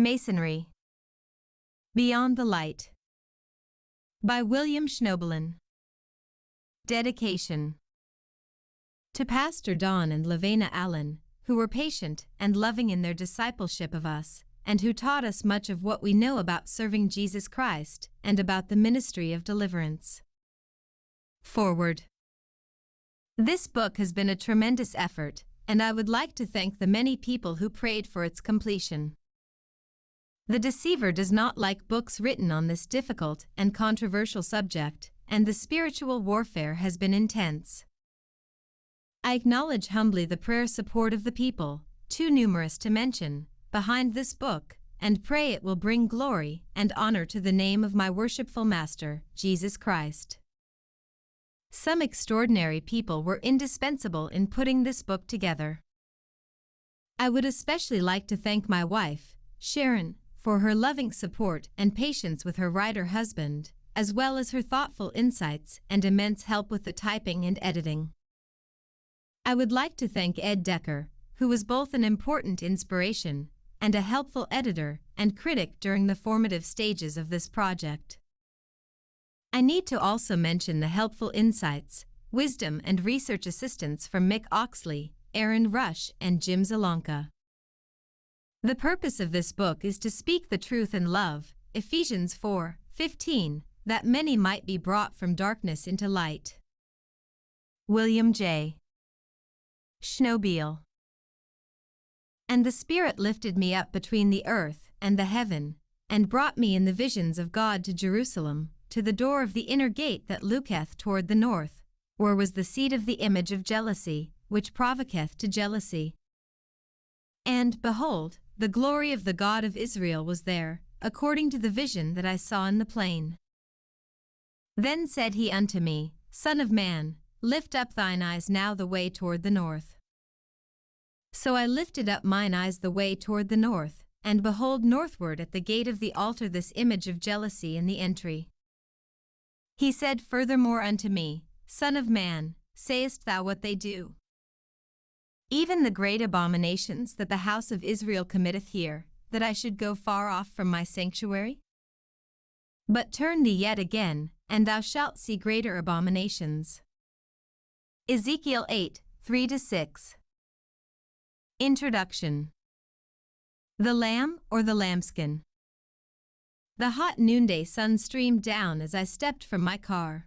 Masonry Beyond the Light by William Schnoebelen. Dedication To Pastor Don and Lavena Allen, who were patient and loving in their discipleship of us, and who taught us much of what we know about serving Jesus Christ and about the ministry of deliverance. Foreword. This book has been a tremendous effort, and I would like to thank the many people who prayed for its completion. The deceiver does not like books written on this difficult and controversial subject, and the spiritual warfare has been intense. I acknowledge humbly the prayer support of the people, too numerous to mention, behind this book, and pray it will bring glory and honor to the name of my worshipful Master, Jesus Christ. Some extraordinary people were indispensable in putting this book together. I would especially like to thank my wife, Sharon, for her loving support and patience with her writer husband, as well as her thoughtful insights and immense help with the typing and editing. I would like to thank Ed Decker, who was both an important inspiration and a helpful editor and critic during the formative stages of this project. I need to also mention the helpful insights, wisdom, and research assistance from Mick Oxley, Aron Rush, and Jim Zilonka. The purpose of this book is to speak the truth in love, Ephesians 4 15, that many might be brought from darkness into light. William J. Schnoebelen. And the Spirit lifted me up between the earth and the heaven, and brought me in the visions of God to Jerusalem, to the door of the inner gate that looketh toward the north, where was the seat of the image of jealousy, which provoketh to jealousy. And, behold, the glory of the God of Israel was there, according to the vision that I saw in the plain. Then said he unto me, Son of man, lift up thine eyes now the way toward the north. So I lifted up mine eyes the way toward the north, and behold northward at the gate of the altar this image of jealousy in the entry. He said furthermore unto me, Son of man, sayest thou what they do? Even the great abominations that the house of Israel committeth here, that I should go far off from my sanctuary? But turn thee yet again, and thou shalt see greater abominations. Ezekiel 8 3 6. Introduction The Lamb or the Lambskin? The hot noonday sun streamed down as I stepped from my car.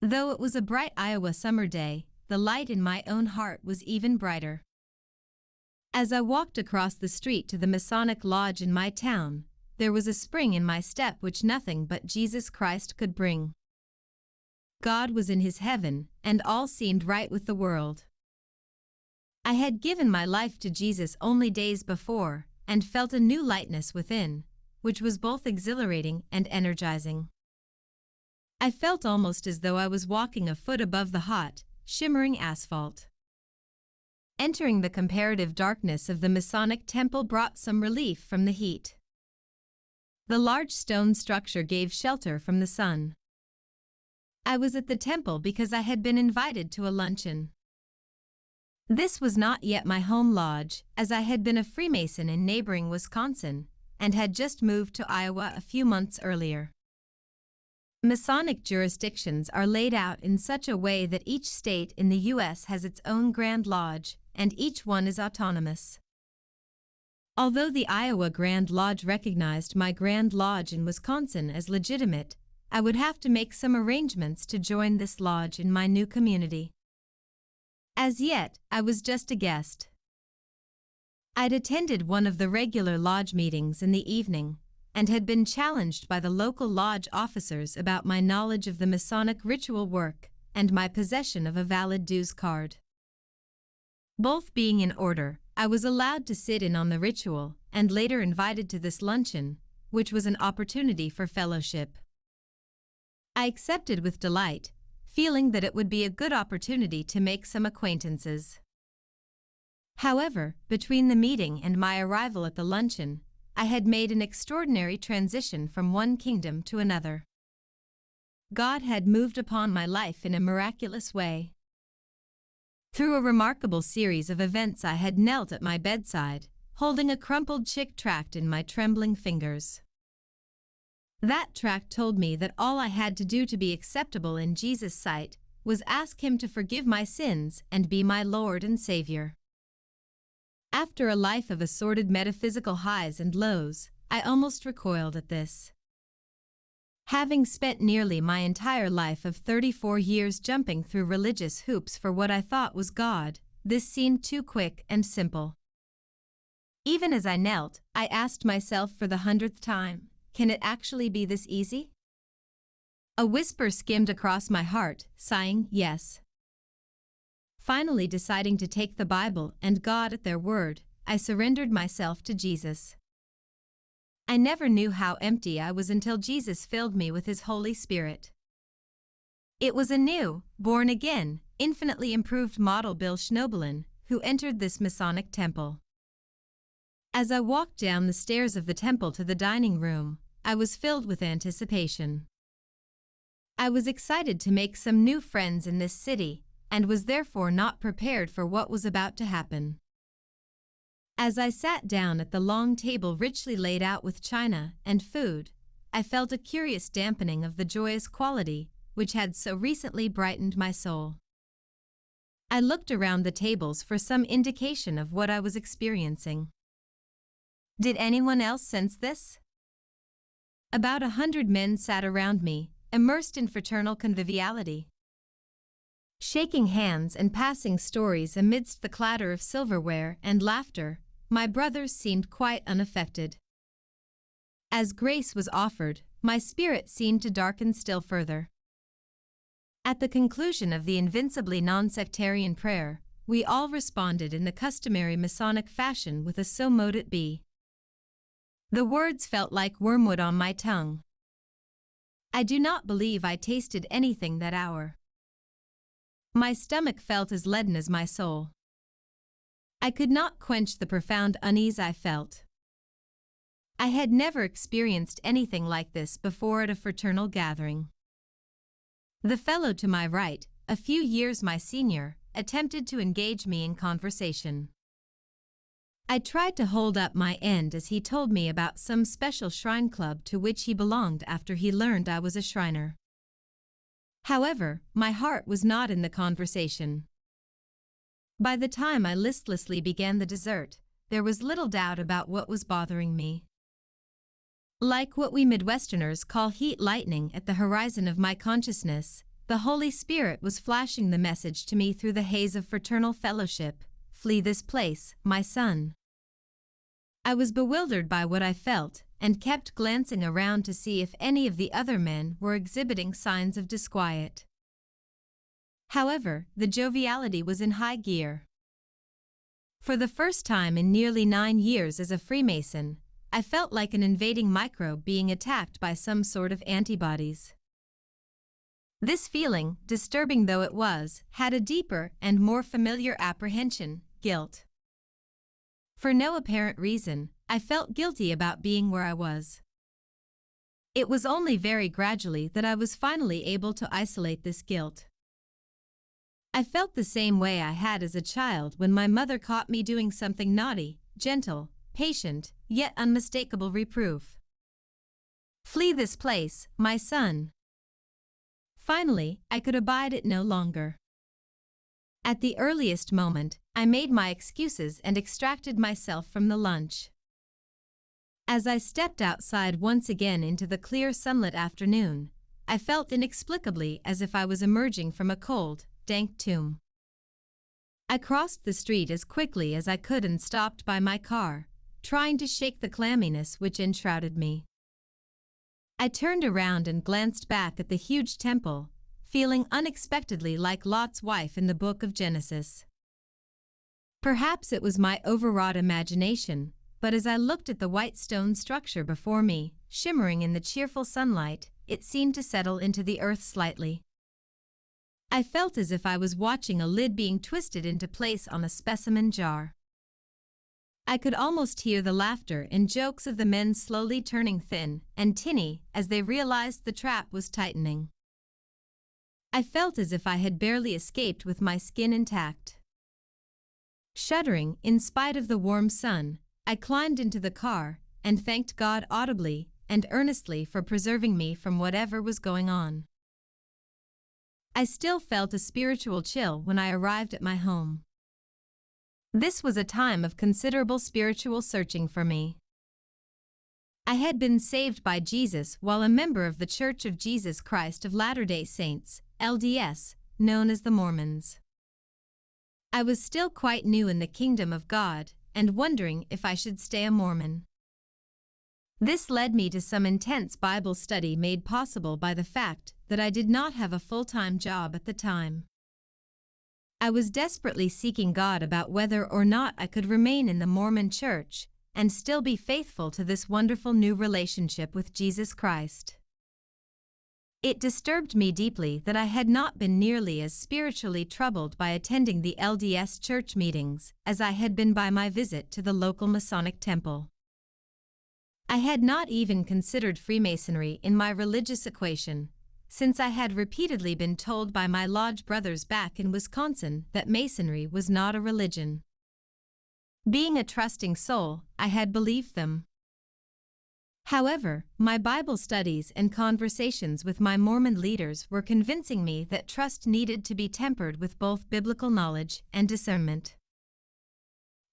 Though it was a bright Iowa summer day, the light in my own heart was even brighter. As I walked across the street to the Masonic Lodge in my town, there was a spring in my step which nothing but Jesus Christ could bring. God was in his heaven, and all seemed right with the world. I had given my life to Jesus only days before, and felt a new lightness within, which was both exhilarating and energizing. I felt almost as though I was walking a foot above the hot, shimmering asphalt. Entering the comparative darkness of the Masonic temple brought some relief from the heat. The large stone structure gave shelter from the sun. I was at the temple because I had been invited to a luncheon. This was not yet my home lodge, as I had been a Freemason in neighboring Wisconsin and had just moved to Iowa a few months earlier. Masonic jurisdictions are laid out in such a way that each state in the U.S. has its own Grand Lodge, and each one is autonomous. Although the Iowa Grand Lodge recognized my Grand Lodge in Wisconsin as legitimate, I would have to make some arrangements to join this lodge in my new community. As yet, I was just a guest. I'd attended one of the regular lodge meetings in the evening, and had been challenged by the local lodge officers about my knowledge of the Masonic ritual work and my possession of a valid dues card. Both being in order, I was allowed to sit in on the ritual and later invited to this luncheon, which was an opportunity for fellowship. I accepted with delight, feeling that it would be a good opportunity to make some acquaintances. However, between the meeting and my arrival at the luncheon, I had made an extraordinary transition from one kingdom to another. God had moved upon my life in a miraculous way. Through a remarkable series of events I had knelt at my bedside, holding a crumpled Chick tract in my trembling fingers. That tract told me that all I had to do to be acceptable in Jesus' sight was ask Him to forgive my sins and be my Lord and Savior. After a life of assorted metaphysical highs and lows, I almost recoiled at this. Having spent nearly my entire life of 34 years jumping through religious hoops for what I thought was God, this seemed too quick and simple. Even as I knelt, I asked myself for the hundredth time, can it actually be this easy? A whisper skimmed across my heart, sighing, yes. Finally deciding to take the Bible and God at their word, I surrendered myself to Jesus. I never knew how empty I was until Jesus filled me with His Holy Spirit. It was a new, born again, infinitely improved model Bill Schnoebelen who entered this Masonic temple. As I walked down the stairs of the temple to the dining room, I was filled with anticipation. I was excited to make some new friends in this city and was therefore not prepared for what was about to happen. As I sat down at the long table richly laid out with china and food, I felt a curious dampening of the joyous quality which had so recently brightened my soul. I looked around the tables for some indication of what I was experiencing. Did anyone else sense this? About a hundred men sat around me, immersed in fraternal conviviality. Shaking hands and passing stories amidst the clatter of silverware and laughter, my brothers seemed quite unaffected. As grace was offered, my spirit seemed to darken still further. At the conclusion of the invincibly non-sectarian prayer, we all responded in the customary Masonic fashion with a so mote it be. The words felt like wormwood on my tongue. I do not believe I tasted anything that hour. My stomach felt as leaden as my soul. I could not quench the profound unease I felt. I had never experienced anything like this before at a fraternal gathering. The fellow to my right, a few years my senior, attempted to engage me in conversation. I tried to hold up my end as he told me about some special shrine club to which he belonged after he learned I was a Shriner. However, my heart was not in the conversation. By the time I listlessly began the dessert, there was little doubt about what was bothering me. Like what we Midwesterners call heat lightning at the horizon of my consciousness, the Holy Spirit was flashing the message to me through the haze of fraternal fellowship Flee this place, my son. I was bewildered by what I felt and kept glancing around to see if any of the other men were exhibiting signs of disquiet. However, the joviality was in high gear. For the first time in nearly nine years as a Freemason, I felt like an invading microbe being attacked by some sort of antibodies. This feeling, disturbing though it was, had a deeper and more familiar apprehension, guilt. For no apparent reason, I felt guilty about being where I was. It was only very gradually that I was finally able to isolate this guilt. I felt the same way I had as a child when my mother caught me doing something naughty, gentle, patient, yet unmistakable reproof. Flee this place, my son. Finally, I could abide it no longer. At the earliest moment, I made my excuses and extracted myself from the lunch. As I stepped outside once again into the clear sunlit afternoon, I felt inexplicably as if I was emerging from a cold, dank tomb. I crossed the street as quickly as I could and stopped by my car, trying to shake the clamminess which enshrouded me. I turned around and glanced back at the huge temple, feeling unexpectedly like Lot's wife in the book of Genesis. Perhaps it was my overwrought imagination, but as I looked at the white stone structure before me, shimmering in the cheerful sunlight, it seemed to settle into the earth slightly. I felt as if I was watching a lid being twisted into place on a specimen jar. I could almost hear the laughter and jokes of the men slowly turning thin and tinny as they realized the trap was tightening. I felt as if I had barely escaped with my skin intact. Shuddering in spite of the warm sun, I climbed into the car and thanked God audibly and earnestly for preserving me from whatever was going on. I still felt a spiritual chill when I arrived at my home. This was a time of considerable spiritual searching for me. I had been saved by Jesus while a member of the Church of Jesus Christ of Latter day Saints, LDS, known as the Mormons. I was still quite new in the kingdom of God and wondering if I should stay a Mormon. This led me to some intense Bible study made possible by the fact that I did not have a full time job at the time. I was desperately seeking God about whether or not I could remain in the Mormon Church and still be faithful to this wonderful new relationship with Jesus Christ. It disturbed me deeply that I had not been nearly as spiritually troubled by attending the LDS church meetings as I had been by my visit to the local Masonic temple. I had not even considered Freemasonry in my religious equation, since I had repeatedly been told by my lodge brothers back in Wisconsin that Masonry was not a religion. Being a trusting soul, I had believed them. However, my Bible studies and conversations with my Mormon leaders were convincing me that trust needed to be tempered with both biblical knowledge and discernment.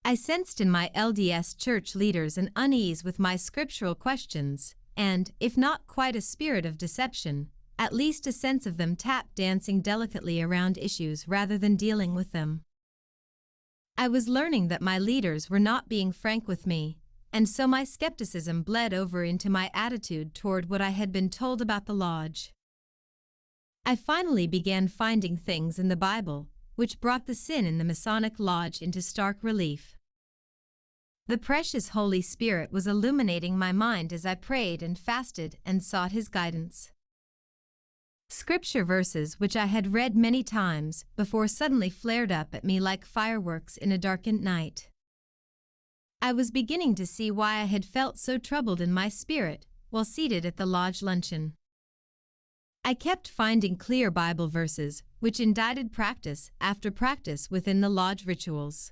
I sensed in my LDS church leaders an unease with my scriptural questions, and, if not quite a spirit of deception, at least a sense of them tap dancing delicately around issues rather than dealing with them. I was learning that my leaders were not being frank with me, and so my skepticism bled over into my attitude toward what I had been told about the lodge. I finally began finding things in the Bible which brought the sin in the Masonic Lodge into stark relief. The precious Holy Spirit was illuminating my mind as I prayed and fasted and sought His guidance. Scripture verses which I had read many times before suddenly flared up at me like fireworks in a darkened night. I was beginning to see why I had felt so troubled in my spirit while seated at the lodge luncheon. I kept finding clear Bible verses which indicted practice after practice within the lodge rituals.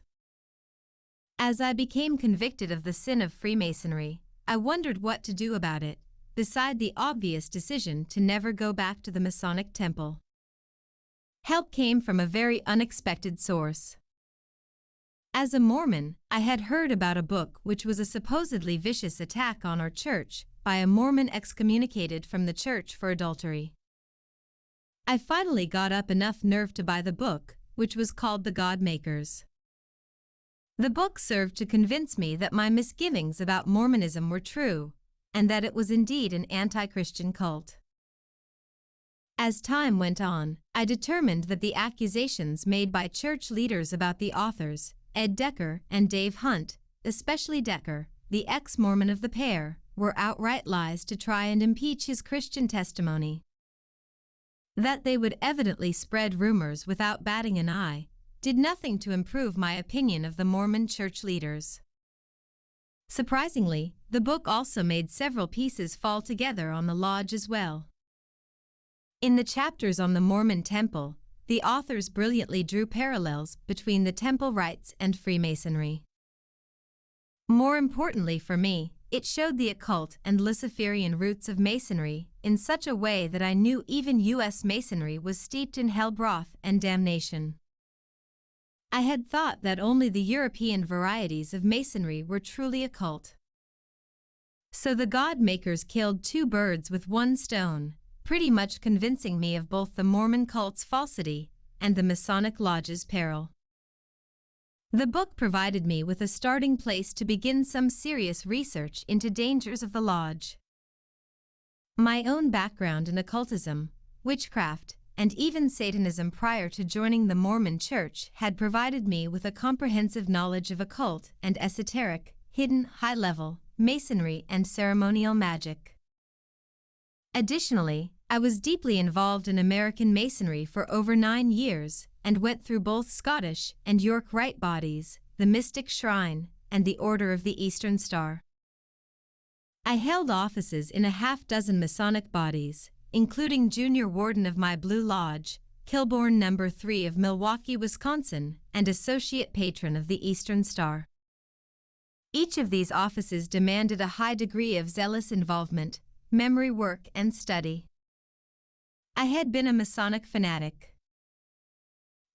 As I became convicted of the sin of Freemasonry, I wondered what to do about it beside the obvious decision to never go back to the Masonic temple. Help came from a very unexpected source. As a Mormon, I had heard about a book which was a supposedly vicious attack on our church by a Mormon excommunicated from the church for adultery. I finally got up enough nerve to buy the book, which was called The God Makers. The book served to convince me that my misgivings about Mormonism were true, and that it was indeed an anti-Christian cult. As time went on, I determined that the accusations made by church leaders about the authors, Ed Decker and Dave Hunt, especially Decker, the ex-Mormon of the pair, were outright lies to try and impeach his Christian testimony. That they would evidently spread rumors without batting an eye did nothing to improve my opinion of the Mormon church leaders. Surprisingly, the book also made several pieces fall together on the lodge as well. In the chapters on the Mormon Temple, the authors brilliantly drew parallels between the temple rites and Freemasonry. More importantly for me, it showed the occult and Luciferian roots of Masonry in such a way that I knew even U.S. Masonry was steeped in hell broth and damnation. I had thought that only the European varieties of Masonry were truly occult. So the God makers killed two birds with one stone, pretty much convincing me of both the Mormon cult's falsity and the Masonic Lodge's peril. The book provided me with a starting place to begin some serious research into dangers of the Lodge. My own background in occultism, witchcraft, and even Satanism prior to joining the Mormon Church had provided me with a comprehensive knowledge of occult and esoteric, hidden, high level, masonry, and ceremonial magic. Additionally, I was deeply involved in American Masonry for over nine years and went through both Scottish and York Rite bodies, the Mystic Shrine, and the Order of the Eastern Star. I held offices in a half dozen Masonic bodies, including junior warden of my Blue Lodge, Kilbourn Number 3 of Milwaukee, Wisconsin, and associate patron of the Eastern Star. Each of these offices demanded a high degree of zealous involvement, memory work, and study. I had been a Masonic fanatic.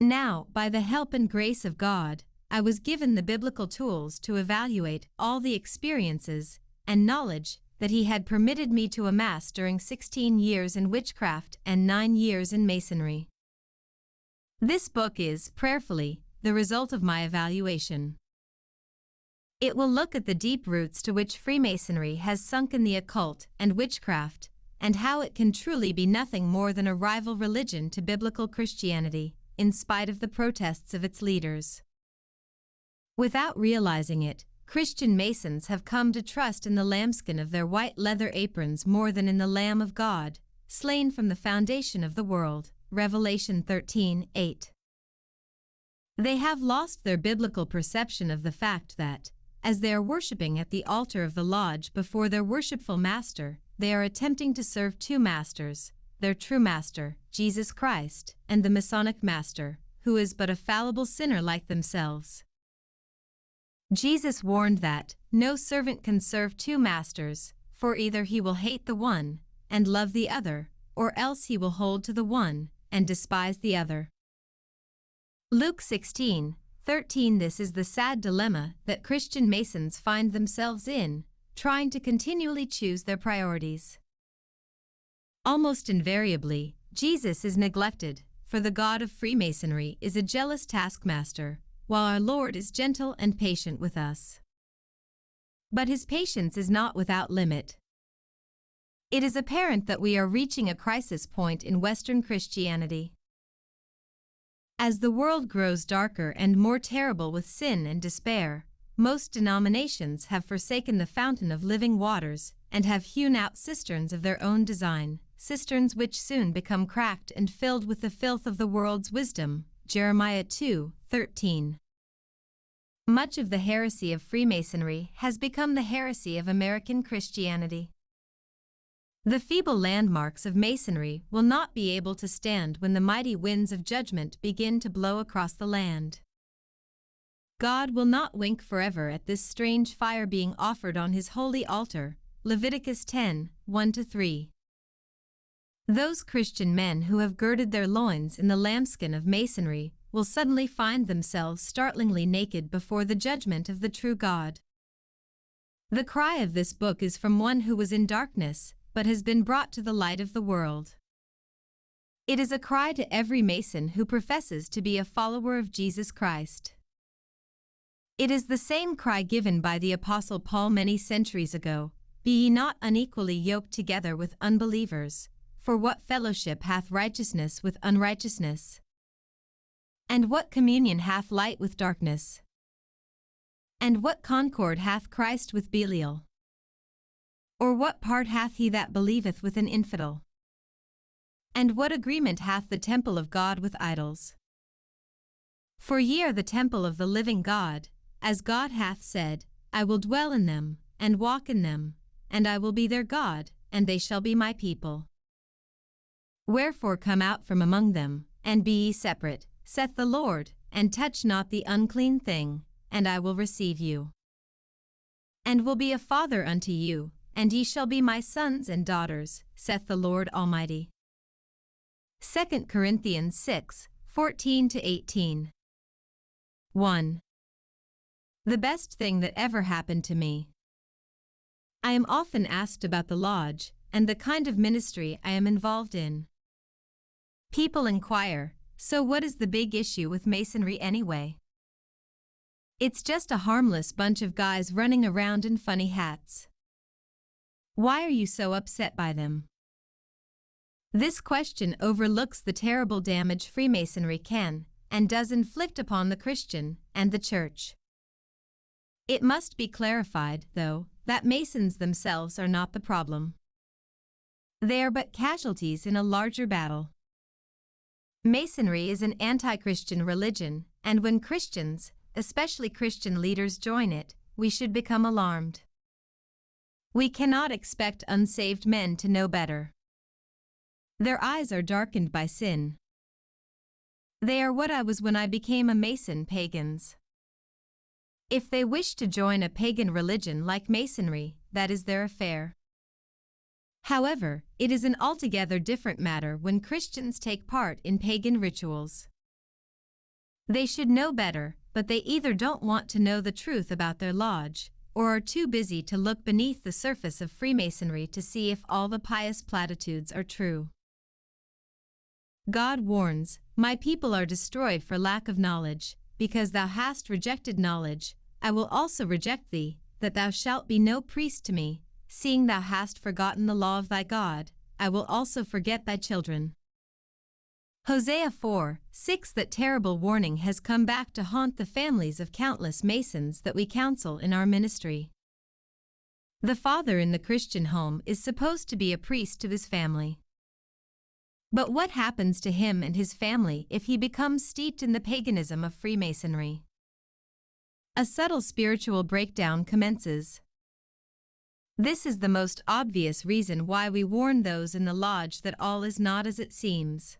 Now, by the help and grace of God, I was given the biblical tools to evaluate all the experiences and knowledge that He had permitted me to amass during 16 years in witchcraft and 9 years in Masonry. This book is, prayerfully, the result of my evaluation. It will look at the deep roots to which Freemasonry has sunk in the occult and witchcraft, and how it can truly be nothing more than a rival religion to biblical Christianity, in spite of the protests of its leaders. Without realizing it, Christian Masons have come to trust in the lambskin of their white leather aprons more than in the Lamb of God, slain from the foundation of the world. Revelation 13 8. They have lost their biblical perception of the fact that, as they are worshipping at the altar of the lodge before their worshipful master, they are attempting to serve two masters their true master, Jesus Christ, and the Masonic master, who is but a fallible sinner like themselves. Jesus warned that no servant can serve two masters, for either he will hate the one and love the other, or else he will hold to the one and despise the other. Luke 16, 13 This is the sad dilemma that Christian Masons find themselves in, trying to continually choose their priorities. Almost invariably, Jesus is neglected, for the God of Freemasonry is a jealous taskmaster while our Lord is gentle and patient with us. But his patience is not without limit. It is apparent that we are reaching a crisis point in Western Christianity. As the world grows darker and more terrible with sin and despair, most denominations have forsaken the fountain of living waters and have hewn out cisterns of their own design, cisterns which soon become cracked and filled with the filth of the world's wisdom. Jeremiah 2 13. Much of the heresy of Freemasonry has become the heresy of American Christianity. The feeble landmarks of Masonry will not be able to stand when the mighty winds of judgment begin to blow across the land. God will not wink forever at this strange fire being offered on his holy altar. Leviticus 10 1 3. Those Christian men who have girded their loins in the lambskin of Masonry will suddenly find themselves startlingly naked before the judgment of the true God. The cry of this book is from one who was in darkness, but has been brought to the light of the world. It is a cry to every Mason who professes to be a follower of Jesus Christ. It is the same cry given by the Apostle Paul many centuries ago Be ye not unequally yoked together with unbelievers, for what fellowship hath righteousness with unrighteousness? And what communion hath light with darkness? And what concord hath Christ with Belial? Or what part hath he that believeth with an infidel? And what agreement hath the temple of God with idols? For ye are the temple of the living God, as God hath said, I will dwell in them, and walk in them, and I will be their God, and they shall be my people. Wherefore come out from among them, and be ye separate, saith the Lord, and touch not the unclean thing, and I will receive you. And will be a father unto you, and ye shall be my sons and daughters, saith the Lord Almighty. 2 Corinthians 6, 14 to 18. 1. The best thing that ever happened to me. I am often asked about the lodge and the kind of ministry I am involved in. People inquire, so what is the big issue with masonry anyway? It's just a harmless bunch of guys running around in funny hats. Why are you so upset by them? This question overlooks the terrible damage Freemasonry can and does inflict upon the Christian and the Church. It must be clarified, though, that Masons themselves are not the problem. They are but casualties in a larger battle. Masonry is an anti-Christian religion, and when Christians, especially Christian leaders join it, we should become alarmed. We cannot expect unsaved men to know better. Their eyes are darkened by sin. They are what I was when I became a Mason pagans. If they wish to join a pagan religion like Masonry, that is their affair. However, it is an altogether different matter when Christians take part in pagan rituals. They should know better, but they either don't want to know the truth about their lodge, or are too busy to look beneath the surface of Freemasonry to see if all the pious platitudes are true. God warns, My people are destroyed for lack of knowledge, because thou hast rejected knowledge, I will also reject thee, that thou shalt be no priest to me, seeing thou hast forgotten the law of thy God, I will also forget thy children. Hosea 4, 6 That terrible warning has come back to haunt the families of countless Masons that we counsel in our ministry. The father in the Christian home is supposed to be a priest to his family. But what happens to him and his family if he becomes steeped in the paganism of Freemasonry? A subtle spiritual breakdown commences. This is the most obvious reason why we warn those in the lodge that all is not as it seems.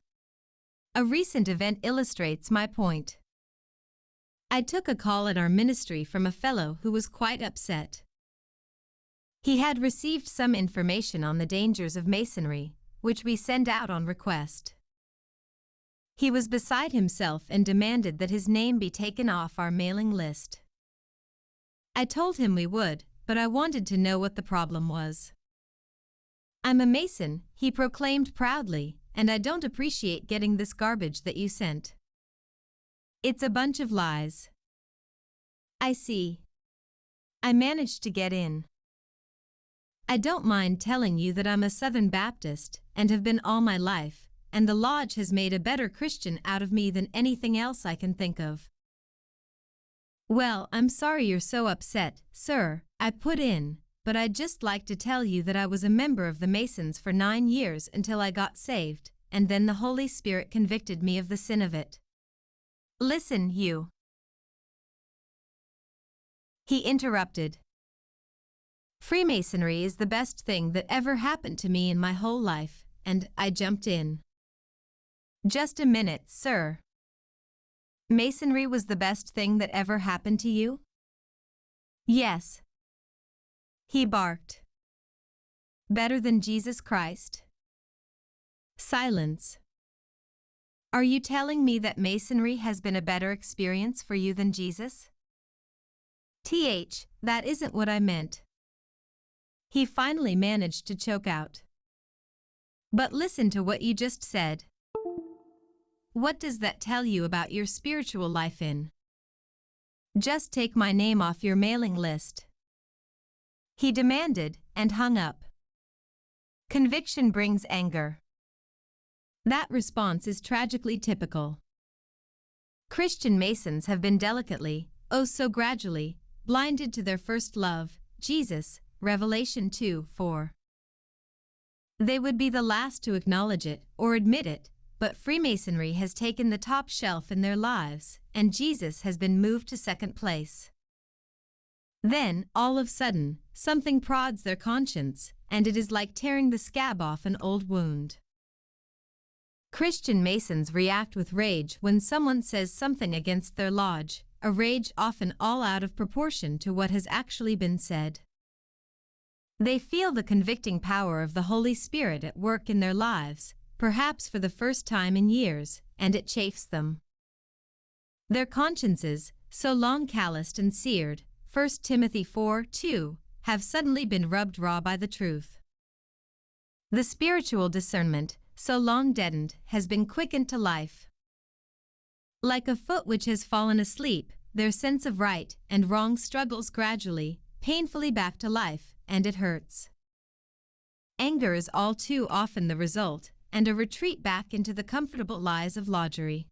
A recent event illustrates my point. I took a call at our ministry from a fellow who was quite upset. He had received some information on the dangers of masonry, which we send out on request. He was beside himself and demanded that his name be taken off our mailing list. I told him we would, but I wanted to know what the problem was. I'm a Mason, he proclaimed proudly, and I don't appreciate getting this garbage that you sent. It's a bunch of lies. I see. I managed to get in. I don't mind telling you that I'm a Southern Baptist and have been all my life, and the Lodge has made a better Christian out of me than anything else I can think of. Well, I'm sorry you're so upset, sir, I put in, but I'd just like to tell you that I was a member of the Masons for nine years until I got saved, and then the Holy Spirit convicted me of the sin of it. Listen, you. He interrupted. Freemasonry is the best thing that ever happened to me in my whole life, and I jumped in. Just a minute, sir. Masonry was the best thing that ever happened to you? Yes, he barked. Better than Jesus Christ? Silence. Are you telling me that Masonry has been a better experience for you than Jesus? TH, that isn't what I meant. He finally managed to choke out. But listen to what you just said. What does that tell you about your spiritual life in? Just take my name off your mailing list. He demanded and hung up. Conviction brings anger. That response is tragically typical. Christian Masons have been delicately, oh so gradually, blinded to their first love, Jesus, Revelation 2 4. They would be the last to acknowledge it or admit it, but Freemasonry has taken the top shelf in their lives, and Jesus has been moved to second place. Then, all of a sudden, something prods their conscience, and it is like tearing the scab off an old wound. Christian Masons react with rage when someone says something against their lodge, a rage often all out of proportion to what has actually been said. They feel the convicting power of the Holy Spirit at work in their lives, perhaps for the first time in years, and it chafes them. Their consciences, so long calloused and seared, 1 Timothy 4 2, have suddenly been rubbed raw by the truth. The spiritual discernment, so long deadened, has been quickened to life. Like a foot which has fallen asleep, their sense of right and wrong struggles gradually, painfully back to life, and it hurts. Anger is all too often the result, and a retreat back into the comfortable lies of lodgery.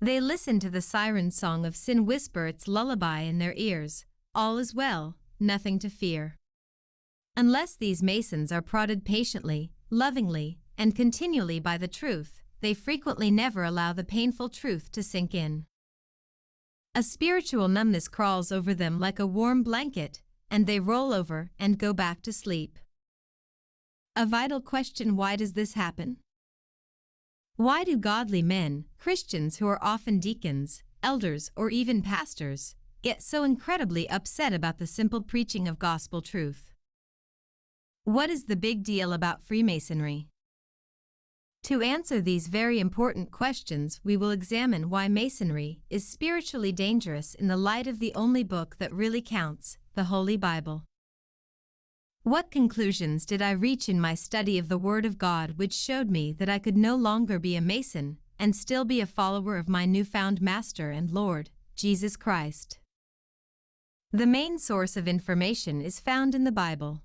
They listen to the siren song of sin whisper its lullaby in their ears. All is well, nothing to fear. Unless these Masons are prodded patiently, lovingly, and continually by the truth, they frequently never allow the painful truth to sink in. A spiritual numbness crawls over them like a warm blanket, and they roll over and go back to sleep. A vital question why does this happen? Why do godly men, Christians who are often deacons, elders, or even pastors, get so incredibly upset about the simple preaching of gospel truth. What is the big deal about Freemasonry? To answer these very important questions, we will examine why Masonry is spiritually dangerous in the light of the only book that really counts, the Holy Bible. What conclusions did I reach in my study of the Word of God which showed me that I could no longer be a Mason and still be a follower of my newfound Master and Lord, Jesus Christ? The main source of information is found in the Bible.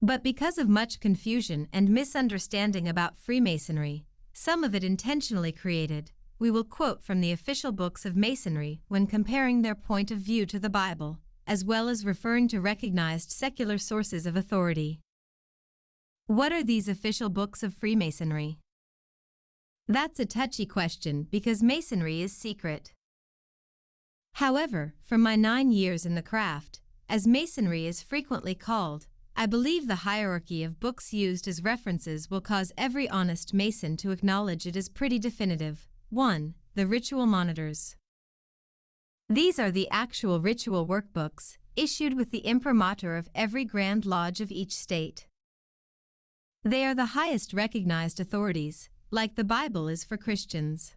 But because of much confusion and misunderstanding about Freemasonry, some of it intentionally created, we will quote from the official books of Masonry when comparing their point of view to the Bible, as well as referring to recognized secular sources of authority. What are these official books of Freemasonry? That's a touchy question because Masonry is secret. However, from my nine years in the craft, as Masonry is frequently called, I believe the hierarchy of books used as references will cause every honest Mason to acknowledge it is pretty definitive. 1. The Ritual Monitors. These are the actual ritual workbooks, issued with the imprimatur of every Grand Lodge of each state. They are the highest recognized authorities, like the Bible is for Christians.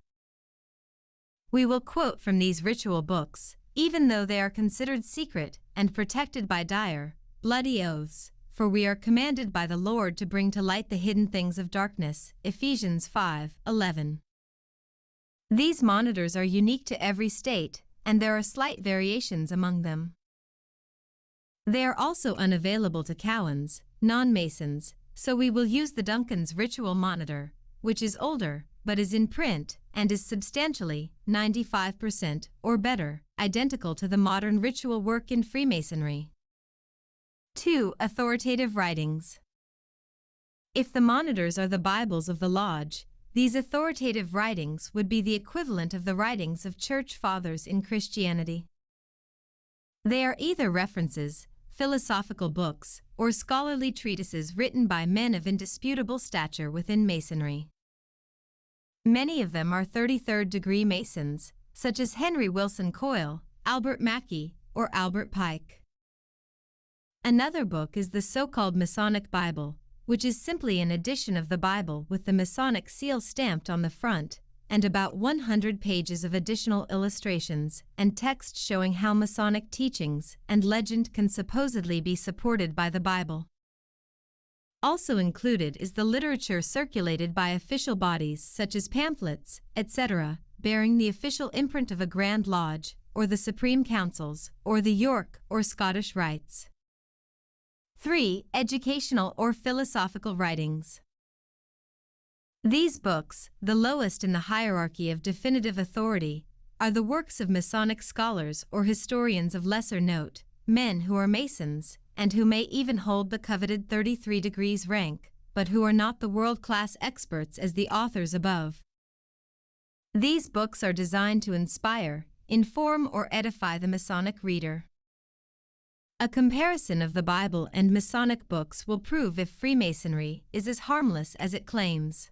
We will quote from these ritual books, even though they are considered secret and protected by dire, bloody oaths, for we are commanded by the Lord to bring to light the hidden things of darkness. Ephesians 5:11. These monitors are unique to every state, and there are slight variations among them. They are also unavailable to Cowans, non Masons, so we will use the Duncan's Ritual Monitor, which is older, but is in print, and is substantially, 95% or better, identical to the modern ritual work in Freemasonry. 2. Authoritative writings. If the monitors are the Bibles of the Lodge, these authoritative writings would be the equivalent of the writings of church fathers in Christianity. They are either references, philosophical books, or scholarly treatises written by men of indisputable stature within Masonry. Many of them are 33rd degree Masons, such as Henry Wilson Coil, Albert Mackey, or Albert Pike. Another book is the so-called Masonic Bible, which is simply an edition of the Bible with the Masonic seal stamped on the front, and about 100 pages of additional illustrations and text showing how Masonic teachings and legend can supposedly be supported by the Bible. Also included is the literature circulated by official bodies such as pamphlets, etc., bearing the official imprint of a Grand Lodge, or the Supreme Councils, or the York or Scottish Rites. 3. Educational or philosophical writings. These books, the lowest in the hierarchy of definitive authority, are the works of Masonic scholars or historians of lesser note, men who are Masons, and who may even hold the coveted 33 degrees rank, but who are not the world-class experts as the authors above. These books are designed to inspire, inform or edify the Masonic reader. A comparison of the Bible and Masonic books will prove if Freemasonry is as harmless as it claims.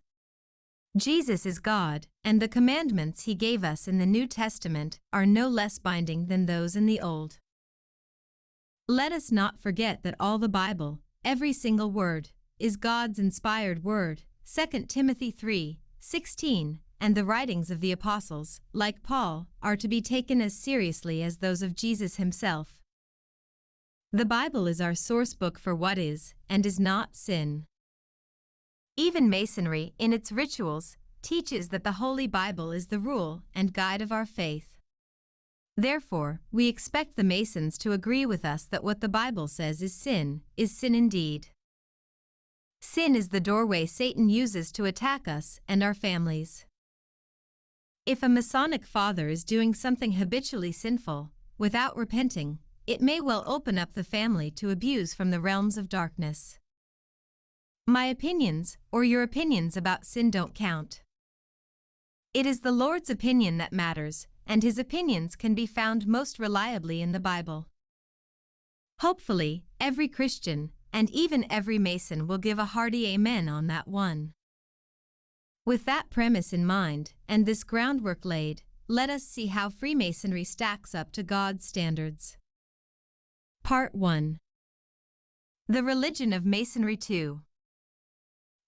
Jesus is God, and the commandments he gave us in the New Testament are no less binding than those in the Old. Let us not forget that all the Bible, every single word, is God's inspired word, 2 Timothy 3 16, and the writings of the apostles, like Paul, are to be taken as seriously as those of Jesus himself. The Bible is our source book for what is and is not sin. Even Masonry, in its rituals, teaches that the Holy Bible is the rule and guide of our faith. Therefore, we expect the Masons to agree with us that what the Bible says is sin, is sin indeed. Sin is the doorway Satan uses to attack us and our families. If a Masonic father is doing something habitually sinful, without repenting, it may well open up the family to abuse from the realms of darkness. My opinions, or your opinions about sin don't count. It is the Lord's opinion that matters, and his opinions can be found most reliably in the Bible. Hopefully, every Christian, and even every Mason will give a hearty amen on that one. With that premise in mind, and this groundwork laid, let us see how Freemasonry stacks up to God's standards. Part 1 The Religion of Masonry 2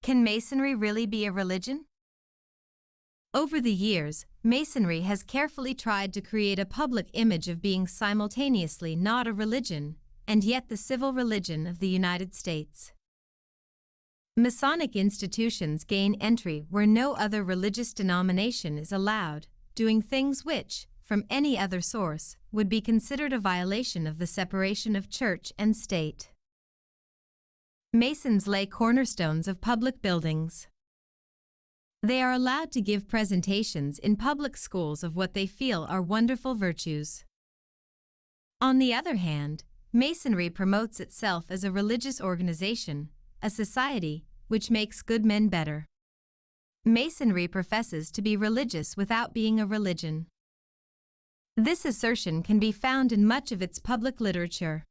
Can Masonry really be a religion? Over the years, Masonry has carefully tried to create a public image of being simultaneously not a religion and yet the civil religion of the United States. Masonic institutions gain entry where no other religious denomination is allowed, doing things which, from any other source, would be considered a violation of the separation of church and state. Masons lay cornerstones of public buildings. They are allowed to give presentations in public schools of what they feel are wonderful virtues. On the other hand, Masonry promotes itself as a religious organization, a society, which makes good men better. Masonry professes to be religious without being a religion. This assertion can be found in much of its public literature.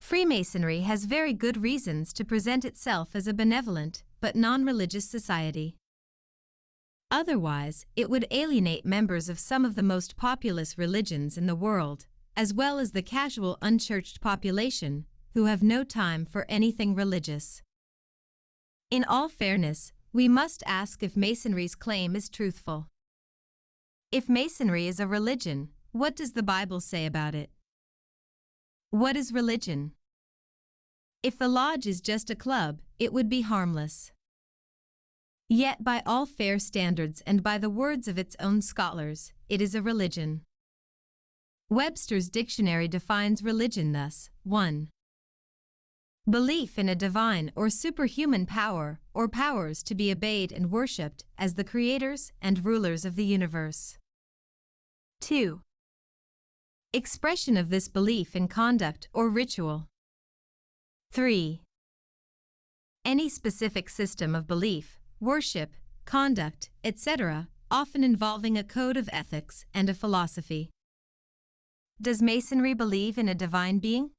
Freemasonry has very good reasons to present itself as a benevolent but non-religious society. Otherwise, it would alienate members of some of the most populous religions in the world, as well as the casual unchurched population, who have no time for anything religious. In all fairness, we must ask if Masonry's claim is truthful. If Masonry is a religion, what does the Bible say about it? What is religion? If the lodge is just a club, it would be harmless. Yet by all fair standards and by the words of its own scholars, it is a religion. Webster's dictionary defines religion thus 1. Belief in a divine or superhuman power or powers to be obeyed and worshipped as the creators and rulers of the universe. 2. Expression of this belief in conduct or ritual. 3. Any specific system of belief, worship, conduct, etc., often involving a code of ethics and a philosophy. Does Masonry believe in a divine being?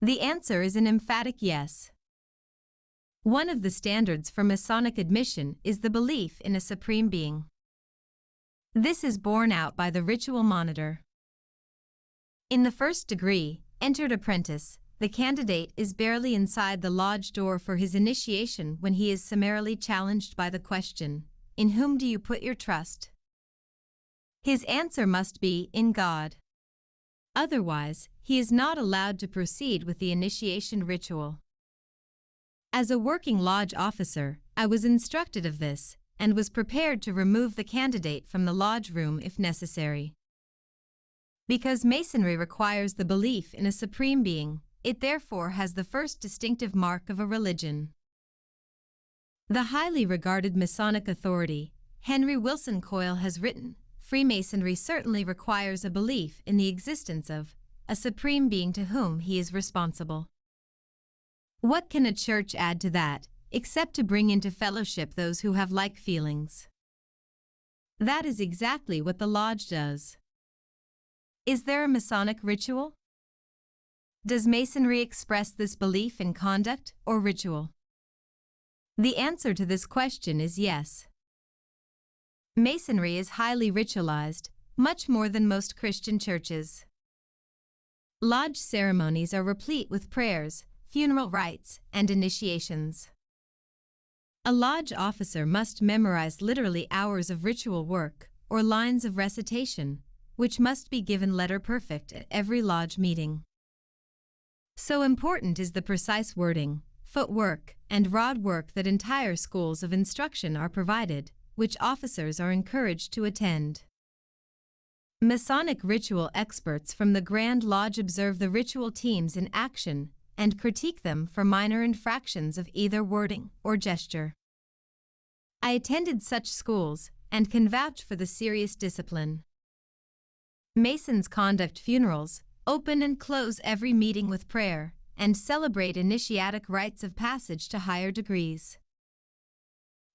The answer is an emphatic yes. One of the standards for Masonic admission is the belief in a supreme being. This is borne out by the ritual monitor. In the first degree, entered apprentice, the candidate is barely inside the lodge door for his initiation when he is summarily challenged by the question, In whom do you put your trust? His answer must be, In God. Otherwise, he is not allowed to proceed with the initiation ritual. As a working lodge officer, I was instructed of this and was prepared to remove the candidate from the lodge room if necessary. Because Masonry requires the belief in a supreme being, it therefore has the first distinctive mark of a religion. The highly regarded Masonic authority, Henry Wilson Coil has written, Freemasonry certainly requires a belief in the existence of a supreme being to whom he is responsible. What can a church add to that, except to bring into fellowship those who have like feelings? That is exactly what the Lodge does. Is there a Masonic ritual? Does Masonry express this belief in conduct or ritual? The answer to this question is yes. Masonry is highly ritualized, much more than most Christian churches. Lodge ceremonies are replete with prayers, funeral rites, and initiations. A lodge officer must memorize literally hours of ritual work or lines of recitation, which must be given letter perfect at every lodge meeting. So important is the precise wording, footwork, and rod work that entire schools of instruction are provided which officers are encouraged to attend. Masonic ritual experts from the Grand Lodge observe the ritual teams in action and critique them for minor infractions of either wording or gesture. I attended such schools and can vouch for the serious discipline. Masons conduct funerals, open and close every meeting with prayer, and celebrate initiatic rites of passage to higher degrees.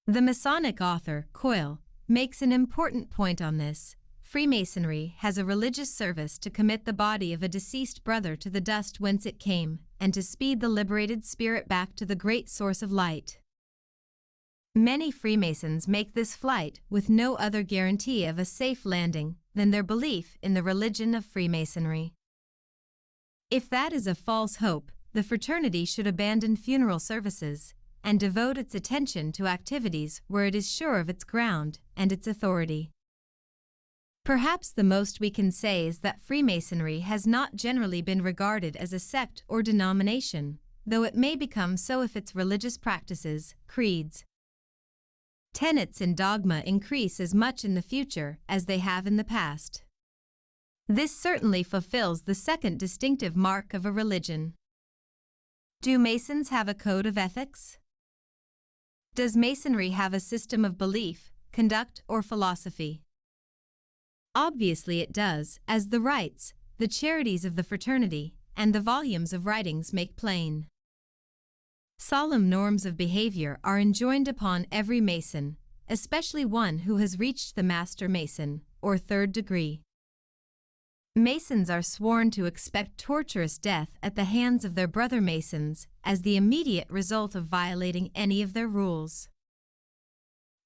The Masonic author, Coil, makes an important point on this. Freemasonry has a religious service to commit the body of a deceased brother to the dust whence it came, and to speed the liberated spirit back to the great source of light. Many Freemasons make this flight with no other guarantee of a safe landing than their belief in the religion of Freemasonry. If that is a false hope, the fraternity should abandon funeral services and devote its attention to activities where it is sure of its ground and its authority. Perhaps the most we can say is that Freemasonry has not generally been regarded as a sect or denomination, though it may become so if its religious practices, creeds, tenets and dogma increase as much in the future as they have in the past. This certainly fulfills the second distinctive mark of a religion. Do Masons have a code of ethics? Does Masonry have a system of belief, conduct, or philosophy? Obviously it does, as the rites, the charities of the fraternity, and the volumes of writings make plain. Solemn norms of behavior are enjoined upon every Mason, especially one who has reached the Master Mason, or third degree. Masons are sworn to expect torturous death at the hands of their brother Masons as the immediate result of violating any of their rules.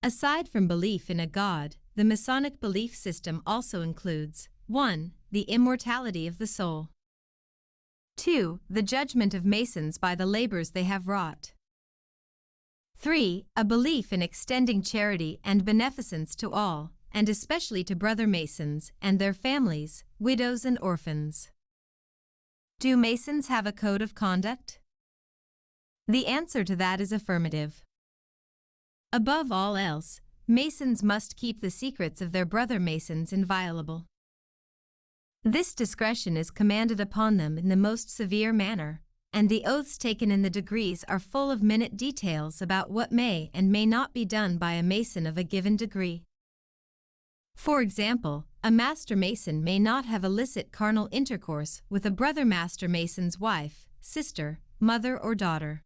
Aside from belief in a God, the Masonic belief system also includes 1. The immortality of the soul. 2. The judgment of Masons by the labors they have wrought. 3. A belief in extending charity and beneficence to all, and especially to brother Masons and their families, widows and orphans. Do Masons have a code of conduct? The answer to that is affirmative. Above all else, Masons must keep the secrets of their brother Masons inviolable. This discretion is commanded upon them in the most severe manner, and the oaths taken in the degrees are full of minute details about what may and may not be done by a Mason of a given degree. For example, a Master Mason may not have illicit carnal intercourse with a brother Master Mason's wife, sister, mother, or daughter.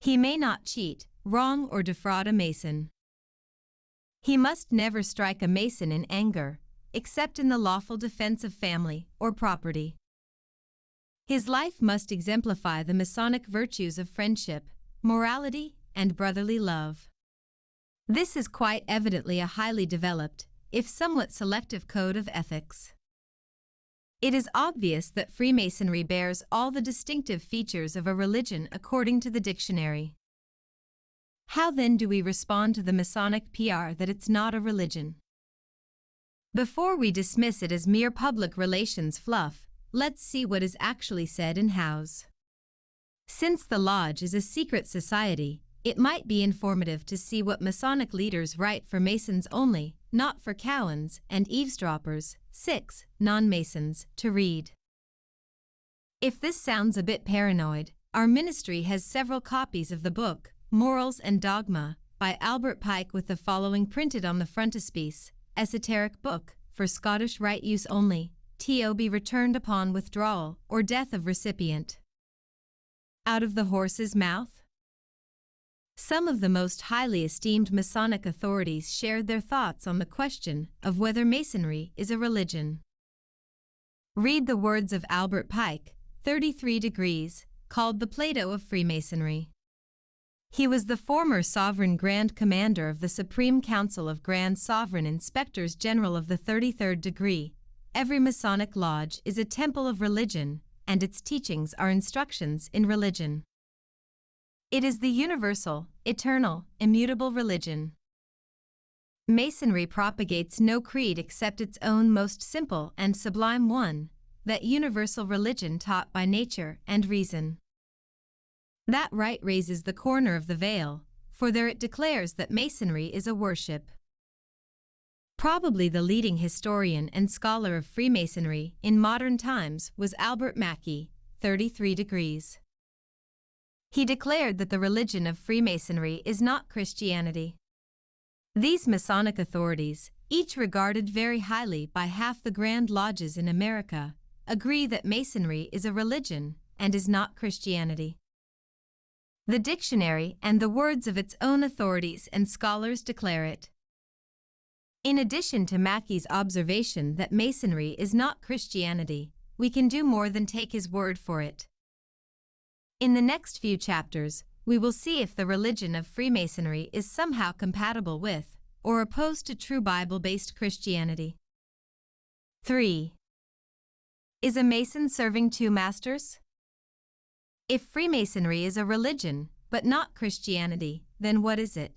He may not cheat, wrong, or defraud a Mason. He must never strike a Mason in anger, except in the lawful defense of family or property. His life must exemplify the Masonic virtues of friendship, morality, and brotherly love. This is quite evidently a highly developed, if somewhat selective code of ethics. It is obvious that Freemasonry bears all the distinctive features of a religion according to the dictionary. How then do we respond to the Masonic PR that it's not a religion? Before we dismiss it as mere public relations fluff, let's see what is actually said in House. Since the Lodge is a secret society, it might be informative to see what Masonic leaders write for Masons only, not for Cowans and eavesdroppers, 6, non-Masons, to read. If this sounds a bit paranoid, our ministry has several copies of the book, Morals and Dogma, by Albert Pike with the following printed on the frontispiece, esoteric book, for Scottish Rite use only, TOB returned upon withdrawal or death of recipient. Out of the horse's mouth? Some of the most highly esteemed Masonic authorities shared their thoughts on the question of whether Masonry is a religion. Read the words of Albert Pike, 33 degrees, called the Plato of Freemasonry. He was the former Sovereign Grand Commander of the Supreme Council of Grand Sovereign Inspectors General of the 33rd degree. Every Masonic lodge is a temple of religion, and its teachings are instructions in religion. It is the universal, eternal, immutable religion. Masonry propagates no creed except its own most simple and sublime one, that universal religion taught by nature and reason. That right raises the corner of the veil, for there it declares that Masonry is a worship. Probably the leading historian and scholar of Freemasonry in modern times was Albert Mackey, 33 degrees. He declared that the religion of Freemasonry is not Christianity. These Masonic authorities, each regarded very highly by half the Grand Lodges in America, agree that Masonry is a religion and is not Christianity. The dictionary and the words of its own authorities and scholars declare it. In addition to Mackey's observation that Masonry is not Christianity, we can do more than take his word for it. In the next few chapters, we will see if the religion of Freemasonry is somehow compatible with or opposed to true Bible based Christianity. 3. Is a Mason serving two masters? If Freemasonry is a religion, but not Christianity, then what is it?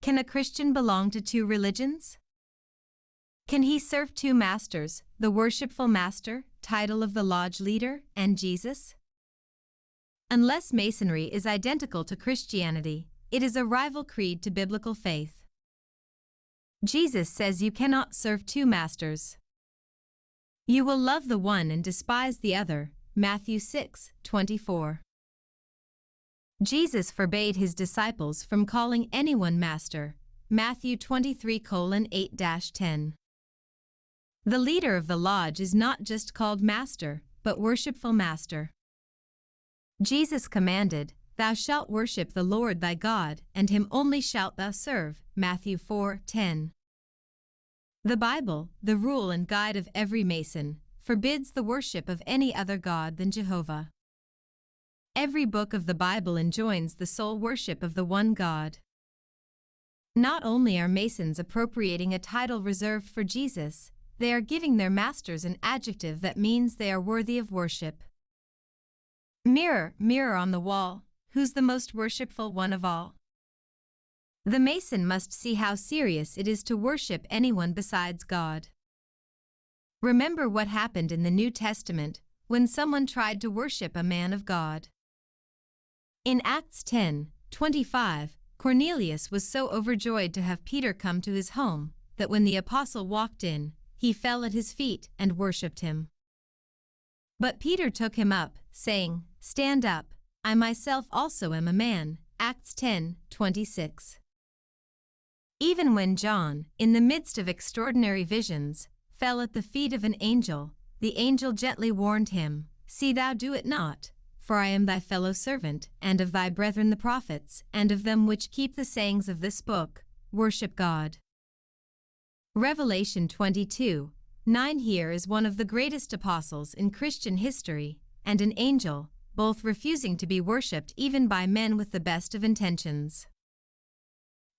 Can a Christian belong to two religions? Can he serve two masters, the worshipful master, title of the lodge leader, and Jesus? Unless Masonry is identical to Christianity, it is a rival creed to biblical faith. Jesus says you cannot serve two masters. You will love the one and despise the other. Matthew 6, 24. Jesus forbade his disciples from calling anyone master. Matthew 23 8 10. The leader of the lodge is not just called master, but worshipful master. Jesus commanded, Thou shalt worship the Lord thy God, and him only shalt thou serve. Matthew 4 10. The Bible, the rule and guide of every Mason, forbids the worship of any other God than Jehovah. Every book of the Bible enjoins the sole worship of the one God. Not only are Masons appropriating a title reserved for Jesus, they are giving their masters an adjective that means they are worthy of worship. Mirror, mirror on the wall, who's the most worshipful one of all? The Mason must see how serious it is to worship anyone besides God. Remember what happened in the New Testament when someone tried to worship a man of God. In Acts 10 25, Cornelius was so overjoyed to have Peter come to his home that when the apostle walked in, he fell at his feet and worshipped him. But Peter took him up, saying, Stand up, I myself also am a man. Acts 10 26. Even when John, in the midst of extraordinary visions, fell at the feet of an angel, the angel gently warned him, See thou do it not, for I am thy fellow servant, and of thy brethren the prophets, and of them which keep the sayings of this book, worship God. Revelation 22 9 Here is one of the greatest apostles in Christian history, and an angel, both refusing to be worshipped even by men with the best of intentions.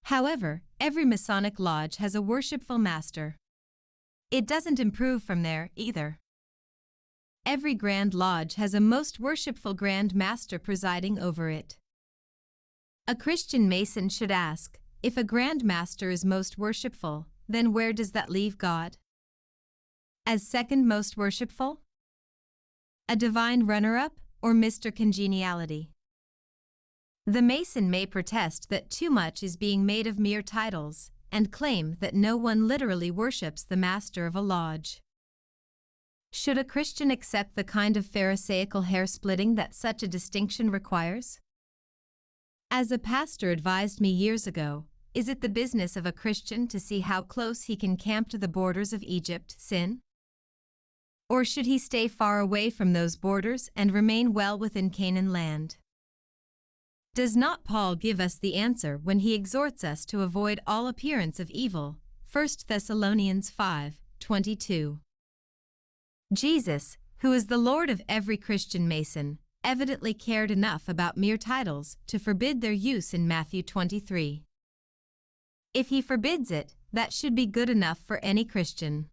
However, every Masonic lodge has a worshipful master. It doesn't improve from there, either. Every Grand Lodge has a most worshipful Grand Master presiding over it. A Christian Mason should ask, if a Grand Master is most worshipful, then where does that leave God? As second most worshipful? A divine runner-up or Mr. Congeniality? The Mason may protest that too much is being made of mere titles and claim that no one literally worships the master of a lodge. Should a Christian accept the kind of Pharisaical hair splitting that such a distinction requires? As a pastor advised me years ago, is it the business of a Christian to see how close he can camp to the borders of Egypt, sin? Or should he stay far away from those borders and remain well within Canaan land? Does not Paul give us the answer when he exhorts us to avoid all appearance of evil? 1 Thessalonians 5 22. Jesus, who is the Lord of every Christian Mason, evidently cared enough about mere titles to forbid their use in Matthew 23. If he forbids it, that should be good enough for any Christian.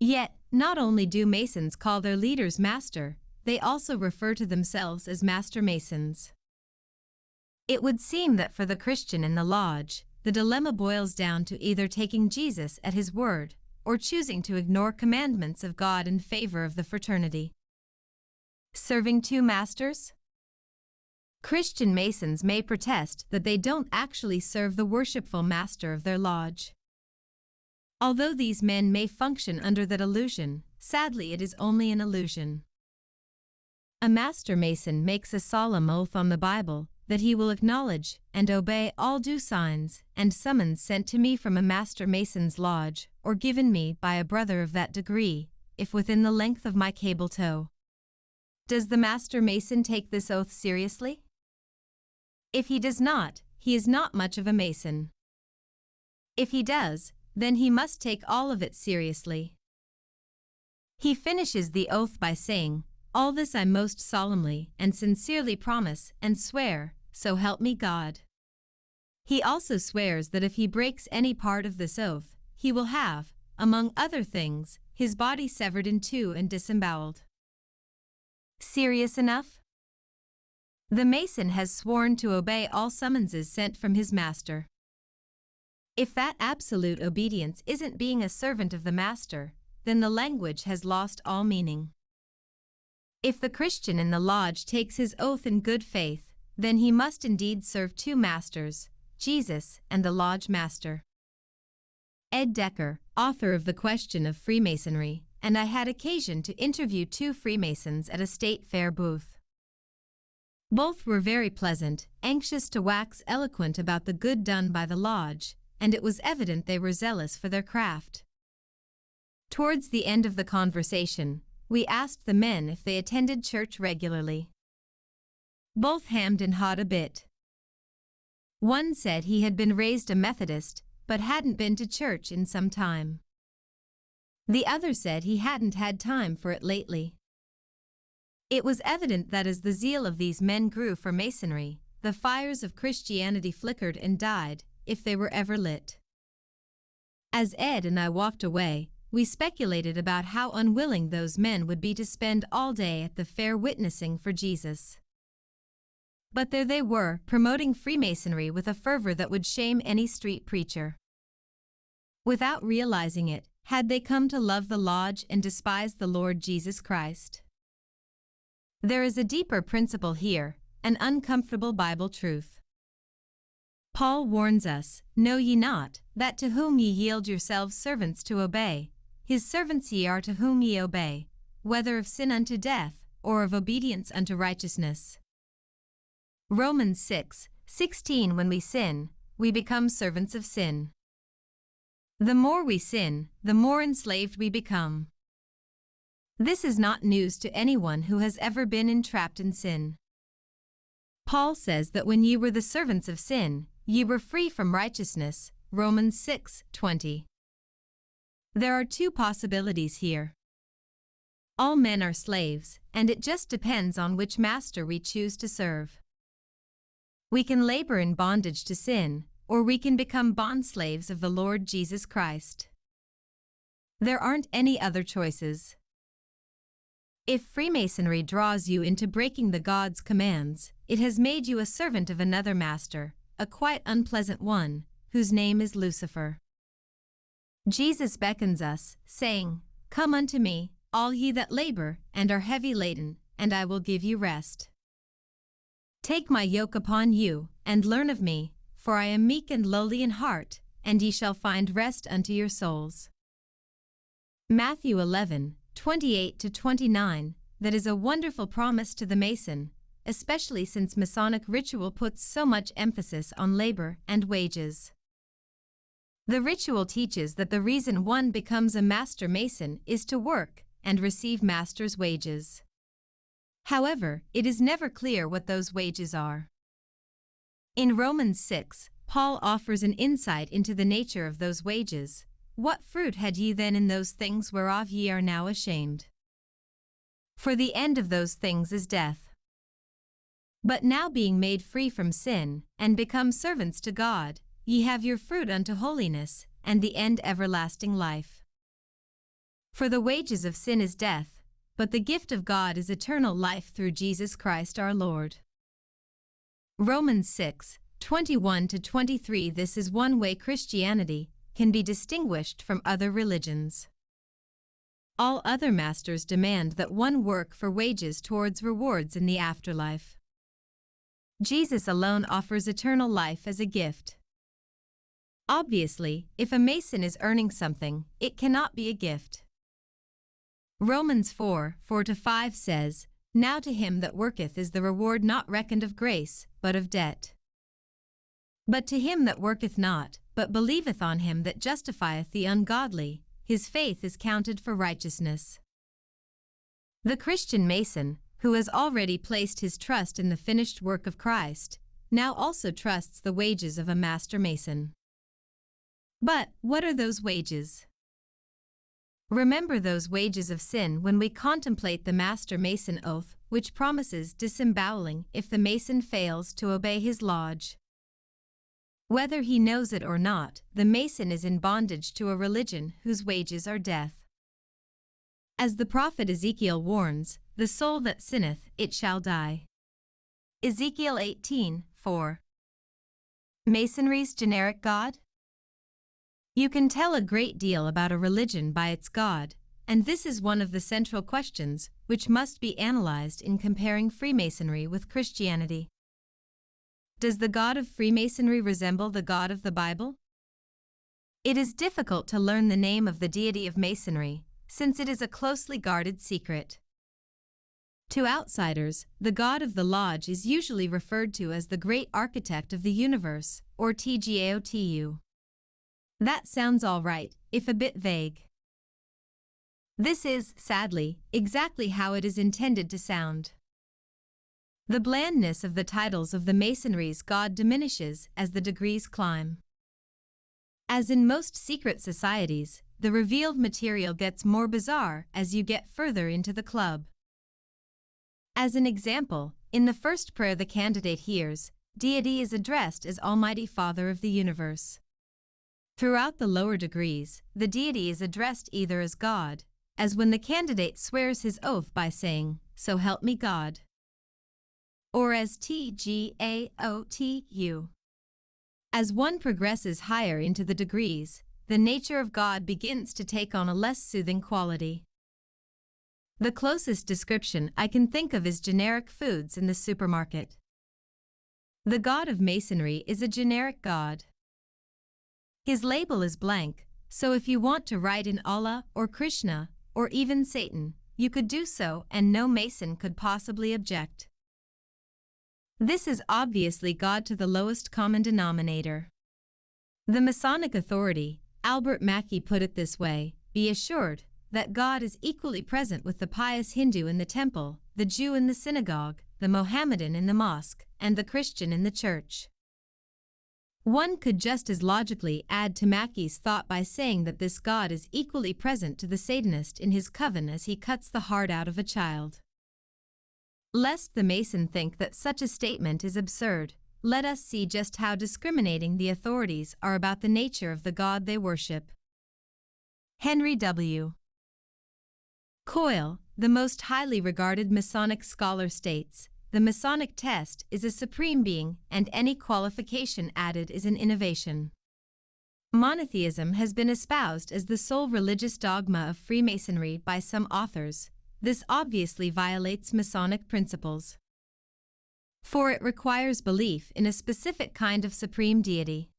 Yet, not only do Masons call their leaders master, they also refer to themselves as master Masons. It would seem that for the Christian in the lodge, the dilemma boils down to either taking Jesus at his word or choosing to ignore commandments of God in favor of the fraternity. Serving two masters? Christian Masons may protest that they don't actually serve the worshipful master of their lodge. Although these men may function under that illusion, sadly it is only an illusion. A master mason makes a solemn oath on the Bible that he will acknowledge and obey all due signs and summons sent to me from a master mason's lodge, or given me by a brother of that degree, if within the length of my cable tow. Does the master mason take this oath seriously? If he does not, he is not much of a mason. If he does, then he must take all of it seriously. He finishes the oath by saying, All this I most solemnly and sincerely promise and swear, so help me God. He also swears that if he breaks any part of this oath, he will have, among other things, his body severed in two and disemboweled. Serious enough? The mason has sworn to obey all summonses sent from his master. If that absolute obedience isn't being a servant of the master, then the language has lost all meaning. If the Christian in the lodge takes his oath in good faith, then he must indeed serve two masters, Jesus and the lodge master. Ed Decker, author of The Question of Freemasonry, and I had occasion to interview two Freemasons at a state fair booth. Both were very pleasant, anxious to wax eloquent about the good done by the lodge, and it was evident they were zealous for their craft. Towards the end of the conversation, we asked the men if they attended church regularly. Both hammed and hawed a bit. One said he had been raised a Methodist, but hadn't been to church in some time. The other said he hadn't had time for it lately. It was evident that as the zeal of these men grew for Masonry, the fires of Christianity flickered and died, if they were ever lit. As Ed and I walked away, we speculated about how unwilling those men would be to spend all day at the fair witnessing for Jesus. But there they were, promoting Freemasonry with a fervor that would shame any street preacher. Without realizing it, had they come to love the lodge and despise the Lord Jesus Christ? There is a deeper principle here, an uncomfortable Bible truth. Paul warns us, Know ye not, that to whom ye yield yourselves servants to obey, his servants ye are to whom ye obey, whether of sin unto death, or of obedience unto righteousness. Romans 6, 16 When we sin, we become servants of sin. The more we sin, the more enslaved we become. This is not news to anyone who has ever been entrapped in sin. Paul says that when ye were the servants of sin, ye were free from righteousness. Romans 6, 20. There are two possibilities here. All men are slaves, and it just depends on which master we choose to serve. We can labor in bondage to sin, or we can become bondslaves of the Lord Jesus Christ. There aren't any other choices. If Freemasonry draws you into breaking the God's commands, it has made you a servant of another master, a quite unpleasant one, whose name is Lucifer. Jesus beckons us, saying, Come unto me, all ye that labor and are heavy laden, and I will give you rest. Take my yoke upon you, and learn of me, for I am meek and lowly in heart, and ye shall find rest unto your souls. Matthew 11, 28 to 29, that is a wonderful promise to the Mason, especially since Masonic ritual puts so much emphasis on labor and wages. The ritual teaches that the reason one becomes a master mason is to work and receive master's wages. However, it is never clear what those wages are. In Romans 6, Paul offers an insight into the nature of those wages. What fruit had ye then in those things whereof ye are now ashamed? For the end of those things is death. But now being made free from sin, and become servants to God, ye have your fruit unto holiness, and the end everlasting life. For the wages of sin is death, but the gift of God is eternal life through Jesus Christ our Lord. Romans 6, 21 to 23 This is one way Christianity can be distinguished from other religions. All other masters demand that one work for wages towards rewards in the afterlife. Jesus alone offers eternal life as a gift. Obviously, if a mason is earning something, it cannot be a gift. Romans 4 4 5 says, Now to him that worketh is the reward not reckoned of grace, but of debt. But to him that worketh not, but believeth on him that justifieth the ungodly, his faith is counted for righteousness. The Christian Mason, who has already placed his trust in the finished work of Christ, now also trusts the wages of a master mason. But what are those wages? Remember those wages of sin when we contemplate the Master Mason oath, which promises disemboweling if the Mason fails to obey his lodge. Whether he knows it or not, the Mason is in bondage to a religion whose wages are death. As the prophet Ezekiel warns, the soul that sinneth, it shall die. Ezekiel 18, 4. Masonry's generic God? You can tell a great deal about a religion by its God, and this is one of the central questions which must be analyzed in comparing Freemasonry with Christianity. Does the God of Freemasonry resemble the God of the Bible? It is difficult to learn the name of the deity of Masonry, since it is a closely guarded secret. To outsiders, the God of the Lodge is usually referred to as the Great Architect of the Universe, or TGAOTU. That sounds all right, if a bit vague. This is, sadly, exactly how it is intended to sound. The blandness of the titles of the Masonry's God diminishes as the degrees climb. As in most secret societies, the revealed material gets more bizarre as you get further into the club. As an example, in the first prayer the candidate hears, deity is addressed as Almighty Father of the universe. Throughout the lower degrees, the deity is addressed either as God, as when the candidate swears his oath by saying, So help me God, or as TGAOTU. As one progresses higher into the degrees, the nature of God begins to take on a less soothing quality. The closest description I can think of is generic foods in the supermarket. The God of Masonry is a generic God. His label is blank, so if you want to write in Allah or Krishna, or even Satan, you could do so and no Mason could possibly object. This is obviously God to the lowest common denominator. The Masonic authority, Albert Mackey put it this way, be assured that God is equally present with the pious Hindu in the temple, the Jew in the synagogue, the Mohammedan in the mosque, and the Christian in the church. One could just as logically add to Mackey's thought by saying that this God is equally present to the Satanist in his coven as he cuts the heart out of a child. Lest the Mason think that such a statement is absurd, let us see just how discriminating the authorities are about the nature of the God they worship. Henry W. Coil, the most highly regarded Masonic scholar states, the Masonic test is a supreme being, and any qualification added is an innovation. Monotheism has been espoused as the sole religious dogma of Freemasonry by some authors. This obviously violates Masonic principles. For it requires belief in a specific kind of supreme deity.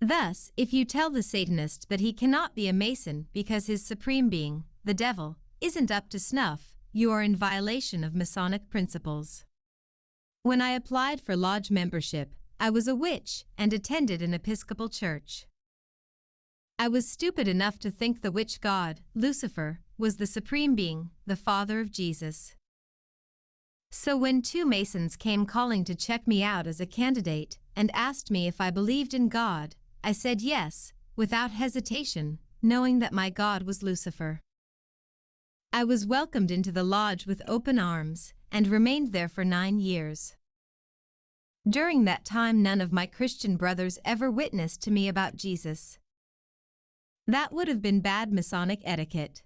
Thus, if you tell the Satanist that he cannot be a Mason because his supreme being, the devil, isn't up to snuff, you are in violation of Masonic principles. When I applied for lodge membership, I was a witch and attended an Episcopal church. I was stupid enough to think the witch god, Lucifer, was the supreme being, the father of Jesus. So when two Masons came calling to check me out as a candidate and asked me if I believed in God, I said yes, without hesitation, knowing that my God was Lucifer. I was welcomed into the lodge with open arms and remained there for nine years. During that time, none of my Christian brothers ever witnessed to me about Jesus. That would have been bad Masonic etiquette.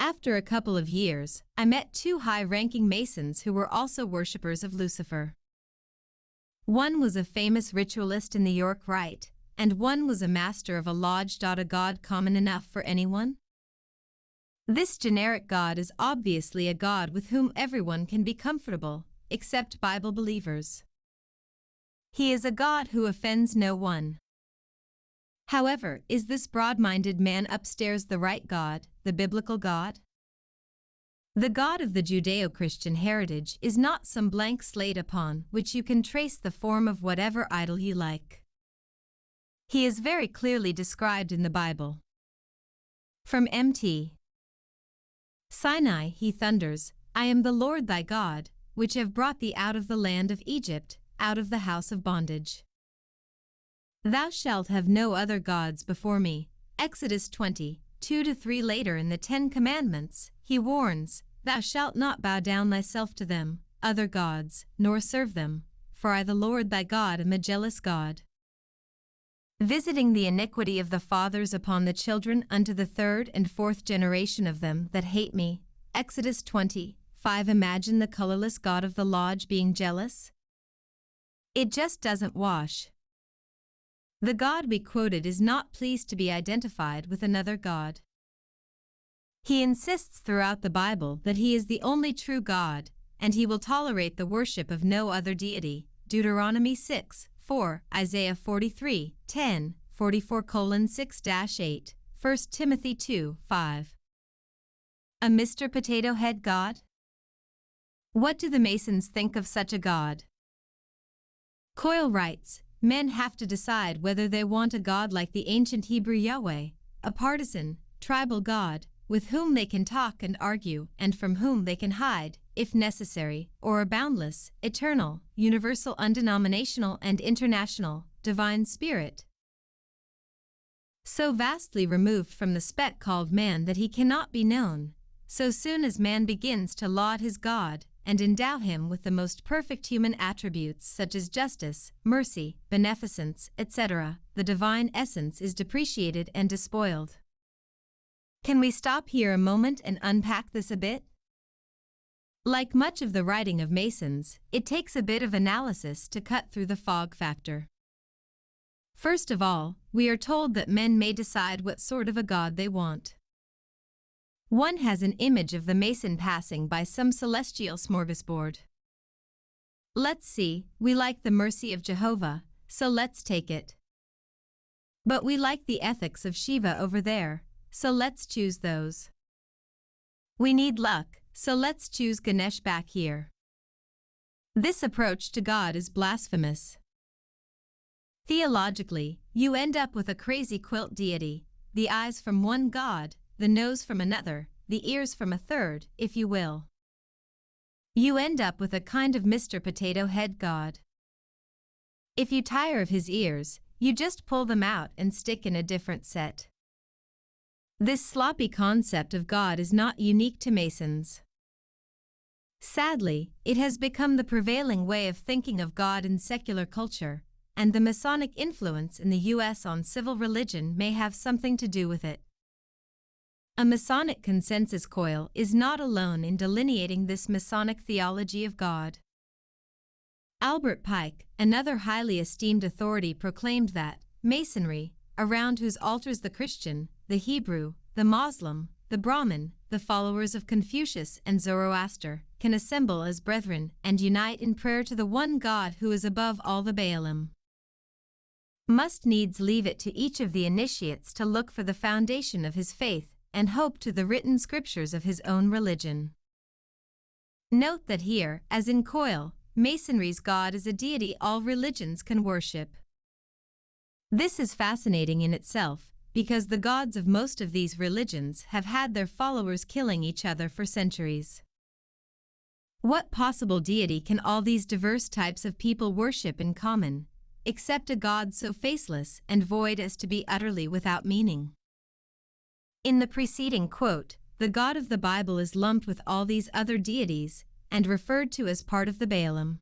After a couple of years, I met two high ranking Masons who were also worshippers of Lucifer. One was a famous ritualist in the York Rite, and one was a master of a lodge. A god common enough for anyone? This generic God is obviously a God with whom everyone can be comfortable, except Bible believers. He is a God who offends no one. However, is this broad-minded man upstairs the right God, the biblical God? The God of the Judeo-Christian heritage is not some blank slate upon which you can trace the form of whatever idol you like. He is very clearly described in the Bible. From M.T. Sinai, he thunders, I am the Lord thy God, which have brought thee out of the land of Egypt, out of the house of bondage. Thou shalt have no other gods before me. Exodus 20, 2 to 3 later in the Ten Commandments, he warns, Thou shalt not bow down thyself to them, other gods, nor serve them, for I the Lord thy God am a jealous God. Visiting the iniquity of the fathers upon the children unto the third and fourth generation of them that hate me. Exodus 20, 5 Imagine the colorless God of the lodge being jealous? It just doesn't wash. The God we quoted is not pleased to be identified with another God. He insists throughout the Bible that he is the only true God, and he will tolerate the worship of no other deity. Deuteronomy 6, 4, Isaiah 43, 10, 44 6 8, 1 Timothy 2, 5. A Mr. Potato Head God? What do the Masons think of such a God? Coil writes, Men have to decide whether they want a God like the ancient Hebrew Yahweh, a partisan, tribal God, with whom they can talk and argue and from whom they can hide, if necessary, or a boundless, eternal, universal undenominational and international, divine spirit. So vastly removed from the speck called man that he cannot be known, so soon as man begins to laud his God and endow him with the most perfect human attributes such as justice, mercy, beneficence, etc., the divine essence is depreciated and despoiled. Can we stop here a moment and unpack this a bit? Like much of the writing of Masons, it takes a bit of analysis to cut through the fog factor. First of all, we are told that men may decide what sort of a god they want. One has an image of the Mason passing by some celestial smorgasbord. Let's see, we like the mercy of Jehovah, so let's take it. But we like the ethics of Shiva over there, so let's choose those. We need luck, so let's choose Ganesh back here. This approach to God is blasphemous. Theologically, you end up with a crazy quilt deity, the eyes from one God, the nose from another, the ears from a third, if you will. You end up with a kind of Mr. Potato Head God. If you tire of his ears, you just pull them out and stick in a different set. This sloppy concept of God is not unique to Masons. Sadly, it has become the prevailing way of thinking of God in secular culture, and the Masonic influence in the U.S. on civil religion may have something to do with it. A Masonic consensus Coil is not alone in delineating this Masonic theology of God. Albert Pike, another highly esteemed authority, proclaimed that Masonry, around whose altars the Christian, the Hebrew, the Moslem, the Brahmin, the followers of Confucius and Zoroaster, can assemble as brethren and unite in prayer to the one God who is above all the Baalim. Must needs leave it to each of the initiates to look for the foundation of his faith and hope to the written scriptures of his own religion. Note that here, as in Coil, Masonry's God is a deity all religions can worship. This is fascinating in itself, because the gods of most of these religions have had their followers killing each other for centuries. What possible deity can all these diverse types of people worship in common, except a God so faceless and void as to be utterly without meaning? In the preceding quote, the God of the Bible is lumped with all these other deities and referred to as part of the Baalim.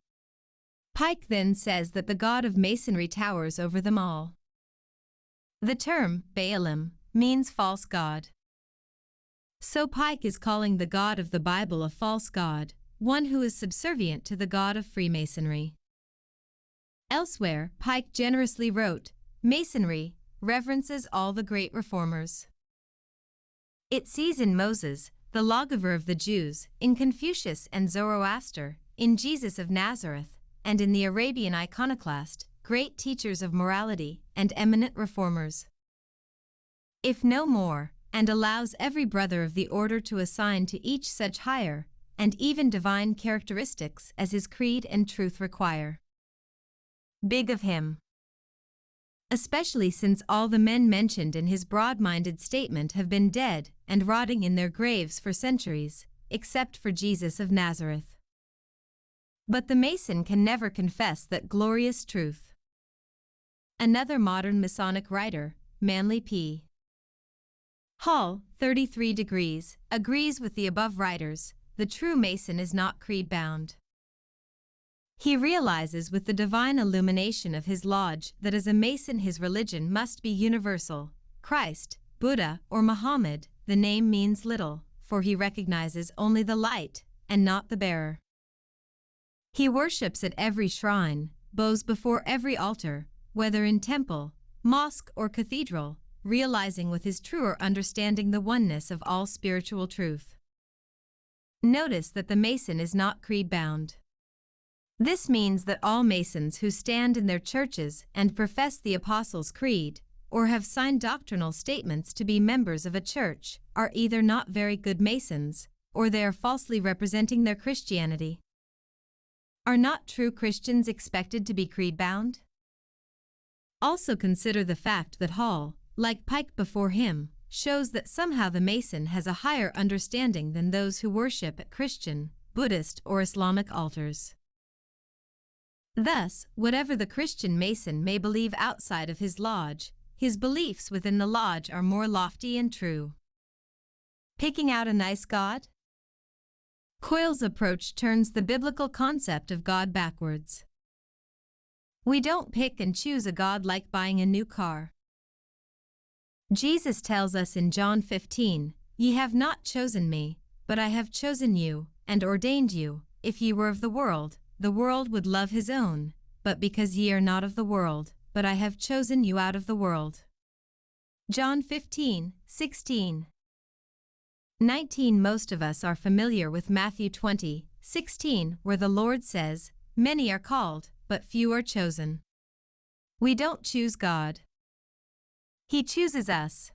Pike then says that the God of Masonry towers over them all. The term Baalim means false god. So Pike is calling the God of the Bible a false god, one who is subservient to the God of Freemasonry. Elsewhere, Pike generously wrote, Masonry reverences all the great reformers. It sees in Moses, the lawgiver of the Jews, in Confucius and Zoroaster, in Jesus of Nazareth, and in the Arabian iconoclast, great teachers of morality and eminent reformers. If no more, and allows every brother of the order to assign to each such higher, and even divine characteristics as his creed and truth require. Big of him. Especially since all the men mentioned in his broad minded statement have been dead and rotting in their graves for centuries, except for Jesus of Nazareth. But the Mason can never confess that glorious truth. Another modern Masonic writer, Manly P. Hall, 33 degrees, agrees with the above writers, the true Mason is not creed bound. He realizes with the divine illumination of his lodge that as a Mason his religion must be universal. Christ, Buddha, or Muhammad, the name means little, for he recognizes only the light, and not the bearer. He worships at every shrine, bows before every altar, whether in temple, mosque, or cathedral, realizing with his truer understanding the oneness of all spiritual truth. Notice that the Mason is not creed bound. This means that all Masons who stand in their churches and profess the Apostles' Creed, or have signed doctrinal statements to be members of a church, are either not very good Masons, or they are falsely representing their Christianity. Are not true Christians expected to be creed bound? Also consider the fact that Hall, like Pike before him, shows that somehow the Mason has a higher understanding than those who worship at Christian, Buddhist, or Islamic altars. Thus, whatever the Christian Mason may believe outside of his lodge, his beliefs within the lodge are more lofty and true. Picking out a nice God? Coil's approach turns the biblical concept of God backwards. We don't pick and choose a God like buying a new car. Jesus tells us in John 15, Ye have not chosen me, but I have chosen you, and ordained you, if ye were of the world, the world would love his own, but because ye are not of the world, but I have chosen you out of the world. John 15, 16. 19 Most of us are familiar with Matthew 20, 16, where the Lord says, Many are called, but few are chosen. We don't choose God. He chooses us.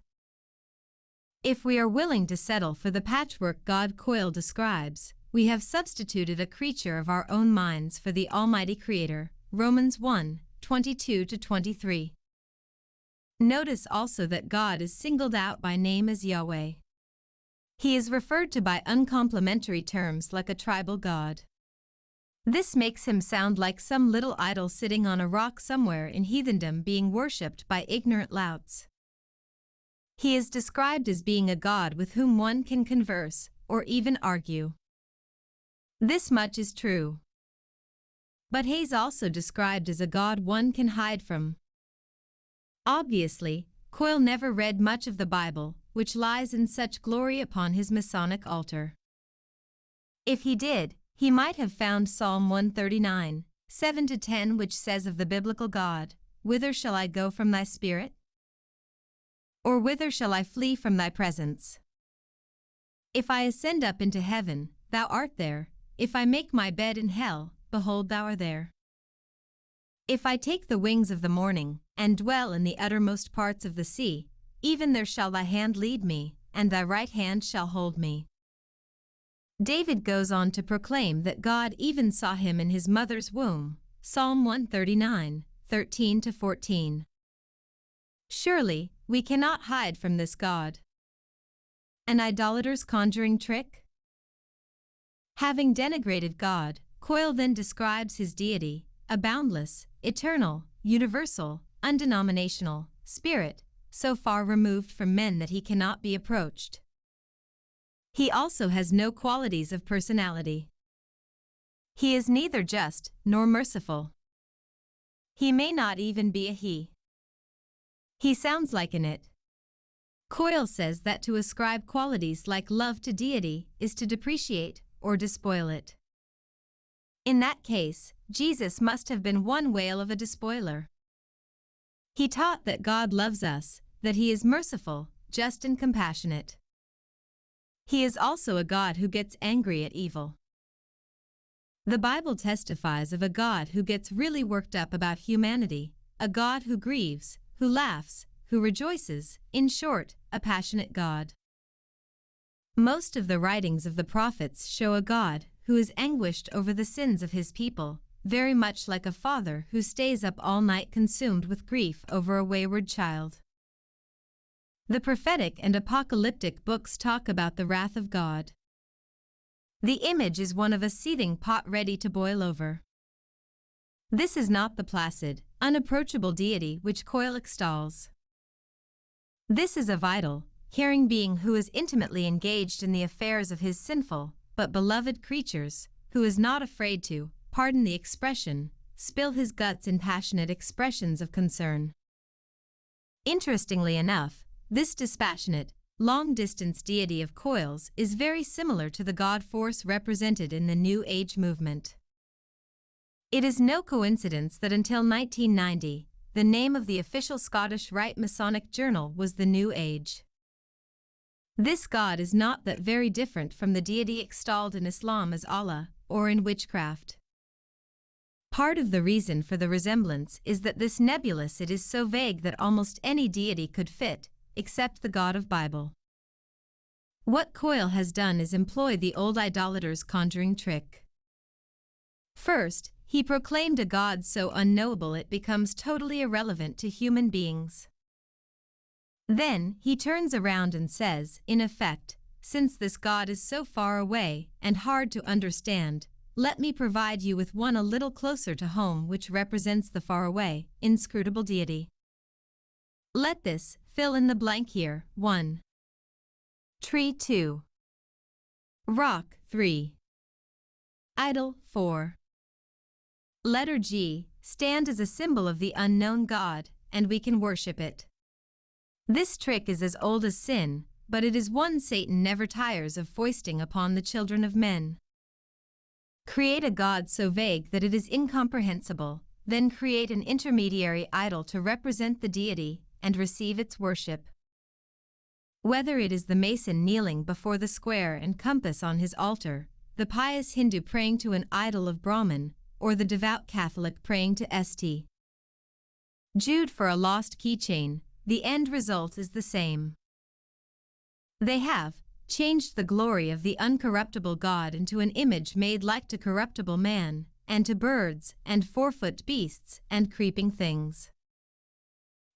If we are willing to settle for the patchwork God Coil describes, we have substituted a creature of our own minds for the Almighty Creator. Romans 1, 22 to 23. Notice also that God is singled out by name as Yahweh. He is referred to by uncomplimentary terms like a tribal god. This makes him sound like some little idol sitting on a rock somewhere in heathendom being worshipped by ignorant louts. He is described as being a god with whom one can converse, or even argue. This much is true. But Hayes also described as a god one can hide from. Obviously, Coil never read much of the Bible, which lies in such glory upon his Masonic altar. If he did, he might have found Psalm 139, 7 to 10, which says of the biblical God, Whither shall I go from thy spirit? Or whither shall I flee from thy presence? If I ascend up into heaven, thou art there. If I make my bed in hell, behold, thou art there. If I take the wings of the morning, and dwell in the uttermost parts of the sea, even there shall thy hand lead me, and thy right hand shall hold me. David goes on to proclaim that God even saw him in his mother's womb. Psalm 139, 13 to 14. Surely, we cannot hide from this God. An idolater's conjuring trick? Having denigrated God, Coil then describes his deity, a boundless, eternal, universal, undenominational spirit, so far removed from men that he cannot be approached. He also has no qualities of personality. He is neither just nor merciful. He may not even be a he. He sounds like an it. Coil says that to ascribe qualities like love to deity is to depreciate or despoil it. In that case, Jesus must have been one whale of a despoiler. He taught that God loves us, that He is merciful, just, and compassionate. He is also a God who gets angry at evil. The Bible testifies of a God who gets really worked up about humanity, a God who grieves, who laughs, who rejoices, in short, a passionate God. Most of the writings of the prophets show a God who is anguished over the sins of his people, very much like a father who stays up all night consumed with grief over a wayward child. The prophetic and apocalyptic books talk about the wrath of God. The image is one of a seething pot ready to boil over. This is not the placid, unapproachable deity which Coil extols. This is a vital, caring being who is intimately engaged in the affairs of his sinful, but beloved creatures, who is not afraid to, pardon the expression, spill his guts in passionate expressions of concern. Interestingly enough, this dispassionate, long distance deity of Coil's is very similar to the god force represented in the New Age movement. It is no coincidence that until 1990, the name of the official Scottish Rite Masonic journal was the New Age. This god is not that very different from the deity extolled in Islam as Allah or in witchcraft. Part of the reason for the resemblance is that this nebulous it is so vague that almost any deity could fit, except the God of Bible. What Coil has done is employ the old idolater's conjuring trick. First, he proclaimed a God so unknowable it becomes totally irrelevant to human beings. Then, he turns around and says, in effect, since this God is so far away and hard to understand, let me provide you with one a little closer to home which represents the faraway, inscrutable deity. Let this fill in the blank here 1. Tree 2. Rock 3. Idol 4. Letter G stand as a symbol of the unknown God, and we can worship it. This trick is as old as sin, but it is one Satan never tires of foisting upon the children of men. Create a God so vague that it is incomprehensible, then create an intermediary idol to represent the deity and receive its worship. Whether it is the mason kneeling before the square and compass on his altar, the pious Hindu praying to an idol of Brahman, or the devout Catholic praying to St. Jude for a lost keychain, the end result is the same. They have changed the glory of the uncorruptible God into an image made like to corruptible man, and to birds, and four-foot beasts, and creeping things.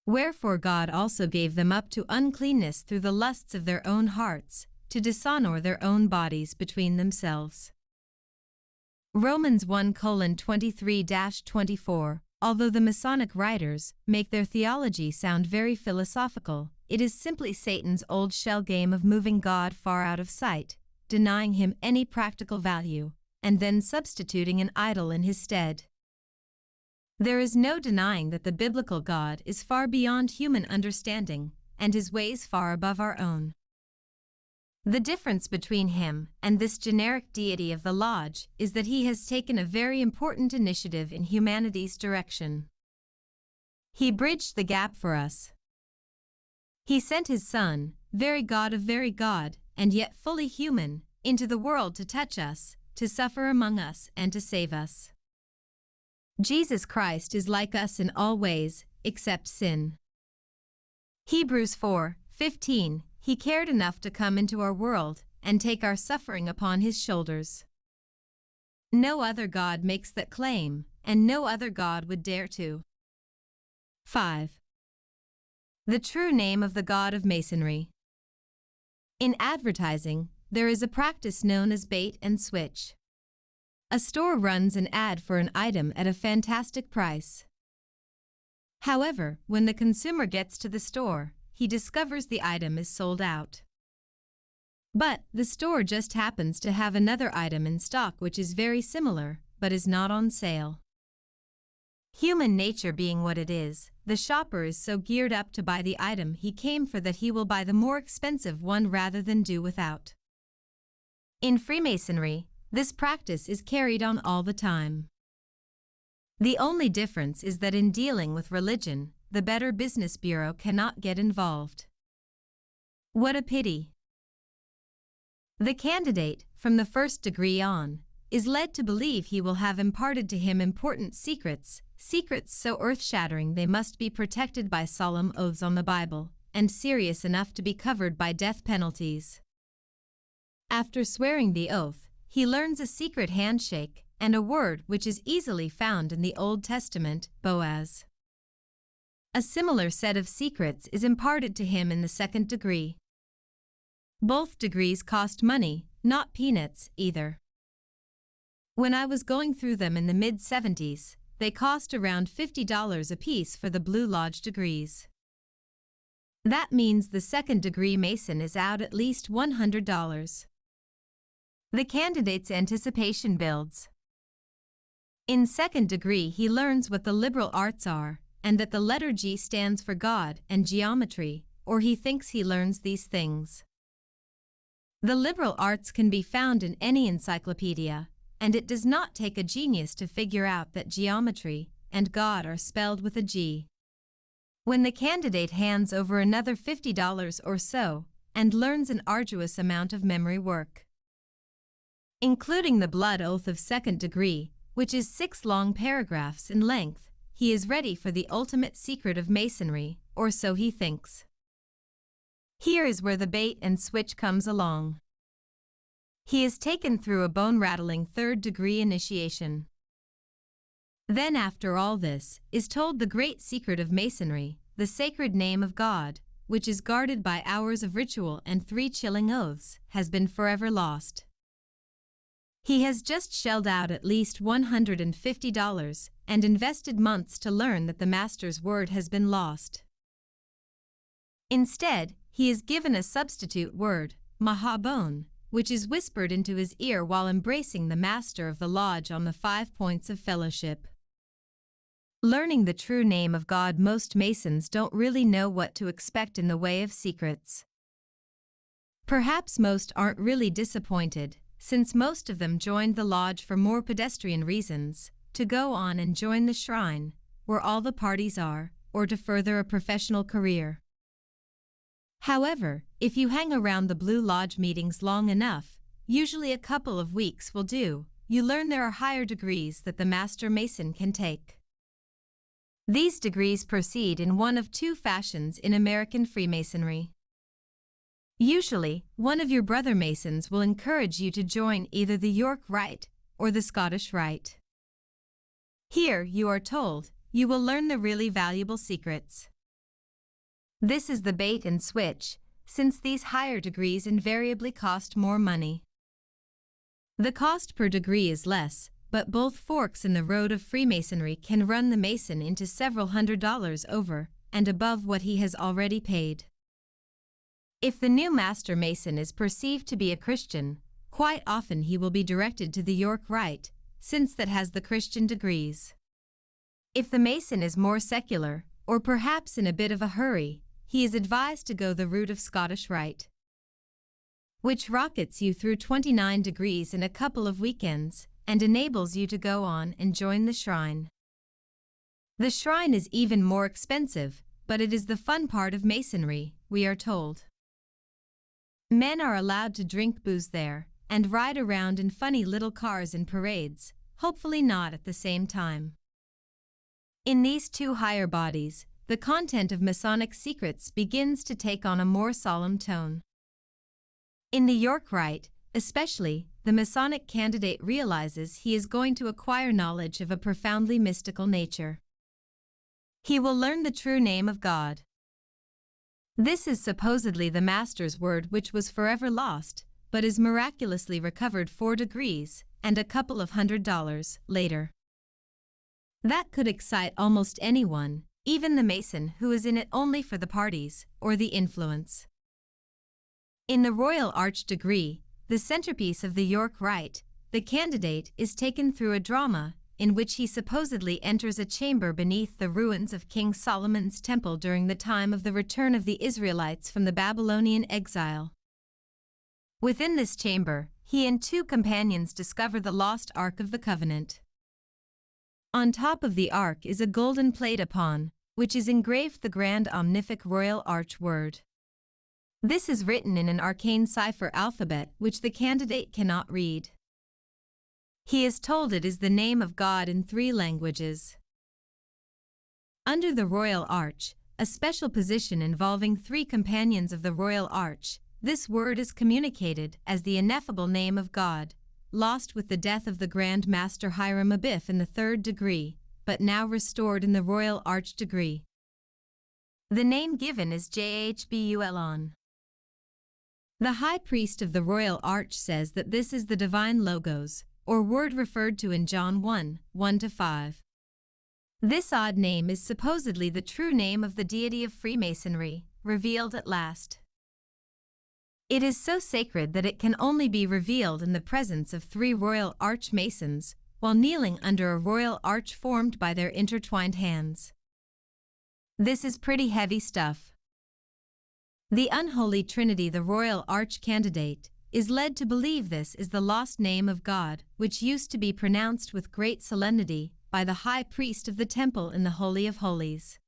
Wherefore God also gave them up to uncleanness through the lusts of their own hearts, to dishonor their own bodies between themselves. Romans 1 colon 23 24 Although the Masonic writers make their theology sound very philosophical, it is simply Satan's old shell game of moving God far out of sight, denying him any practical value, and then substituting an idol in his stead. There is no denying that the biblical God is far beyond human understanding, and his ways far above our own. The difference between him and this generic deity of the Lodge is that he has taken a very important initiative in humanity's direction. He bridged the gap for us. He sent his Son, very God of very God, and yet fully human, into the world to touch us, to suffer among us, and to save us. Jesus Christ is like us in all ways, except sin. Hebrews 4 15 he cared enough to come into our world and take our suffering upon his shoulders. No other God makes that claim, and no other God would dare to. 5. The true name of the God of Masonry. In advertising, there is a practice known as bait and switch. A store runs an ad for an item at a fantastic price. However, when the consumer gets to the store, he discovers the item is sold out. But the store just happens to have another item in stock which is very similar, but is not on sale. Human nature being what it is, the shopper is so geared up to buy the item he came for that he will buy the more expensive one rather than do without. In Freemasonry, this practice is carried on all the time. The only difference is that in dealing with religion, the Better Business Bureau cannot get involved. What a pity. The candidate, from the first degree on, is led to believe he will have imparted to him important secrets, secrets so earth-shattering they must be protected by solemn oaths on the Bible, and serious enough to be covered by death penalties. After swearing the oath, he learns a secret handshake and a word which is easily found in the Old Testament, Boaz. A similar set of secrets is imparted to him in the second degree. Both degrees cost money, not peanuts either. When I was going through them in the mid 70s, they cost around $50 apiece for the Blue Lodge degrees. That means the second degree Mason is out at least $100. The candidate's anticipation builds. In second degree, he learns what the liberal arts are, and that the letter G stands for God and geometry, or he thinks he learns these things. The liberal arts can be found in any encyclopedia, and it does not take a genius to figure out that geometry and God are spelled with a G. When the candidate hands over another $50 or so and learns an arduous amount of memory work, including the blood oath of second degree, which is six long paragraphs in length, he is ready for the ultimate secret of masonry, or so he thinks. Here is where the bait and switch comes along. He is taken through a bone-rattling third-degree initiation. Then after all this, is told the great secret of Masonry, the sacred name of God, which is guarded by hours of ritual and three chilling oaths, has been forever lost. He has just shelled out at least $150 and invested months to learn that the Master's word has been lost. Instead, he is given a substitute word, Mahabone, which is whispered into his ear while embracing the Master of the Lodge on the five points of fellowship. Learning the true name of God, most Masons don't really know what to expect in the way of secrets. Perhaps most aren't really disappointed, since most of them joined the lodge for more pedestrian reasons, to go on and join the shrine, where all the parties are, or to further a professional career. However, if you hang around the Blue Lodge meetings long enough, usually a couple of weeks will do, you learn there are higher degrees that the Master Mason can take. These degrees proceed in one of two fashions in American Freemasonry. Usually, one of your brother Masons will encourage you to join either the York Rite or the Scottish Rite. Here, you are told, you will learn the really valuable secrets. This is the bait and switch, since these higher degrees invariably cost more money. The cost per degree is less, but both forks in the road of Freemasonry can run the Mason into several hundred dollars over and above what he has already paid. If the new Master Mason is perceived to be a Christian, quite often he will be directed to the York Rite, since that has the Christian degrees. If the Mason is more secular, or perhaps in a bit of a hurry, he is advised to go the route of Scottish Rite, which rockets you through 29 degrees in a couple of weekends and enables you to go on and join the shrine. The shrine is even more expensive, but it is the fun part of Masonry, we are told. Men are allowed to drink booze there and ride around in funny little cars in parades, hopefully not at the same time. In these two higher bodies, the content of Masonic secrets begins to take on a more solemn tone. In the York Rite, especially, the Masonic candidate realizes he is going to acquire knowledge of a profoundly mystical nature. He will learn the true name of God. This is supposedly the Master's word which was forever lost, but is miraculously recovered four degrees and a couple of hundred dollars later. That could excite almost anyone, even the Mason who is in it only for the parties or the influence. In the Royal Arch degree, the centerpiece of the York Rite, the candidate is taken through a drama in which he supposedly enters a chamber beneath the ruins of King Solomon's temple during the time of the return of the Israelites from the Babylonian exile. Within this chamber, he and two companions discover the lost Ark of the Covenant. On top of the Ark is a golden plate upon, which is engraved the grand omnific royal arch word. This is written in an arcane cipher alphabet which the candidate cannot read. He is told it is the name of God in three languages. Under the Royal Arch, a special position involving three companions of the Royal Arch, this word is communicated as the ineffable name of God, lost with the death of the Grand Master Hiram Abiff in the third degree, but now restored in the Royal Arch degree. The name given is JHBULON. The High Priest of the Royal Arch says that this is the divine logos, or word referred to in John 1 1 5. This odd name is supposedly the true name of the deity of Freemasonry, revealed at last. It is so sacred that it can only be revealed in the presence of three royal arch masons while kneeling under a royal arch formed by their intertwined hands. This is pretty heavy stuff. The unholy trinity, the royal arch candidate, is led to believe this is the lost name of God, which used to be pronounced with great solemnity by the high priest of the temple in the Holy of Holies.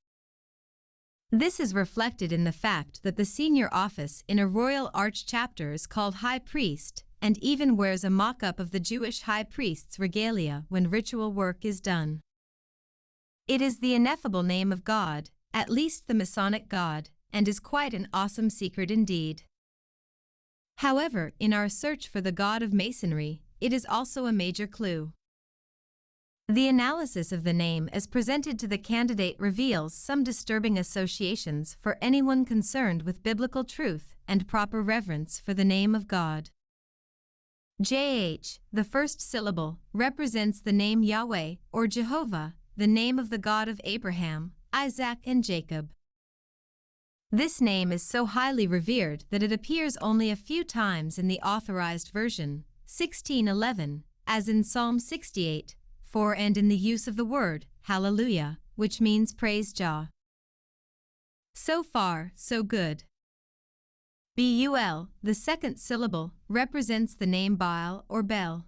This is reflected in the fact that the senior office in a royal arch chapter is called high priest and even wears a mock-up of the Jewish high priest's regalia when ritual work is done. It is the ineffable name of God, at least the Masonic God, and is quite an awesome secret indeed. However, in our search for the God of Masonry, it is also a major clue. The analysis of the name as presented to the candidate reveals some disturbing associations for anyone concerned with biblical truth and proper reverence for the name of God. JH, the first syllable, represents the name Yahweh or Jehovah, the name of the God of Abraham, Isaac, and Jacob. This name is so highly revered that it appears only a few times in the Authorized Version, 1611, as in Psalm 68, for and in the use of the word, hallelujah, which means praise Jah. So far, so good. Bul, the second syllable, represents the name Baal or Bel.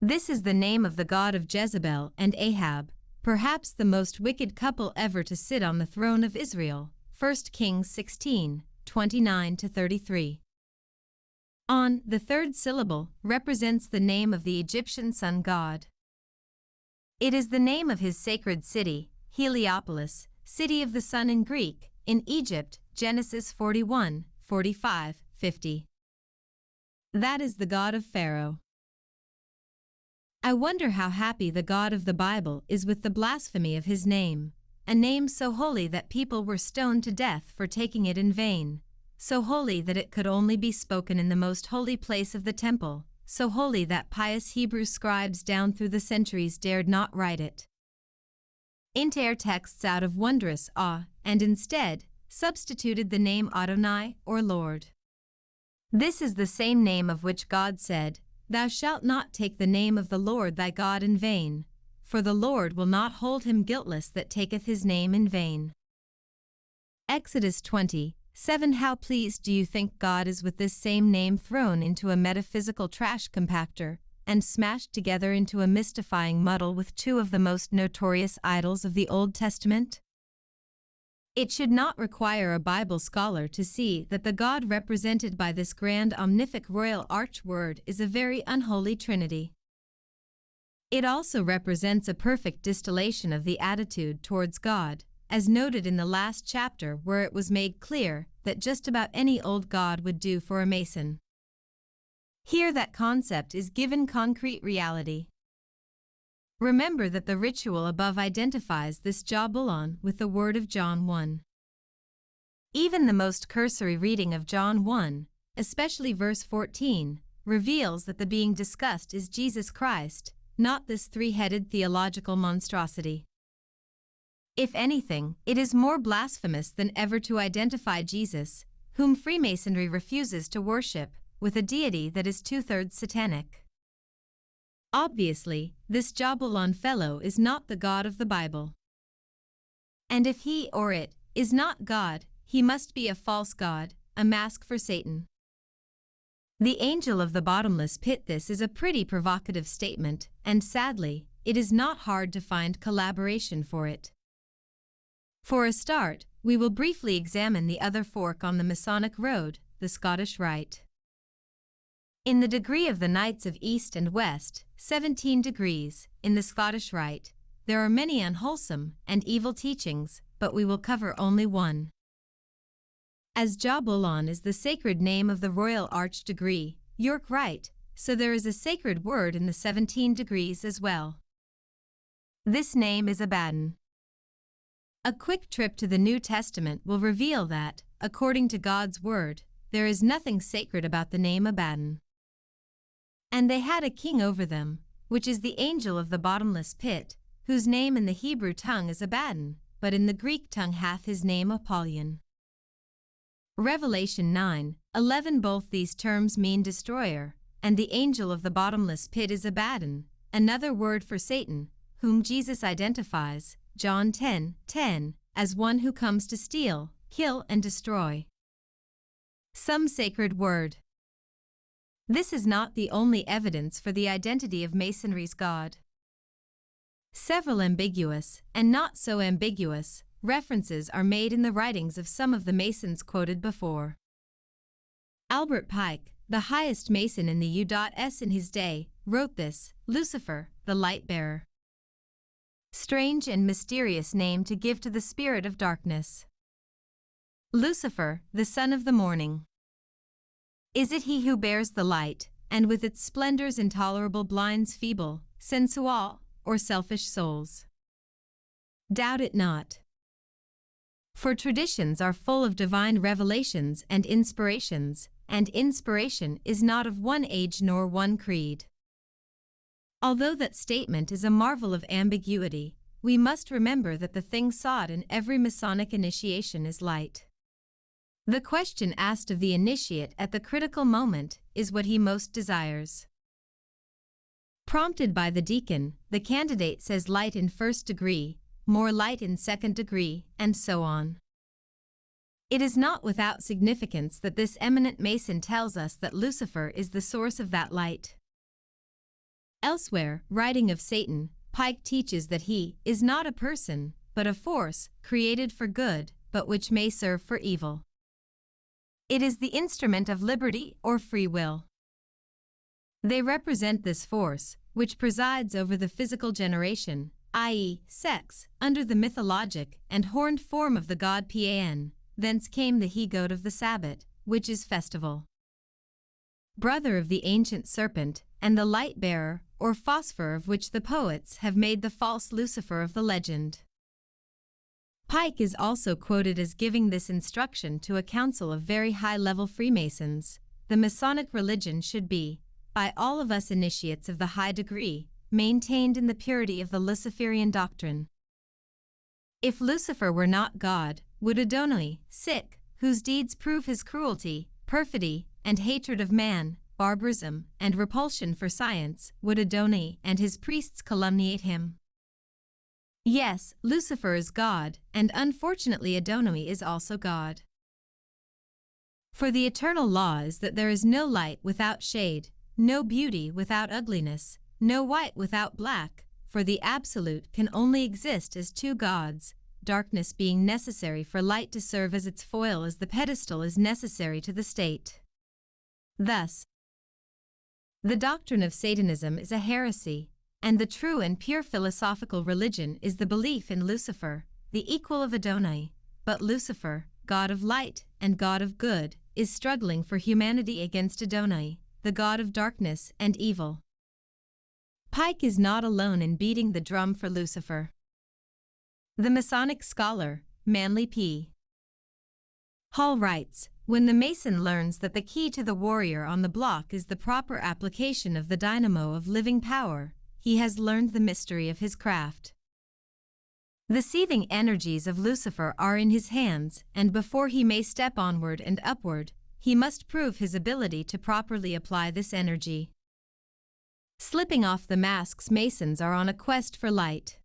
This is the name of the god of Jezebel and Ahab, perhaps the most wicked couple ever to sit on the throne of Israel. 1 Kings 16, 29 33. On, the third syllable, represents the name of the Egyptian sun god. It is the name of his sacred city, Heliopolis, city of the sun in Greek, in Egypt, Genesis 41, 45, 50. That is the God of Pharaoh. I wonder how happy the God of the Bible is with the blasphemy of his name, a name so holy that people were stoned to death for taking it in vain, so holy that it could only be spoken in the most holy place of the temple, so holy that pious Hebrew scribes down through the centuries dared not write it. Inter texts out of wondrous awe, and instead, substituted the name Adonai or Lord. This is the same name of which God said, Thou shalt not take the name of the Lord thy God in vain, for the Lord will not hold him guiltless that taketh his name in vain. Exodus 20, 7. How pleased do you think God is with this same name thrown into a metaphysical trash compactor and smashed together into a mystifying muddle with two of the most notorious idols of the Old Testament? It should not require a Bible scholar to see that the God represented by this grand omnific royal arch word is a very unholy trinity. It also represents a perfect distillation of the attitude towards God, as noted in the last chapter where it was made clear that just about any old god would do for a mason. Here that concept is given concrete reality. Remember that the ritual above identifies this Jabulon with the word of John 1. Even the most cursory reading of John 1, especially verse 14, reveals that the being discussed is Jesus Christ, not this three-headed theological monstrosity. If anything, it is more blasphemous than ever to identify Jesus, whom Freemasonry refuses to worship, with a deity that is two-thirds satanic. Obviously, this Jabulon fellow is not the God of the Bible. And if he or it is not God, he must be a false God, a mask for Satan. The angel of the bottomless pit This is a pretty provocative statement, and sadly, it is not hard to find collaboration for it. For a start, we will briefly examine the other fork on the Masonic Road, the Scottish Rite. In the degree of the Knights of East and West, 17 degrees, in the Scottish Rite, there are many unwholesome and evil teachings, but we will cover only one. As Jabulon is the sacred name of the Royal Arch degree, York Rite, so there is a sacred word in the 17 degrees as well. This name is Abaddon. A quick trip to the New Testament will reveal that, according to God's Word, there is nothing sacred about the name Abaddon. And they had a king over them, which is the angel of the bottomless pit, whose name in the Hebrew tongue is Abaddon, but in the Greek tongue hath his name Apollyon. Revelation 9 11 Both these terms mean destroyer, and the angel of the bottomless pit is Abaddon, another word for Satan, whom Jesus identifies, John 10 10, as one who comes to steal, kill, and destroy. Some sacred word. This is not the only evidence for the identity of Masonry's God. Several ambiguous, and not so ambiguous, references are made in the writings of some of the Masons quoted before. Albert Pike, the highest Mason in the U.S. in his day, wrote this Lucifer, the light bearer. Strange and mysterious name to give to the spirit of darkness. Lucifer, the son of the morning. Is it he who bears the light, and with its splendors intolerable blinds feeble, sensual, or selfish souls? Doubt it not. For traditions are full of divine revelations and inspirations, and inspiration is not of one age nor one creed. Although that statement is a marvel of ambiguity, we must remember that the thing sought in every Masonic initiation is light. The question asked of the initiate at the critical moment is what he most desires. Prompted by the deacon, the candidate says light in first degree, more light in second degree, and so on. It is not without significance that this eminent Mason tells us that Lucifer is the source of that light. Elsewhere, writing of Satan, Pike teaches that he is not a person, but a force, created for good, but which may serve for evil. It is the instrument of liberty or free will. They represent this force, which presides over the physical generation, i.e., sex, under the mythologic and horned form of the god Pan. Thence came the he-goat of the Sabbat, which is festival. Brother of the ancient serpent, and the light bearer, or phosphor of which the poets have made the false Lucifer of the legend. Pike is also quoted as giving this instruction to a council of very high-level Freemasons. The Masonic religion should be, by all of us initiates of the high degree, maintained in the purity of the Luciferian doctrine. If Lucifer were not God, would Adonai, sick, whose deeds prove his cruelty, perfidy, and hatred of man, barbarism, and repulsion for science, would Adonai and his priests calumniate him? Yes, Lucifer is God, and unfortunately Adonai is also God. For the eternal law is that there is no light without shade, no beauty without ugliness, no white without black, for the Absolute can only exist as two gods, darkness being necessary for light to serve as its foil as the pedestal is necessary to the state. Thus, the doctrine of Satanism is a heresy, and the true and pure philosophical religion is the belief in Lucifer, the equal of Adonai. But Lucifer, God of light and God of good, is struggling for humanity against Adonai, the God of darkness and evil. Pike is not alone in beating the drum for Lucifer. The Masonic scholar, Manly P. Hall writes, when the Mason learns that the key to the warrior on the block is the proper application of the dynamo of living power, he has learned the mystery of his craft. The seething energies of Lucifer are in his hands, and before he may step onward and upward, he must prove his ability to properly apply this energy. Slipping off the masks Masons are on a quest for light.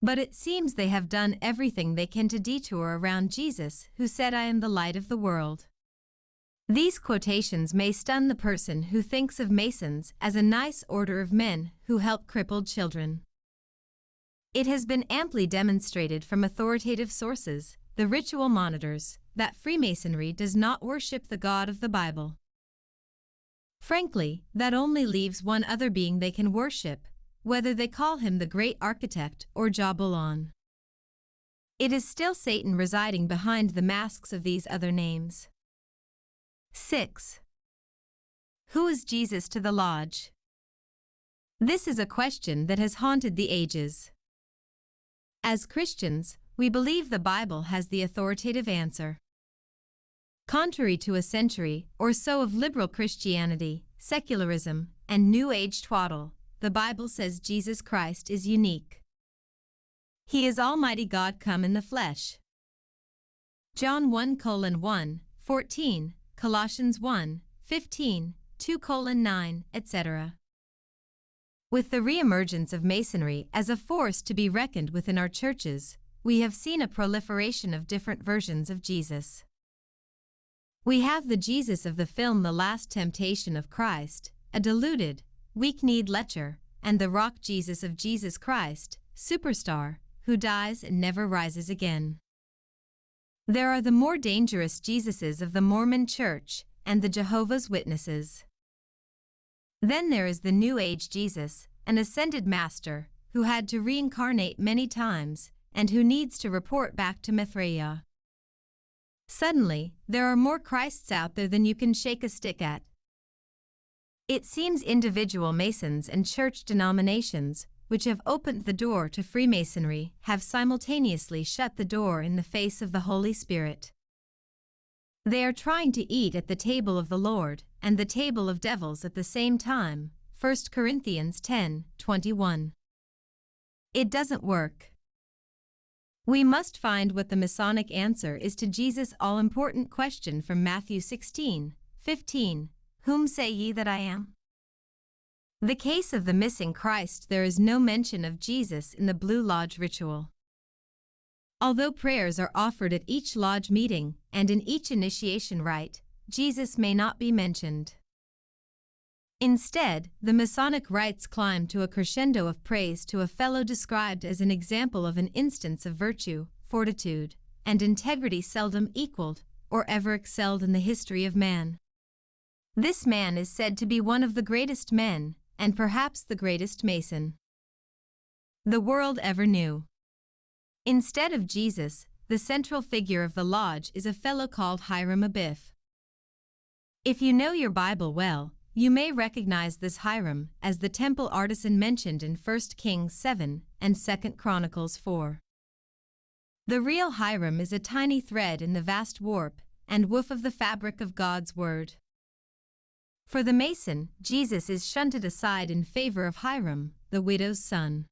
But it seems they have done everything they can to detour around Jesus, who said, I am the light of the world. These quotations may stun the person who thinks of Masons as a nice order of men who help crippled children. It has been amply demonstrated from authoritative sources, the ritual monitors, that Freemasonry does not worship the God of the Bible. Frankly, that only leaves one other being they can worship, whether they call him the great architect or Jahbulon. It is still Satan residing behind the masks of these other names. 6. Who is Jesus to the Lodge? This is a question that has haunted the ages. As Christians, we believe the Bible has the authoritative answer. Contrary to a century or so of liberal Christianity, secularism, and New Age twaddle, the Bible says Jesus Christ is unique. He is Almighty God come in the flesh. John 1 colon 1, 14, Colossians 1, 15, 2 colon 9, etc. With the reemergence of Masonry as a force to be reckoned with in our churches, we have seen a proliferation of different versions of Jesus. We have the Jesus of the film The Last Temptation of Christ, a deluded, weak-kneed lecher, and the rock Jesus of Jesus Christ, superstar, who dies and never rises again. There are the more dangerous Jesuses of the Mormon Church and the Jehovah's Witnesses. Then there is the New Age Jesus, an ascended master, who had to reincarnate many times and who needs to report back to Maitreya. Suddenly, there are more Christs out there than you can shake a stick at. It seems individual Masons and church denominations, which have opened the door to Freemasonry, have simultaneously shut the door in the face of the Holy Spirit. They are trying to eat at the table of the Lord and the table of devils at the same time. 1 Corinthians 10 21. It doesn't work. We must find what the Masonic answer is to Jesus' all important question from Matthew 16 15 Whom say ye that I am? The case of the missing Christ, there is no mention of Jesus in the Blue Lodge ritual. Although prayers are offered at each lodge meeting and in each initiation rite, Jesus may not be mentioned. Instead, the Masonic rites climb to a crescendo of praise to a fellow described as an example of an instance of virtue, fortitude, and integrity seldom equaled or ever excelled in the history of man. This man is said to be one of the greatest men, and perhaps the greatest Mason the world ever knew. Instead of Jesus, the central figure of the lodge is a fellow called Hiram Abiff. If you know your Bible well, you may recognize this Hiram as the temple artisan mentioned in 1 Kings 7 and 2 Chronicles 4. The real Hiram is a tiny thread in the vast warp and woof of the fabric of God's Word. For the Mason, Jesus is shunted aside in favor of Hiram, the widow's son.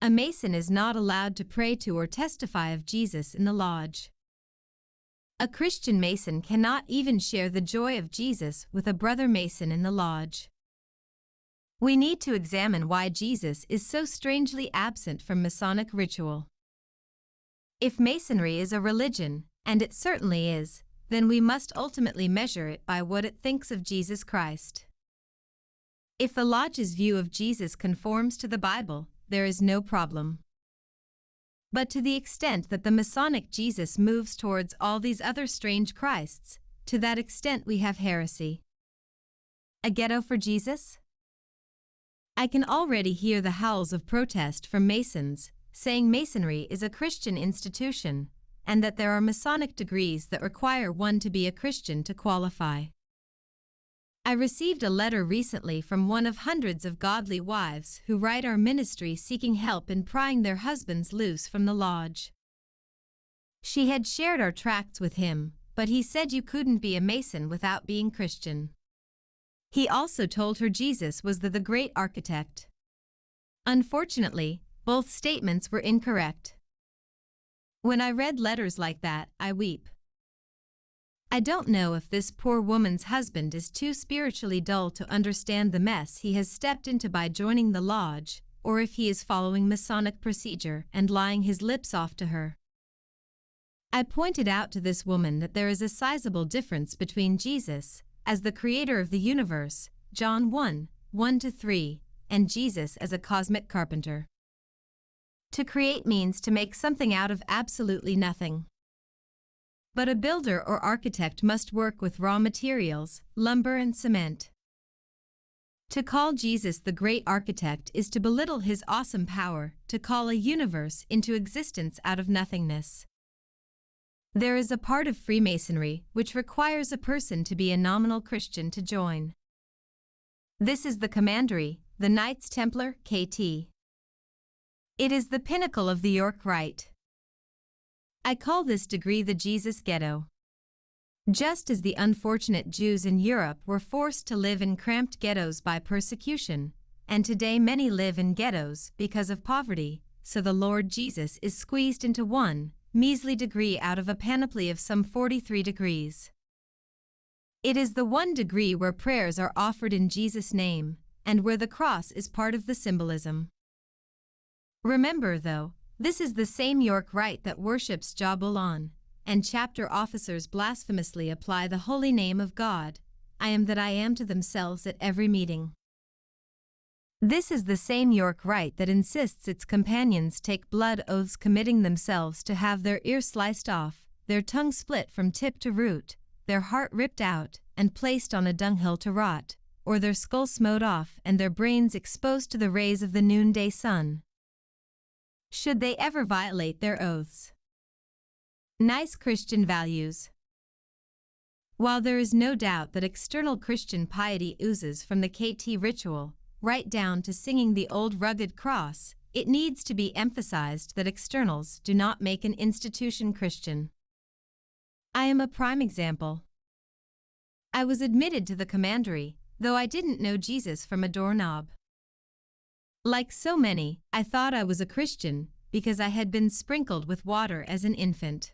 A Mason is not allowed to pray to or testify of Jesus in the lodge. A Christian Mason cannot even share the joy of Jesus with a brother Mason in the lodge. We need to examine why Jesus is so strangely absent from Masonic ritual. If Masonry is a religion, and it certainly is, then we must ultimately measure it by what it thinks of Jesus Christ. If the Lodge's view of Jesus conforms to the Bible, there is no problem. But to the extent that the Masonic Jesus moves towards all these other strange Christs, to that extent we have heresy. A ghetto for Jesus? I can already hear the howls of protest from Masons, saying Masonry is a Christian institution, and that there are Masonic degrees that require one to be a Christian to qualify. I received a letter recently from one of hundreds of godly wives who write our ministry seeking help in prying their husbands loose from the lodge. She had shared our tracts with him, but he said you couldn't be a Mason without being Christian. He also told her Jesus was the, the great architect. Unfortunately, both statements were incorrect. When I read letters like that, I weep. I don't know if this poor woman's husband is too spiritually dull to understand the mess he has stepped into by joining the lodge, or if he is following Masonic procedure and lying his lips off to her. I pointed out to this woman that there is a sizable difference between Jesus, as the creator of the universe, John 1 1 to 3, and Jesus as a cosmic carpenter. To create means to make something out of absolutely nothing. But a builder or architect must work with raw materials, lumber and cement. To call Jesus the great architect is to belittle his awesome power to call a universe into existence out of nothingness. There is a part of Freemasonry which requires a person to be a nominal Christian to join. This is the Commandery, the Knights Templar, KT. It is the pinnacle of the York Rite. I call this degree the Jesus Ghetto. Just as the unfortunate Jews in Europe were forced to live in cramped ghettos by persecution, and today many live in ghettos because of poverty, so the Lord Jesus is squeezed into one, measly degree out of a panoply of some 43 degrees. It is the one degree where prayers are offered in Jesus' name, and where the cross is part of the symbolism. Remember, though, this is the same York rite that worships Jabulon, and chapter officers blasphemously apply the holy name of God, I am that I am to themselves at every meeting. This is the same York rite that insists its companions take blood oaths committing themselves to have their ear sliced off, their tongue split from tip to root, their heart ripped out and placed on a dunghill to rot, or their skull smote off and their brains exposed to the rays of the noonday sun. Should they ever violate their oaths? Nice Christian values. While there is no doubt that external Christian piety oozes from the KT ritual, right down to singing the old rugged cross, it needs to be emphasized that externals do not make an institution Christian. I am a prime example. I was admitted to the commandery, though I didn't know Jesus from a doorknob. Like so many, I thought I was a Christian because I had been sprinkled with water as an infant.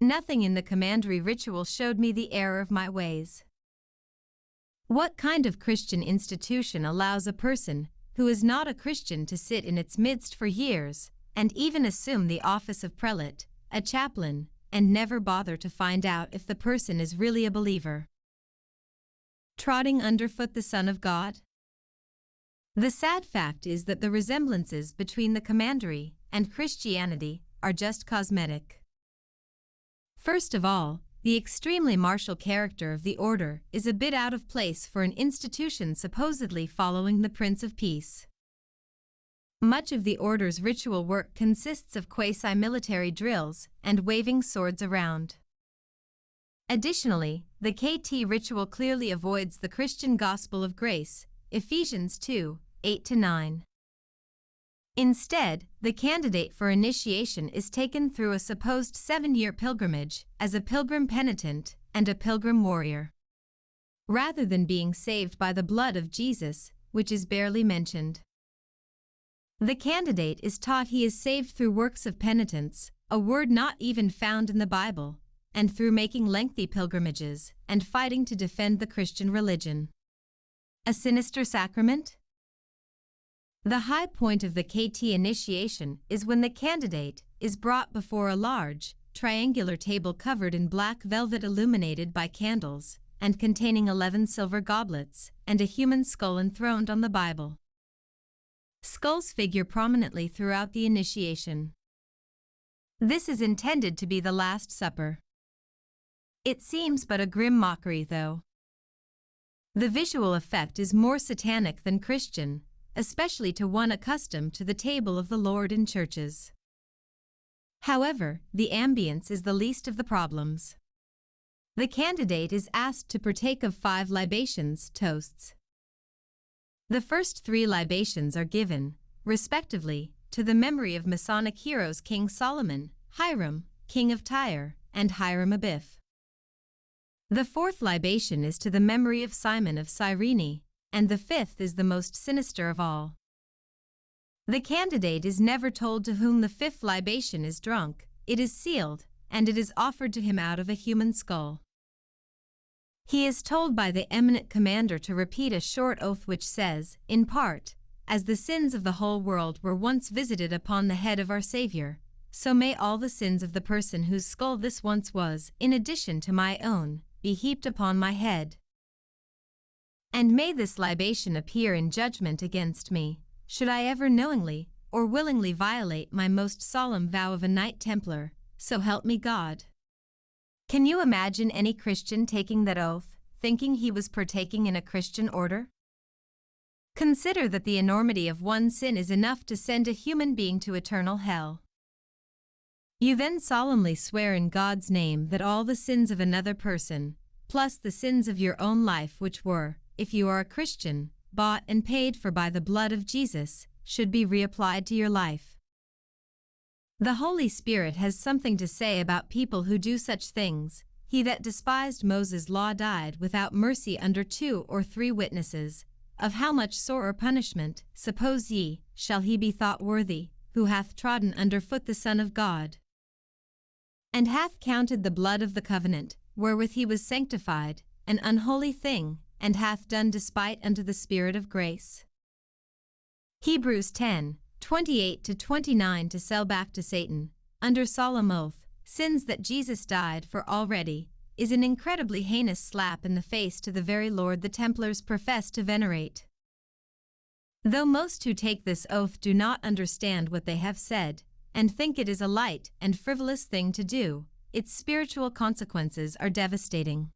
Nothing in the commandery ritual showed me the error of my ways. What kind of Christian institution allows a person who is not a Christian to sit in its midst for years and even assume the office of prelate, a chaplain, and never bother to find out if the person is really a believer? Trotting underfoot the Son of God? The sad fact is that the resemblances between the commandery and Christianity are just cosmetic. First of all, the extremely martial character of the order is a bit out of place for an institution supposedly following the Prince of Peace. Much of the order's ritual work consists of quasi-military drills and waving swords around. Additionally, the KT ritual clearly avoids the Christian gospel of grace, Ephesians 2, 8-9. Instead, the candidate for initiation is taken through a supposed seven-year pilgrimage as a pilgrim penitent and a pilgrim warrior. Rather than being saved by the blood of Jesus, which is barely mentioned. The candidate is taught he is saved through works of penitence, a word not even found in the Bible, and through making lengthy pilgrimages and fighting to defend the Christian religion. A sinister sacrament? The high point of the KT initiation is when the candidate is brought before a large, triangular table covered in black velvet illuminated by candles and containing 11 silver goblets and a human skull enthroned on the Bible. Skulls figure prominently throughout the initiation. This is intended to be the Last Supper. It seems but a grim mockery, though. The visual effect is more satanic than Christian, especially to one accustomed to the table of the Lord in churches. However, the ambience is the least of the problems. The candidate is asked to partake of five libations, toasts. The first three libations are given, respectively, to the memory of Masonic heroes King Solomon, Hiram, King of Tyre, and Hiram Abiff. The fourth libation is to the memory of Simon of Cyrene, and the fifth is the most sinister of all. The candidate is never told to whom the fifth libation is drunk, it is sealed, and it is offered to him out of a human skull. He is told by the eminent commander to repeat a short oath which says, in part, As the sins of the whole world were once visited upon the head of our Savior, so may all the sins of the person whose skull this once was, in addition to my own, be heaped upon my head. And may this libation appear in judgment against me, should I ever knowingly or willingly violate my most solemn vow of a Knight Templar, so help me God. Can you imagine any Christian taking that oath, thinking he was partaking in a Christian order? Consider that the enormity of one sin is enough to send a human being to eternal hell. You then solemnly swear in God's name that all the sins of another person, plus the sins of your own life which were, if you are a Christian, bought and paid for by the blood of Jesus, should be reapplied to your life. The Holy Spirit has something to say about people who do such things. He that despised Moses' law died without mercy under two or three witnesses. Of how much sorer punishment, suppose ye, shall he be thought worthy, who hath trodden under foot the Son of God? And hath counted the blood of the covenant, wherewith he was sanctified, an unholy thing, and hath done despite unto the Spirit of grace. Hebrews 10, 28 to 29 to sell back to Satan, under solemn oath, sins that Jesus died for already, is an incredibly heinous slap in the face to the very Lord the Templars profess to venerate. Though most who take this oath do not understand what they have said, and think it is a light and frivolous thing to do, its spiritual consequences are devastating.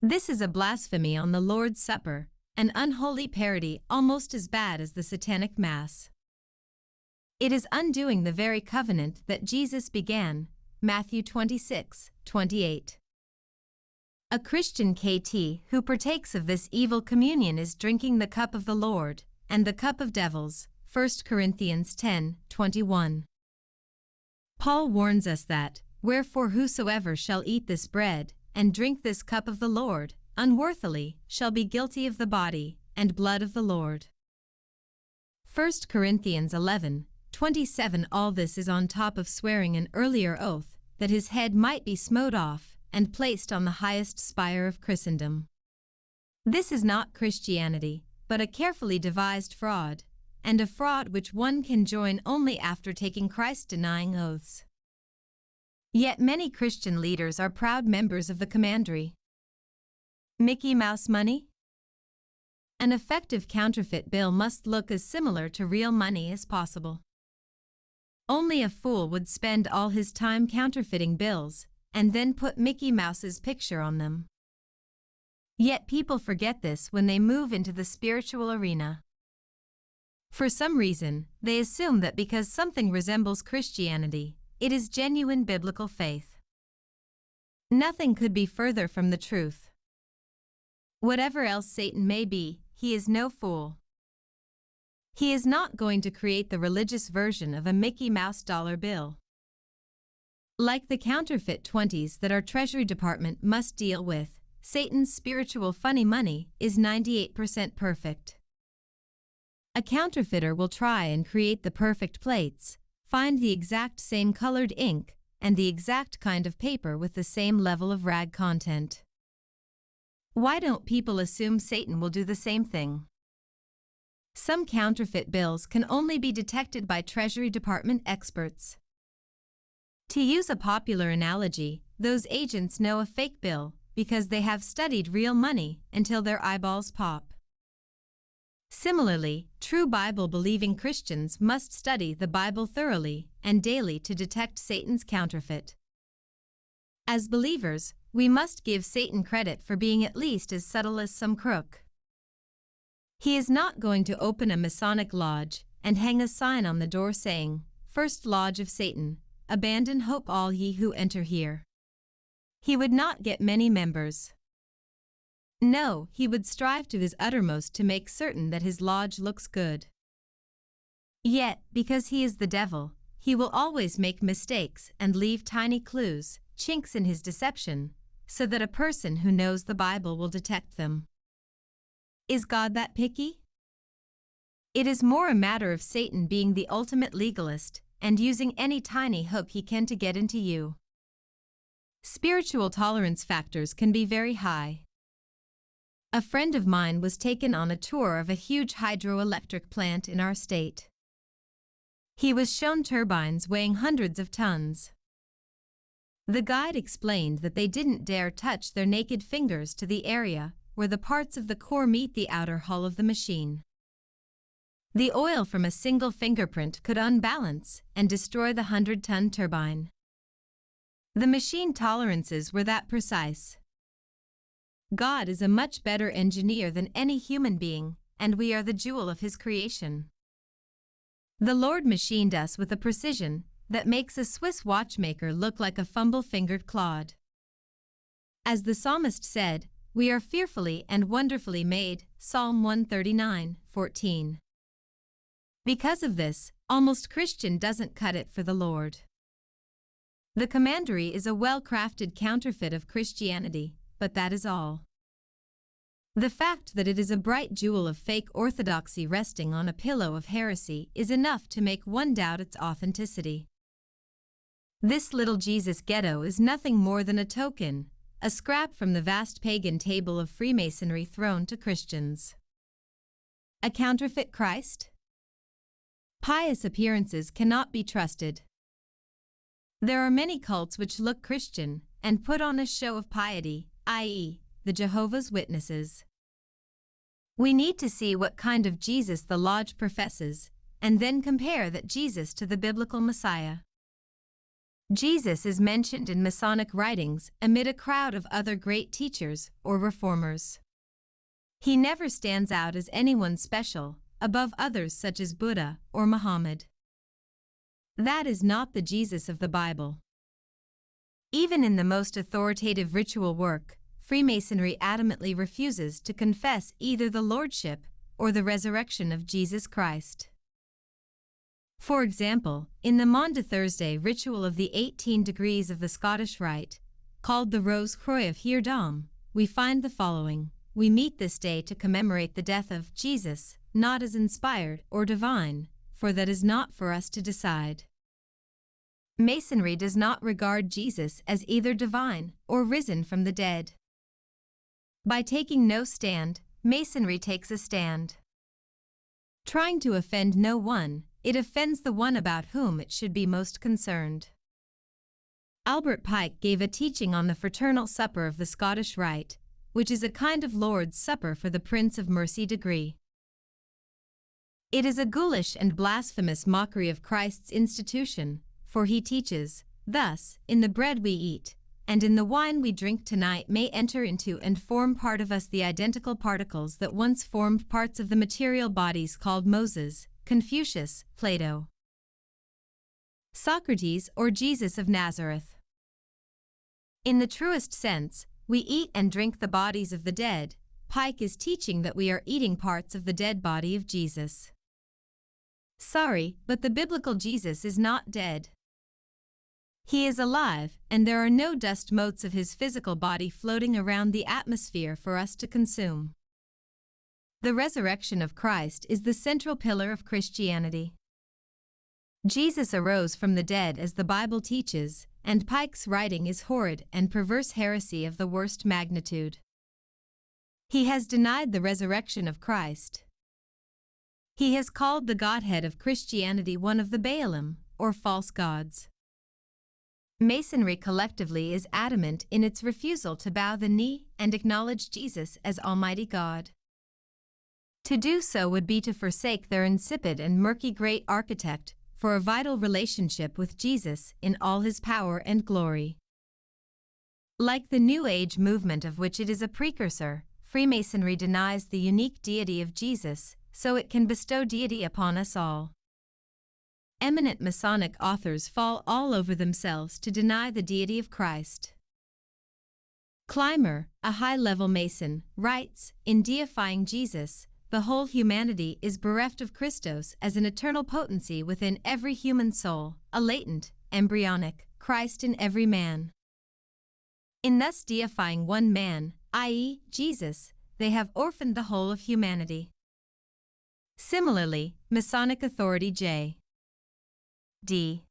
This is a blasphemy on the Lord's Supper, an unholy parody almost as bad as the Satanic Mass. It is undoing the very covenant that Jesus began, Matthew 26, 28. A Christian KT who partakes of this evil communion is drinking the cup of the Lord, and the cup of devils, 1 Corinthians 10, 21. Paul warns us that, Wherefore whosoever shall eat this bread, and drink this cup of the Lord, unworthily, shall be guilty of the body, and blood of the Lord. 1 Corinthians 11, 27 All this is on top of swearing an earlier oath, that his head might be smote off, and placed on the highest spire of Christendom. This is not Christianity, but a carefully devised fraud, and a fraud which one can join only after taking Christ-denying oaths. Yet many Christian leaders are proud members of the commandery. Mickey Mouse money? An effective counterfeit bill must look as similar to real money as possible. Only a fool would spend all his time counterfeiting bills and then put Mickey Mouse's picture on them. Yet people forget this when they move into the spiritual arena. For some reason, they assume that because something resembles Christianity, it is genuine biblical faith. Nothing could be further from the truth. Whatever else Satan may be, he is no fool. He is not going to create the religious version of a Mickey Mouse dollar bill. Like the counterfeit 20s that our Treasury Department must deal with, Satan's spiritual funny money is 98% perfect. A counterfeiter will try and create the perfect plates, find the exact same colored ink, and the exact kind of paper with the same level of rag content. Why don't people assume Satan will do the same thing? Some counterfeit bills can only be detected by Treasury Department experts. To use a popular analogy, those agents know a fake bill because they have studied real money until their eyeballs pop. Similarly, true Bible-believing Christians must study the Bible thoroughly and daily to detect Satan's counterfeit. As believers, we must give Satan credit for being at least as subtle as some crook. He is not going to open a Masonic lodge and hang a sign on the door saying, First Lodge of Satan, Abandon hope all ye who enter here. He would not get many members. No, he would strive to his uttermost to make certain that his lodge looks good. Yet, because he is the devil, he will always make mistakes and leave tiny clues, chinks in his deception, so that a person who knows the Bible will detect them. Is God that picky? It is more a matter of Satan being the ultimate legalist and using any tiny hook he can to get into you. Spiritual tolerance factors can be very high. A friend of mine was taken on a tour of a huge hydroelectric plant in our state. He was shown turbines weighing hundreds of tons. The guide explained that they didn't dare touch their naked fingers to the area where the parts of the core meet the outer hull of the machine. The oil from a single fingerprint could unbalance and destroy the 100-ton turbine. The machine tolerances were that precise. God is a much better engineer than any human being, and we are the jewel of his creation. The Lord machined us with a precision that makes a Swiss watchmaker look like a fumble-fingered clod. As the psalmist said, we are fearfully and wonderfully made, Psalm 139, 14. Because of this, almost Christian doesn't cut it for the Lord. The commandery is a well-crafted counterfeit of Christianity, but that is all. The fact that it is a bright jewel of fake orthodoxy resting on a pillow of heresy is enough to make one doubt its authenticity. This little Jesus ghetto is nothing more than a token, a scrap from the vast pagan table of Freemasonry thrown to Christians. A counterfeit Christ? Pious appearances cannot be trusted. There are many cults which look Christian and put on a show of piety, i.e., the Jehovah's Witnesses. We need to see what kind of Jesus the Lodge professes, and then compare that Jesus to the biblical Messiah. Jesus is mentioned in Masonic writings amid a crowd of other great teachers or reformers. He never stands out as anyone special, above others such as Buddha or Muhammad. That is not the Jesus of the Bible. Even in the most authoritative ritual work, Freemasonry adamantly refuses to confess either the lordship or the resurrection of Jesus Christ. For example, in the Maundy Thursday ritual of the 18 degrees of the Scottish Rite, called the Rose Croix of Heredom, we find the following. We meet this day to commemorate the death of Jesus, not as inspired or divine, for that is not for us to decide. Masonry does not regard Jesus as either divine or risen from the dead. By taking no stand, Masonry takes a stand. Trying to offend no one, it offends the one about whom it should be most concerned. Albert Pike gave a teaching on the fraternal supper of the Scottish Rite, which is a kind of Lord's Supper for the Prince of Mercy degree. It is a ghoulish and blasphemous mockery of Christ's institution, for he teaches, thus, in the bread we eat, and in the wine we drink tonight may enter into and form part of us the identical particles that once formed parts of the material bodies called Moses, Confucius, Plato. Socrates or Jesus of Nazareth. In the truest sense, we eat and drink the bodies of the dead. Pike is teaching that we are eating parts of the dead body of Jesus. Sorry, but the biblical Jesus is not dead. He is alive, and there are no dust motes of his physical body floating around the atmosphere for us to consume. The resurrection of Christ is the central pillar of Christianity. Jesus arose from the dead as the Bible teaches, and Pike's writing is horrid and perverse heresy of the worst magnitude. He has denied the resurrection of Christ. He has called the Godhead of Christianity one of the Baalim, or false gods. Masonry collectively is adamant in its refusal to bow the knee and acknowledge Jesus as Almighty God. To do so would be to forsake their insipid and murky great architect for a vital relationship with Jesus in all his power and glory. Like the New Age movement of which it is a precursor, Freemasonry denies the unique deity of Jesus so it can bestow deity upon us all. Eminent Masonic authors fall all over themselves to deny the deity of Christ. Clymer, a high level Mason, writes In deifying Jesus, the whole humanity is bereft of Christos as an eternal potency within every human soul, a latent, embryonic, Christ in every man. In thus deifying one man, i.e., Jesus, they have orphaned the whole of humanity. Similarly, Masonic authority J. D.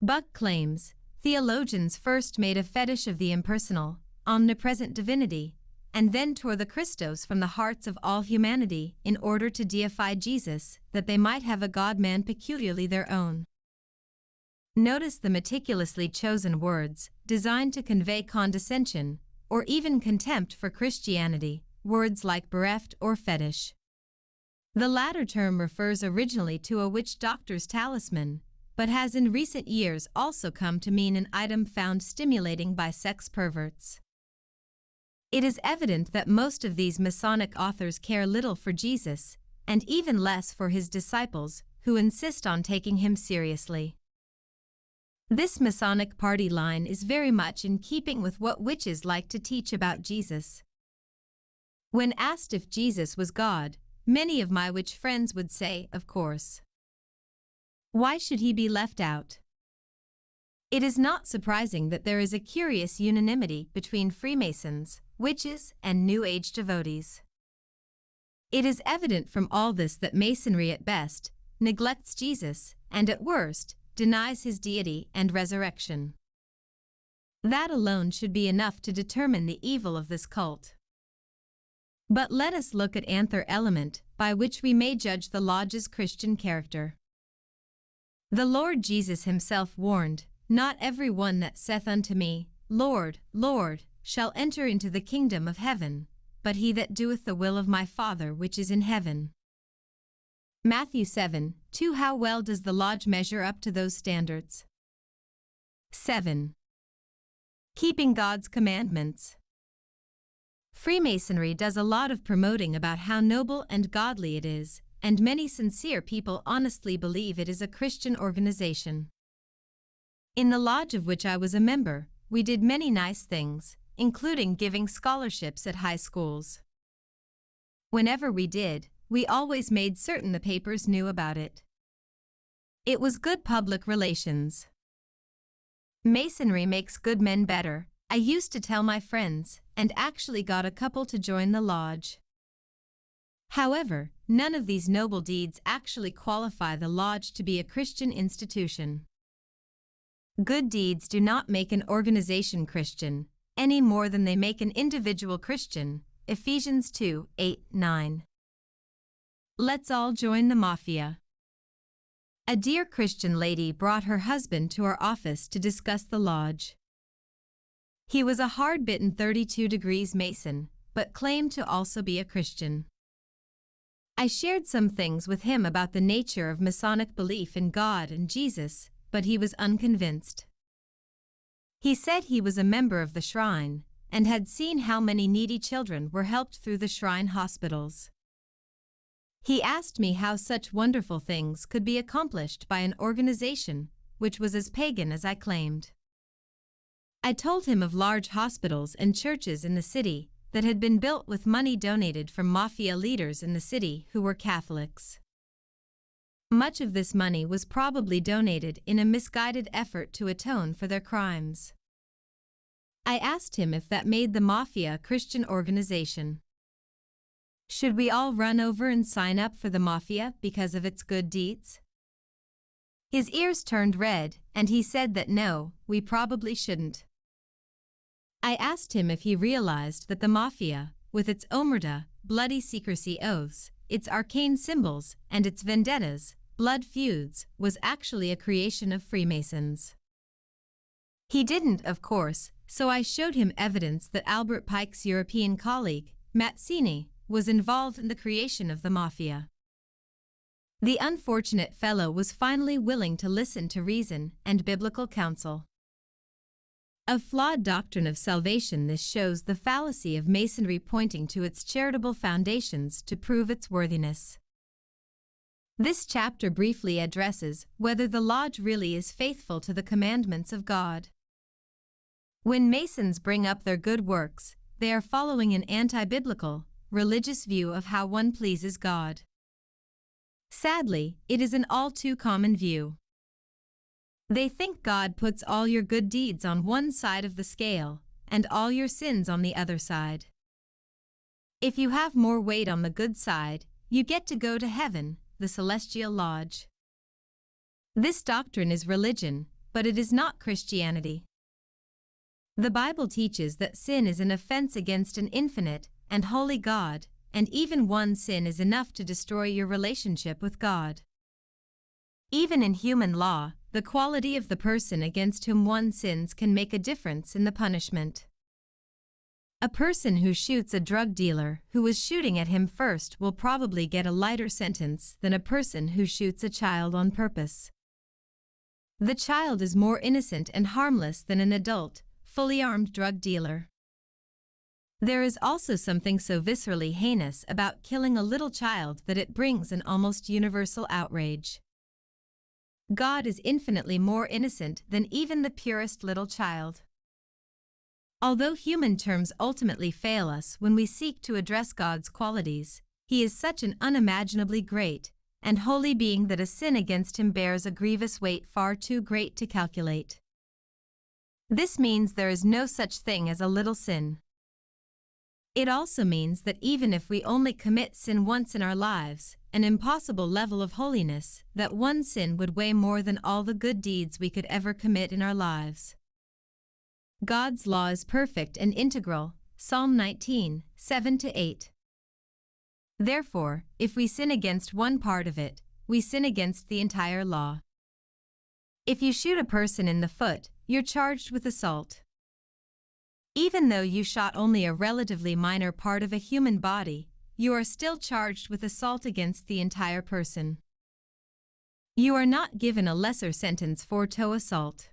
Buck claims theologians first made a fetish of the impersonal, omnipresent divinity, and then tore the Christos from the hearts of all humanity in order to deify Jesus, that they might have a God-man peculiarly their own. Notice the meticulously chosen words, designed to convey condescension, or even contempt for Christianity, words like bereft or fetish. The latter term refers originally to a witch doctor's talisman, but has in recent years also come to mean an item found stimulating by sex perverts. It is evident that most of these Masonic authors care little for Jesus, and even less for his disciples, who insist on taking him seriously. This Masonic party line is very much in keeping with what witches like to teach about Jesus. When asked if Jesus was God, many of my witch friends would say, of course. Why should he be left out? It is not surprising that there is a curious unanimity between Freemasons, witches, and New Age devotees. It is evident from all this that Masonry at best neglects Jesus, and at worst, denies his deity and resurrection. That alone should be enough to determine the evil of this cult. But let us look at another element by which we may judge the lodge's Christian character. The Lord Jesus himself warned, Not every one that saith unto me, Lord, Lord, shall enter into the kingdom of heaven, but he that doeth the will of my Father which is in heaven. Matthew 7 2 How well does the lodge measure up to those standards? 7. Keeping God's commandments. Freemasonry does a lot of promoting about how noble and godly it is, and many sincere people honestly believe it is a Christian organization. In the lodge of which I was a member, we did many nice things, including giving scholarships at high schools. Whenever we did, we always made certain the papers knew about it. It was good public relations. Masonry makes good men better, I used to tell my friends, and actually got a couple to join the lodge. However, none of these noble deeds actually qualify the lodge to be a Christian institution. Good deeds do not make an organization Christian, any more than they make an individual Christian. Ephesians 2 8 9. Let's all join the mafia. A dear Christian lady brought her husband to our office to discuss the lodge. He was a hard bitten 32 degrees Mason, but claimed to also be a Christian. I shared some things with him about the nature of Masonic belief in God and Jesus, but he was unconvinced. He said he was a member of the shrine and had seen how many needy children were helped through the shrine hospitals. He asked me how such wonderful things could be accomplished by an organization which was as pagan as I claimed. I told him of large hospitals and churches in the city that had been built with money donated from mafia leaders in the city who were Catholics. Much of this money was probably donated in a misguided effort to atone for their crimes. I asked him if that made the Mafia a Christian organization. Should we all run over and sign up for the Mafia because of its good deeds? His ears turned red, and he said that no, we probably shouldn't. I asked him if he realized that the Mafia, with its omerta, bloody secrecy oaths, its arcane symbols, and its vendettas, blood feuds, was actually a creation of Freemasons. He didn't, of course, so I showed him evidence that Albert Pike's European colleague, Mazzini, was involved in the creation of the Mafia. The unfortunate fellow was finally willing to listen to reason and biblical counsel. A flawed doctrine of salvation this shows the fallacy of Masonry pointing to its charitable foundations to prove its worthiness. This chapter briefly addresses whether the Lodge really is faithful to the commandments of God. When Masons bring up their good works, they are following an anti-biblical, religious view of how one pleases God. Sadly, it is an all too common view. They think God puts all your good deeds on one side of the scale and all your sins on the other side. If you have more weight on the good side, you get to go to heaven, the Celestial Lodge. This doctrine is religion, but it is not Christianity. The Bible teaches that sin is an offense against an infinite and holy God, and even one sin is enough to destroy your relationship with God. Even in human law, the quality of the person against whom one sins can make a difference in the punishment. A person who shoots a drug dealer who was shooting at him first will probably get a lighter sentence than a person who shoots a child on purpose. The child is more innocent and harmless than an adult, fully armed drug dealer. There is also something so viscerally heinous about killing a little child that it brings an almost universal outrage. God is infinitely more innocent than even the purest little child. Although human terms ultimately fail us when we seek to address God's qualities, He is such an unimaginably great and holy being that a sin against Him bears a grievous weight far too great to calculate. This means there is no such thing as a little sin. It also means that even if we only commit sin once in our lives, an impossible level of holiness, that one sin would weigh more than all the good deeds we could ever commit in our lives. God's law is perfect and integral. Psalm 19, 7 8. Therefore, if we sin against one part of it, we sin against the entire law. If you shoot a person in the foot, you're charged with assault. Even though you shot only a relatively minor part of a human body, you are still charged with assault against the entire person. You are not given a lesser sentence for toe assault.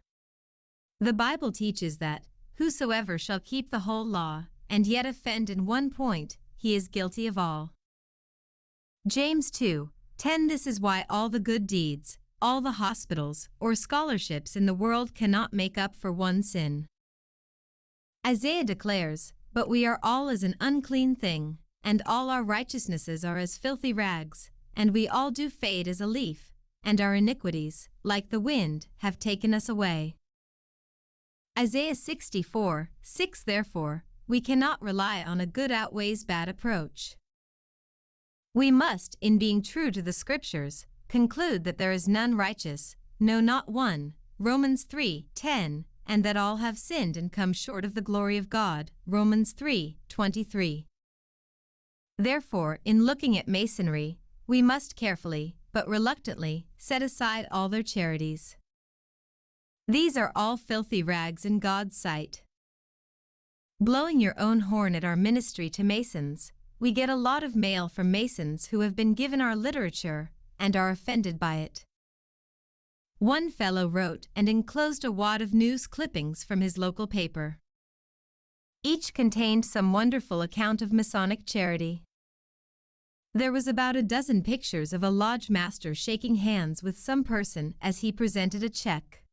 The Bible teaches that, whosoever shall keep the whole law, and yet offend in one point, he is guilty of all. James 2 10 This is why all the good deeds, all the hospitals, or scholarships in the world cannot make up for one sin. Isaiah declares, But we are all as an unclean thing, and all our righteousnesses are as filthy rags, and we all do fade as a leaf, and our iniquities, like the wind, have taken us away. Isaiah 64, 6 Therefore, we cannot rely on a good outweighs bad approach. We must, in being true to the Scriptures, conclude that there is none righteous, no not one, Romans 3, 10, and that all have sinned and come short of the glory of God, Romans 3, 23. Therefore, in looking at Masonry, we must carefully, but reluctantly, set aside all their charities. These are all filthy rags in God's sight. Blowing your own horn at our ministry to Masons, we get a lot of mail from Masons who have been given our literature and are offended by it. One fellow wrote and enclosed a wad of news clippings from his local paper. Each contained some wonderful account of Masonic charity. There was about a dozen pictures of a lodge master shaking hands with some person as he presented a check.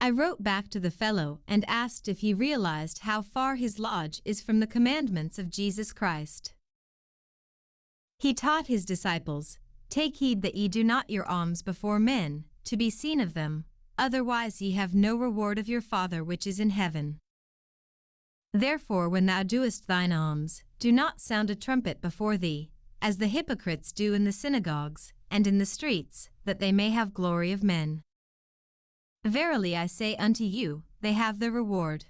I wrote back to the fellow and asked if he realized how far his lodge is from the commandments of Jesus Christ. He taught his disciples, Take heed that ye do not your alms before men, to be seen of them, otherwise ye have no reward of your Father which is in heaven. Therefore when thou doest thine alms, do not sound a trumpet before thee, as the hypocrites do in the synagogues, and in the streets, that they may have glory of men. Verily I say unto you, they have their reward.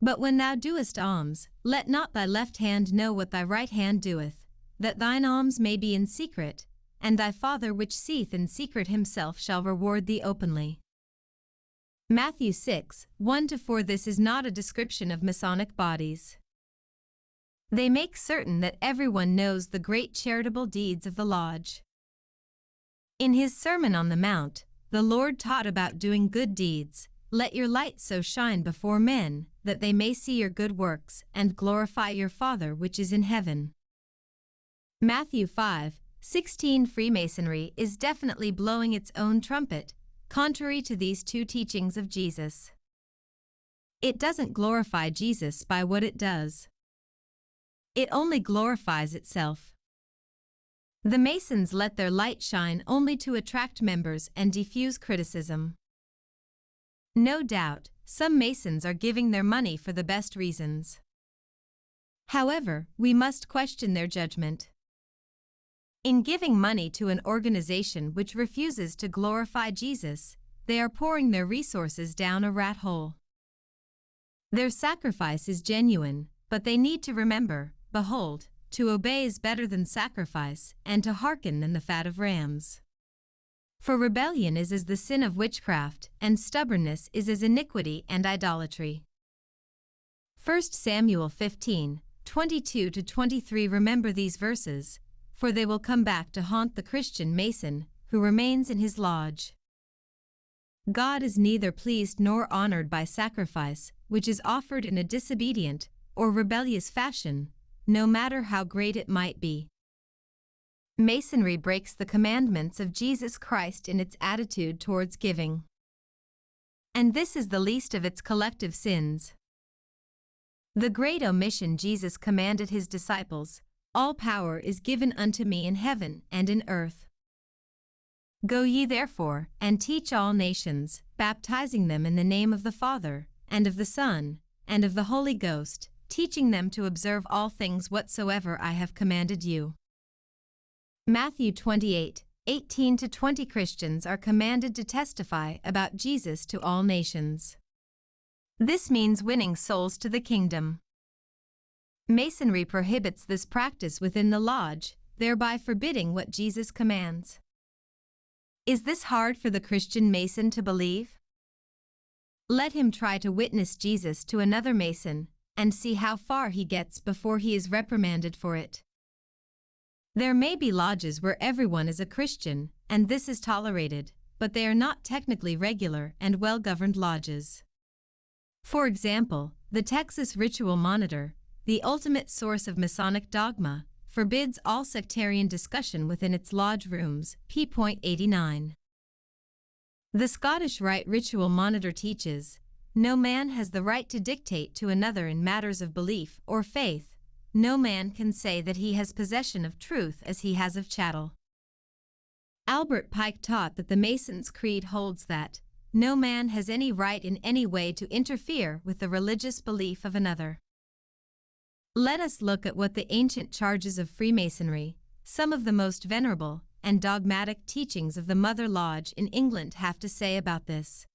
But when thou doest alms, let not thy left hand know what thy right hand doeth, that thine alms may be in secret, and thy Father which seeth in secret himself shall reward thee openly. Matthew 6, 1 4 This is not a description of Masonic bodies. They make certain that everyone knows the great charitable deeds of the Lodge. In his Sermon on the Mount, the Lord taught about doing good deeds. Let your light so shine before men, that they may see your good works and glorify your Father which is in heaven. Matthew 5, 16 Freemasonry is definitely blowing its own trumpet, contrary to these two teachings of Jesus. It doesn't glorify Jesus by what it does. It only glorifies itself. The Masons let their light shine only to attract members and diffuse criticism. No doubt, some Masons are giving their money for the best reasons. However, we must question their judgment. In giving money to an organization which refuses to glorify Jesus, they are pouring their resources down a rat hole. Their sacrifice is genuine, but they need to remember, behold, to obey is better than sacrifice, and to hearken than the fat of rams. For rebellion is as the sin of witchcraft, and stubbornness is as iniquity and idolatry. 1 Samuel 15, 22 to 23 Remember these verses, for they will come back to haunt the Christian Mason who remains in his lodge. God is neither pleased nor honored by sacrifice, which is offered in a disobedient or rebellious fashion, no matter how great it might be. Masonry breaks the commandments of Jesus Christ in its attitude towards giving. And this is the least of its collective sins. The great omission Jesus commanded his disciples All power is given unto me in heaven and in earth. Go ye therefore, and teach all nations, baptizing them in the name of the Father, and of the Son, and of the Holy Ghost, teaching them to observe all things whatsoever I have commanded you. Matthew 28, 18 to 20 Christians are commanded to testify about Jesus to all nations. This means winning souls to the kingdom. Masonry prohibits this practice within the lodge, thereby forbidding what Jesus commands. Is this hard for the Christian Mason to believe? Let him try to witness Jesus to another Mason and see how far he gets before he is reprimanded for it. There may be lodges where everyone is a Christian, and this is tolerated, but they are not technically regular and well governed lodges. For example, the Texas Ritual Monitor, the ultimate source of Masonic dogma, forbids all sectarian discussion within its lodge rooms. P. 89. The Scottish Rite Ritual Monitor teaches no man has the right to dictate to another in matters of belief or faith. No man can say that he has possession of truth as he has of chattel. Albert Pike taught that the Mason's Creed holds that no man has any right in any way to interfere with the religious belief of another. Let us look at what the ancient charges of Freemasonry, some of the most venerable and dogmatic teachings of the Mother Lodge in England have to say about this.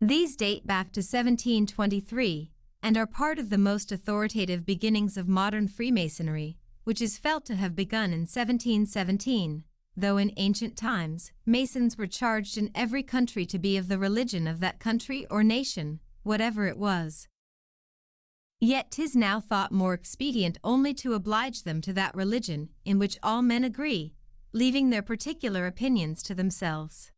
These date back to 1723 and are part of the most authoritative beginnings of modern Freemasonry, which is felt to have begun in 1717 though in ancient times, Masons were charged in every country to be of the religion of that country or nation, whatever it was. Yet 'tis now thought more expedient only to oblige them to that religion in which all men agree, leaving their particular opinions to themselves.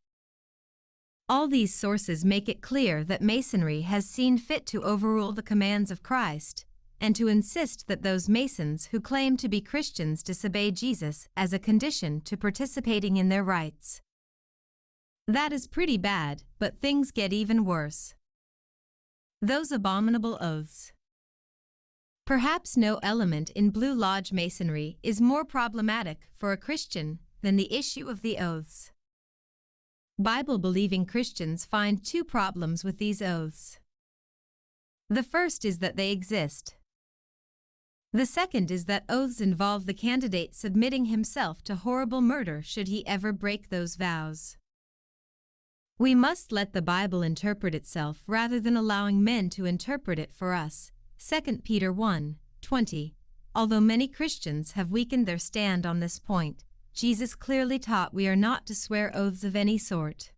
All these sources make it clear that Masonry has seen fit to overrule the commands of Christ, and to insist that those Masons who claim to be Christians disobey Jesus as a condition to participating in their rites. That is pretty bad, but things get even worse. Those abominable oaths. Perhaps no element in Blue Lodge Masonry is more problematic for a Christian than the issue of the oaths. Bible believing Christians find two problems with these oaths. The first is that they exist. The second is that oaths involve the candidate submitting himself to horrible murder should he ever break those vows. We must let the Bible interpret itself rather than allowing men to interpret it for us. 2 Peter 1 20. Although many Christians have weakened their stand on this point, Jesus clearly taught we are not to swear oaths of any sort.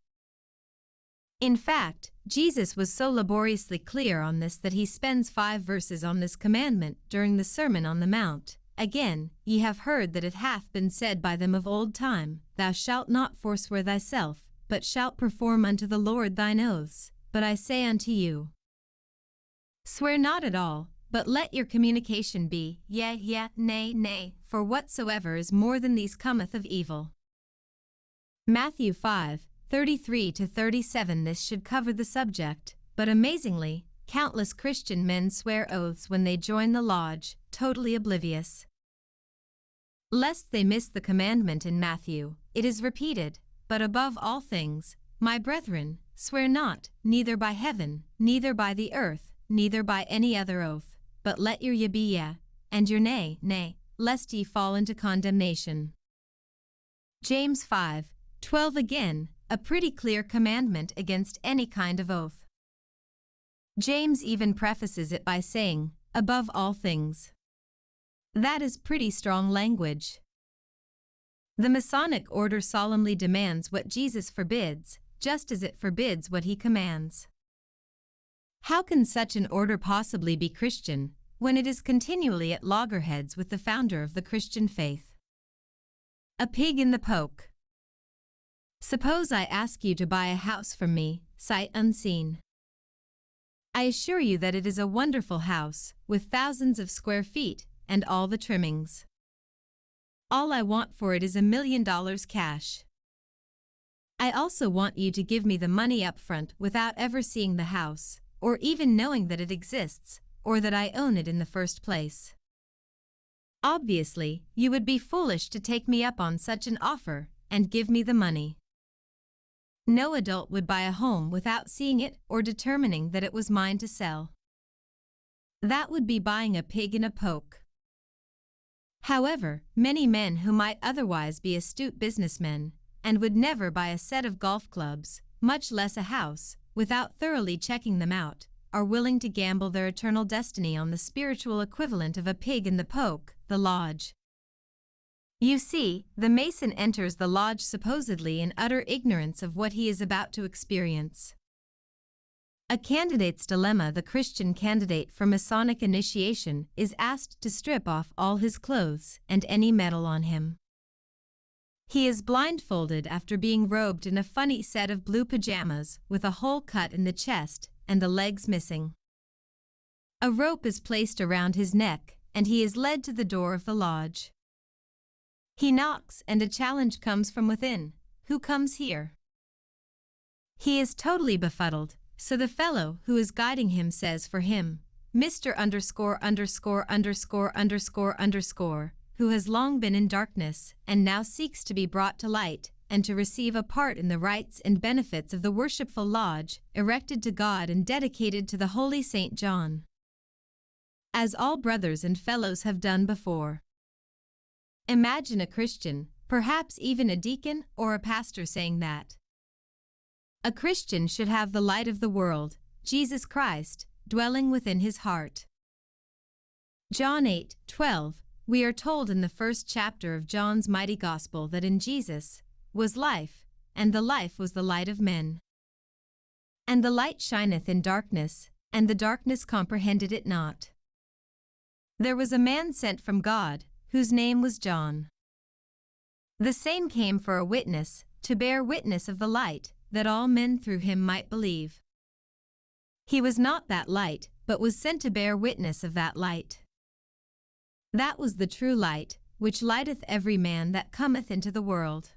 In fact, Jesus was so laboriously clear on this that he spends five verses on this commandment during the Sermon on the Mount. Again, ye have heard that it hath been said by them of old time, Thou shalt not forswear thyself, but shalt perform unto the Lord thine oaths. But I say unto you, Swear not at all, but let your communication be, Yea, yea, nay, nay, for whatsoever is more than these cometh of evil. Matthew 5, 33 to 37 This should cover the subject, but amazingly, countless Christian men swear oaths when they join the lodge, totally oblivious. Lest they miss the commandment in Matthew, it is repeated, but above all things, my brethren, swear not, neither by heaven, neither by the earth, neither by any other oath, but let your yea be yea, and your nay, nay, lest ye fall into condemnation. James 5, 12 Again, a pretty clear commandment against any kind of oath. James even prefaces it by saying, above all things. That is pretty strong language. The Masonic order solemnly demands what Jesus forbids, just as it forbids what he commands. How can such an order possibly be Christian when it is continually at loggerheads with the founder of the Christian faith? A pig in the poke. Suppose I ask you to buy a house from me, sight unseen. I assure you that it is a wonderful house, with thousands of square feet and all the trimmings. All I want for it is a million dollars cash. I also want you to give me the money up front without ever seeing the house, or even knowing that it exists, or that I own it in the first place. Obviously, you would be foolish to take me up on such an offer and give me the money. No adult would buy a home without seeing it or determining that it was mine to sell. That would be buying a pig in a poke. However, many men who might otherwise be astute businessmen and would never buy a set of golf clubs, much less a house, without thoroughly checking them out, are willing to gamble their eternal destiny on the spiritual equivalent of a pig in the poke, the lodge. You see, the Mason enters the lodge supposedly in utter ignorance of what he is about to experience. A candidate's dilemma The Christian candidate for Masonic initiation is asked to strip off all his clothes and any metal on him. He is blindfolded after being robed in a funny set of blue pajamas with a hole cut in the chest and the legs missing. A rope is placed around his neck and he is led to the door of the lodge. He knocks and a challenge comes from within. Who comes here? He is totally befuddled, so the fellow who is guiding him says for him, Mr. underscore underscore underscore underscore underscore, who has long been in darkness and now seeks to be brought to light and to receive a part in the rights and benefits of the worshipful lodge erected to God and dedicated to the holy Saint John. As all brothers and fellows have done before. Imagine a Christian, perhaps even a deacon or a pastor saying that. A Christian should have the light of the world, Jesus Christ, dwelling within his heart. John 8, 12, we are told in the first chapter of John's mighty gospel that in Jesus was life, and the life was the light of men. And the light shineth in darkness, and the darkness comprehended it not. There was a man sent from God, whose name was John. The same came for a witness, to bear witness of the light, that all men through him might believe. He was not that light, but was sent to bear witness of that light. That was the true light, which lighteth every man that cometh into the world.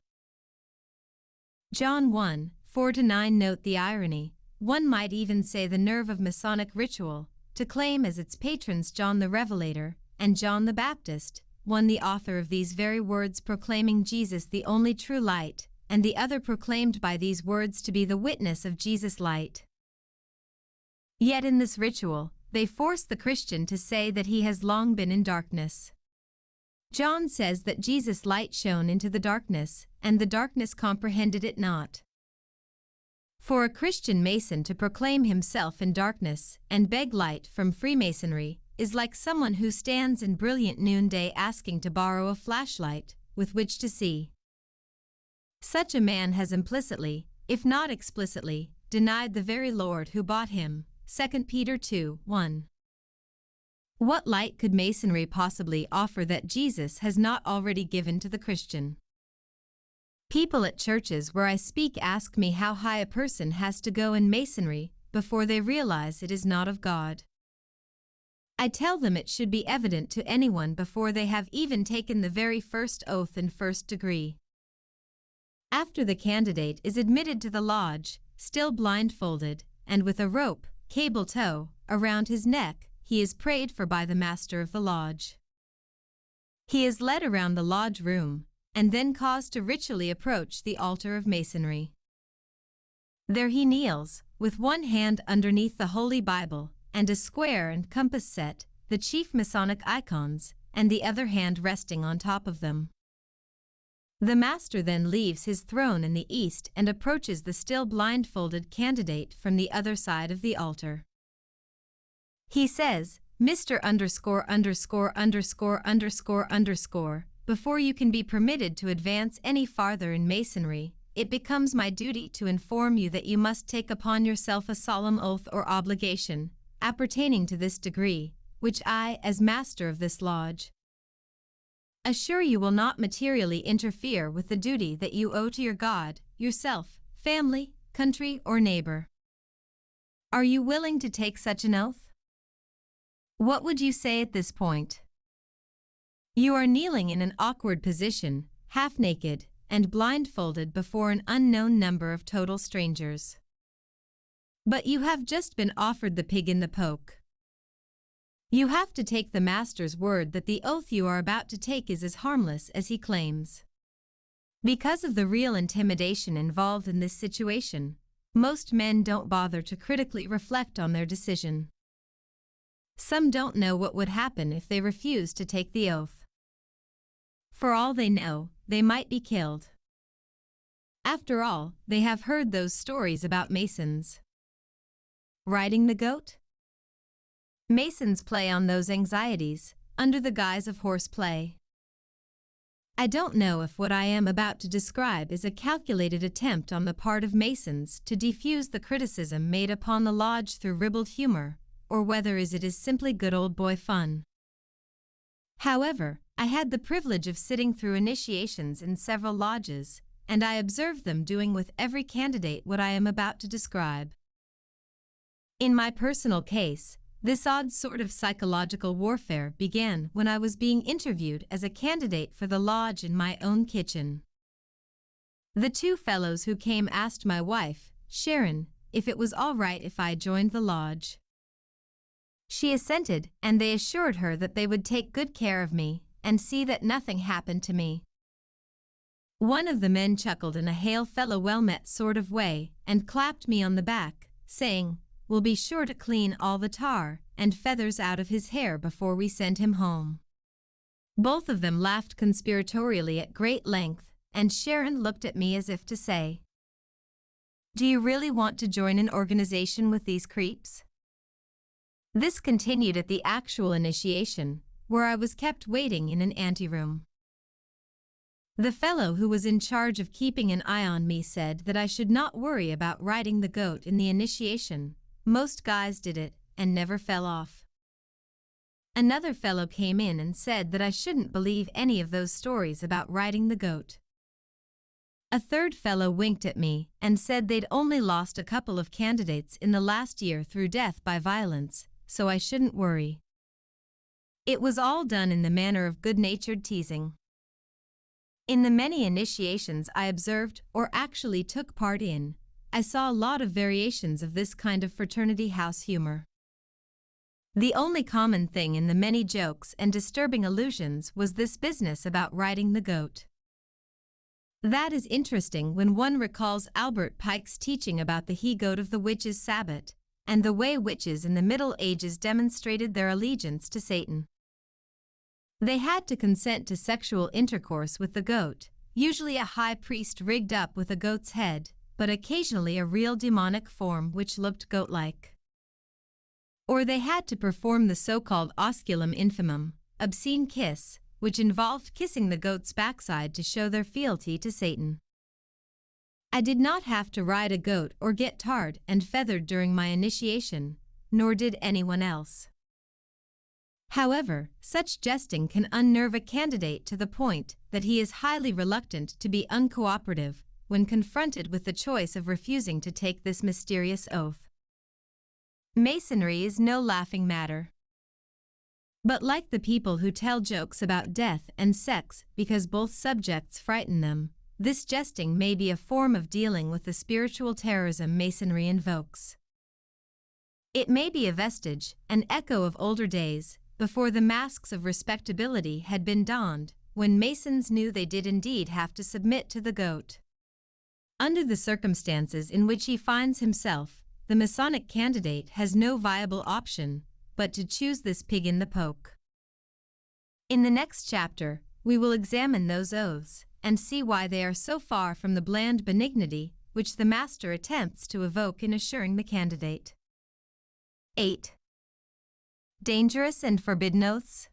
John 1 4 9 Note the irony, one might even say the nerve of Masonic ritual, to claim as its patrons John the Revelator and John the Baptist, one the author of these very words proclaiming Jesus the only true light, and the other proclaimed by these words to be the witness of Jesus' light. Yet in this ritual, they force the Christian to say that he has long been in darkness. John says that Jesus' light shone into the darkness, and the darkness comprehended it not. For a Christian Mason to proclaim himself in darkness and beg light from Freemasonry is like someone who stands in brilliant noonday asking to borrow a flashlight with which to see. Such a man has implicitly, if not explicitly, denied the very Lord who bought him. 2 Peter 2 1. What light could Masonry possibly offer that Jesus has not already given to the Christian? People at churches where I speak ask me how high a person has to go in Masonry before they realize it is not of God. I tell them it should be evident to anyone before they have even taken the very first oath in first degree. After the candidate is admitted to the lodge, still blindfolded, and with a rope, cable tow, around his neck, he is prayed for by the master of the lodge. He is led around the lodge room, and then caused to ritually approach the altar of masonry. There he kneels, with one hand underneath the Holy Bible, and a square and compass set, the chief Masonic icons, and the other hand resting on top of them. The master then leaves his throne in the east and approaches the still blindfolded candidate from the other side of the altar. He says, Mr. underscore underscore underscore underscore underscore, before you can be permitted to advance any farther in Masonry, it becomes my duty to inform you that you must take upon yourself a solemn oath or obligation, appertaining to this degree, which I, as master of this lodge, assure you will not materially interfere with the duty that you owe to your God, yourself, family, country, or neighbor. Are you willing to take such an oath? What would you say at this point? You are kneeling in an awkward position, half naked, and blindfolded before an unknown number of total strangers. But you have just been offered the pig in the poke. You have to take the Master's word that the oath you are about to take is as harmless as he claims. Because of the real intimidation involved in this situation, most men don't bother to critically reflect on their decision. Some don't know what would happen if they refuse to take the oath. For all they know, they might be killed. After all, they have heard those stories about Masons. Riding the goat? Masons play on those anxieties, under the guise of horseplay. I don't know if what I am about to describe is a calculated attempt on the part of Masons to defuse the criticism made upon the lodge through ribald humor, or whether is it is simply good old boy fun. However, I had the privilege of sitting through initiations in several lodges, and I observed them doing with every candidate what I am about to describe. In my personal case, this odd sort of psychological warfare began when I was being interviewed as a candidate for the lodge in my own kitchen. The two fellows who came asked my wife, Sharon, if it was all right if I joined the lodge. She assented, and they assured her that they would take good care of me and see that nothing happened to me. One of the men chuckled in a hail fellow well met sort of way and clapped me on the back, saying, We'll be sure to clean all the tar and feathers out of his hair before we send him home. Both of them laughed conspiratorially at great length, and Sharon looked at me as if to say, Do you really want to join an organization with these creeps? This continued at the actual initiation, where I was kept waiting in an anteroom. The fellow who was in charge of keeping an eye on me said that I should not worry about riding the goat in the initiation, most guys did it and never fell off. Another fellow came in and said that I shouldn't believe any of those stories about riding the goat. A third fellow winked at me and said they'd only lost a couple of candidates in the last year through death by violence, so I shouldn't worry. It was all done in the manner of good-natured teasing. In the many initiations I observed or actually took part in, I saw a lot of variations of this kind of fraternity house humor. The only common thing in the many jokes and disturbing allusions was this business about riding the goat. That is interesting when one recalls Albert Pike's teaching about the he-goat of the witches' sabbat, and the way witches in the Middle Ages demonstrated their allegiance to Satan. They had to consent to sexual intercourse with the goat, usually a high priest rigged up with a goat's head, but occasionally a real demonic form which looked goat-like. Or they had to perform the so-called osculum infimum, obscene kiss, which involved kissing the goat's backside to show their fealty to Satan. I did not have to ride a goat or get tarred and feathered during my initiation, nor did anyone else. However, such jesting can unnerve a candidate to the point that he is highly reluctant to be uncooperative when confronted with the choice of refusing to take this mysterious oath. Masonry is no laughing matter. But like the people who tell jokes about death and sex because both subjects frighten them, this jesting may be a form of dealing with the spiritual terrorism Masonry invokes. It may be a vestige, an echo of older days, before the masks of respectability had been donned, when Masons knew they did indeed have to submit to the goat. Under the circumstances in which he finds himself, the Masonic candidate has no viable option but to choose this pig in the poke. In the next chapter, we will examine those oaths and see why they are so far from the bland benignity which the master attempts to evoke in assuring the candidate. 8. Dangerous and forbidden oaths?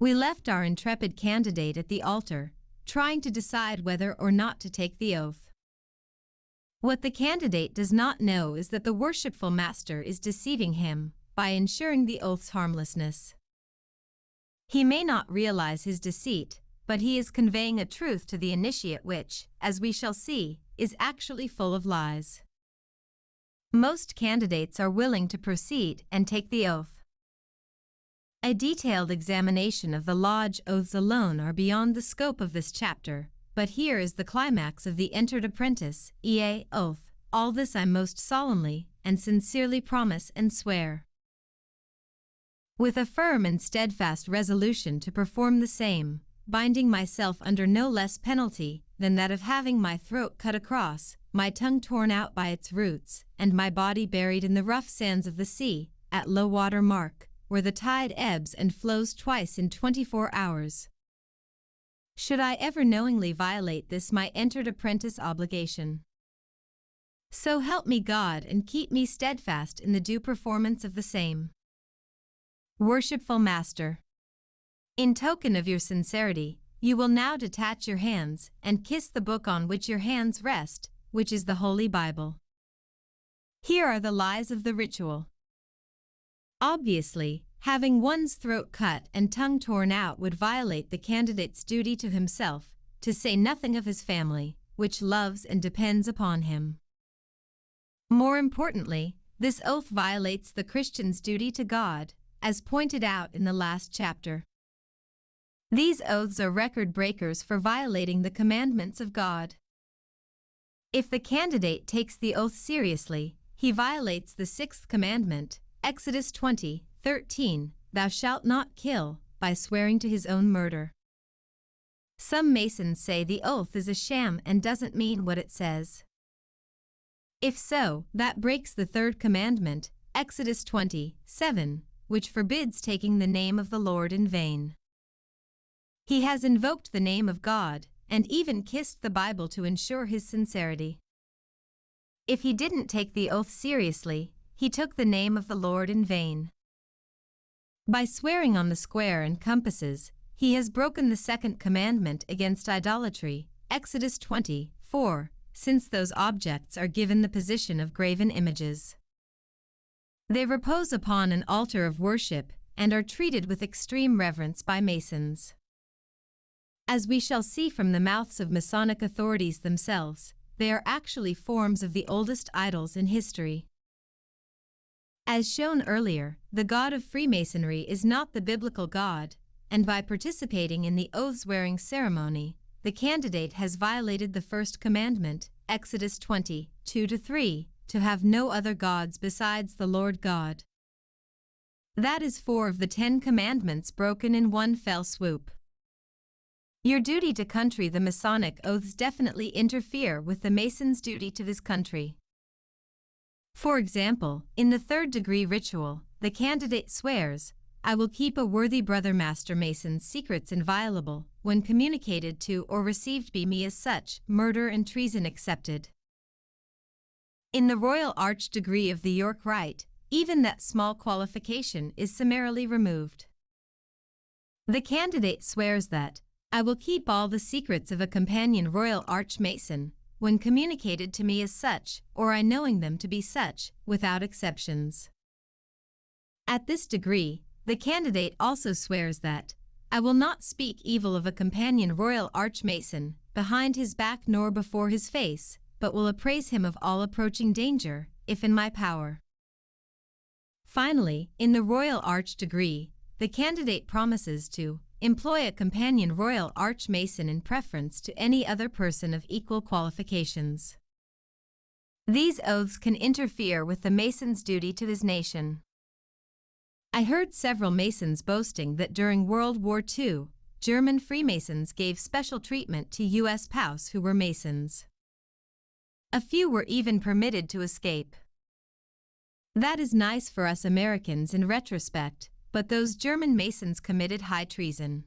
We left our intrepid candidate at the altar trying to decide whether or not to take the oath. What the candidate does not know is that the worshipful master is deceiving him by ensuring the oath's harmlessness. He may not realize his deceit, but he is conveying a truth to the initiate which, as we shall see, is actually full of lies. Most candidates are willing to proceed and take the oath. A detailed examination of the Lodge oaths alone are beyond the scope of this chapter, but here is the climax of the entered apprentice, EA, oath. All this I most solemnly and sincerely promise and swear. With a firm and steadfast resolution to perform the same, binding myself under no less penalty than that of having my throat cut across, my tongue torn out by its roots, and my body buried in the rough sands of the sea, at low water mark, where the tide ebbs and flows twice in 24 hours. should I ever knowingly violate this my entered apprentice obligation. So help me God and keep me steadfast in the due performance of the same. Worshipful Master, in token of your sincerity, you will now detach your hands and kiss the book on which your hands rest, which is the Holy Bible. Here are the lies of the ritual. Obviously, having one's throat cut and tongue torn out would violate the candidate's duty to himself, to say nothing of his family, which loves and depends upon him. More importantly, this oath violates the Christian's duty to God, as pointed out in the last chapter. These oaths are record breakers for violating the commandments of God. If the candidate takes the oath seriously, he violates the sixth commandment, Exodus 20, 13, Thou shalt not kill, by swearing to his own murder. Some Masons say the oath is a sham and doesn't mean what it says. If so, that breaks the third commandment, Exodus 20, 7, which forbids taking the name of the Lord in vain. He has invoked the name of God and even kissed the Bible to ensure his sincerity. If he didn't take the oath seriously, he took the name of the Lord in vain. By swearing on the square and compasses, he has broken the second commandment against idolatry, Exodus 20, 4, since those objects are given the position of graven images. They repose upon an altar of worship and are treated with extreme reverence by Masons. As we shall see from the mouths of Masonic authorities themselves, they are actually forms of the oldest idols in history. As shown earlier, the God of Freemasonry is not the biblical God, and by participating in the oath-swearing ceremony, the candidate has violated the first commandment, Exodus 20, 2-3, to have no other gods besides the Lord God. That is four of the Ten Commandments broken in one fell swoop. Your duty to country The Masonic oaths definitely interfere with the Mason's duty to this country. For example, in the third degree ritual, the candidate swears, I will keep a worthy brother Master Mason's secrets inviolable, when communicated to or received by me as such, murder and treason accepted. In the Royal Arch degree of the York Rite, even that small qualification is summarily removed. The candidate swears that, I will keep all the secrets of a companion royal archmason, when communicated to me as such, or I knowing them to be such, without exceptions. At this degree, the candidate also swears that, I will not speak evil of a companion royal archmason, behind his back nor before his face, but will appraise him of all approaching danger, if in my power. Finally, in the royal arch degree, the candidate promises to Employ a companion royal archmason in preference to any other person of equal qualifications. These oaths can interfere with the Mason's duty to his nation. I heard several Masons boasting that during World War II, German Freemasons gave special treatment to U.S. POWs who were Masons. A few were even permitted to escape. That is nice for us Americans in retrospect, but those German Masons committed high treason.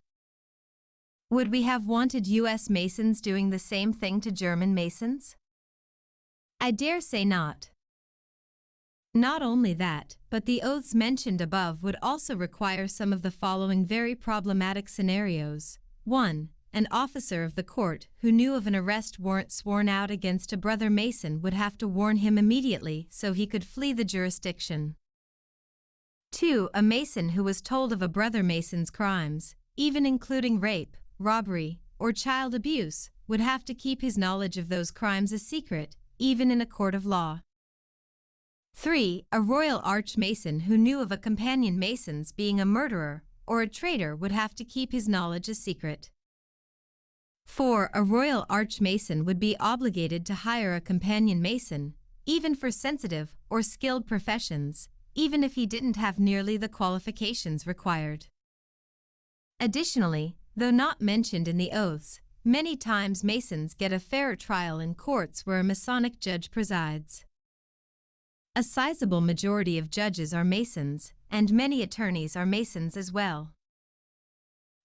Would we have wanted U.S. Masons doing the same thing to German Masons? I dare say not. Not only that, but the oaths mentioned above would also require some of the following very problematic scenarios. 1. An officer of the court who knew of an arrest warrant sworn out against a brother Mason would have to warn him immediately so he could flee the jurisdiction. 2. A Mason who was told of a brother Mason's crimes, even including rape, robbery, or child abuse, would have to keep his knowledge of those crimes a secret, even in a court of law. 3. A Royal Arch Mason who knew of a companion Mason's being a murderer or a traitor would have to keep his knowledge a secret. 4. A Royal Arch Mason would be obligated to hire a companion Mason, even for sensitive or skilled professions, even if he didn't have nearly the qualifications required. Additionally, though not mentioned in the oaths, many times Masons get a fair trial in courts where a Masonic judge presides. A sizable majority of judges are Masons, and many attorneys are Masons as well.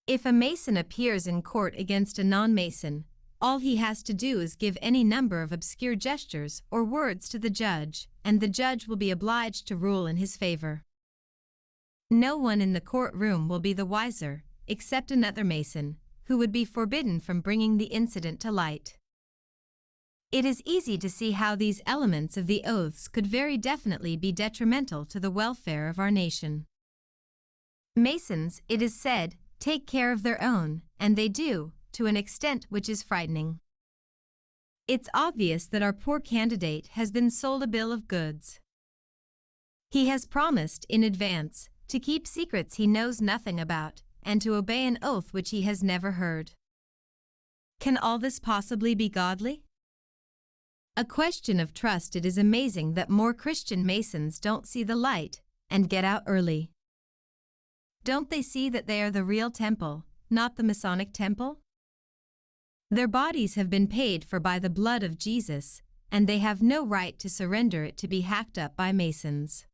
If a mason appears in court against a non-mason, all he has to do is give any number of obscure gestures or words to the judge, and the judge will be obliged to rule in his favor. No one in the courtroom will be the wiser, except another mason, who would be forbidden from bringing the incident to light. It is easy to see how these elements of the oaths could very definitely be detrimental to the welfare of our nation. Masons, it is said, take care of their own, and they do, to an extent which is frightening. It's obvious that our poor candidate has been sold a bill of goods. He has promised, in advance, to keep secrets he knows nothing about, and to obey an oath which he has never heard. Can all this possibly be godly? A question of trust it is amazing that more Christian Masons don't see the light and get out early. Don't they see that they are the real temple, not the Masonic temple? Their bodies have been paid for by the blood of Jesus, and they have no right to surrender it to be hacked up by Masons.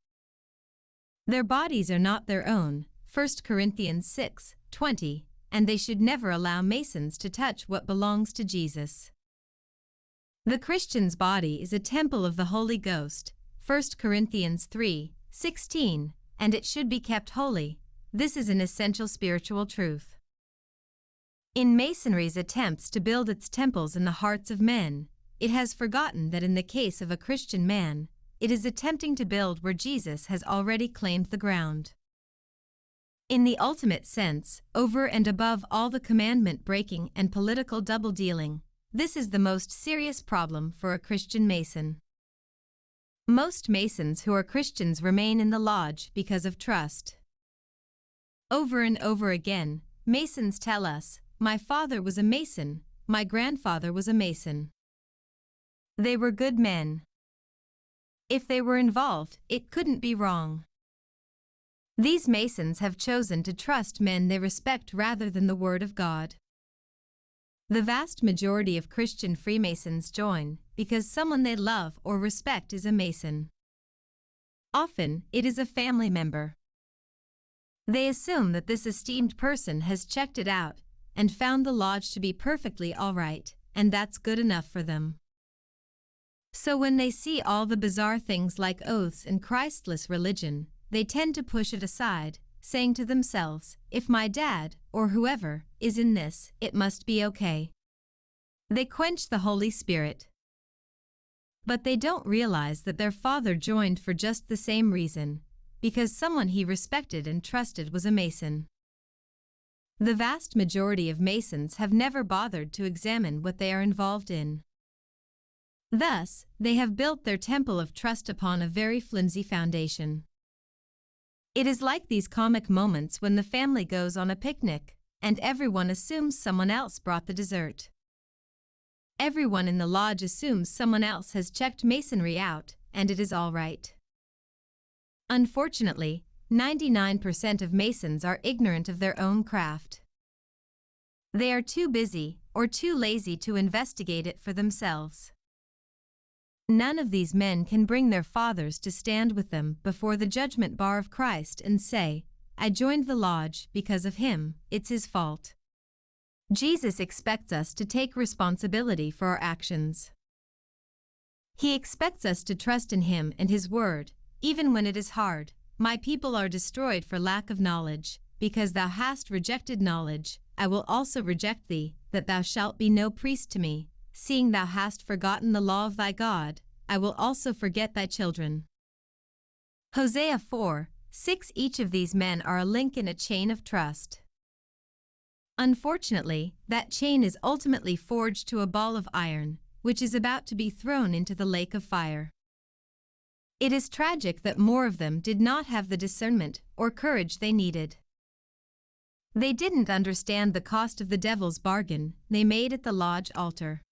Their bodies are not their own, 1 Corinthians 6, 20, and they should never allow Masons to touch what belongs to Jesus. The Christian's body is a temple of the Holy Ghost, 1 Corinthians 3, 16, and it should be kept holy. This is an essential spiritual truth. In Masonry's attempts to build its temples in the hearts of men, it has forgotten that in the case of a Christian man, it is attempting to build where Jesus has already claimed the ground. In the ultimate sense, over and above all the commandment breaking and political double dealing, this is the most serious problem for a Christian Mason. Most Masons who are Christians remain in the lodge because of trust. Over and over again, Masons tell us my father was a mason, my grandfather was a mason. They were good men. If they were involved, it couldn't be wrong. These Masons have chosen to trust men they respect rather than the Word of God. The vast majority of Christian Freemasons join because someone they love or respect is a Mason. Often, it is a family member. They assume that this esteemed person has checked it out and found the lodge to be perfectly all right, and that's good enough for them. So when they see all the bizarre things like oaths and Christless religion, they tend to push it aside, saying to themselves, if my dad, or whoever, is in this, it must be okay. They quench the Holy Spirit. But they don't realize that their father joined for just the same reason, because someone he respected and trusted was a Mason. The vast majority of Masons have never bothered to examine what they are involved in. Thus, they have built their temple of trust upon a very flimsy foundation. It is like these comic moments when the family goes on a picnic, and everyone assumes someone else brought the dessert. Everyone in the lodge assumes someone else has checked masonry out, and it is all right. Unfortunately, 99% of Masons are ignorant of their own craft. They are too busy or too lazy to investigate it for themselves. None of these men can bring their fathers to stand with them before the judgment bar of Christ and say, I joined the lodge because of him, it's his fault. Jesus expects us to take responsibility for our actions. He expects us to trust in him and his word, even when it is hard, my people are destroyed for lack of knowledge. Because thou hast rejected knowledge, I will also reject thee, that thou shalt be no priest to me. Seeing thou hast forgotten the law of thy God, I will also forget thy children. Hosea 4, 6 Each of these men are a link in a chain of trust. Unfortunately, that chain is ultimately forged to a ball of iron, which is about to be thrown into the lake of fire. It is tragic that more of them did not have the discernment or courage they needed. They didn't understand the cost of the devil's bargain they made at the lodge altar.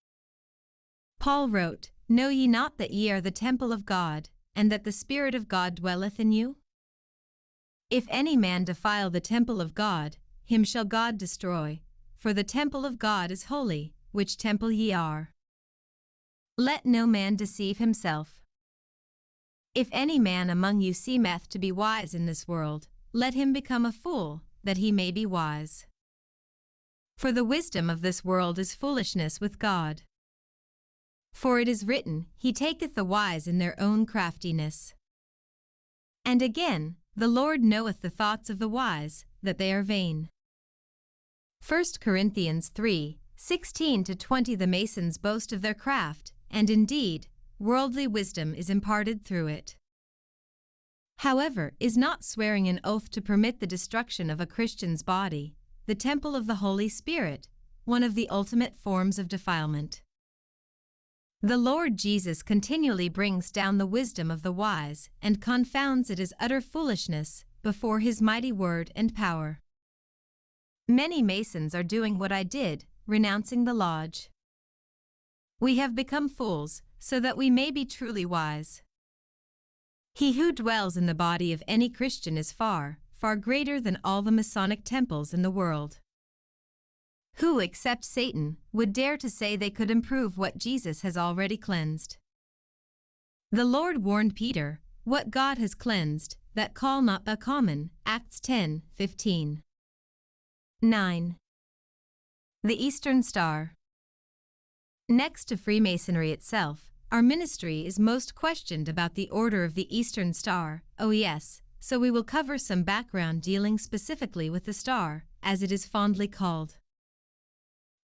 Paul wrote, Know ye not that ye are the temple of God, and that the Spirit of God dwelleth in you? If any man defile the temple of God, him shall God destroy, for the temple of God is holy, which temple ye are. Let no man deceive himself. If any man among you seemeth to be wise in this world, let him become a fool, that he may be wise. For the wisdom of this world is foolishness with God. For it is written, He taketh the wise in their own craftiness. And again, the Lord knoweth the thoughts of the wise, that they are vain. 1 Corinthians 3 16 to 20 The Masons boast of their craft, and indeed, worldly wisdom is imparted through it. However, is not swearing an oath to permit the destruction of a Christian's body, the temple of the Holy Spirit, one of the ultimate forms of defilement. The Lord Jesus continually brings down the wisdom of the wise and confounds it as utter foolishness before his mighty word and power. Many Masons are doing what I did, renouncing the lodge. We have become fools, so that we may be truly wise. He who dwells in the body of any Christian is far, far greater than all the Masonic temples in the world. Who, except Satan, would dare to say they could improve what Jesus has already cleansed? The Lord warned Peter, What God has cleansed, that call not a common. Acts 10 15. 9. The Eastern Star. Next to Freemasonry itself, our ministry is most questioned about the Order of the Eastern Star, OES, so we will cover some background dealing specifically with the star, as it is fondly called.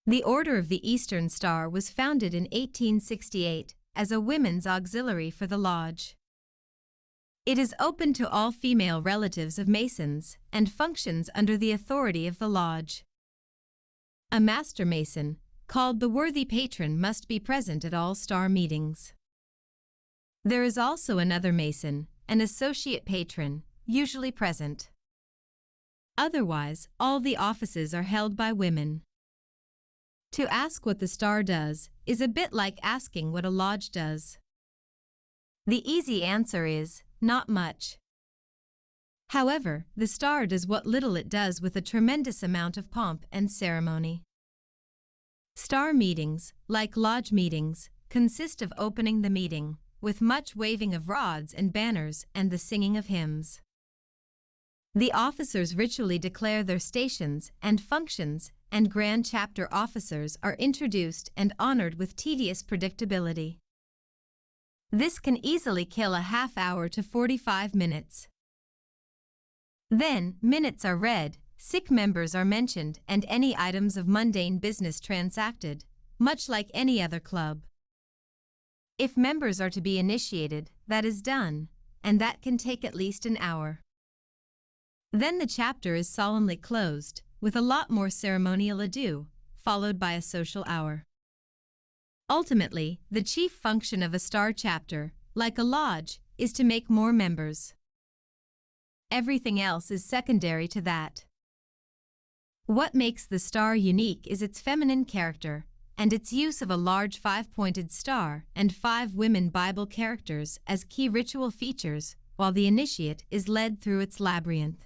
The Order of the Eastern Star was founded in 1868 as a women's auxiliary for the lodge. It is open to all female relatives of Masons and functions under the authority of the lodge. A Master Mason, called the Worthy Patron, must be present at all star meetings. There is also another Mason, an Associate Patron, usually present. Otherwise, all the offices are held by women. To ask what the star does is a bit like asking what a lodge does. The easy answer is, not much. However, the star does what little it does with a tremendous amount of pomp and ceremony. Star meetings, like lodge meetings, consist of opening the meeting, with much waving of rods and banners and the singing of hymns. The officers ritually declare their stations and functions and Grand Chapter officers are introduced and honored with tedious predictability. This can easily kill a half hour to 45 minutes. Then, minutes are read, sick members are mentioned, and any items of mundane business transacted, much like any other club. If members are to be initiated, that is done, and that can take at least an hour. Then the chapter is solemnly closed, with a lot more ceremonial adieu, followed by a social hour. Ultimately, the chief function of a star chapter, like a lodge, is to make more members. Everything else is secondary to that. What makes the star unique is its feminine character and its use of a large five-pointed star and five women Bible characters as key ritual features while the initiate is led through its labyrinth.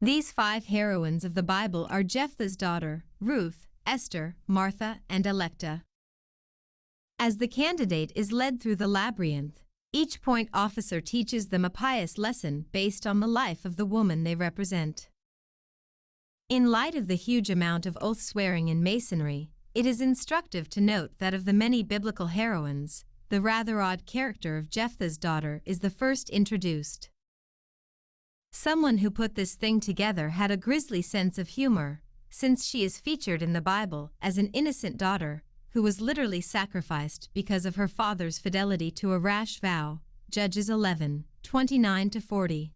These five heroines of the Bible are Jephthah's daughter, Ruth, Esther, Martha, and Electa. As the candidate is led through the labyrinth, each point officer teaches them a pious lesson based on the life of the woman they represent. In light of the huge amount of oath swearing in Masonry, it is instructive to note that of the many biblical heroines, the rather odd character of Jephthah's daughter is the first introduced. Someone who put this thing together had a grisly sense of humor, since she is featured in the Bible as an innocent daughter who was literally sacrificed because of her father's fidelity to a rash vow. Judges 11, 29 40.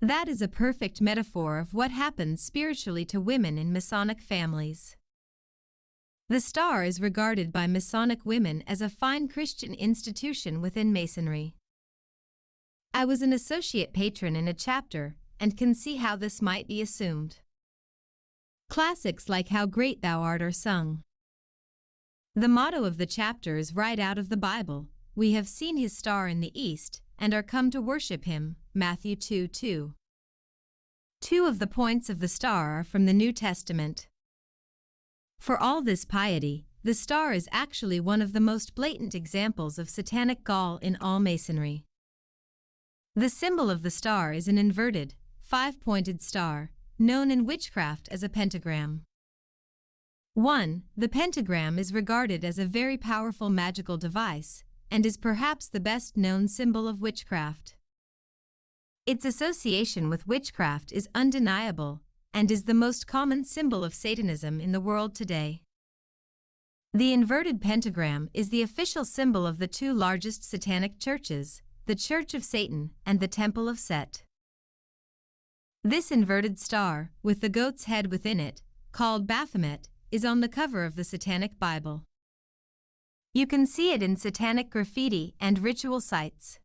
That is a perfect metaphor of what happens spiritually to women in Masonic families. The Star is regarded by Masonic women as a fine Christian institution within Masonry. I was an associate patron in a chapter and can see how this might be assumed. Classics like How Great Thou Art are sung. The motto of the chapter is right out of the Bible. We have seen his star in the east and are come to worship him. Matthew 2 2. Two of the points of the star are from the New Testament. For all this piety, the star is actually one of the most blatant examples of satanic gall in all Masonry. The symbol of the star is an inverted, five-pointed star, known in witchcraft as a pentagram. 1. The pentagram is regarded as a very powerful magical device and is perhaps the best known symbol of witchcraft. Its association with witchcraft is undeniable and is the most common symbol of Satanism in the world today. The inverted pentagram is the official symbol of the two largest satanic churches, the Church of Satan and the Temple of Set. This inverted star, with the goat's head within it, called Baphomet, is on the cover of the Satanic Bible. You can see it in satanic graffiti and ritual sites.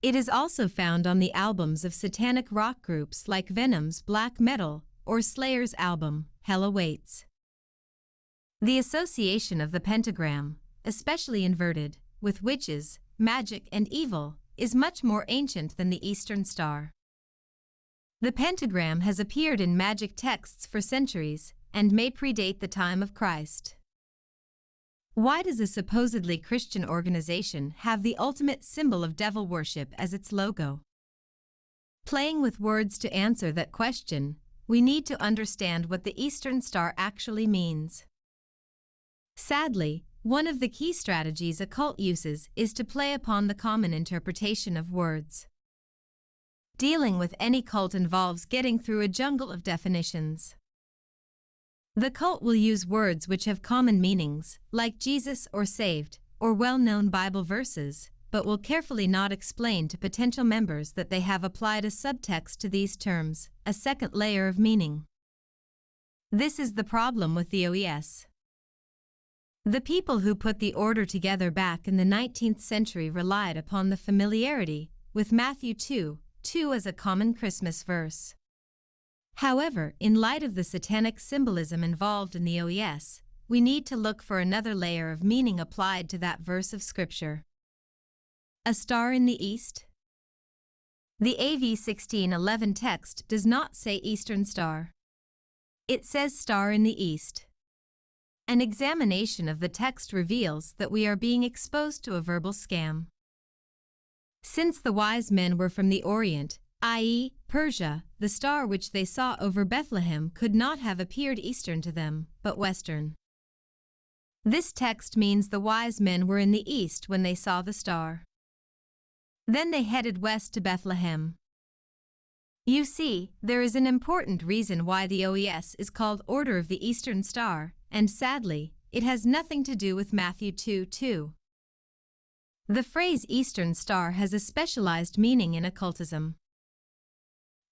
It is also found on the albums of satanic rock groups like Venom's Black Metal or Slayer's album, Hell Awaits. The association of the pentagram, especially inverted, with witches, magic, and evil, is much more ancient than the Eastern Star. The pentagram has appeared in magic texts for centuries and may predate the time of Christ. Why does a supposedly Christian organization have the ultimate symbol of devil worship as its logo? Playing with words to answer that question, we need to understand what the Eastern Star actually means. Sadly, one of the key strategies a cult uses is to play upon the common interpretation of words. Dealing with any cult involves getting through a jungle of definitions. The cult will use words which have common meanings, like Jesus or saved, or well-known Bible verses, but will carefully not explain to potential members that they have applied a subtext to these terms, a second layer of meaning. This is the problem with the OES. The people who put the order together back in the 19th century relied upon the familiarity with Matthew 2, 2 as a common Christmas verse. However, in light of the satanic symbolism involved in the OES, we need to look for another layer of meaning applied to that verse of Scripture. A star in the east? The AV 1611 text does not say Eastern Star. It says star in the east. An examination of the text reveals that we are being exposed to a verbal scam. Since the wise men were from the Orient, i.e., Persia, the star which they saw over Bethlehem could not have appeared eastern to them, but western. This text means the wise men were in the east when they saw the star. Then they headed west to Bethlehem. You see, there is an important reason why the OES is called Order of the Eastern Star, and sadly, it has nothing to do with Matthew 2 2. The phrase Eastern Star has a specialized meaning in occultism.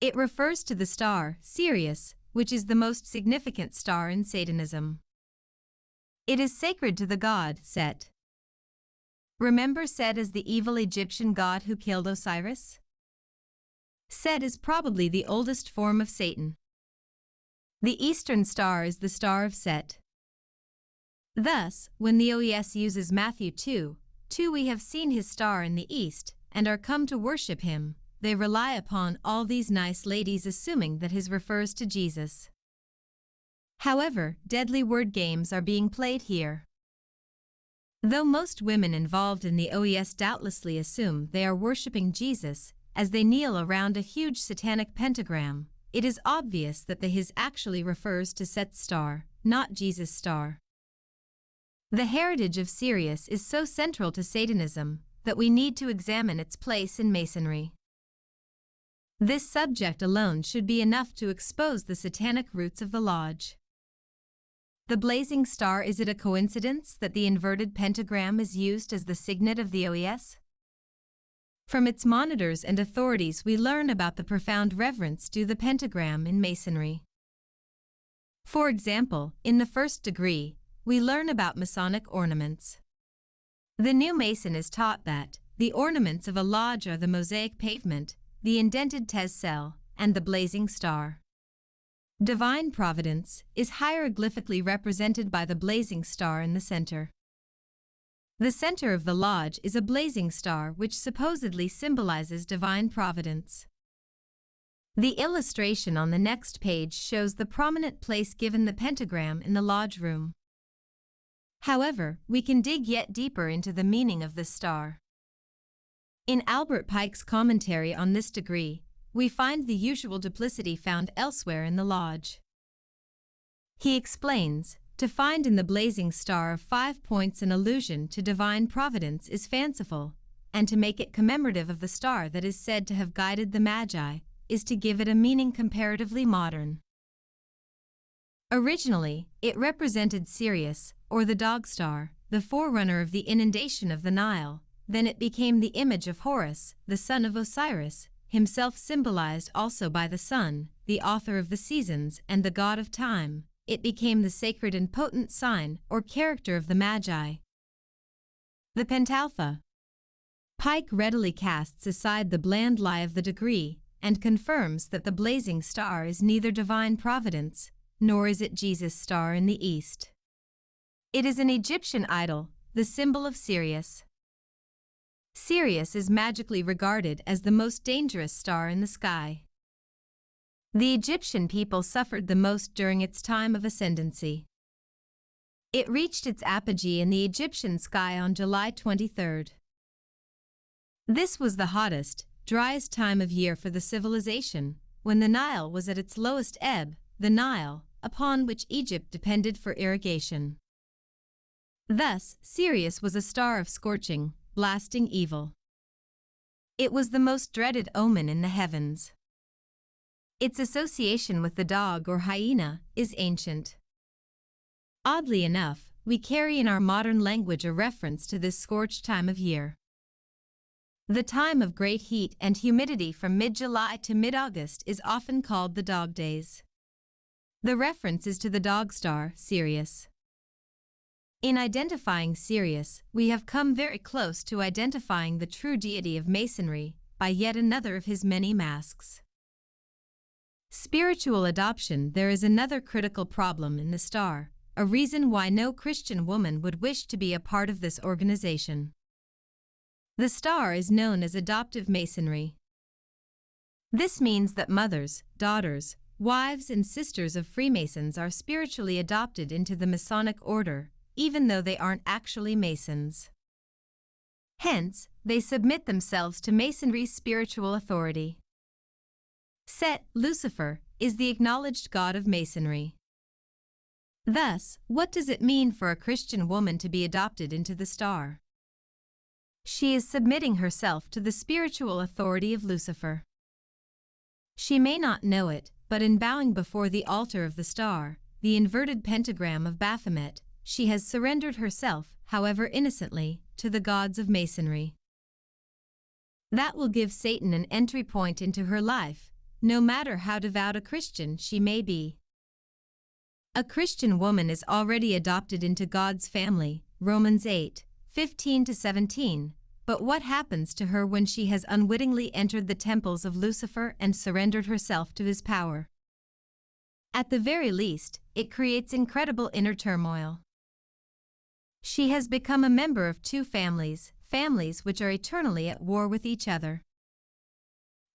It refers to the star, Sirius, which is the most significant star in Satanism. It is sacred to the god, Set. Remember Set as the evil Egyptian god who killed Osiris? Set is probably the oldest form of Satan. The Eastern Star is the star of Set. Thus, when the OES uses Matthew 2, Two, we have seen his star in the east, and are come to worship him. They rely upon all these nice ladies assuming that his refers to Jesus. However, deadly word games are being played here. Though most women involved in the OES doubtlessly assume they are worshipping Jesus as they kneel around a huge satanic pentagram, it is obvious that the his actually refers to Set's star, not Jesus' star. The heritage of Sirius is so central to Satanism that we need to examine its place in Masonry. This subject alone should be enough to expose the satanic roots of the Lodge. The blazing star is it a coincidence that the inverted pentagram is used as the signet of the OES? From its monitors and authorities we learn about the profound reverence due the pentagram in Masonry. For example, in the first degree, we learn about Masonic ornaments. The new Mason is taught that the ornaments of a lodge are the mosaic pavement, the indented tessel, and the blazing star. Divine providence is hieroglyphically represented by the blazing star in the center. The center of the lodge is a blazing star which supposedly symbolizes divine providence. The illustration on the next page shows the prominent place given the pentagram in the lodge room. However, we can dig yet deeper into the meaning of the star. In Albert Pike's commentary on this degree, we find the usual duplicity found elsewhere in the Lodge. He explains, to find in the blazing star of five points an allusion to divine providence is fanciful, and to make it commemorative of the star that is said to have guided the Magi is to give it a meaning comparatively modern. Originally, it represented Sirius, or the dog star, the forerunner of the inundation of the Nile. Then it became the image of Horus, the son of Osiris, himself symbolized also by the sun, the author of the seasons and the god of time. It became the sacred and potent sign or character of the Magi. The Pentalpha Pike readily casts aside the bland lie of the degree and confirms that the blazing star is neither divine providence nor is it Jesus' star in the east. It is an Egyptian idol, the symbol of Sirius. Sirius is magically regarded as the most dangerous star in the sky. The Egyptian people suffered the most during its time of ascendancy. It reached its apogee in the Egyptian sky on July 23. This was the hottest, driest time of year for the civilization, when the Nile was at its lowest ebb, the Nile, upon which Egypt depended for irrigation. Thus, Sirius was a star of scorching, blasting evil. It was the most dreaded omen in the heavens. Its association with the dog or hyena is ancient. Oddly enough, we carry in our modern language a reference to this scorched time of year. The time of great heat and humidity from mid-July to mid-August is often called the dog days. The reference is to the dog star, Sirius. In identifying Sirius, we have come very close to identifying the true deity of Masonry by yet another of his many masks. Spiritual adoption There is another critical problem in the star, a reason why no Christian woman would wish to be a part of this organization. The star is known as adoptive masonry. This means that mothers, daughters, wives, and sisters of Freemasons are spiritually adopted into the Masonic order, even though they aren't actually Masons. Hence, they submit themselves to Masonry's spiritual authority. Set, Lucifer, is the acknowledged god of Masonry. Thus, what does it mean for a Christian woman to be adopted into the star? She is submitting herself to the spiritual authority of Lucifer. She may not know it, but in bowing before the altar of the star, the inverted pentagram of Baphomet, she has surrendered herself, however innocently, to the gods of masonry. That will give Satan an entry point into her life, no matter how devout a Christian she may be. A Christian woman is already adopted into God's family, Romans 8, 15 to 17. But what happens to her when she has unwittingly entered the temples of Lucifer and surrendered herself to his power? At the very least, it creates incredible inner turmoil. She has become a member of two families, families which are eternally at war with each other.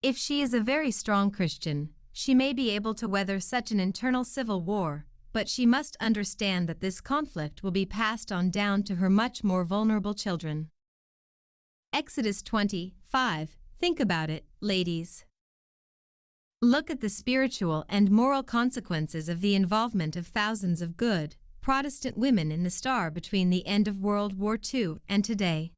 If she is a very strong Christian, she may be able to weather such an internal civil war, but she must understand that this conflict will be passed on down to her much more vulnerable children. Exodus 20, 5. Think about it, ladies. Look at the spiritual and moral consequences of the involvement of thousands of good, Protestant women in the star between the end of World War II and today.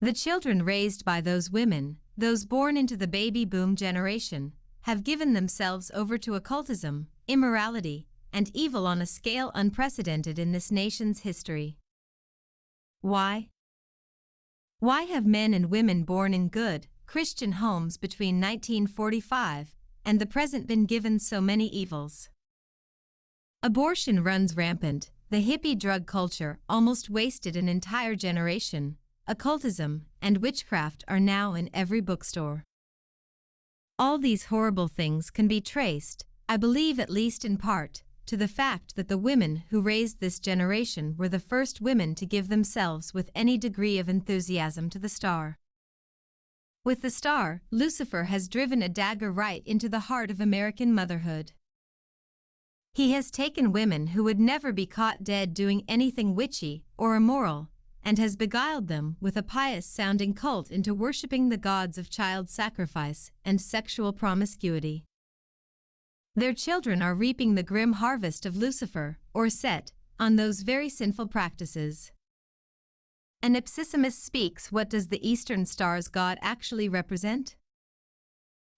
The children raised by those women, those born into the baby boom generation, have given themselves over to occultism, immorality, and evil on a scale unprecedented in this nation's history. Why? Why have men and women born in good, Christian homes between 1945 and the present been given so many evils? Abortion runs rampant, the hippie drug culture almost wasted an entire generation, occultism and witchcraft are now in every bookstore. All these horrible things can be traced, I believe at least in part, to the fact that the women who raised this generation were the first women to give themselves with any degree of enthusiasm to the star. With the star, Lucifer has driven a dagger right into the heart of American motherhood. He has taken women who would never be caught dead doing anything witchy or immoral, and has beguiled them with a pious sounding cult into worshipping the gods of child sacrifice and sexual promiscuity. Their children are reaping the grim harvest of Lucifer, or Set, on those very sinful practices. And Ipsissimus speaks what does the Eastern Star's God actually represent?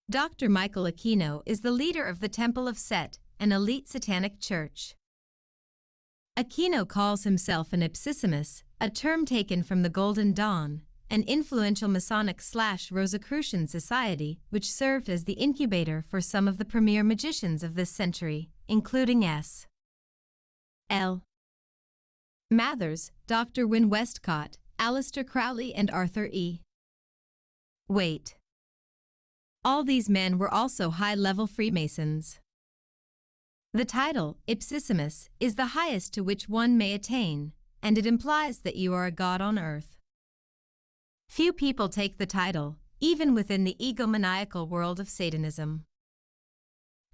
Dr. Michael Aquino is the leader of the Temple of Set, an elite satanic church. Aquino calls himself an Ipsissimus, a term taken from the Golden Dawn, an influential Masonic slash Rosicrucian society which served as the incubator for some of the premier magicians of this century, including S. L. Mathers, Dr. Wynn Westcott, Aleister Crowley, and Arthur E. Waite. All these men were also high-level Freemasons. The title, Ipsissimus, is the highest to which one may attain, and it implies that you are a god on earth. Few people take the title, even within the egomaniacal world of Satanism.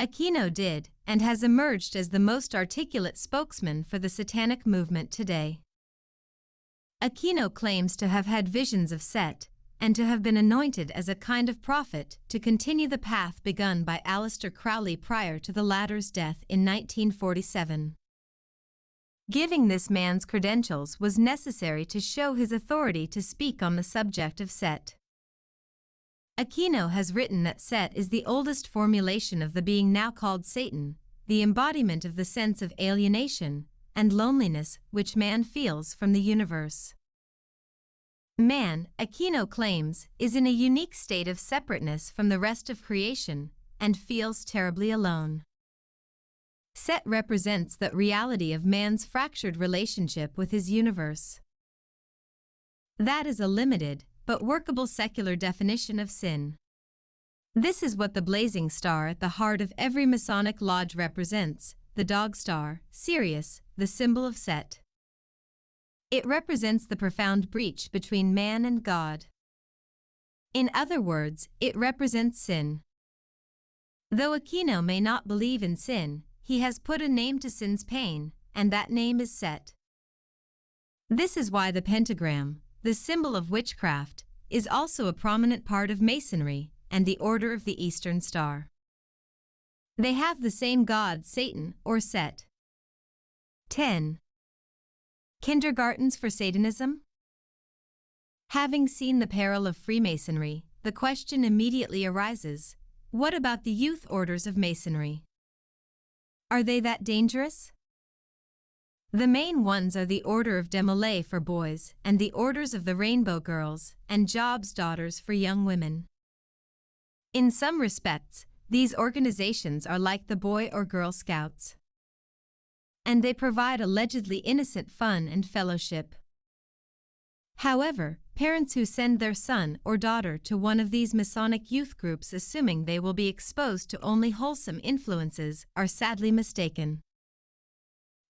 Aquino did, and has emerged as the most articulate spokesman for the satanic movement today. Aquino claims to have had visions of Set, and to have been anointed as a kind of prophet to continue the path begun by Aleister Crowley prior to the latter's death in 1947. Giving this man's credentials was necessary to show his authority to speak on the subject of Set. Aquino has written that Set is the oldest formulation of the being now called Satan, the embodiment of the sense of alienation and loneliness which man feels from the universe. Man, Aquino claims, is in a unique state of separateness from the rest of creation and feels terribly alone. Set represents that reality of man's fractured relationship with his universe. That is a limited, but workable secular definition of sin. This is what the blazing star at the heart of every Masonic lodge represents, the dog star, Sirius, the symbol of Set. It represents the profound breach between man and God. In other words, it represents sin. Though Aquino may not believe in sin, he has put a name to sin's pain, and that name is Set. This is why the pentagram, the symbol of witchcraft, is also a prominent part of Masonry and the Order of the Eastern Star. They have the same god, Satan, or Set. 10. Kindergartens for Satanism? Having seen the peril of Freemasonry, the question immediately arises, what about the youth orders of Masonry? Are they that dangerous? The main ones are the Order of Demolay for boys and the Orders of the Rainbow Girls and Job's Daughters for young women. In some respects, these organizations are like the Boy or Girl Scouts and they provide allegedly innocent fun and fellowship. However, parents who send their son or daughter to one of these Masonic youth groups assuming they will be exposed to only wholesome influences are sadly mistaken.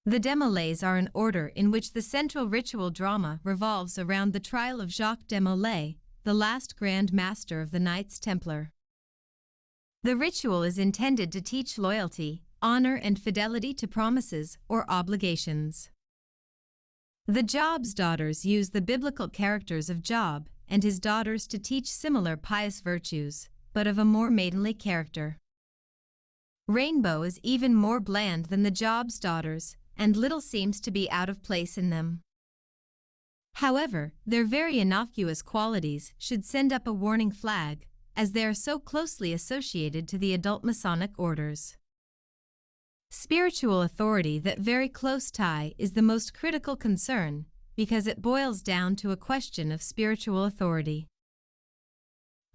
The Demolays are an order in which the central ritual drama revolves around the trial of Jacques de Molay, the last Grand Master of the Knights Templar. The ritual is intended to teach loyalty, honor and fidelity to promises or obligations. The Job's daughters use the biblical characters of Job and his daughters to teach similar pious virtues, but of a more maidenly character. Rainbow is even more bland than the Job's daughters, and little seems to be out of place in them. However, their very innocuous qualities should send up a warning flag, as they are so closely associated to the adult Masonic orders. Spiritual authority that very close tie is the most critical concern because it boils down to a question of spiritual authority.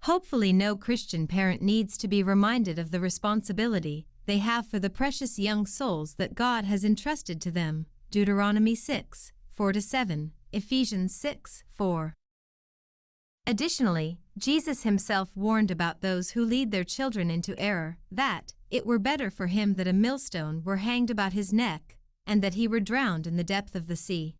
Hopefully no Christian parent needs to be reminded of the responsibility they have for the precious young souls that God has entrusted to them. Deuteronomy 6, 4-7, Ephesians 6, 4. Additionally, Jesus himself warned about those who lead their children into error, that, it were better for him that a millstone were hanged about his neck, and that he were drowned in the depth of the sea.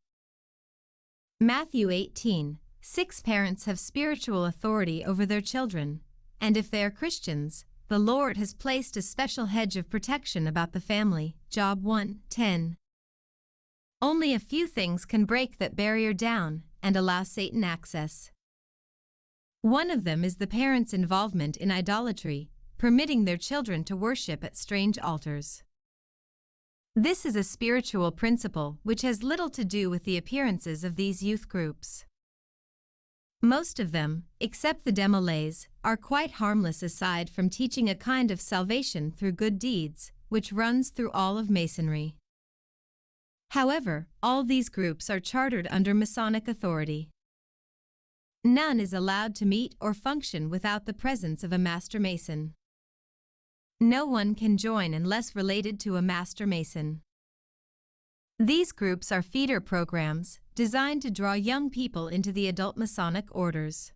Matthew 18 Six parents have spiritual authority over their children, and if they are Christians, the Lord has placed a special hedge of protection about the family. Job 1 10. Only a few things can break that barrier down, and allow Satan access. One of them is the parents' involvement in idolatry, permitting their children to worship at strange altars. This is a spiritual principle which has little to do with the appearances of these youth groups. Most of them, except the Demolays, are quite harmless aside from teaching a kind of salvation through good deeds, which runs through all of Masonry. However, all these groups are chartered under Masonic authority. None is allowed to meet or function without the presence of a Master Mason. No one can join unless related to a Master Mason. These groups are feeder programs designed to draw young people into the adult Masonic orders.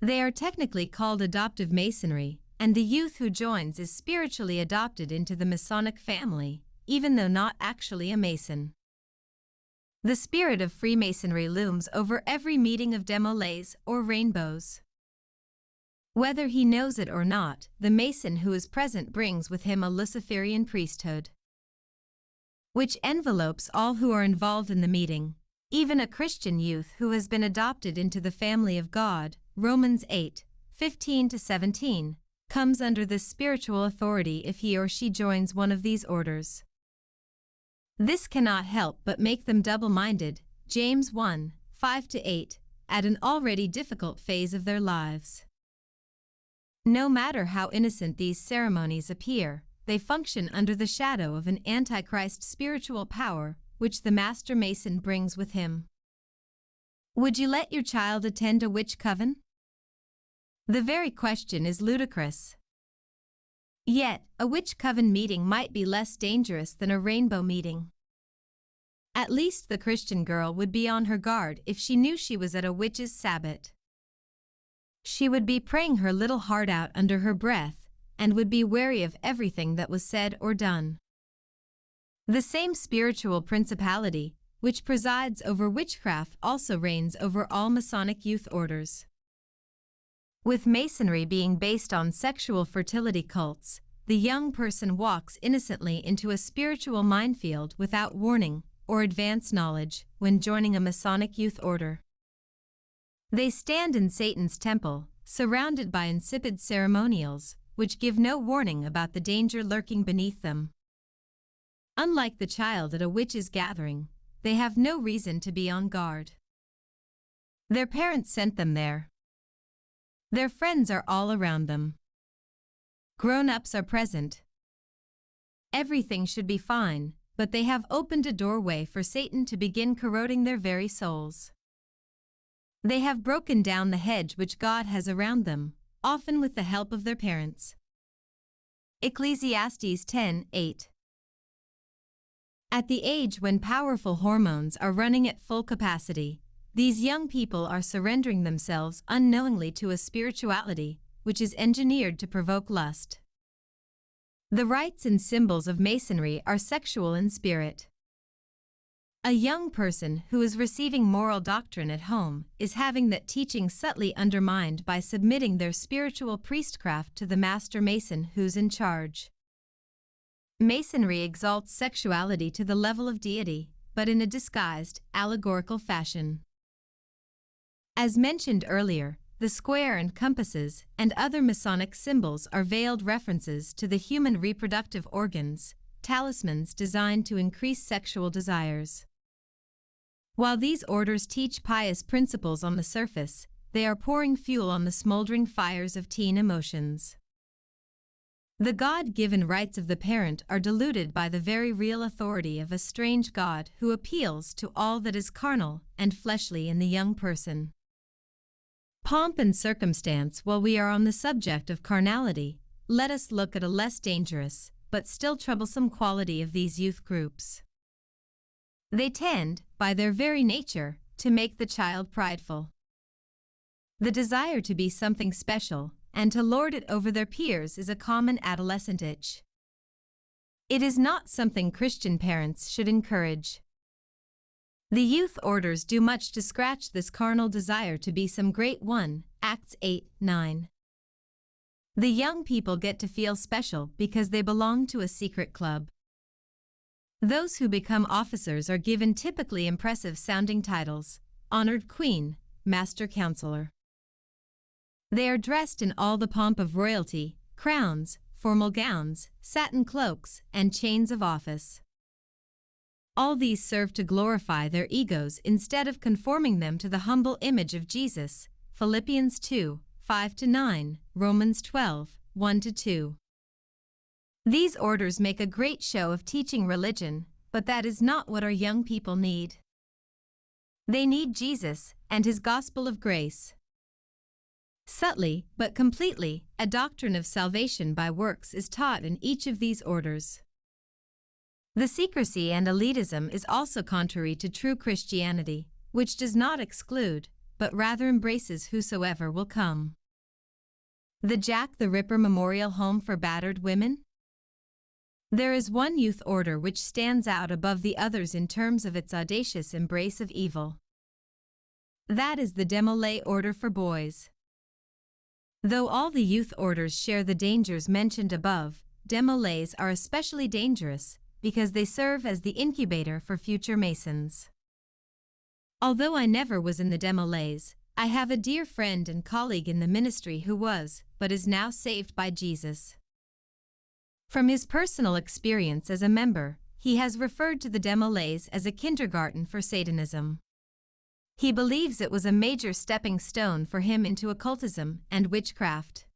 They are technically called adoptive Masonry, and the youth who joins is spiritually adopted into the Masonic family, even though not actually a Mason. The spirit of Freemasonry looms over every meeting of demolays or rainbows. Whether he knows it or not, the Mason who is present brings with him a Luciferian priesthood, which envelopes all who are involved in the meeting, even a Christian youth who has been adopted into the family of God, Romans 8, 15 to 17, comes under this spiritual authority if he or she joins one of these orders. This cannot help but make them double-minded, James 1, 5 to 8, at an already difficult phase of their lives. No matter how innocent these ceremonies appear, they function under the shadow of an antichrist spiritual power which the Master Mason brings with him. Would you let your child attend a witch coven? The very question is ludicrous. Yet, a witch coven meeting might be less dangerous than a rainbow meeting. At least the Christian girl would be on her guard if she knew she was at a witch's sabbat. She would be praying her little heart out under her breath and would be wary of everything that was said or done. The same spiritual principality, which presides over witchcraft, also reigns over all Masonic youth orders. With Masonry being based on sexual fertility cults, the young person walks innocently into a spiritual minefield without warning or advance knowledge when joining a Masonic youth order. They stand in Satan's temple, surrounded by insipid ceremonials, which give no warning about the danger lurking beneath them. Unlike the child at a witch's gathering, they have no reason to be on guard. Their parents sent them there, their friends are all around them. Grown-ups are present. Everything should be fine, but they have opened a doorway for Satan to begin corroding their very souls. They have broken down the hedge which God has around them, often with the help of their parents. Ecclesiastes 10:8 At the age when powerful hormones are running at full capacity, these young people are surrendering themselves unknowingly to a spirituality which is engineered to provoke lust. The rites and symbols of Masonry are sexual in spirit. A young person who is receiving moral doctrine at home is having that teaching subtly undermined by submitting their spiritual priestcraft to the master mason who's in charge. Masonry exalts sexuality to the level of deity, but in a disguised, allegorical fashion. As mentioned earlier, the square and compasses and other Masonic symbols are veiled references to the human reproductive organs, talismans designed to increase sexual desires. While these orders teach pious principles on the surface, they are pouring fuel on the smoldering fires of teen emotions. The God-given rights of the parent are diluted by the very real authority of a strange God who appeals to all that is carnal and fleshly in the young person. Pomp and circumstance While we are on the subject of carnality, let us look at a less dangerous, but still troublesome quality of these youth groups. They tend, by their very nature, to make the child prideful. The desire to be something special and to lord it over their peers is a common adolescent itch. It is not something Christian parents should encourage. The youth orders do much to scratch this carnal desire to be some great one, Acts 8 9. The young people get to feel special because they belong to a secret club. Those who become officers are given typically impressive sounding titles honored queen, master counselor. They are dressed in all the pomp of royalty, crowns, formal gowns, satin cloaks, and chains of office. All these serve to glorify their egos instead of conforming them to the humble image of Jesus. Philippians 2 5 9, Romans 12 1 2. These orders make a great show of teaching religion, but that is not what our young people need. They need Jesus and His gospel of grace. Subtly, but completely, a doctrine of salvation by works is taught in each of these orders. The secrecy and elitism is also contrary to true Christianity, which does not exclude, but rather embraces whosoever will come. The Jack the Ripper Memorial Home for Battered Women? There is one youth order which stands out above the others in terms of its audacious embrace of evil. That is the Demolay Order for Boys. Though all the youth orders share the dangers mentioned above, Demolays are especially dangerous because they serve as the incubator for future Masons. Although I never was in the Demolays, I have a dear friend and colleague in the ministry who was, but is now saved by Jesus. From his personal experience as a member, he has referred to the Demolays as a kindergarten for Satanism. He believes it was a major stepping stone for him into occultism and witchcraft.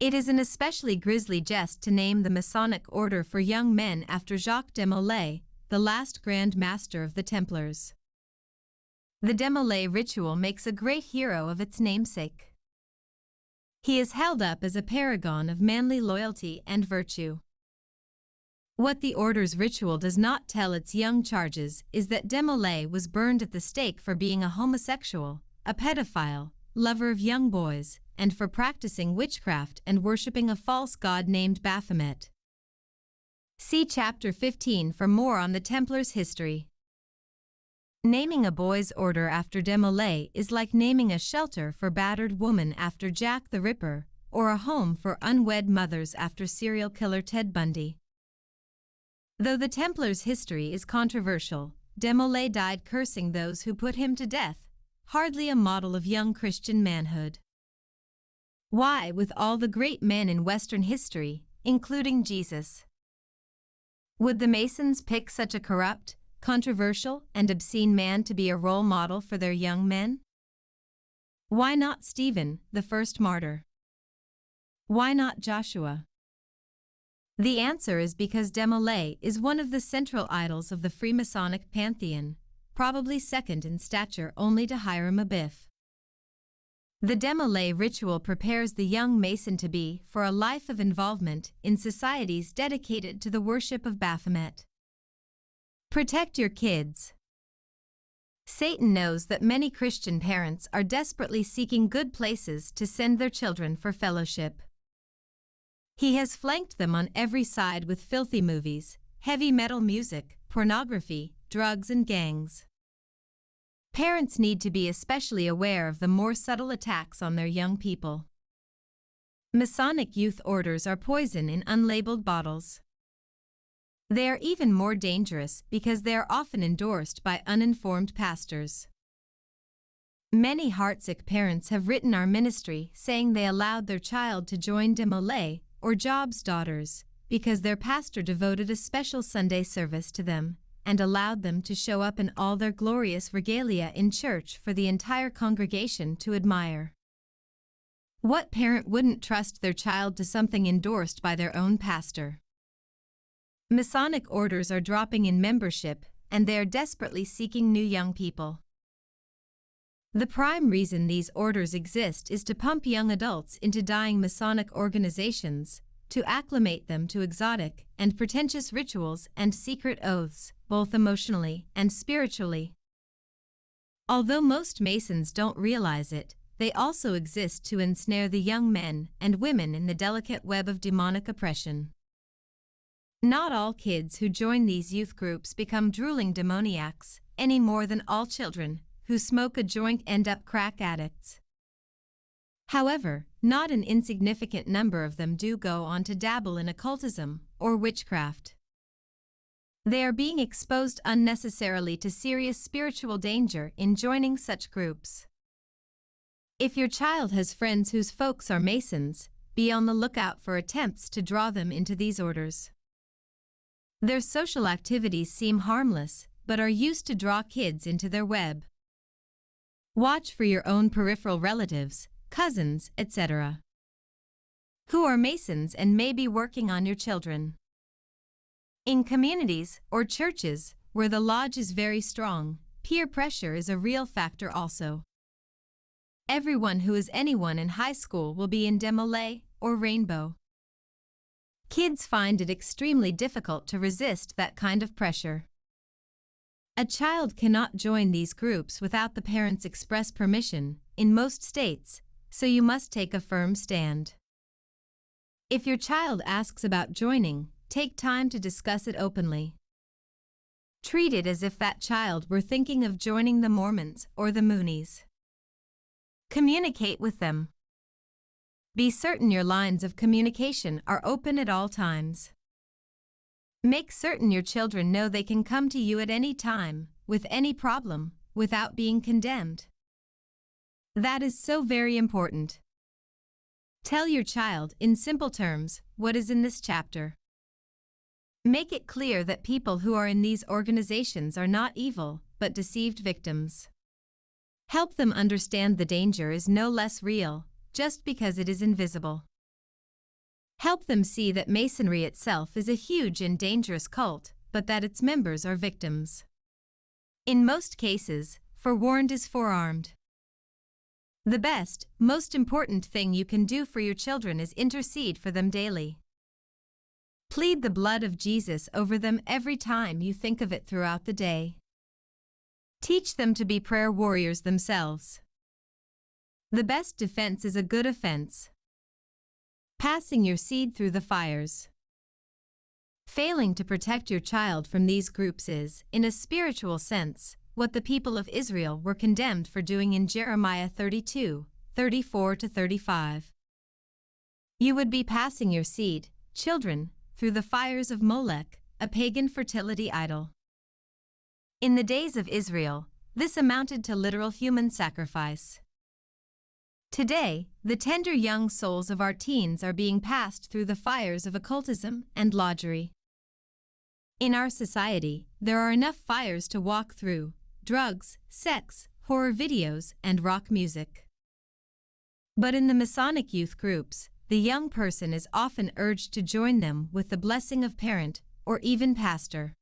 It is an especially grisly jest to name the Masonic order for young men after Jacques de Molay, the last Grand Master of the Templars. The Demolay ritual makes a great hero of its namesake. He is held up as a paragon of manly loyalty and virtue. What the order's ritual does not tell its young charges is that Demolay was burned at the stake for being a homosexual, a pedophile, lover of young boys, and for practicing witchcraft and worshipping a false god named Baphomet. See Chapter 15 for more on the Templars' history. Naming a boy's order after Demolay is like naming a shelter for battered woman after Jack the Ripper, or a home for unwed mothers after serial killer Ted Bundy. Though the Templars' history is controversial, Demolay died cursing those who put him to death, hardly a model of young Christian manhood. Why, with all the great men in Western history, including Jesus? Would the Masons pick such a corrupt, controversial, and obscene man to be a role model for their young men? Why not Stephen, the first martyr? Why not Joshua? The answer is because Demolay is one of the central idols of the Freemasonic pantheon, probably second in stature only to Hiram Abiff. The Demolay ritual prepares the young Mason to be for a life of involvement in societies dedicated to the worship of Baphomet. Protect your kids. Satan knows that many Christian parents are desperately seeking good places to send their children for fellowship. He has flanked them on every side with filthy movies, heavy metal music, pornography, drugs, and gangs. Parents need to be especially aware of the more subtle attacks on their young people. Masonic youth orders are poison in unlabeled bottles. They are even more dangerous because they are often endorsed by uninformed pastors. Many heartsick parents have written our ministry saying they allowed their child to join Demolay or Job's daughters because their pastor devoted a special Sunday service to them and allowed them to show up in all their glorious regalia in church for the entire congregation to admire. What parent wouldn't trust their child to something endorsed by their own pastor? Masonic orders are dropping in membership, and they are desperately seeking new young people. The prime reason these orders exist is to pump young adults into dying Masonic organizations, to acclimate them to exotic and pretentious rituals and secret oaths, both emotionally and spiritually. Although most Masons don't realize it, they also exist to ensnare the young men and women in the delicate web of demonic oppression. Not all kids who join these youth groups become drooling demoniacs, any more than all children who smoke a joint end up crack addicts. However, not an insignificant number of them do go on to dabble in occultism or witchcraft. They are being exposed unnecessarily to serious spiritual danger in joining such groups. If your child has friends whose folks are Masons, be on the lookout for attempts to draw them into these orders. Their social activities seem harmless, but are used to draw kids into their web. Watch for your own peripheral relatives, cousins, etc. who are Masons and may be working on your children. In communities or churches where the lodge is very strong, peer pressure is a real factor also. Everyone who is anyone in high school will be in Demolay or Rainbow. Kids find it extremely difficult to resist that kind of pressure. A child cannot join these groups without the parents' express permission, in most states, so you must take a firm stand. If your child asks about joining, take time to discuss it openly. Treat it as if that child were thinking of joining the Mormons or the Moonies. Communicate with them. Be certain your lines of communication are open at all times. Make certain your children know they can come to you at any time, with any problem, without being condemned. That is so very important. Tell your child, in simple terms, what is in this chapter. Make it clear that people who are in these organizations are not evil, but deceived victims. Help them understand the danger is no less real, just because it is invisible. Help them see that Masonry itself is a huge and dangerous cult, but that its members are victims. In most cases, forewarned is forearmed. The best, most important thing you can do for your children is intercede for them daily. Plead the blood of Jesus over them every time you think of it throughout the day. Teach them to be prayer warriors themselves. The best defense is a good offense. Passing your seed through the fires. Failing to protect your child from these groups is, in a spiritual sense, what the people of Israel were condemned for doing in Jeremiah 32, 34 to 35. You would be passing your seed, children, through the fires of Molech, a pagan fertility idol. In the days of Israel, this amounted to literal human sacrifice. Today, the tender young souls of our teens are being passed through the fires of occultism and lodgery. In our society, there are enough fires to walk through drugs, sex, horror videos, and rock music. But in the Masonic youth groups, the young person is often urged to join them with the blessing of parent or even pastor.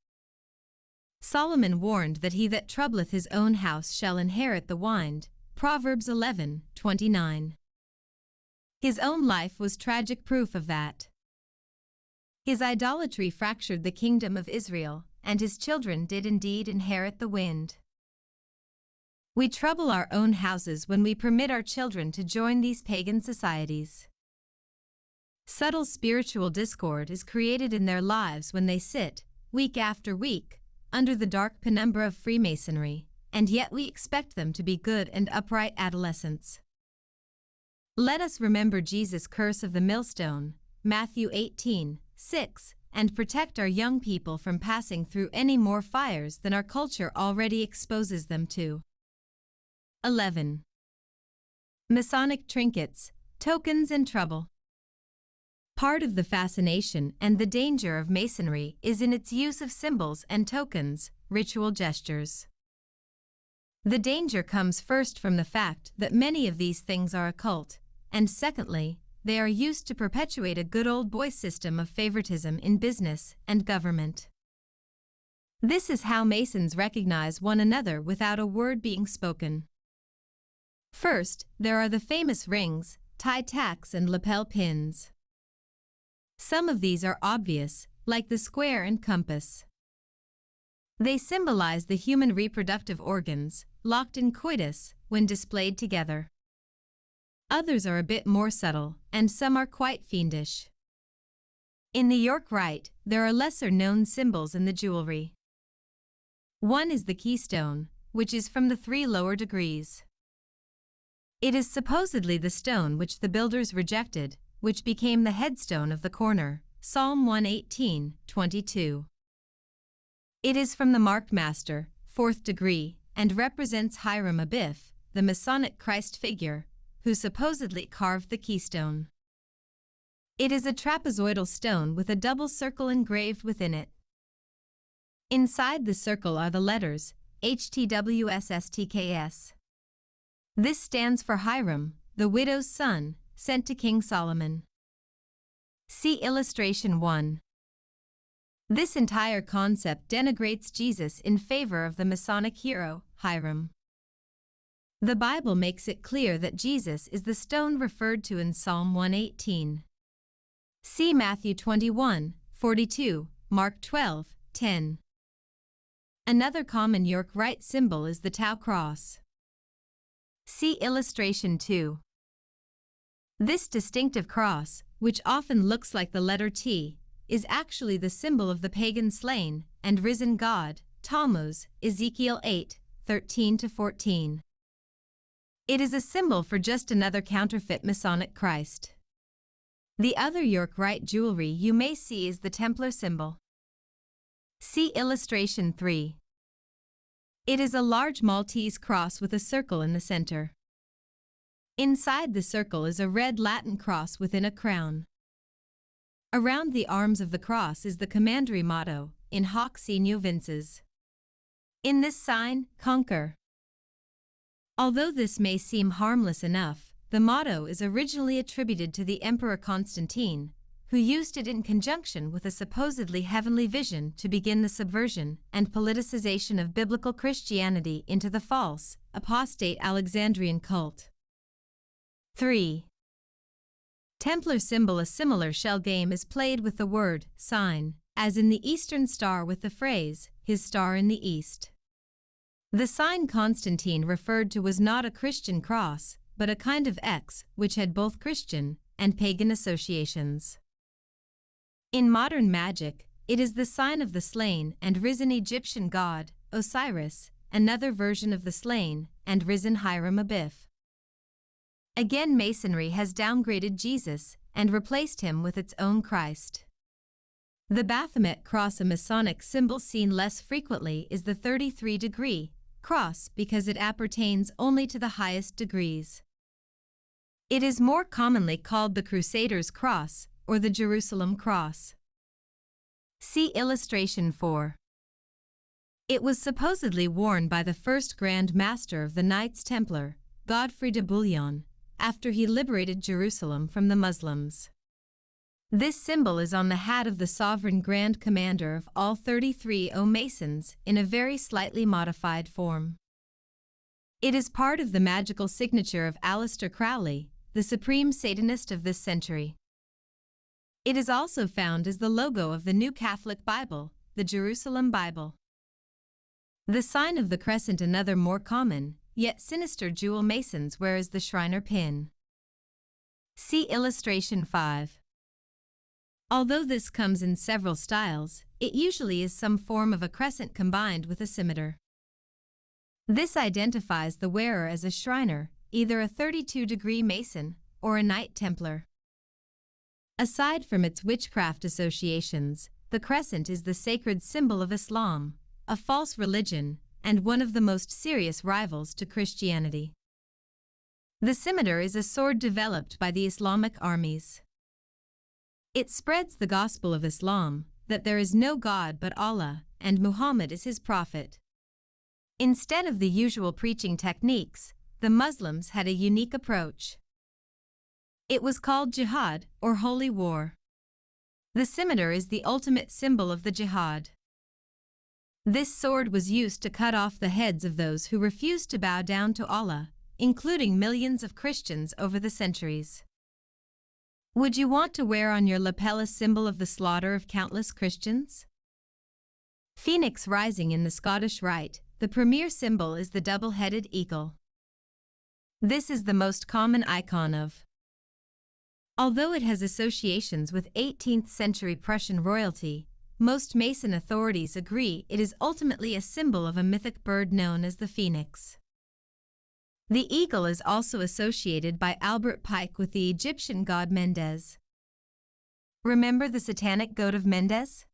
Solomon warned that he that troubleth his own house shall inherit the wind. Proverbs 11, 29. His own life was tragic proof of that. His idolatry fractured the kingdom of Israel, and his children did indeed inherit the wind. We trouble our own houses when we permit our children to join these pagan societies. Subtle spiritual discord is created in their lives when they sit, week after week, under the dark penumbra of Freemasonry, and yet we expect them to be good and upright adolescents. Let us remember Jesus' curse of the millstone, Matthew 18, 6, and protect our young people from passing through any more fires than our culture already exposes them to. 11. Masonic trinkets, tokens and trouble. Part of the fascination and the danger of Masonry is in its use of symbols and tokens, ritual gestures. The danger comes first from the fact that many of these things are occult, and secondly, they are used to perpetuate a good old boy system of favoritism in business and government. This is how Masons recognize one another without a word being spoken. First, there are the famous rings, tie tacks, and lapel pins. Some of these are obvious, like the square and compass. They symbolize the human reproductive organs, locked in coitus, when displayed together. Others are a bit more subtle, and some are quite fiendish. In the York Rite, there are lesser known symbols in the jewelry. One is the keystone, which is from the three lower degrees. It is supposedly the stone which the builders rejected, which became the headstone of the corner, Psalm 118, 22. It is from the Mark Master, fourth degree, and represents Hiram Abiff, the Masonic Christ figure, who supposedly carved the keystone. It is a trapezoidal stone with a double circle engraved within it. Inside the circle are the letters HTWSSTKS. This stands for Hiram, the widow's son, sent to King Solomon. See illustration 1. This entire concept denigrates Jesus in favor of the Masonic hero, Hiram. The Bible makes it clear that Jesus is the stone referred to in Psalm 118. See Matthew 21, 42, Mark 12, 10. Another common York Rite symbol is the Tau cross. See illustration 2. This distinctive cross, which often looks like the letter T, is actually the symbol of the pagan slain and risen God, Tammuz, Ezekiel 8, 13-14. It is a symbol for just another counterfeit Masonic Christ. The other York Rite jewelry you may see is the Templar symbol. See illustration 3. It is a large Maltese cross with a circle in the center. Inside the circle is a red Latin cross within a crown. Around the arms of the cross is the commandery motto, in hoc signo vinces. In this sign, conquer. Although this may seem harmless enough, the motto is originally attributed to the Emperor Constantine, who used it in conjunction with a supposedly heavenly vision to begin the subversion and politicization of biblical Christianity into the false, apostate Alexandrian cult. 3. Templar symbol A similar shell game is played with the word sign, as in the Eastern Star with the phrase, his star in the East. The sign Constantine referred to was not a Christian cross, but a kind of X which had both Christian and pagan associations. In modern magic, it is the sign of the slain and risen Egyptian god, Osiris, another version of the slain and risen Hiram Abiff. Again Masonry has downgraded Jesus and replaced him with its own Christ. The Baphomet cross a Masonic symbol seen less frequently is the 33 degree, cross because it appertains only to the highest degrees. It is more commonly called the Crusader's Cross or the Jerusalem Cross. See illustration 4. It was supposedly worn by the first Grand Master of the Knights Templar, Godfrey de Bouillon, after he liberated Jerusalem from the Muslims. This symbol is on the hat of the sovereign Grand Commander of all 33 O Masons in a very slightly modified form. It is part of the magical signature of Aleister Crowley, the supreme Satanist of this century. It is also found as the logo of the New Catholic Bible, the Jerusalem Bible. The sign of the crescent another more common, yet sinister jewel masons wear is the Shriner pin. See illustration 5. Although this comes in several styles, it usually is some form of a crescent combined with a scimitar. This identifies the wearer as a Shriner, either a 32-degree Mason or a Knight Templar. Aside from its witchcraft associations, the crescent is the sacred symbol of Islam, a false religion, and one of the most serious rivals to Christianity. The scimitar is a sword developed by the Islamic armies. It spreads the gospel of Islam, that there is no God but Allah, and Muhammad is his prophet. Instead of the usual preaching techniques, the Muslims had a unique approach. It was called jihad, or holy war. The scimitar is the ultimate symbol of the jihad. This sword was used to cut off the heads of those who refused to bow down to Allah, including millions of Christians over the centuries. Would you want to wear on your lapel a symbol of the slaughter of countless Christians? Phoenix rising in the Scottish Rite, the premier symbol is the double-headed eagle. This is the most common icon of. Although it has associations with 18th century Prussian royalty, most Mason authorities agree it is ultimately a symbol of a mythic bird known as the phoenix. The eagle is also associated by Albert Pike with the Egyptian god Mendes. Remember the satanic goat of Mendes?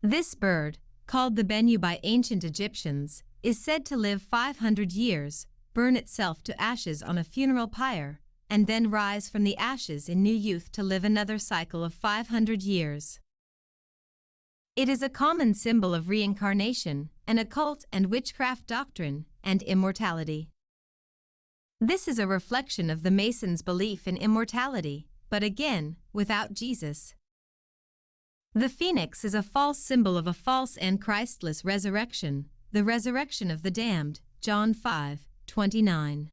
This bird, called the Bennu by ancient Egyptians, is said to live 500 years, burn itself to ashes on a funeral pyre, and then rise from the ashes in new youth to live another cycle of 500 years. It is a common symbol of reincarnation, an occult and witchcraft doctrine, and immortality. This is a reflection of the Masons' belief in immortality, but again, without Jesus. The phoenix is a false symbol of a false and Christless resurrection, the resurrection of the damned, John 5, 29.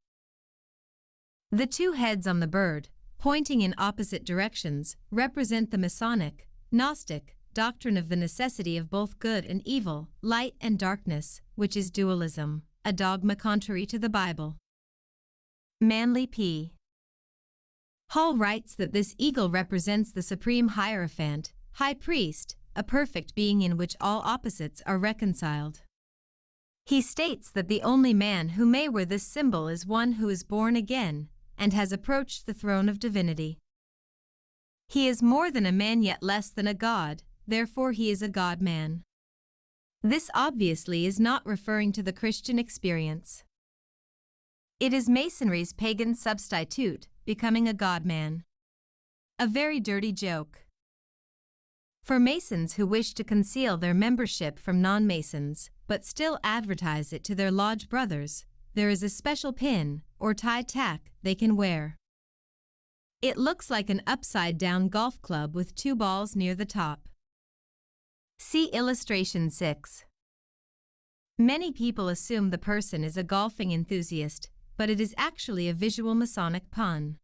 The two heads on the bird, pointing in opposite directions, represent the Masonic, Gnostic, doctrine of the necessity of both good and evil, light and darkness, which is dualism, a dogma contrary to the Bible. Manly P. Hall writes that this eagle represents the supreme Hierophant, high priest, a perfect being in which all opposites are reconciled. He states that the only man who may wear this symbol is one who is born again, and has approached the throne of divinity. He is more than a man yet less than a god, therefore he is a God-man. This obviously is not referring to the Christian experience. It is Masonry's pagan substitute, becoming a God-man. A very dirty joke. For Masons who wish to conceal their membership from non-Masons, but still advertise it to their lodge brothers, there is a special pin, or tie tack, they can wear. It looks like an upside-down golf club with two balls near the top. See illustration 6. Many people assume the person is a golfing enthusiast, but it is actually a visual Masonic pun.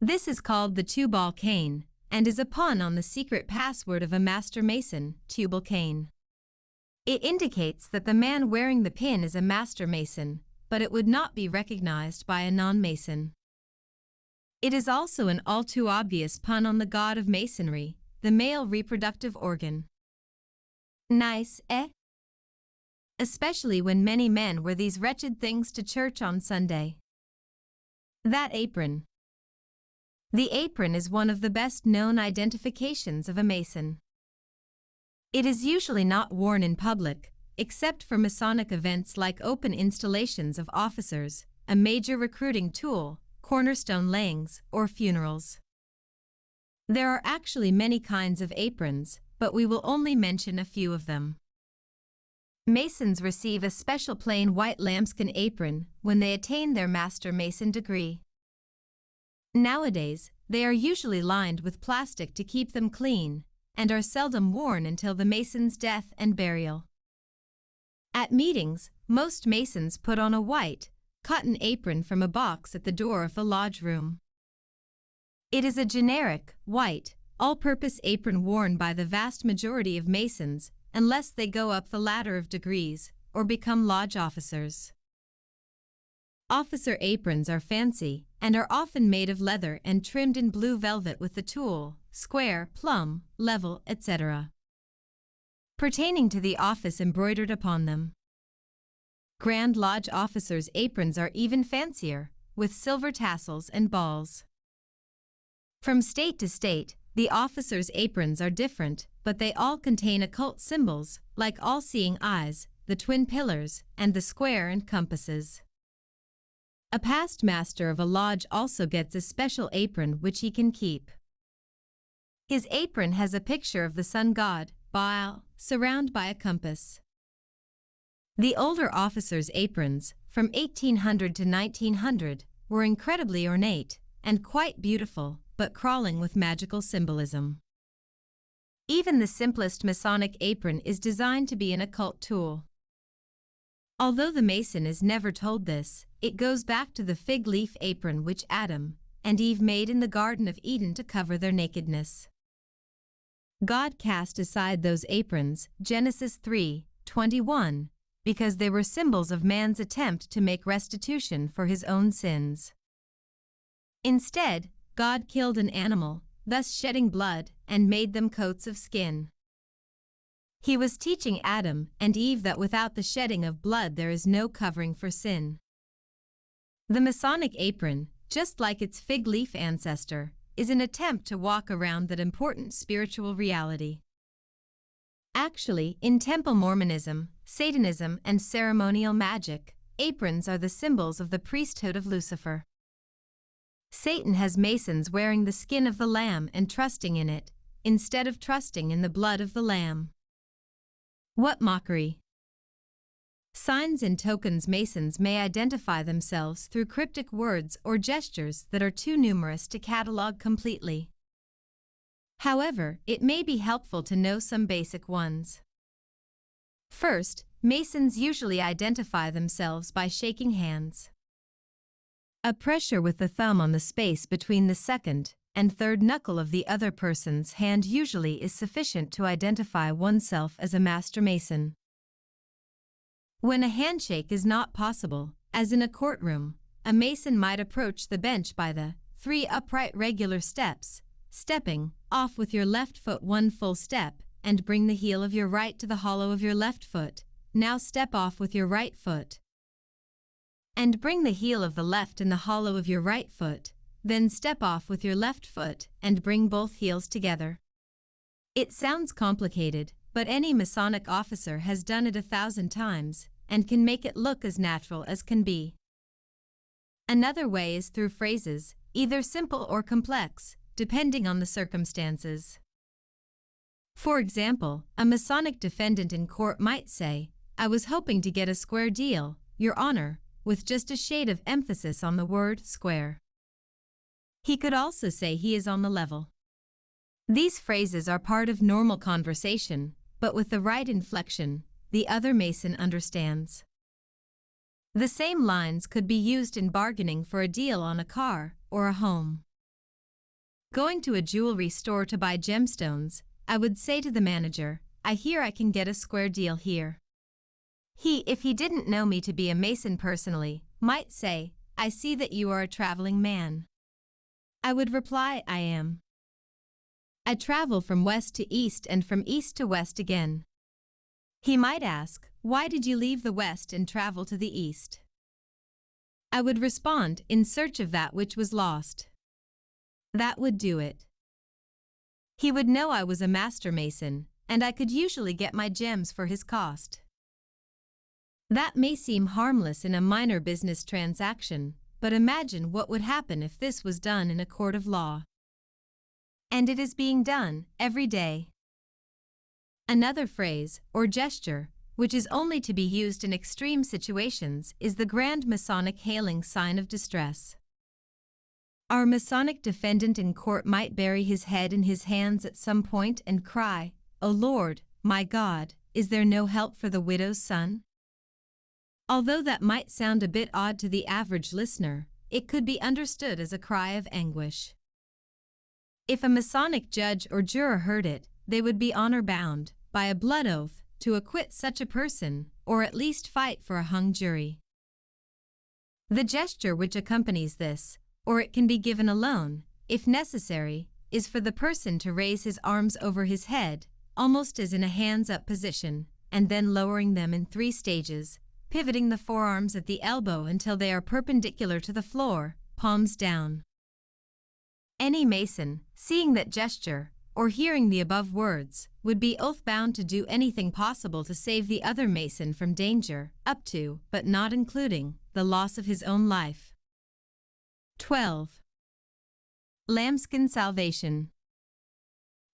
This is called the two-ball cane, and is a pun on the secret password of a master mason, Tubal Cain. It indicates that the man wearing the pin is a master mason, but it would not be recognized by a non-mason. It is also an all too obvious pun on the god of masonry, the male reproductive organ. Nice, eh? Especially when many men wear these wretched things to church on Sunday. That apron. The apron is one of the best known identifications of a Mason. It is usually not worn in public, except for Masonic events like open installations of officers, a major recruiting tool, cornerstone layings, or funerals. There are actually many kinds of aprons, but we will only mention a few of them. Masons receive a special plain white lambskin apron when they attain their Master Mason degree. Nowadays, they are usually lined with plastic to keep them clean, and are seldom worn until the mason's death and burial. At meetings, most masons put on a white, cotton apron from a box at the door of the lodge room. It is a generic, white, all-purpose apron worn by the vast majority of masons unless they go up the ladder of degrees or become lodge officers. Officer aprons are fancy and are often made of leather and trimmed in blue velvet with the tool, square, plumb, level, etc. pertaining to the office embroidered upon them. Grand Lodge officers' aprons are even fancier, with silver tassels and balls. From state to state, the officers' aprons are different, but they all contain occult symbols, like all-seeing eyes, the twin pillars, and the square and compasses. A past master of a lodge also gets a special apron which he can keep. His apron has a picture of the sun god, Baal, surrounded by a compass. The older officers' aprons, from 1800 to 1900, were incredibly ornate and quite beautiful, but crawling with magical symbolism. Even the simplest Masonic apron is designed to be an occult tool. Although the Mason is never told this, it goes back to the fig leaf apron which Adam and Eve made in the Garden of Eden to cover their nakedness. God cast aside those aprons, Genesis 3, 21, because they were symbols of man's attempt to make restitution for his own sins. Instead, God killed an animal, thus shedding blood, and made them coats of skin. He was teaching Adam and Eve that without the shedding of blood there is no covering for sin. The Masonic apron, just like its fig leaf ancestor, is an attempt to walk around that important spiritual reality. Actually, in Temple Mormonism, Satanism, and ceremonial magic, aprons are the symbols of the priesthood of Lucifer. Satan has masons wearing the skin of the lamb and trusting in it, instead of trusting in the blood of the lamb. What mockery! Signs and tokens Masons may identify themselves through cryptic words or gestures that are too numerous to catalog completely. However, it may be helpful to know some basic ones. First, Masons usually identify themselves by shaking hands. A pressure with the thumb on the space between the second and third knuckle of the other person's hand usually is sufficient to identify oneself as a Master Mason. When a handshake is not possible, as in a courtroom, a Mason might approach the bench by the three upright regular steps, stepping off with your left foot one full step, and bring the heel of your right to the hollow of your left foot. Now step off with your right foot. And bring the heel of the left in the hollow of your right foot, then step off with your left foot and bring both heels together. It sounds complicated, but any Masonic officer has done it a thousand times, and can make it look as natural as can be. Another way is through phrases, either simple or complex, depending on the circumstances. For example, a Masonic defendant in court might say, I was hoping to get a square deal, Your Honor, with just a shade of emphasis on the word square. He could also say he is on the level. These phrases are part of normal conversation, but with the right inflection, the other Mason understands. The same lines could be used in bargaining for a deal on a car or a home. Going to a jewelry store to buy gemstones, I would say to the manager, I hear I can get a square deal here. He, if he didn't know me to be a Mason personally, might say, I see that you are a traveling man. I would reply, I am. I travel from west to east and from east to west again. He might ask, Why did you leave the West and travel to the East? I would respond, In search of that which was lost. That would do it. He would know I was a master mason, and I could usually get my gems for his cost. That may seem harmless in a minor business transaction, but imagine what would happen if this was done in a court of law. And it is being done every day. Another phrase, or gesture, which is only to be used in extreme situations, is the Grand Masonic hailing sign of distress. Our Masonic defendant in court might bury his head in his hands at some point and cry, O Lord, my God, is there no help for the widow's son? Although that might sound a bit odd to the average listener, it could be understood as a cry of anguish. If a Masonic judge or juror heard it, they would be honor bound, by a blood oath, to acquit such a person, or at least fight for a hung jury. The gesture which accompanies this, or it can be given alone, if necessary, is for the person to raise his arms over his head, almost as in a hands-up position, and then lowering them in three stages, pivoting the forearms at the elbow until they are perpendicular to the floor, palms down. Any Mason, seeing that gesture, or hearing the above words, would be oath-bound to do anything possible to save the other Mason from danger, up to, but not including, the loss of his own life. 12. Lambskin Salvation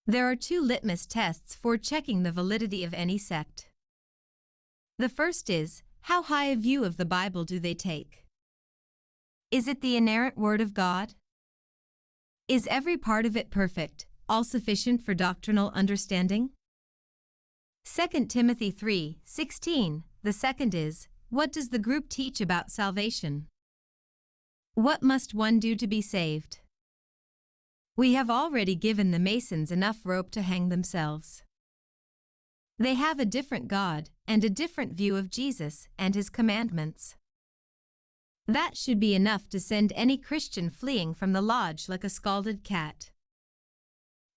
There are two litmus tests for checking the validity of any sect. The first is, how high a view of the Bible do they take? Is it the inerrant Word of God? Is every part of it perfect, all sufficient for doctrinal understanding? 2 Timothy 3 16. The second is, What does the group teach about salvation? What must one do to be saved? We have already given the Masons enough rope to hang themselves. They have a different God and a different view of Jesus and his commandments. That should be enough to send any Christian fleeing from the lodge like a scalded cat.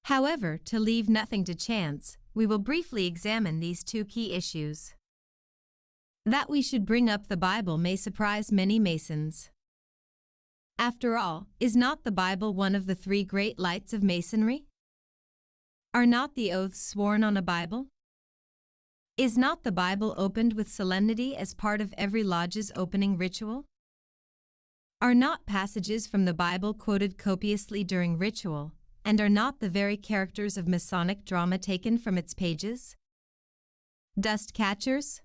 However, to leave nothing to chance, we will briefly examine these two key issues. That we should bring up the Bible may surprise many Masons. After all, is not the Bible one of the three great lights of Masonry? Are not the oaths sworn on a Bible? Is not the Bible opened with solemnity as part of every lodge's opening ritual? Are not passages from the Bible quoted copiously during ritual, and are not the very characters of Masonic drama taken from its pages? Dust catchers?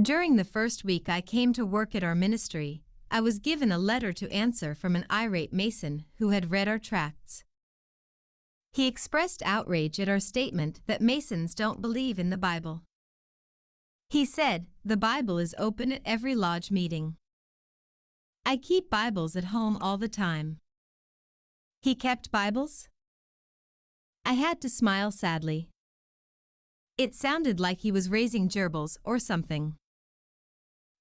During the first week I came to work at our ministry, I was given a letter to answer from an irate Mason who had read our tracts. He expressed outrage at our statement that Masons don't believe in the Bible. He said, The Bible is open at every lodge meeting. I keep Bibles at home all the time. He kept Bibles? I had to smile sadly. It sounded like he was raising gerbils or something.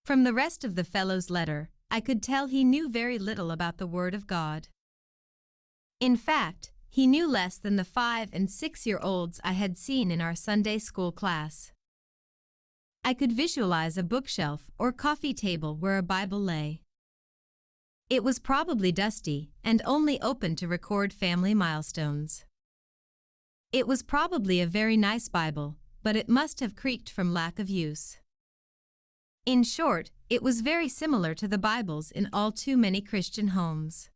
From the rest of the fellow's letter, I could tell he knew very little about the Word of God. In fact, he knew less than the five and six year olds I had seen in our Sunday school class. I could visualize a bookshelf or coffee table where a Bible lay. It was probably dusty and only open to record family milestones. It was probably a very nice Bible, but it must have creaked from lack of use. In short, it was very similar to the Bibles in all too many Christian homes.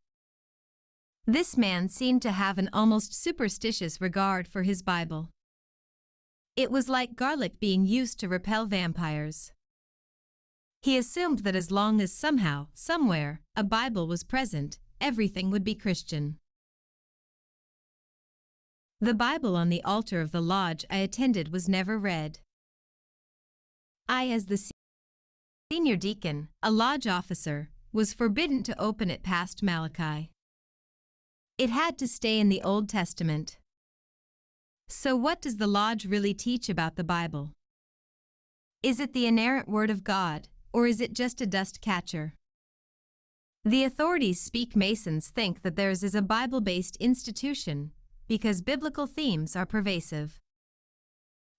This man seemed to have an almost superstitious regard for his Bible. It was like garlic being used to repel vampires. He assumed that as long as somehow, somewhere, a Bible was present, everything would be Christian. The Bible on the altar of the lodge I attended was never read. I, as the senior deacon, a lodge officer, was forbidden to open it past Malachi. It had to stay in the Old Testament. So, what does the Lodge really teach about the Bible? Is it the inerrant Word of God, or is it just a dust catcher? The authorities speak Masons think that theirs is a Bible based institution because biblical themes are pervasive.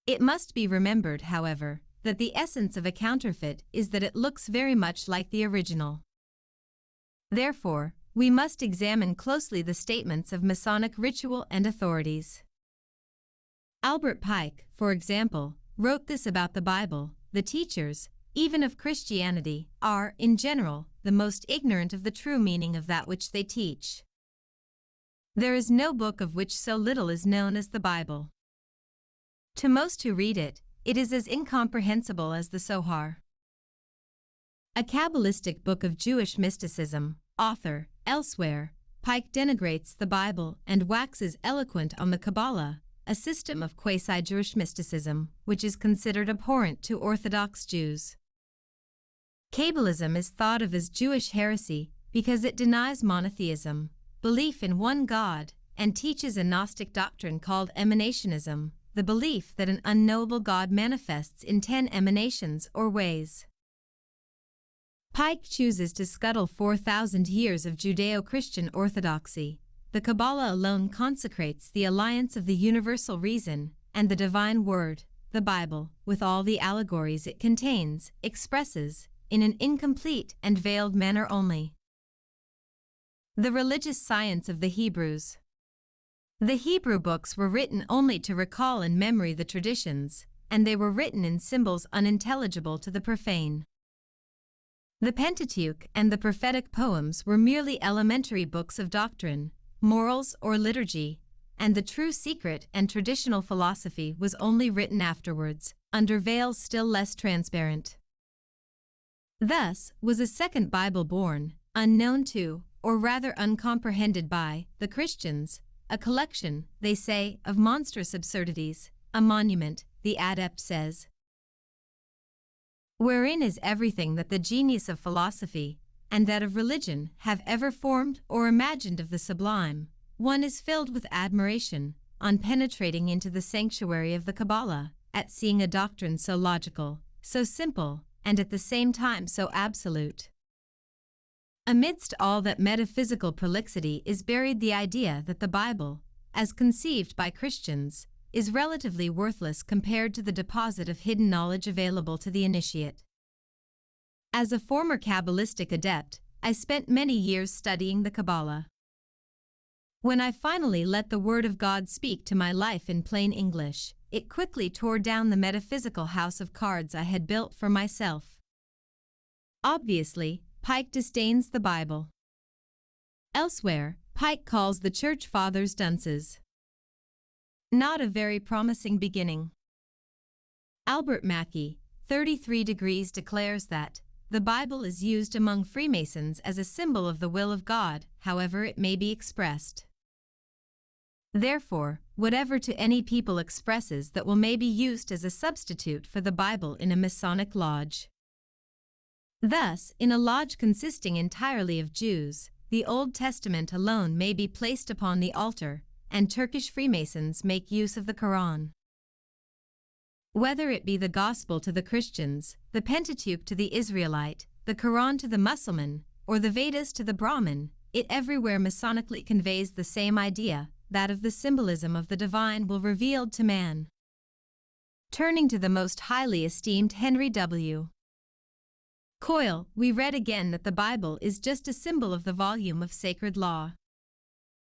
It must be remembered, however, that the essence of a counterfeit is that it looks very much like the original. Therefore, we must examine closely the statements of Masonic ritual and authorities. Albert Pike, for example, wrote this about the Bible the teachers, even of Christianity, are, in general, the most ignorant of the true meaning of that which they teach. There is no book of which so little is known as the Bible. To most who read it, it is as incomprehensible as the Zohar. A Kabbalistic book of Jewish mysticism, author, Elsewhere, Pike denigrates the Bible and waxes eloquent on the Kabbalah, a system of quasi Jewish mysticism which is considered abhorrent to Orthodox Jews. Kabbalism is thought of as Jewish heresy because it denies monotheism, belief in one God, and teaches a Gnostic doctrine called emanationism, the belief that an unknowable God manifests in ten emanations or ways. Pike chooses to scuttle 4,000 years of Judeo Christian orthodoxy. The Kabbalah alone consecrates the alliance of the universal reason and the divine word, the Bible, with all the allegories it contains, expresses, in an incomplete and veiled manner only. The religious science of the Hebrews. The Hebrew books were written only to recall in memory the traditions, and they were written in symbols unintelligible to the profane. The Pentateuch and the prophetic poems were merely elementary books of doctrine, morals, or liturgy, and the true secret and traditional philosophy was only written afterwards, under veils still less transparent. Thus was a second Bible born, unknown to, or rather uncomprehended by, the Christians, a collection, they say, of monstrous absurdities, a monument, the adept says, wherein is everything that the genius of philosophy and that of religion have ever formed or imagined of the sublime, one is filled with admiration on penetrating into the sanctuary of the Kabbalah, at seeing a doctrine so logical, so simple, and at the same time so absolute. Amidst all that metaphysical prolixity is buried the idea that the Bible, as conceived by Christians, is relatively worthless compared to the deposit of hidden knowledge available to the initiate. As a former Kabbalistic adept, I spent many years studying the Kabbalah. When I finally let the Word of God speak to my life in plain English, it quickly tore down the metaphysical house of cards I had built for myself. Obviously, Pike disdains the Bible. Elsewhere, Pike calls the Church Fathers dunces. Not a very promising beginning. Albert Mackey, 33 Degrees declares that the Bible is used among Freemasons as a symbol of the will of God, however it may be expressed. Therefore, whatever to any people expresses that will may be used as a substitute for the Bible in a Masonic lodge. Thus, in a lodge consisting entirely of Jews, the Old Testament alone may be placed upon the altar, and Turkish Freemasons make use of the Quran. Whether it be the Gospel to the Christians, the Pentateuch to the Israelite, the Quran to the Mussulman, or the Vedas to the Brahmin, it everywhere Masonically conveys the same idea, that of the symbolism of the divine will revealed to man. Turning to the most highly esteemed Henry W. Coil, we read again that the Bible is just a symbol of the volume of sacred law.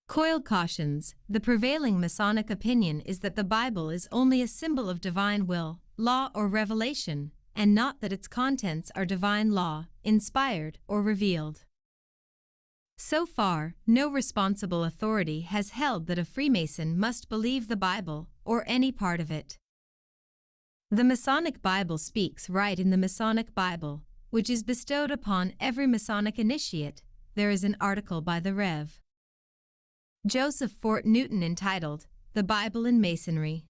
Coil cautions, the prevailing Masonic opinion is that the Bible is only a symbol of divine will, law or revelation, and not that its contents are divine law, inspired or revealed. So far, no responsible authority has held that a Freemason must believe the Bible or any part of it. The Masonic Bible speaks right in the Masonic Bible, which is bestowed upon every Masonic initiate. There is an article by the Rev. Joseph Fort Newton entitled, The Bible in Masonry.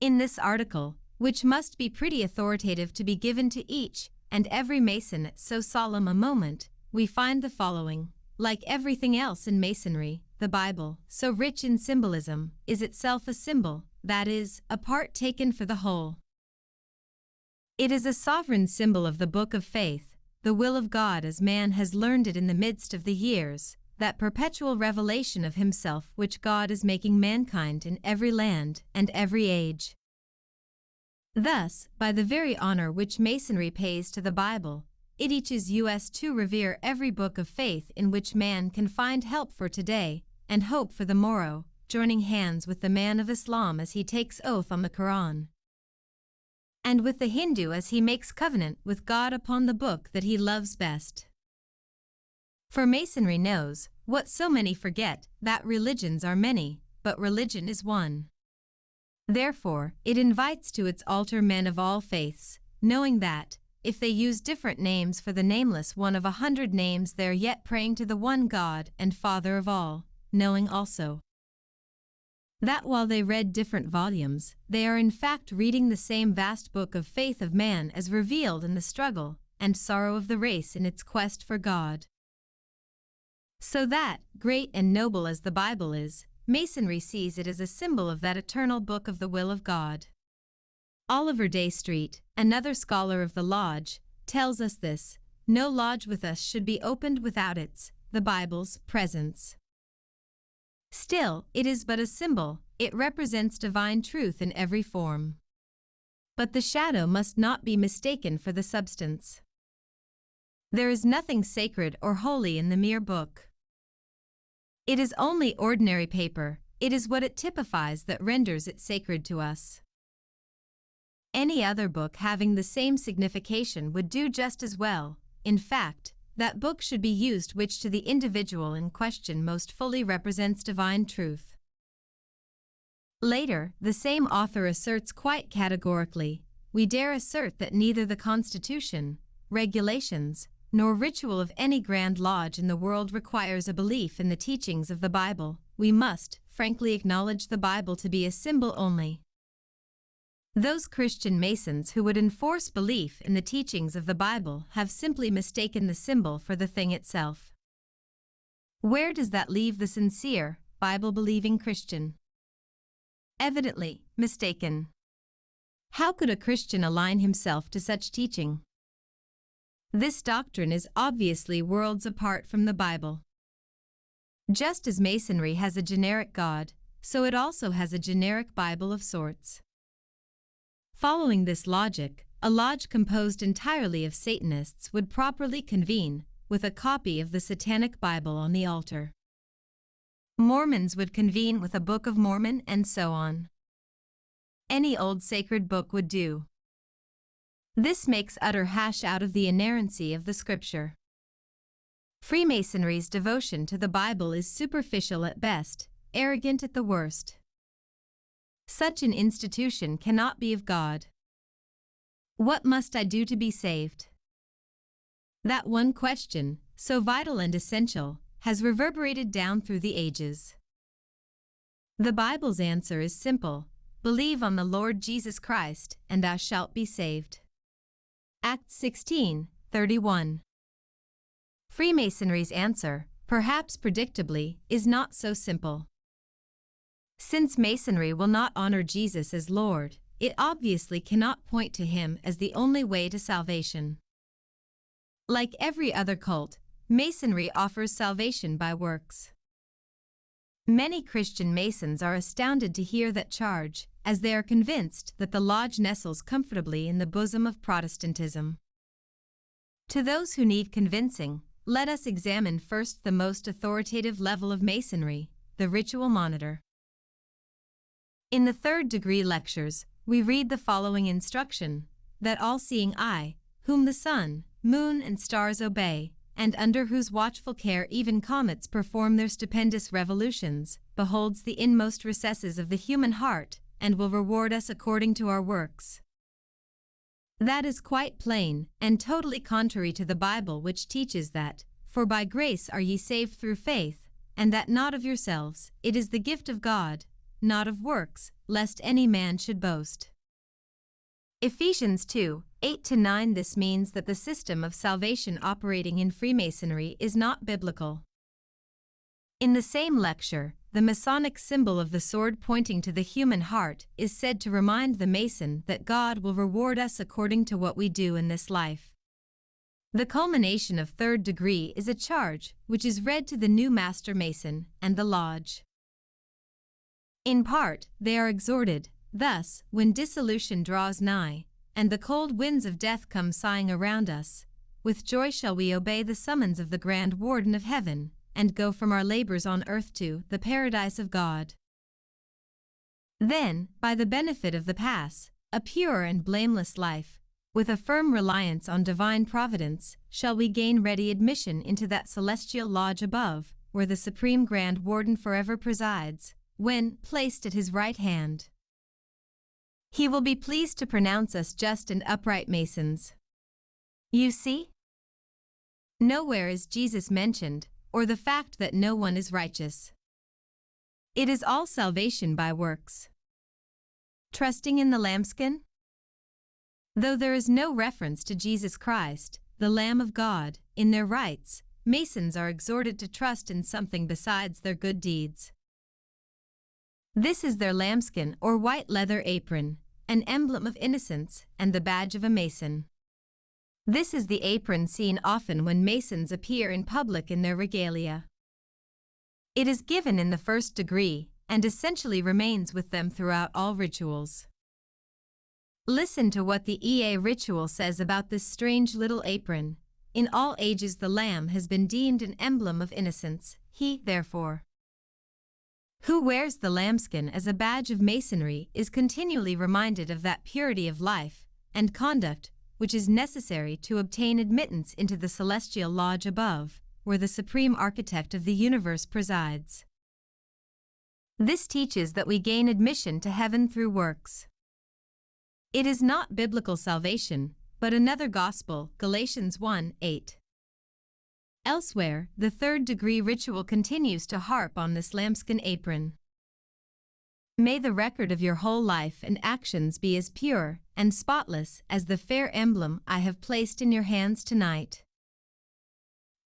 In this article, which must be pretty authoritative to be given to each and every Mason at so solemn a moment, we find the following. Like everything else in Masonry, the Bible, so rich in symbolism, is itself a symbol, that is, a part taken for the whole. It is a sovereign symbol of the Book of Faith, the will of God as man has learned it in the midst of the years, that perpetual revelation of himself which God is making mankind in every land and every age. Thus, by the very honor which Masonry pays to the Bible, it teaches us to revere every book of faith in which man can find help for today and hope for the morrow, joining hands with the man of Islam as he takes oath on the Quran, and with the Hindu as he makes covenant with God upon the book that he loves best. For Masonry knows, what so many forget, that religions are many, but religion is one. Therefore, it invites to its altar men of all faiths, knowing that, if they use different names for the nameless one of a hundred names they are yet praying to the one God and Father of all, knowing also that while they read different volumes, they are in fact reading the same vast book of faith of man as revealed in the struggle and sorrow of the race in its quest for God. So that, great and noble as the Bible is, Masonry sees it as a symbol of that eternal book of the will of God. Oliver Day Street, another scholar of the lodge, tells us this no lodge with us should be opened without its, the Bible's, presence. Still, it is but a symbol, it represents divine truth in every form. But the shadow must not be mistaken for the substance. There is nothing sacred or holy in the mere book. It is only ordinary paper, it is what it typifies that renders it sacred to us. Any other book having the same signification would do just as well. In fact, that book should be used which to the individual in question most fully represents divine truth. Later, the same author asserts quite categorically, we dare assert that neither the Constitution, regulations, nor ritual of any grand lodge in the world requires a belief in the teachings of the Bible. We must, frankly acknowledge the Bible to be a symbol only. Those Christian Masons who would enforce belief in the teachings of the Bible have simply mistaken the symbol for the thing itself. Where does that leave the sincere, Bible believing Christian? Evidently, mistaken. How could a Christian align himself to such teaching? This doctrine is obviously worlds apart from the Bible. Just as Masonry has a generic God, so it also has a generic Bible of sorts. Following this logic, a lodge composed entirely of Satanists would properly convene, with a copy of the Satanic Bible on the altar. Mormons would convene with a Book of Mormon and so on. Any old sacred book would do. This makes utter hash out of the inerrancy of the scripture. Freemasonry's devotion to the Bible is superficial at best, arrogant at the worst. Such an institution cannot be of God. What must I do to be saved? That one question, so vital and essential, has reverberated down through the ages. The Bible's answer is simple believe on the Lord Jesus Christ, and thou shalt be saved. Acts 16 31. Freemasonry's answer, perhaps predictably, is not so simple. Since Masonry will not honor Jesus as Lord, it obviously cannot point to him as the only way to salvation. Like every other cult, Masonry offers salvation by works. Many Christian Masons are astounded to hear that charge, as they are convinced that the Lodge nestles comfortably in the bosom of Protestantism. To those who need convincing, let us examine first the most authoritative level of Masonry, the Ritual Monitor. In the third degree lectures, we read the following instruction that all seeing eye, whom the sun, moon, and stars obey, and under whose watchful care even comets perform their stupendous revolutions, beholds the inmost recesses of the human heart, and will reward us according to our works. That is quite plain, and totally contrary to the Bible, which teaches that, For by grace are ye saved through faith, and that not of yourselves, it is the gift of God, not of works, lest any man should boast. Ephesians 2 8 9 This means that the system of salvation operating in Freemasonry is not biblical. In the same lecture, the Masonic symbol of the sword pointing to the human heart is said to remind the Mason that God will reward us according to what we do in this life. The culmination of third degree is a charge which is read to the new Master Mason and the Lodge. In part, they are exhorted, thus, when dissolution draws nigh, and the cold winds of death come sighing around us, with joy shall we obey the summons of the Grand Warden of Heaven, and go from our labors on earth to the paradise of God. Then, by the benefit of the pass, a pure and blameless life, with a firm reliance on divine providence, shall we gain ready admission into that celestial lodge above, where the Supreme Grand Warden forever presides, when placed at his right hand. He will be pleased to pronounce us just and upright Masons. You see? Nowhere is Jesus mentioned, or the fact that no one is righteous. It is all salvation by works. Trusting in the lambskin? Though there is no reference to Jesus Christ, the Lamb of God, in their rites, Masons are exhorted to trust in something besides their good deeds. This is their lambskin or white leather apron, an emblem of innocence and the badge of a Mason. This is the apron seen often when Masons appear in public in their regalia. It is given in the first degree and essentially remains with them throughout all rituals. Listen to what the EA ritual says about this strange little apron. In all ages the lamb has been deemed an emblem of innocence. He, therefore, who wears the lambskin as a badge of masonry is continually reminded of that purity of life and conduct which is necessary to obtain admittance into the celestial lodge above, where the supreme architect of the universe presides. This teaches that we gain admission to heaven through works. It is not biblical salvation, but another gospel, Galatians 1 8. Elsewhere, the third degree ritual continues to harp on this lambskin apron. May the record of your whole life and actions be as pure and spotless as the fair emblem I have placed in your hands tonight.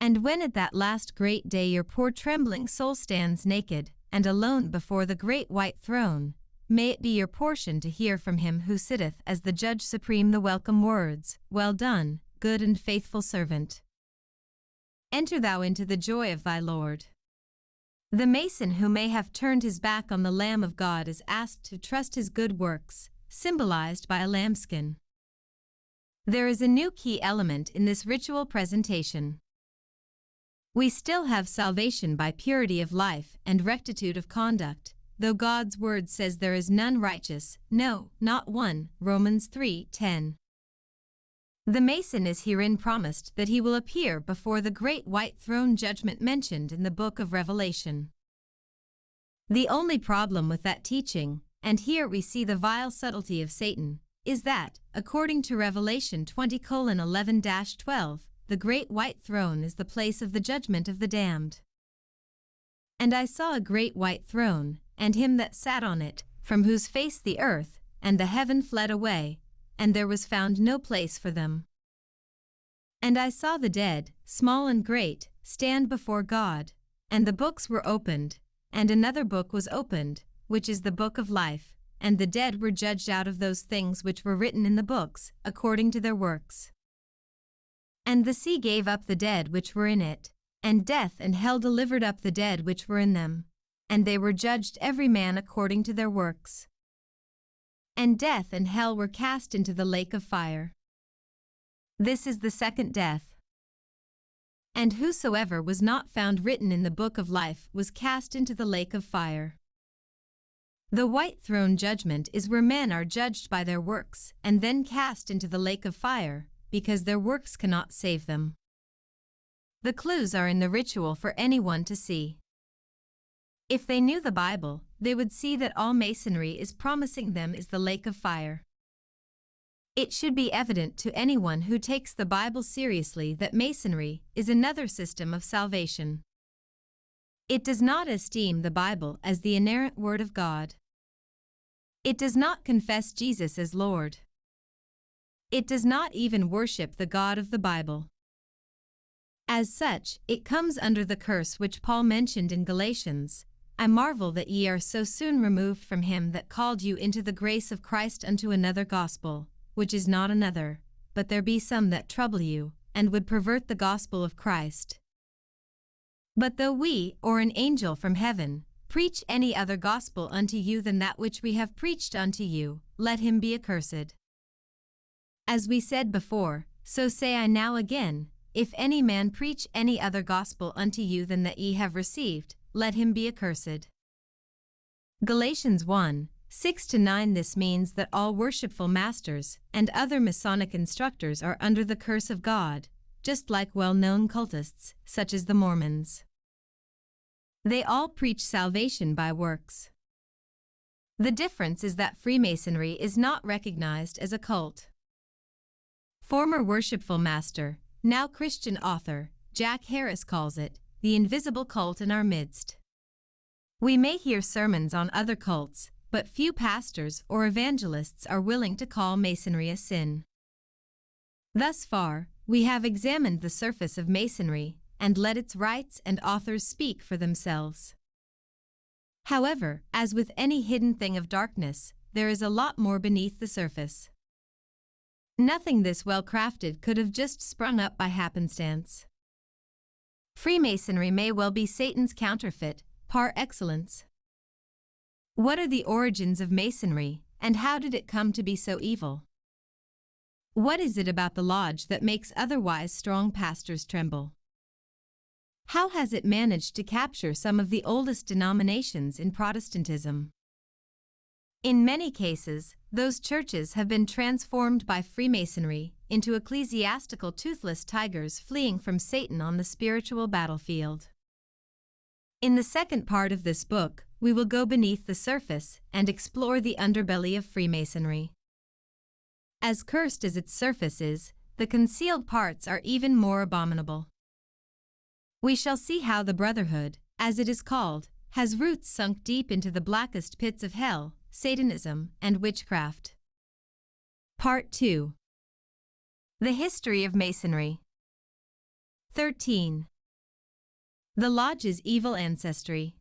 And when at that last great day your poor trembling soul stands naked and alone before the great white throne, may it be your portion to hear from him who sitteth as the Judge Supreme the welcome words, Well done, good and faithful servant. Enter thou into the joy of thy Lord. The mason who may have turned his back on the Lamb of God is asked to trust his good works, symbolized by a lambskin. There is a new key element in this ritual presentation. We still have salvation by purity of life and rectitude of conduct, though God's word says there is none righteous, no, not one. Romans 3:10. The Mason is herein promised that he will appear before the great white throne judgment mentioned in the book of Revelation. The only problem with that teaching, and here we see the vile subtlety of Satan, is that, according to Revelation 20 11 12, the great white throne is the place of the judgment of the damned. And I saw a great white throne, and him that sat on it, from whose face the earth and the heaven fled away, and there was found no place for them. And I saw the dead, small and great, stand before God, and the books were opened, and another book was opened, which is the book of life, and the dead were judged out of those things which were written in the books, according to their works. And the sea gave up the dead which were in it, and death and hell delivered up the dead which were in them, and they were judged every man according to their works. And death and hell were cast into the lake of fire. This is the second death. And whosoever was not found written in the book of life was cast into the lake of fire. The white throne judgment is where men are judged by their works and then cast into the lake of fire, because their works cannot save them. The clues are in the ritual for anyone to see. If they knew the Bible, they would see that all Masonry is promising them is the lake of fire. It should be evident to anyone who takes the Bible seriously that Masonry is another system of salvation. It does not esteem the Bible as the inerrant Word of God. It does not confess Jesus as Lord. It does not even worship the God of the Bible. As such, it comes under the curse which Paul mentioned in Galatians I marvel that ye are so soon removed from him that called you into the grace of Christ unto another gospel, which is not another, but there be some that trouble you, and would pervert the gospel of Christ. But though we, or an angel from heaven, preach any other gospel unto you than that which we have preached unto you, let him be accursed. As we said before, so say I now again, if any man preach any other gospel unto you than that ye have received, let him be accursed. Galatians 1 6 to 9 This means that all worshipful masters and other Masonic instructors are under the curse of God, just like well known cultists, such as the Mormons. They all preach salvation by works. The difference is that Freemasonry is not recognized as a cult. Former worshipful master now Christian author, Jack Harris calls it, the invisible cult in our midst. We may hear sermons on other cults, but few pastors or evangelists are willing to call Masonry a sin. Thus far, we have examined the surface of Masonry and let its rites and authors speak for themselves. However, as with any hidden thing of darkness, there is a lot more beneath the surface. Nothing this well crafted could have just sprung up by happenstance. Freemasonry may well be Satan's counterfeit, par excellence. What are the origins of Masonry, and how did it come to be so evil? What is it about the lodge that makes otherwise strong pastors tremble? How has it managed to capture some of the oldest denominations in Protestantism? In many cases, those churches have been transformed by Freemasonry into ecclesiastical toothless tigers fleeing from Satan on the spiritual battlefield. In the second part of this book, we will go beneath the surface and explore the underbelly of Freemasonry. As cursed as its surface is, the concealed parts are even more abominable. We shall see how the Brotherhood, as it is called, has roots sunk deep into the blackest pits of hell Satanism, and Witchcraft. Part 2 The History of Masonry 13. The Lodge's Evil Ancestry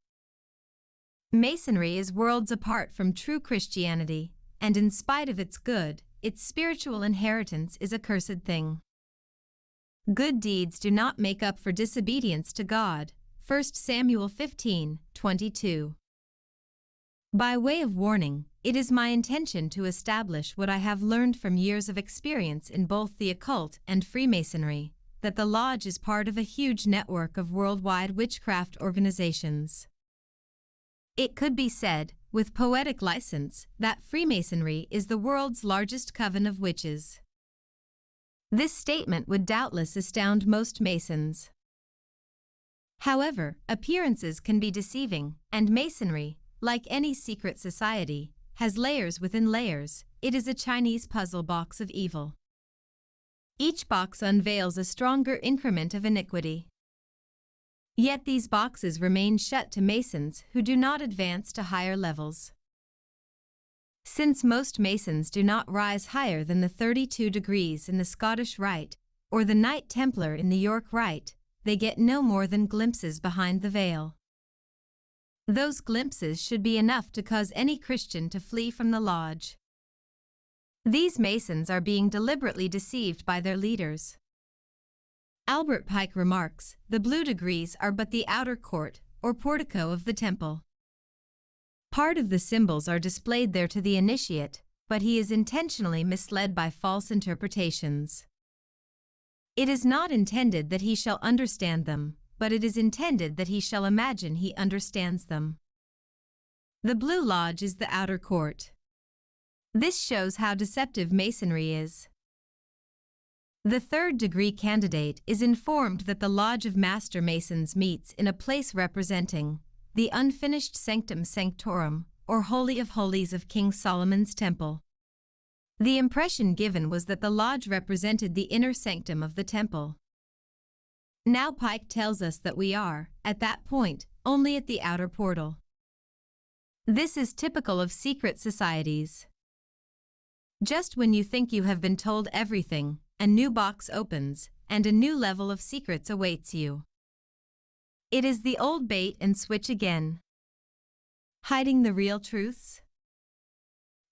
Masonry is worlds apart from true Christianity, and in spite of its good, its spiritual inheritance is a cursed thing. Good deeds do not make up for disobedience to God. 1 Samuel 15, 22. By way of warning, it is my intention to establish what I have learned from years of experience in both the occult and Freemasonry, that the Lodge is part of a huge network of worldwide witchcraft organizations. It could be said, with poetic license, that Freemasonry is the world's largest coven of witches. This statement would doubtless astound most Masons. However, appearances can be deceiving, and Masonry, like any secret society, has layers within layers. It is a Chinese puzzle box of evil. Each box unveils a stronger increment of iniquity. Yet these boxes remain shut to Masons who do not advance to higher levels. Since most Masons do not rise higher than the 32 degrees in the Scottish Rite or the Knight Templar in the York Rite, they get no more than glimpses behind the veil. Those glimpses should be enough to cause any Christian to flee from the lodge. These Masons are being deliberately deceived by their leaders. Albert Pike remarks, the blue degrees are but the outer court, or portico of the temple. Part of the symbols are displayed there to the initiate, but he is intentionally misled by false interpretations. It is not intended that he shall understand them, but it is intended that he shall imagine he understands them. The Blue Lodge is the outer court. This shows how deceptive Masonry is. The third degree candidate is informed that the Lodge of Master Masons meets in a place representing the unfinished Sanctum Sanctorum, or Holy of Holies of King Solomon's Temple. The impression given was that the lodge represented the inner sanctum of the temple. Now Pike tells us that we are, at that point, only at the outer portal. This is typical of secret societies. Just when you think you have been told everything, a new box opens, and a new level of secrets awaits you. It is the old bait and switch again. Hiding the real truths?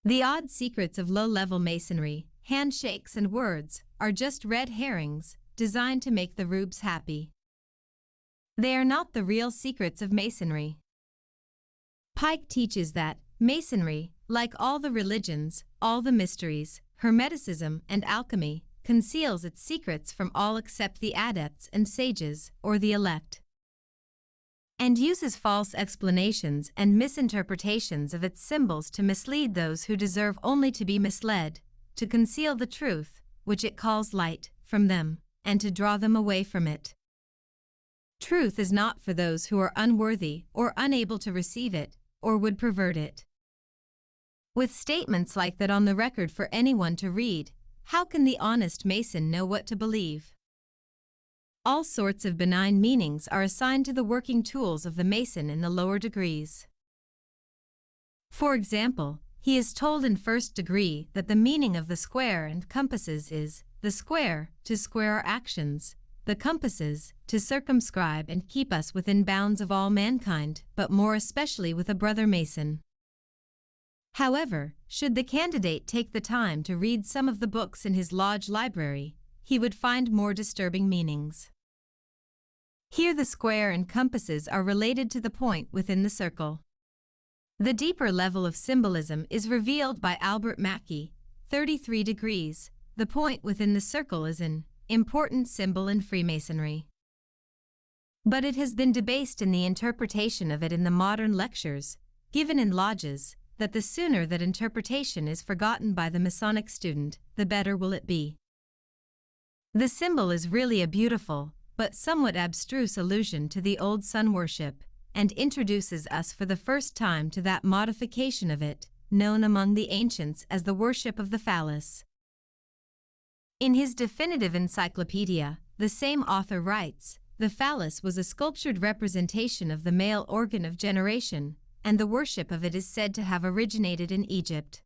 The odd secrets of low-level masonry, handshakes and words, are just red herrings, designed to make the rubes happy. They are not the real secrets of masonry. Pike teaches that masonry, like all the religions, all the mysteries, hermeticism and alchemy, conceals its secrets from all except the adepts and sages, or the elect, and uses false explanations and misinterpretations of its symbols to mislead those who deserve only to be misled, to conceal the truth, which it calls light, from them, and to draw them away from it. Truth is not for those who are unworthy or unable to receive it, or would pervert it. With statements like that on the record for anyone to read, how can the honest Mason know what to believe? All sorts of benign meanings are assigned to the working tools of the Mason in the lower degrees. For example, he is told in first degree that the meaning of the square and compasses is the square, to square our actions, the compasses, to circumscribe and keep us within bounds of all mankind, but more especially with a brother Mason. However, should the candidate take the time to read some of the books in his lodge library, he would find more disturbing meanings. Here the square and compasses are related to the point within the circle. The deeper level of symbolism is revealed by Albert Mackey, 33 degrees. The point within the circle is an important symbol in Freemasonry. But it has been debased in the interpretation of it in the modern lectures, given in lodges, that the sooner that interpretation is forgotten by the Masonic student, the better will it be. The symbol is really a beautiful, but somewhat abstruse allusion to the old sun worship, and introduces us for the first time to that modification of it, known among the ancients as the worship of the phallus. In his definitive encyclopedia, the same author writes, the phallus was a sculptured representation of the male organ of generation, and the worship of it is said to have originated in Egypt.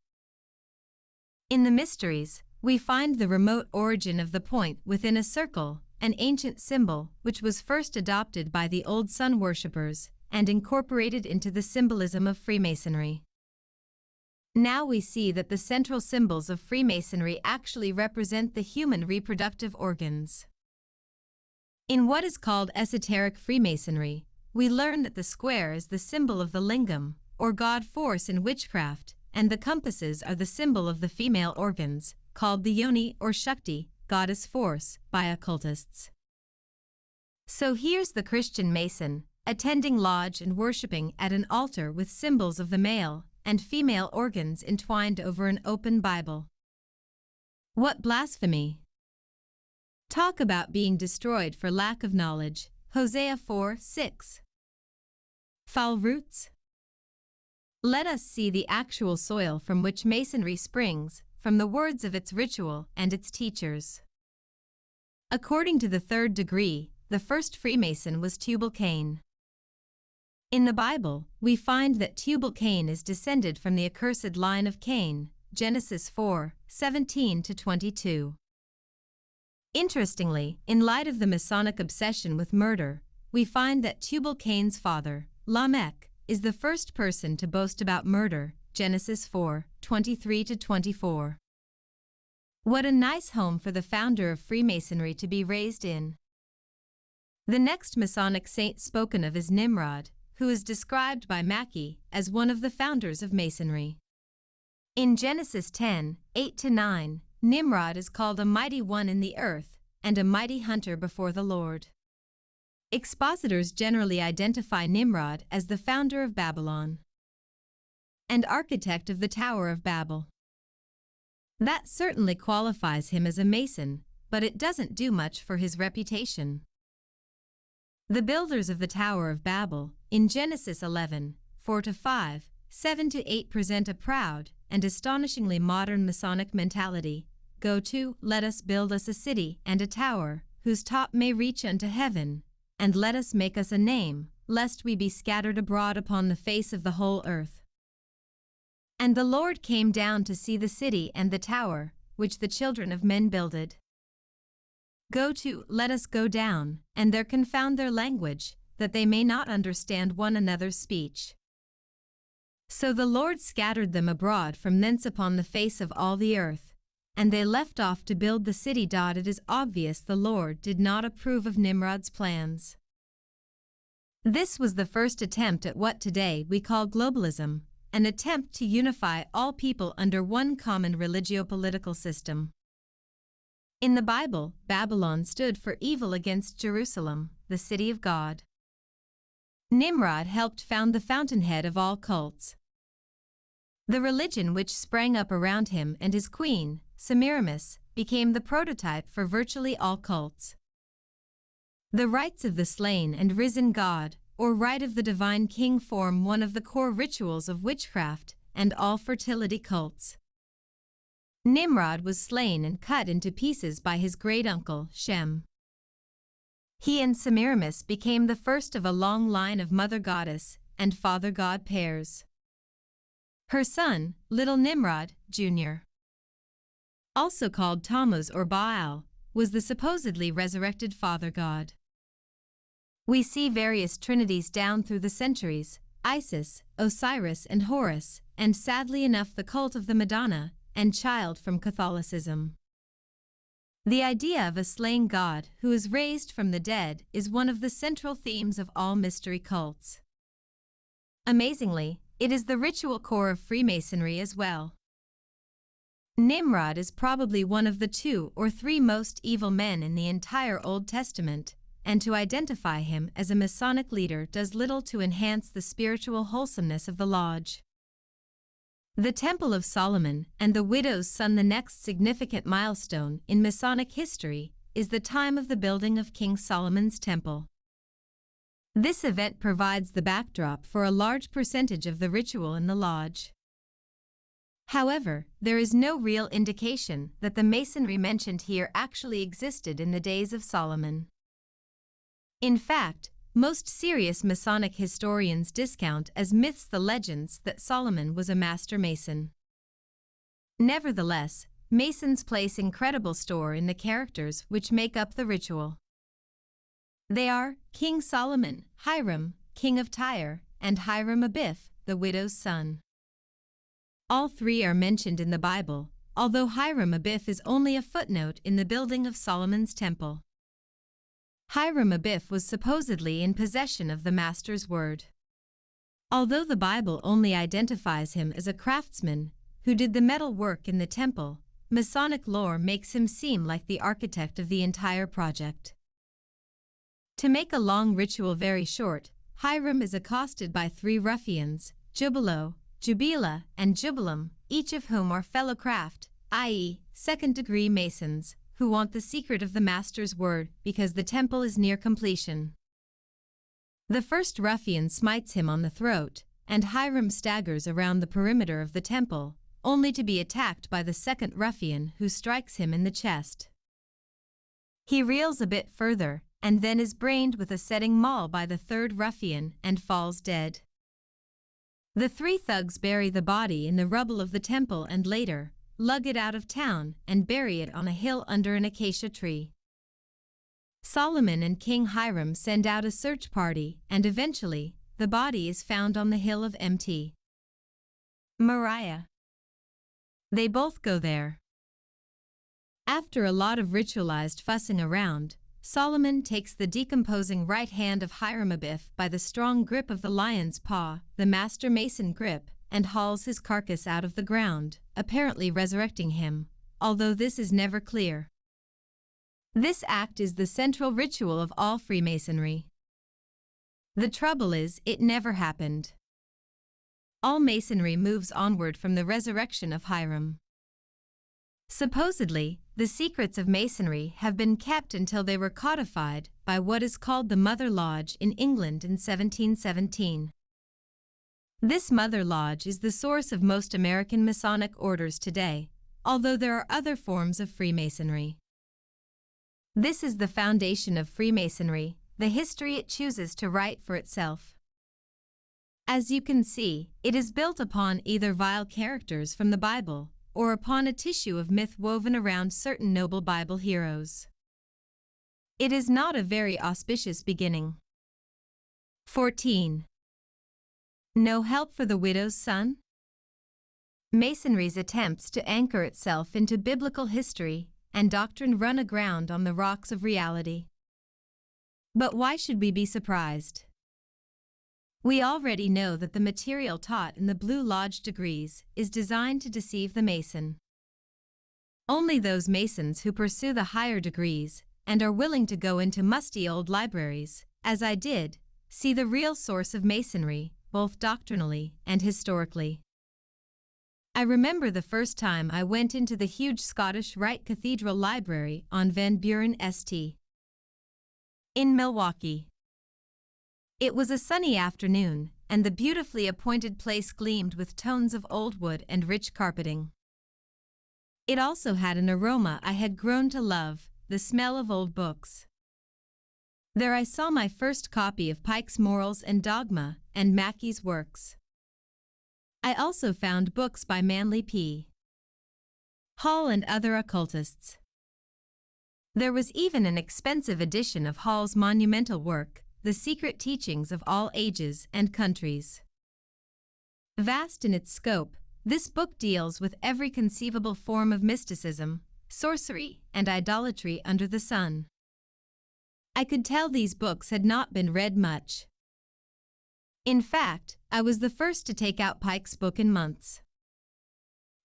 In the Mysteries, we find the remote origin of the point within a circle, an ancient symbol which was first adopted by the old sun worshippers and incorporated into the symbolism of Freemasonry. Now we see that the central symbols of Freemasonry actually represent the human reproductive organs. In what is called esoteric Freemasonry, we learn that the square is the symbol of the lingam, or god force in witchcraft, and the compasses are the symbol of the female organs, called the yoni or shakti, goddess force, by occultists. So here's the Christian Mason, attending lodge and worshipping at an altar with symbols of the male and female organs entwined over an open Bible. What blasphemy! Talk about being destroyed for lack of knowledge. Hosea 4 6. Foul roots? Let us see the actual soil from which Masonry springs, from the words of its ritual and its teachers. According to the third degree, the first Freemason was Tubal Cain. In the Bible, we find that Tubal Cain is descended from the accursed line of Cain, Genesis 4 17 22. Interestingly, in light of the Masonic obsession with murder, we find that Tubal Cain's father, Lamech, is the first person to boast about murder, Genesis 4 23 24. What a nice home for the founder of Freemasonry to be raised in. The next Masonic saint spoken of is Nimrod, who is described by Mackey as one of the founders of Masonry. In Genesis 10 8 9, Nimrod is called a mighty one in the earth and a mighty hunter before the Lord. Expositors generally identify Nimrod as the founder of Babylon and architect of the Tower of Babel. That certainly qualifies him as a Mason, but it doesn't do much for his reputation. The builders of the Tower of Babel, in Genesis 11, 4 to 5, 7 to 8 present a proud and astonishingly modern Masonic mentality. Go to, let us build us a city and a tower, whose top may reach unto heaven, and let us make us a name, lest we be scattered abroad upon the face of the whole earth. And the Lord came down to see the city and the tower, which the children of men builded. Go to, let us go down, and there confound their language, that they may not understand one another's speech. So the Lord scattered them abroad from thence upon the face of all the earth, and they left off to build the city. It is obvious the Lord did not approve of Nimrod's plans. This was the first attempt at what today we call globalism, an attempt to unify all people under one common religio-political system. In the Bible, Babylon stood for evil against Jerusalem, the city of God. Nimrod helped found the fountainhead of all cults. The religion which sprang up around him and his queen, Semiramis, became the prototype for virtually all cults. The rites of the slain and risen God, or rite of the divine king form one of the core rituals of witchcraft and all fertility cults. Nimrod was slain and cut into pieces by his great-uncle, Shem. He and Semiramis became the first of a long line of mother goddess and father god pairs. Her son, little Nimrod, Jr., also called Tammuz or Baal, was the supposedly resurrected father god. We see various trinities down through the centuries, Isis, Osiris, and Horus, and sadly enough the cult of the Madonna, and child from Catholicism. The idea of a slain God who is raised from the dead is one of the central themes of all mystery cults. Amazingly, it is the ritual core of Freemasonry as well. Nimrod is probably one of the two or three most evil men in the entire Old Testament, and to identify him as a Masonic leader does little to enhance the spiritual wholesomeness of the lodge. The Temple of Solomon and the widow's son the next significant milestone in Masonic history is the time of the building of King Solomon's Temple. This event provides the backdrop for a large percentage of the ritual in the lodge. However, there is no real indication that the masonry mentioned here actually existed in the days of Solomon. In fact, most serious Masonic historians discount as myths the legends that Solomon was a master mason. Nevertheless, Masons place incredible store in the characters which make up the ritual. They are King Solomon, Hiram, King of Tyre, and Hiram Abiff, the widow's son. All three are mentioned in the Bible, although Hiram Abiff is only a footnote in the building of Solomon's temple. Hiram Abiff was supposedly in possession of the Master's word. Although the Bible only identifies him as a craftsman who did the metal work in the temple, Masonic lore makes him seem like the architect of the entire project. To make a long ritual very short, Hiram is accosted by three ruffians, Jubelo, Jubela, and Jubelum, each of whom are fellow craft, i.e., second degree masons, who want the secret of the Master's word because the temple is near completion. The first ruffian smites him on the throat, and Hiram staggers around the perimeter of the temple, only to be attacked by the second ruffian who strikes him in the chest. He reels a bit further, and then is brained with a setting maul by the third ruffian and falls dead. The three thugs bury the body in the rubble of the temple and later, lug it out of town and bury it on a hill under an acacia tree. Solomon and King Hiram send out a search party and eventually, the body is found on the hill of Mt. Moriah. They both go there. After a lot of ritualized fussing around, Solomon takes the decomposing right hand of Hiram Abiff by the strong grip of the lion's paw, the master mason grip, and hauls his carcass out of the ground, apparently resurrecting him, although this is never clear. This act is the central ritual of all Freemasonry. The trouble is, it never happened. All Masonry moves onward from the resurrection of Hiram. Supposedly, the secrets of Masonry have been kept until they were codified by what is called the Mother Lodge in England in 1717. This Mother Lodge is the source of most American Masonic orders today, although there are other forms of Freemasonry. This is the foundation of Freemasonry, the history it chooses to write for itself. As you can see, it is built upon either vile characters from the Bible or upon a tissue of myth woven around certain noble Bible heroes. It is not a very auspicious beginning. 14. No help for the widow's son? Masonry's attempts to anchor itself into biblical history and doctrine run aground on the rocks of reality. But why should we be surprised? We already know that the material taught in the Blue Lodge degrees is designed to deceive the Mason. Only those Masons who pursue the higher degrees and are willing to go into musty old libraries, as I did, see the real source of Masonry, both doctrinally and historically. I remember the first time I went into the huge Scottish Rite Cathedral Library on Van Buren St. in Milwaukee. It was a sunny afternoon, and the beautifully appointed place gleamed with tones of old wood and rich carpeting. It also had an aroma I had grown to love, the smell of old books. There I saw my first copy of Pike's Morals and Dogma and Mackey's works. I also found books by Manly P. Hall and other occultists. There was even an expensive edition of Hall's monumental work, the secret teachings of all ages and countries. Vast in its scope, this book deals with every conceivable form of mysticism, sorcery, and idolatry under the sun. I could tell these books had not been read much. In fact, I was the first to take out Pike's book in months.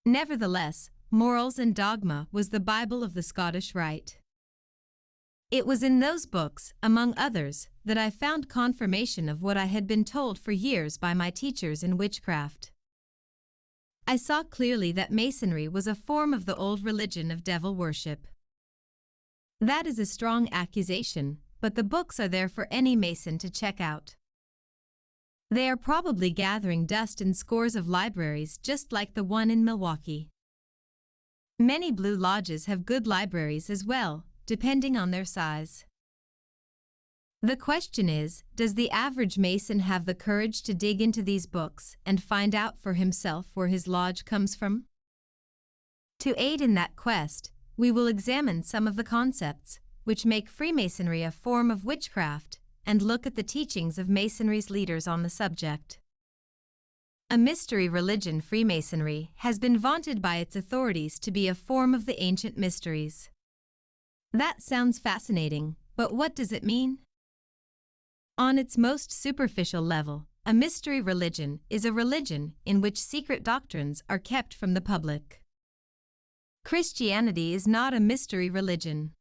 Nevertheless, Morals and Dogma was the Bible of the Scottish Rite. It was in those books, among others, that I found confirmation of what I had been told for years by my teachers in witchcraft. I saw clearly that Masonry was a form of the old religion of devil worship. That is a strong accusation, but the books are there for any Mason to check out. They are probably gathering dust in scores of libraries just like the one in Milwaukee. Many Blue Lodges have good libraries as well, depending on their size. The question is, does the average Mason have the courage to dig into these books and find out for himself where his lodge comes from? To aid in that quest, we will examine some of the concepts which make Freemasonry a form of witchcraft and look at the teachings of Masonry's leaders on the subject. A mystery religion, Freemasonry, has been vaunted by its authorities to be a form of the ancient mysteries. That sounds fascinating, but what does it mean? On its most superficial level, a mystery religion is a religion in which secret doctrines are kept from the public. Christianity is not a mystery religion.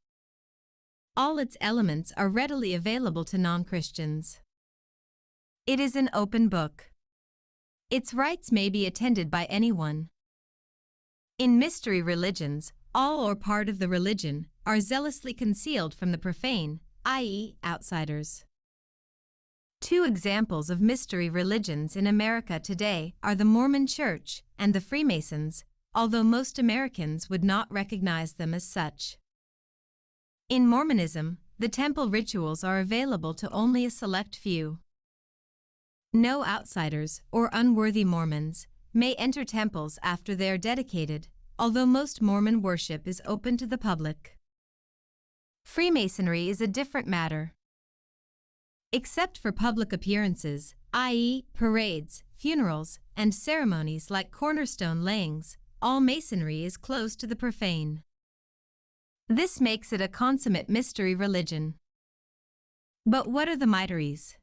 All its elements are readily available to non-Christians. It is an open book. Its rites may be attended by anyone. In mystery religions, all or part of the religion are zealously concealed from the profane, i.e., outsiders. Two examples of mystery religions in America today are the Mormon Church and the Freemasons, although most Americans would not recognize them as such. In Mormonism, the temple rituals are available to only a select few. No outsiders or unworthy Mormons may enter temples after they are dedicated, although most Mormon worship is open to the public. Freemasonry is a different matter. Except for public appearances, i.e., parades, funerals, and ceremonies like cornerstone layings, all Masonry is closed to the profane. This makes it a consummate mystery religion. But what are the Mysteries?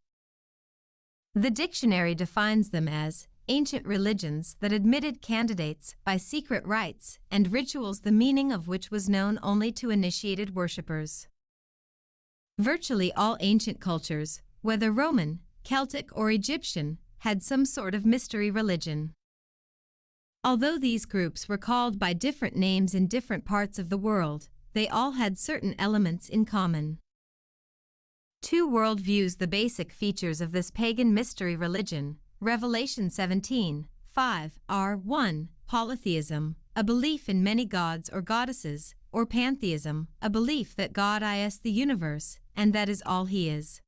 The dictionary defines them as ancient religions that admitted candidates by secret rites and rituals the meaning of which was known only to initiated worshippers. Virtually all ancient cultures, whether Roman, Celtic, or Egyptian, had some sort of mystery religion. Although these groups were called by different names in different parts of the world, they all had certain elements in common. Two worldviews the basic features of this pagan mystery religion, Revelation 17, 5, are 1. Polytheism, a belief in many gods or goddesses, or pantheism, a belief that God is the universe, and that is all he is.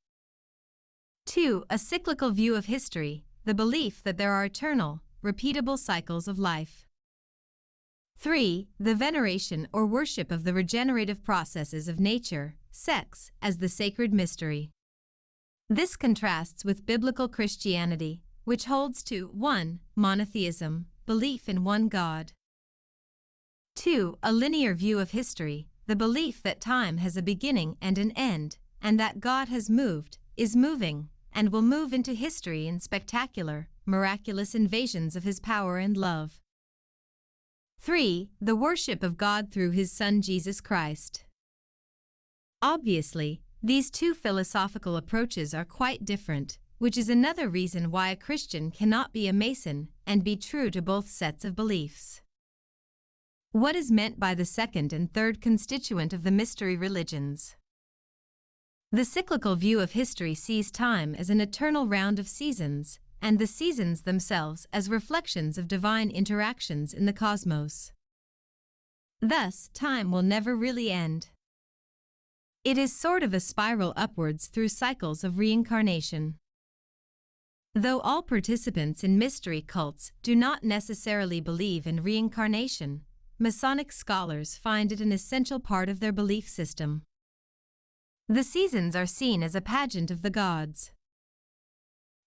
2. A cyclical view of history, the belief that there are eternal, repeatable cycles of life. 3. The veneration or worship of the regenerative processes of nature, sex, as the sacred mystery. This contrasts with biblical Christianity, which holds to 1. Monotheism, belief in one God. 2. A linear view of history, the belief that time has a beginning and an end, and that God has moved, is moving, and will move into history in spectacular, miraculous invasions of his power and love. 3. The worship of God through his Son Jesus Christ. Obviously, these two philosophical approaches are quite different, which is another reason why a Christian cannot be a Mason and be true to both sets of beliefs. What is meant by the second and third constituent of the mystery religions? The cyclical view of history sees time as an eternal round of seasons, and the seasons themselves as reflections of divine interactions in the cosmos. Thus, time will never really end. It is sort of a spiral upwards through cycles of reincarnation. Though all participants in mystery cults do not necessarily believe in reincarnation, Masonic scholars find it an essential part of their belief system. The seasons are seen as a pageant of the gods.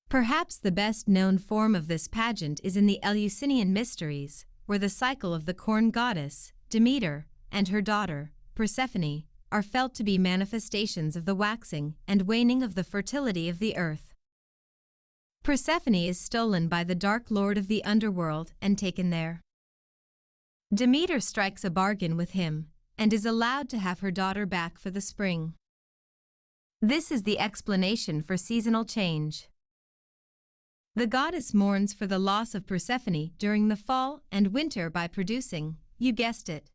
Perhaps the best known form of this pageant is in the Eleusinian Mysteries, where the cycle of the corn goddess, Demeter, and her daughter, Persephone, are felt to be manifestations of the waxing and waning of the fertility of the earth. Persephone is stolen by the Dark Lord of the underworld and taken there. Demeter strikes a bargain with him and is allowed to have her daughter back for the spring. This is the explanation for seasonal change. The goddess mourns for the loss of Persephone during the fall and winter by producing, you guessed it,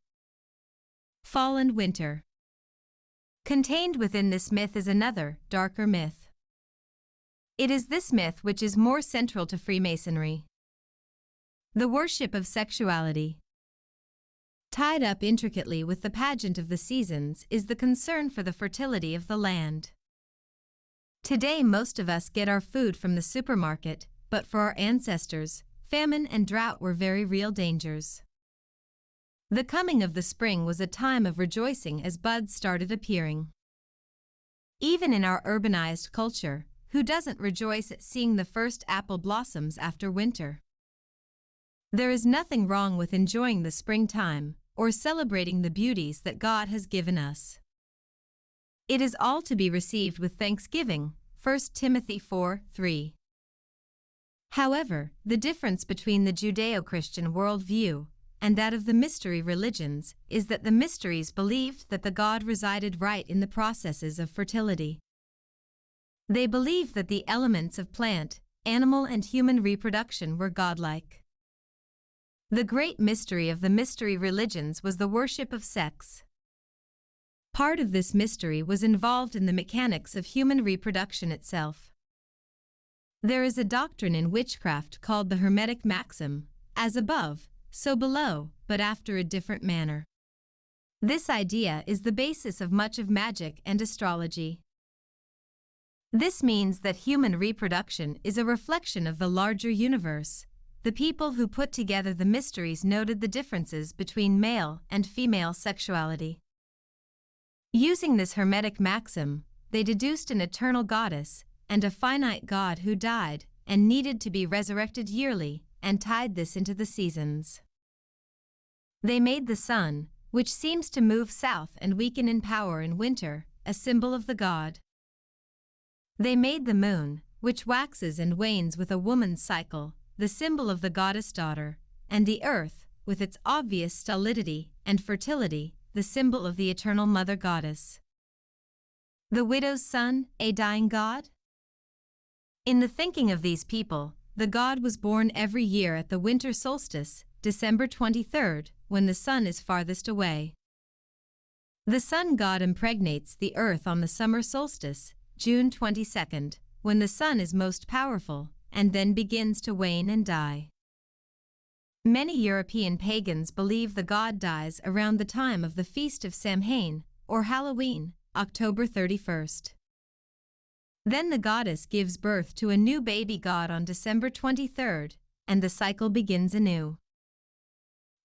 fall and winter. Contained within this myth is another, darker myth. It is this myth which is more central to Freemasonry. The worship of sexuality. Tied up intricately with the pageant of the seasons is the concern for the fertility of the land. Today most of us get our food from the supermarket, but for our ancestors, famine and drought were very real dangers. The coming of the spring was a time of rejoicing as buds started appearing. Even in our urbanized culture, who doesn't rejoice at seeing the first apple blossoms after winter? There is nothing wrong with enjoying the springtime, or celebrating the beauties that God has given us. It is all to be received with thanksgiving, 1 Timothy 4 3. However, the difference between the Judeo Christian worldview and that of the mystery religions is that the mysteries believed that the God resided right in the processes of fertility. They believed that the elements of plant, animal, and human reproduction were godlike. The great mystery of the mystery religions was the worship of sex. Part of this mystery was involved in the mechanics of human reproduction itself. There is a doctrine in witchcraft called the Hermetic maxim, as above, so below, but after a different manner. This idea is the basis of much of magic and astrology. This means that human reproduction is a reflection of the larger universe. The people who put together the mysteries noted the differences between male and female sexuality. Using this Hermetic maxim, they deduced an eternal goddess and a finite god who died and needed to be resurrected yearly and tied this into the seasons. They made the sun, which seems to move south and weaken in power in winter, a symbol of the god. They made the moon, which waxes and wanes with a woman's cycle, the symbol of the goddess daughter, and the earth, with its obvious stolidity and fertility, the symbol of the eternal mother goddess. The widow's son, a dying god? In the thinking of these people, the god was born every year at the winter solstice, December 23rd, when the sun is farthest away. The sun god impregnates the earth on the summer solstice, June 22nd, when the sun is most powerful, and then begins to wane and die. Many European pagans believe the god dies around the time of the Feast of Samhain, or Halloween, October 31st. Then the goddess gives birth to a new baby god on December 23rd, and the cycle begins anew.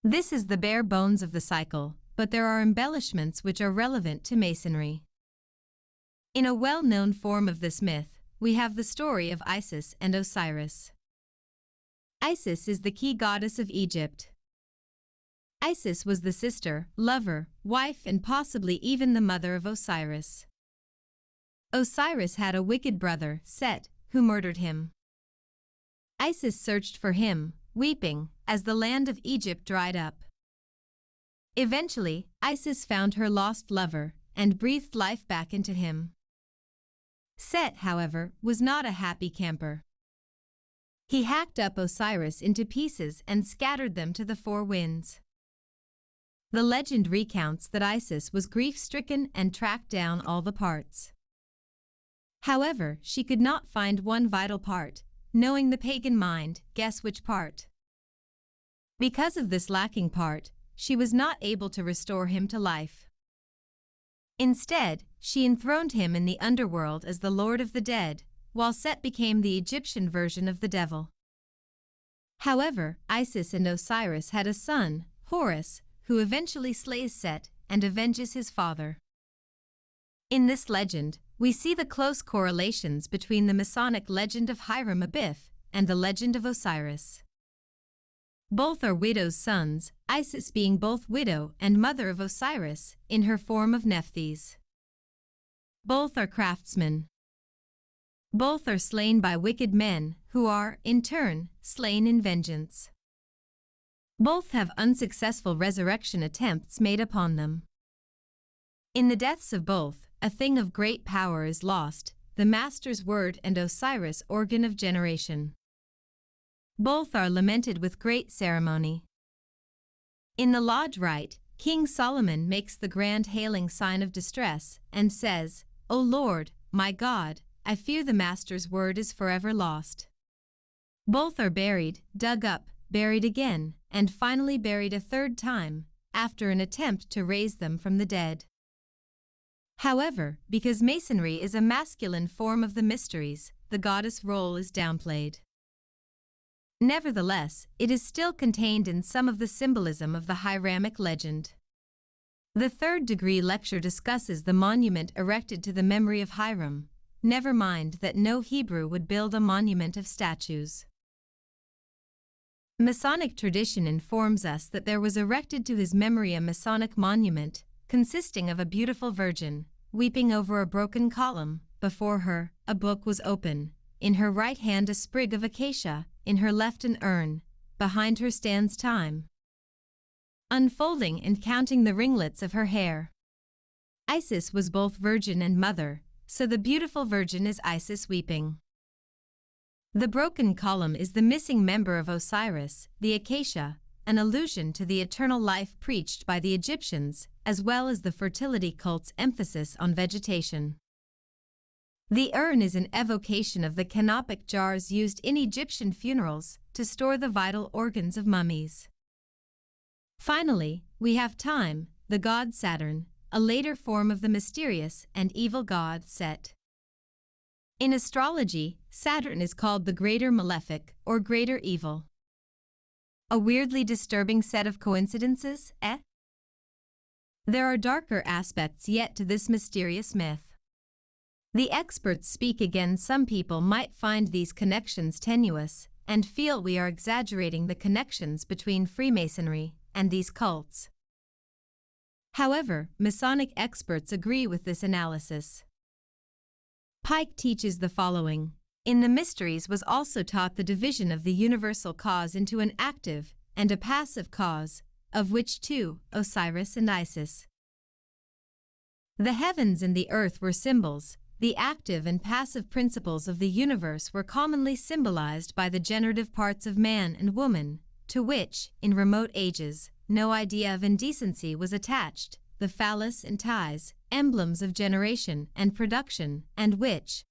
This is the bare bones of the cycle, but there are embellishments which are relevant to Masonry. In a well-known form of this myth, we have the story of Isis and Osiris. Isis is the key goddess of Egypt. Isis was the sister, lover, wife and possibly even the mother of Osiris. Osiris had a wicked brother, Set, who murdered him. Isis searched for him, weeping, as the land of Egypt dried up. Eventually, Isis found her lost lover and breathed life back into him. Set, however, was not a happy camper. He hacked up Osiris into pieces and scattered them to the four winds. The legend recounts that Isis was grief-stricken and tracked down all the parts. However, she could not find one vital part, knowing the pagan mind, guess which part. Because of this lacking part, she was not able to restore him to life. Instead, she enthroned him in the underworld as the Lord of the Dead, while Set became the Egyptian version of the devil. However, Isis and Osiris had a son, Horus, who eventually slays Set and avenges his father. In this legend, we see the close correlations between the Masonic legend of Hiram Abiff and the legend of Osiris. Both are widow's sons, Isis being both widow and mother of Osiris, in her form of Nephthys. Both are craftsmen. Both are slain by wicked men, who are, in turn, slain in vengeance. Both have unsuccessful resurrection attempts made upon them. In the deaths of both, a thing of great power is lost, the Master's word and Osiris organ of generation. Both are lamented with great ceremony. In the lodge rite, King Solomon makes the grand hailing sign of distress and says, O Lord, my God, I fear the Master's word is forever lost. Both are buried, dug up, buried again, and finally buried a third time, after an attempt to raise them from the dead. However, because Masonry is a masculine form of the mysteries, the goddess role is downplayed. Nevertheless, it is still contained in some of the symbolism of the Hiramic legend. The third degree lecture discusses the monument erected to the memory of Hiram. Never mind that no Hebrew would build a monument of statues. Masonic tradition informs us that there was erected to his memory a Masonic monument, consisting of a beautiful virgin, weeping over a broken column. Before her, a book was open. In her right hand a sprig of acacia, in her left an urn, behind her stands time. Unfolding and counting the ringlets of her hair. Isis was both virgin and mother, so the beautiful virgin is Isis weeping. The broken column is the missing member of Osiris, the acacia, an allusion to the eternal life preached by the Egyptians, as well as the fertility cult's emphasis on vegetation. The urn is an evocation of the canopic jars used in Egyptian funerals to store the vital organs of mummies. Finally, we have time, the god Saturn, a later form of the mysterious and evil god Set. In astrology, Saturn is called the greater malefic or greater evil. A weirdly disturbing set of coincidences, eh? There are darker aspects yet to this mysterious myth. The experts speak again some people might find these connections tenuous and feel we are exaggerating the connections between Freemasonry and these cults. However, Masonic experts agree with this analysis. Pike teaches the following. In the Mysteries was also taught the division of the universal cause into an active and a passive cause, of which two, Osiris and Isis. The heavens and the earth were symbols, the active and passive principles of the universe were commonly symbolized by the generative parts of man and woman, to which, in remote ages, no idea of indecency was attached, the phallus and cteis, emblems of generation and production, and which,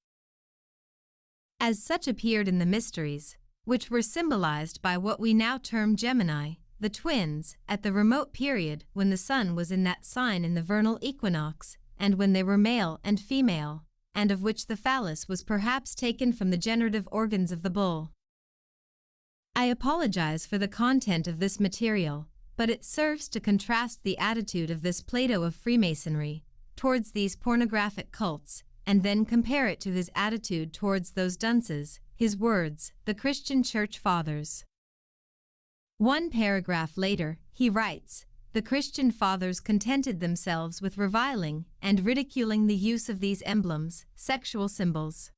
as such appeared in the mysteries, which were symbolized by what we now term Gemini, the twins, at the remote period when the sun was in that sign in the vernal equinox, and when they were male and female, and of which the phallus was perhaps taken from the generative organs of the bull. I apologize for the content of this material, but it serves to contrast the attitude of this Plato of Freemasonry towards these pornographic cults, and then compare it to his attitude towards those dunces, his words, the Christian Church Fathers. One paragraph later, he writes, the Christian fathers contented themselves with reviling and ridiculing the use of these emblems, sexual symbols.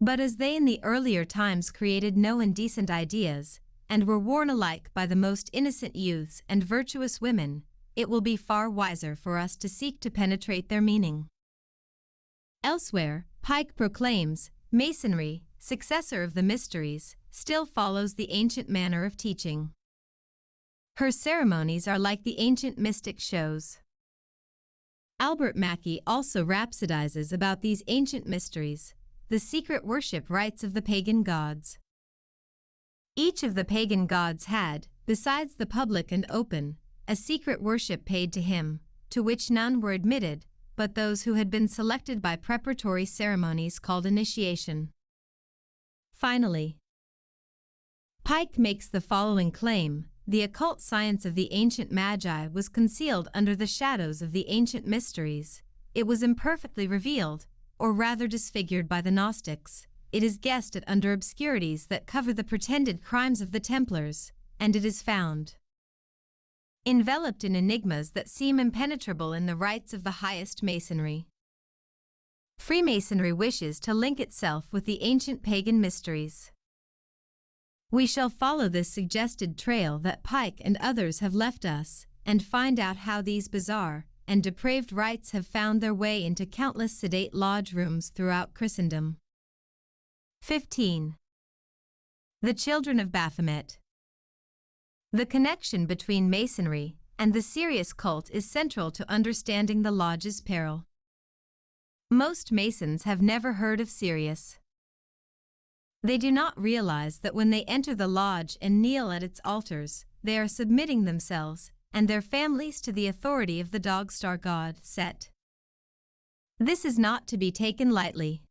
But as they in the earlier times created no indecent ideas, and were worn alike by the most innocent youths and virtuous women, it will be far wiser for us to seek to penetrate their meaning. Elsewhere, Pike proclaims, Masonry, successor of the mysteries, still follows the ancient manner of teaching. Her ceremonies are like the ancient mystic shows. Albert Mackey also rhapsodizes about these ancient mysteries, the secret worship rites of the pagan gods. Each of the pagan gods had, besides the public and open, a secret worship paid to him, to which none were admitted, but those who had been selected by preparatory ceremonies called initiation. Finally, Pike makes the following claim the occult science of the ancient magi was concealed under the shadows of the ancient mysteries. It was imperfectly revealed, or rather disfigured by the Gnostics. It is guessed at under obscurities that cover the pretended crimes of the Templars, and it is found enveloped in enigmas that seem impenetrable in the rites of the highest masonry. Freemasonry wishes to link itself with the ancient pagan mysteries. We shall follow this suggested trail that Pike and others have left us and find out how these bizarre and depraved rites have found their way into countless sedate lodge rooms throughout Christendom. 15. The Children of Baphomet The connection between Masonry and the Sirius cult is central to understanding the lodge's peril. Most Masons have never heard of Sirius. They do not realize that when they enter the lodge and kneel at its altars, they are submitting themselves and their families to the authority of the dog star god, Set. This is not to be taken lightly.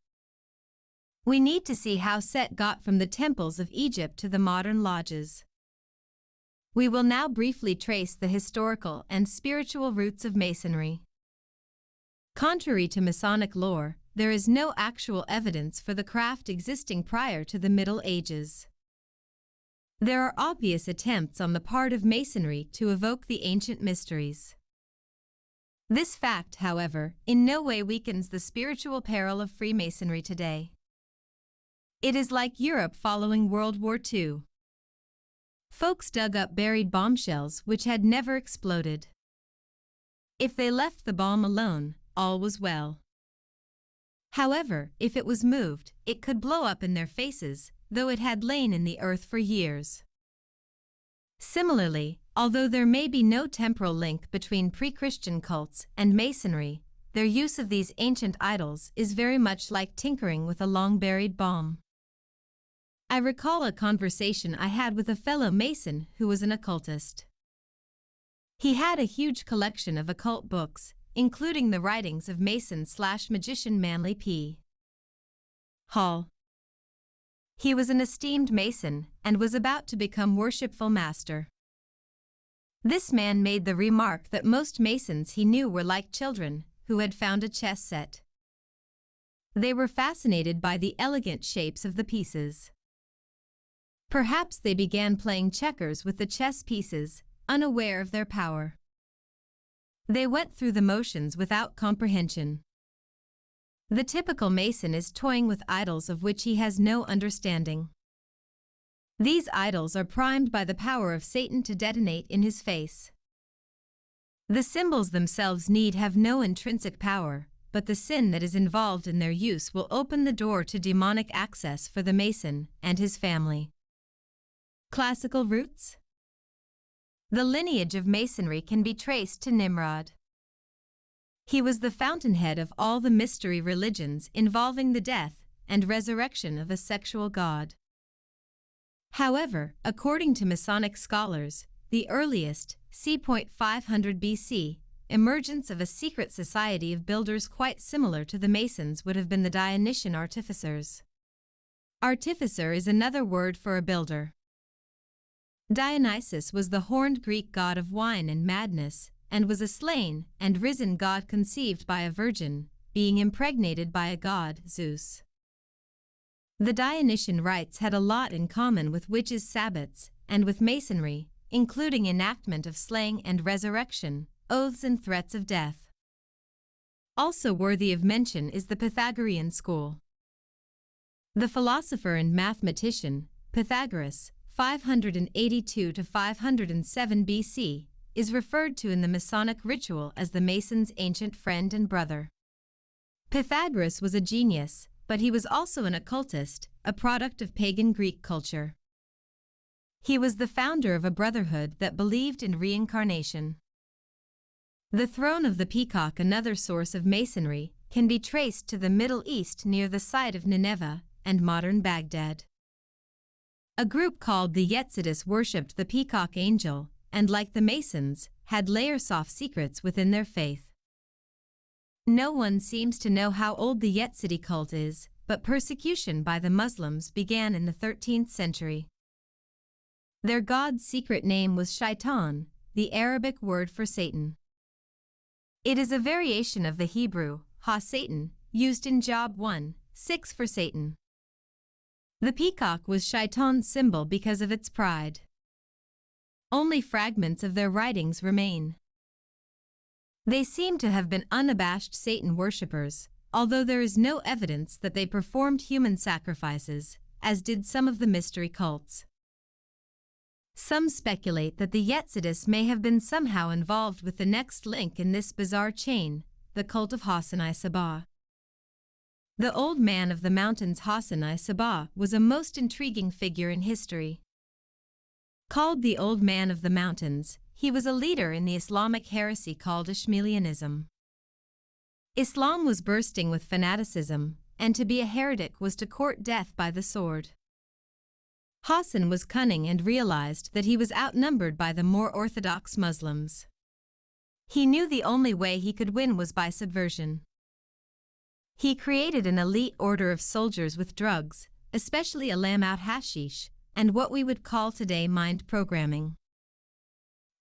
We need to see how Set got from the temples of Egypt to the modern lodges. We will now briefly trace the historical and spiritual roots of Masonry. Contrary to Masonic lore, there is no actual evidence for the craft existing prior to the Middle Ages. There are obvious attempts on the part of Masonry to evoke the ancient mysteries. This fact, however, in no way weakens the spiritual peril of Freemasonry today. It is like Europe following World War II. Folks dug up buried bombshells which had never exploded. If they left the bomb alone, all was well. However, if it was moved, it could blow up in their faces, though it had lain in the earth for years. Similarly, although there may be no temporal link between pre-Christian cults and Masonry, their use of these ancient idols is very much like tinkering with a long-buried bomb. I recall a conversation I had with a fellow Mason who was an occultist. He had a huge collection of occult books, including the writings of Mason slash magician Manly P. Hall. He was an esteemed Mason and was about to become worshipful master. This man made the remark that most Masons he knew were like children who had found a chess set. They were fascinated by the elegant shapes of the pieces. Perhaps they began playing checkers with the chess pieces, unaware of their power. They went through the motions without comprehension. The typical Mason is toying with idols of which he has no understanding. These idols are primed by the power of Satan to detonate in his face. The symbols themselves need have no intrinsic power, but the sin that is involved in their use will open the door to demonic access for the Mason and his family. Classical roots The lineage of Masonry can be traced to Nimrod. He was the fountainhead of all the mystery religions involving the death and resurrection of a sexual god. However, according to Masonic scholars, the earliest, c. 500 BC, emergence of a secret society of builders quite similar to the Masons would have been the Dionysian artificers. Artificer is another word for a builder. Dionysus was the horned Greek god of wine and madness, and was a slain and risen god conceived by a virgin, being impregnated by a god, Zeus. The Dionysian rites had a lot in common with witches' sabbats and with masonry, including enactment of slaying and resurrection, oaths and threats of death. Also worthy of mention is the Pythagorean school. The philosopher and mathematician, Pythagoras, 582 to 507 BC, is referred to in the Masonic ritual as the Mason's ancient friend and brother. Pythagoras was a genius, but he was also an occultist, a product of pagan Greek culture. He was the founder of a brotherhood that believed in reincarnation. The throne of the peacock, another source of masonry, can be traced to the Middle East near the site of Nineveh and modern Baghdad. A group called the Yetzidis worshipped the peacock angel and, like the Masons, had layer-soft secrets within their faith. No one seems to know how old the Yetzidi cult is, but persecution by the Muslims began in the 13th century. Their god's secret name was Shaitan, the Arabic word for Satan. It is a variation of the Hebrew, ha-Satan, used in Job 1, 6 for Satan. The peacock was Shaitan's symbol because of its pride. Only fragments of their writings remain. They seem to have been unabashed Satan worshippers, although there is no evidence that they performed human sacrifices, as did some of the mystery cults. Some speculate that the Yetzidis may have been somehow involved with the next link in this bizarre chain, the cult of Hassan I Sabah. The old man of the mountains Hassan I Sabah was a most intriguing figure in history. Called the Old Man of the Mountains, he was a leader in the Islamic heresy called Ishmaelianism. Islam was bursting with fanaticism, and to be a heretic was to court death by the sword. Hassan was cunning and realized that he was outnumbered by the more orthodox Muslims. He knew the only way he could win was by subversion. He created an elite order of soldiers with drugs, especially alam out hashish, and what we would call today mind programming.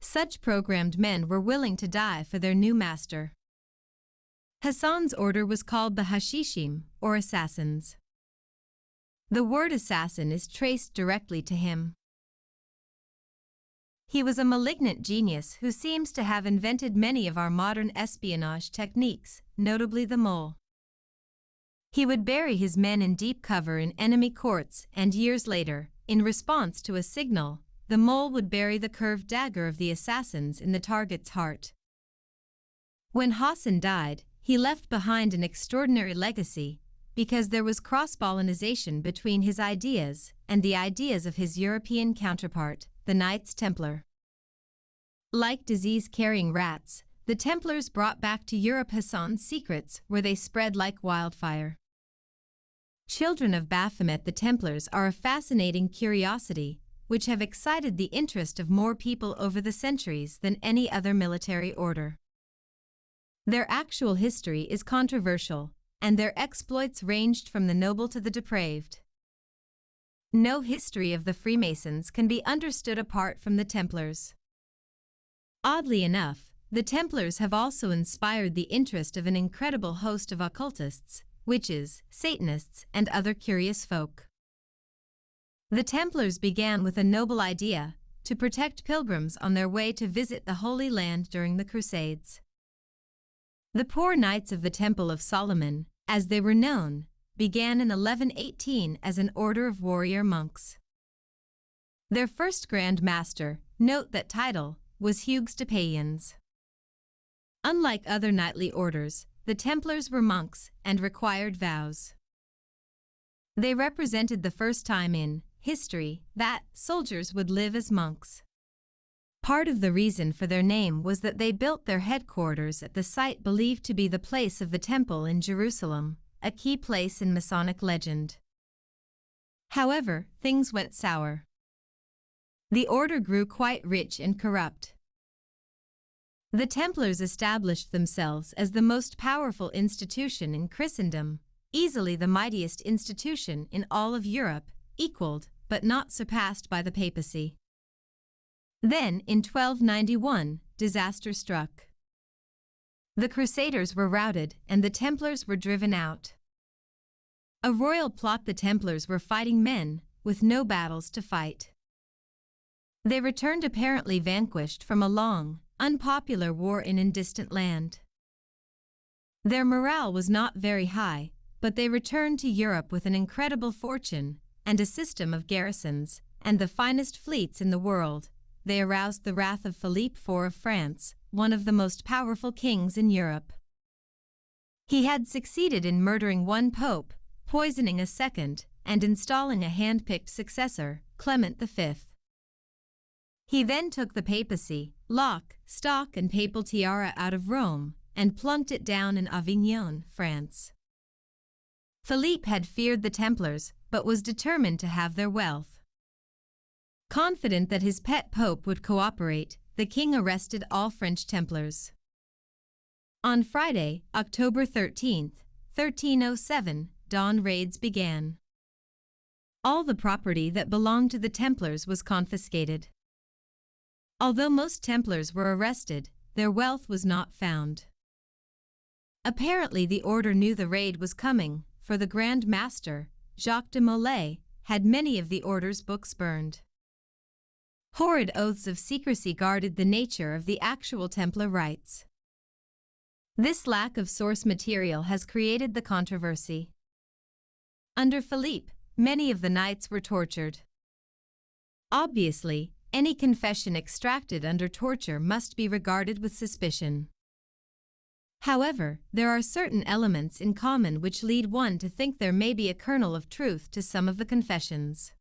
Such programmed men were willing to die for their new master. Hassan's order was called the Hashishim, or assassins. The word assassin is traced directly to him. He was a malignant genius who seems to have invented many of our modern espionage techniques, notably the mole. He would bury his men in deep cover in enemy courts, and years later, in response to a signal, the mole would bury the curved dagger of the assassins in the target's heart. When Hassan died, he left behind an extraordinary legacy because there was cross-pollination between his ideas and the ideas of his European counterpart, the Knights Templar. Like disease-carrying rats, the Templars brought back to Europe Hassan's secrets where they spread like wildfire. Children of Baphomet the Templars are a fascinating curiosity, which have excited the interest of more people over the centuries than any other military order. Their actual history is controversial, and their exploits ranged from the noble to the depraved. No history of the Freemasons can be understood apart from the Templars. Oddly enough, the Templars have also inspired the interest of an incredible host of occultists, witches, Satanists, and other curious folk. The Templars began with a noble idea to protect pilgrims on their way to visit the Holy Land during the Crusades. The poor Knights of the Temple of Solomon, as they were known, began in 1118 as an order of warrior monks. Their first Grand Master, note that title, was Hugues de Payens. Unlike other knightly orders, the Templars were monks and required vows. They represented the first time in history that soldiers would live as monks. Part of the reason for their name was that they built their headquarters at the site believed to be the place of the temple in Jerusalem, a key place in Masonic legend. However, things went sour. The order grew quite rich and corrupt. The Templars established themselves as the most powerful institution in Christendom, easily the mightiest institution in all of Europe, equaled, but not surpassed by the papacy. Then, in 1291, disaster struck. The Crusaders were routed and the Templars were driven out. A royal plot the Templars were fighting men, with no battles to fight. They returned apparently vanquished from a long, unpopular war in a distant land. Their morale was not very high, but they returned to Europe with an incredible fortune and a system of garrisons and the finest fleets in the world, they aroused the wrath of Philippe IV of France, one of the most powerful kings in Europe. He had succeeded in murdering one pope, poisoning a second, and installing a hand-picked successor, Clement V. He then took the papacy, lock, stock and papal tiara out of Rome and plunked it down in Avignon, France. Philippe had feared the Templars, but was determined to have their wealth. Confident that his pet pope would cooperate, the king arrested all French Templars. On Friday, October 13, 1307, dawn raids began. All the property that belonged to the Templars was confiscated. Although most Templars were arrested, their wealth was not found. Apparently the order knew the raid was coming, for the Grand Master, Jacques de Molay, had many of the order's books burned. Horrid oaths of secrecy guarded the nature of the actual Templar rites. This lack of source material has created the controversy. Under Philippe, many of the knights were tortured. Obviously, any confession extracted under torture must be regarded with suspicion. However, there are certain elements in common which lead one to think there may be a kernel of truth to some of the confessions.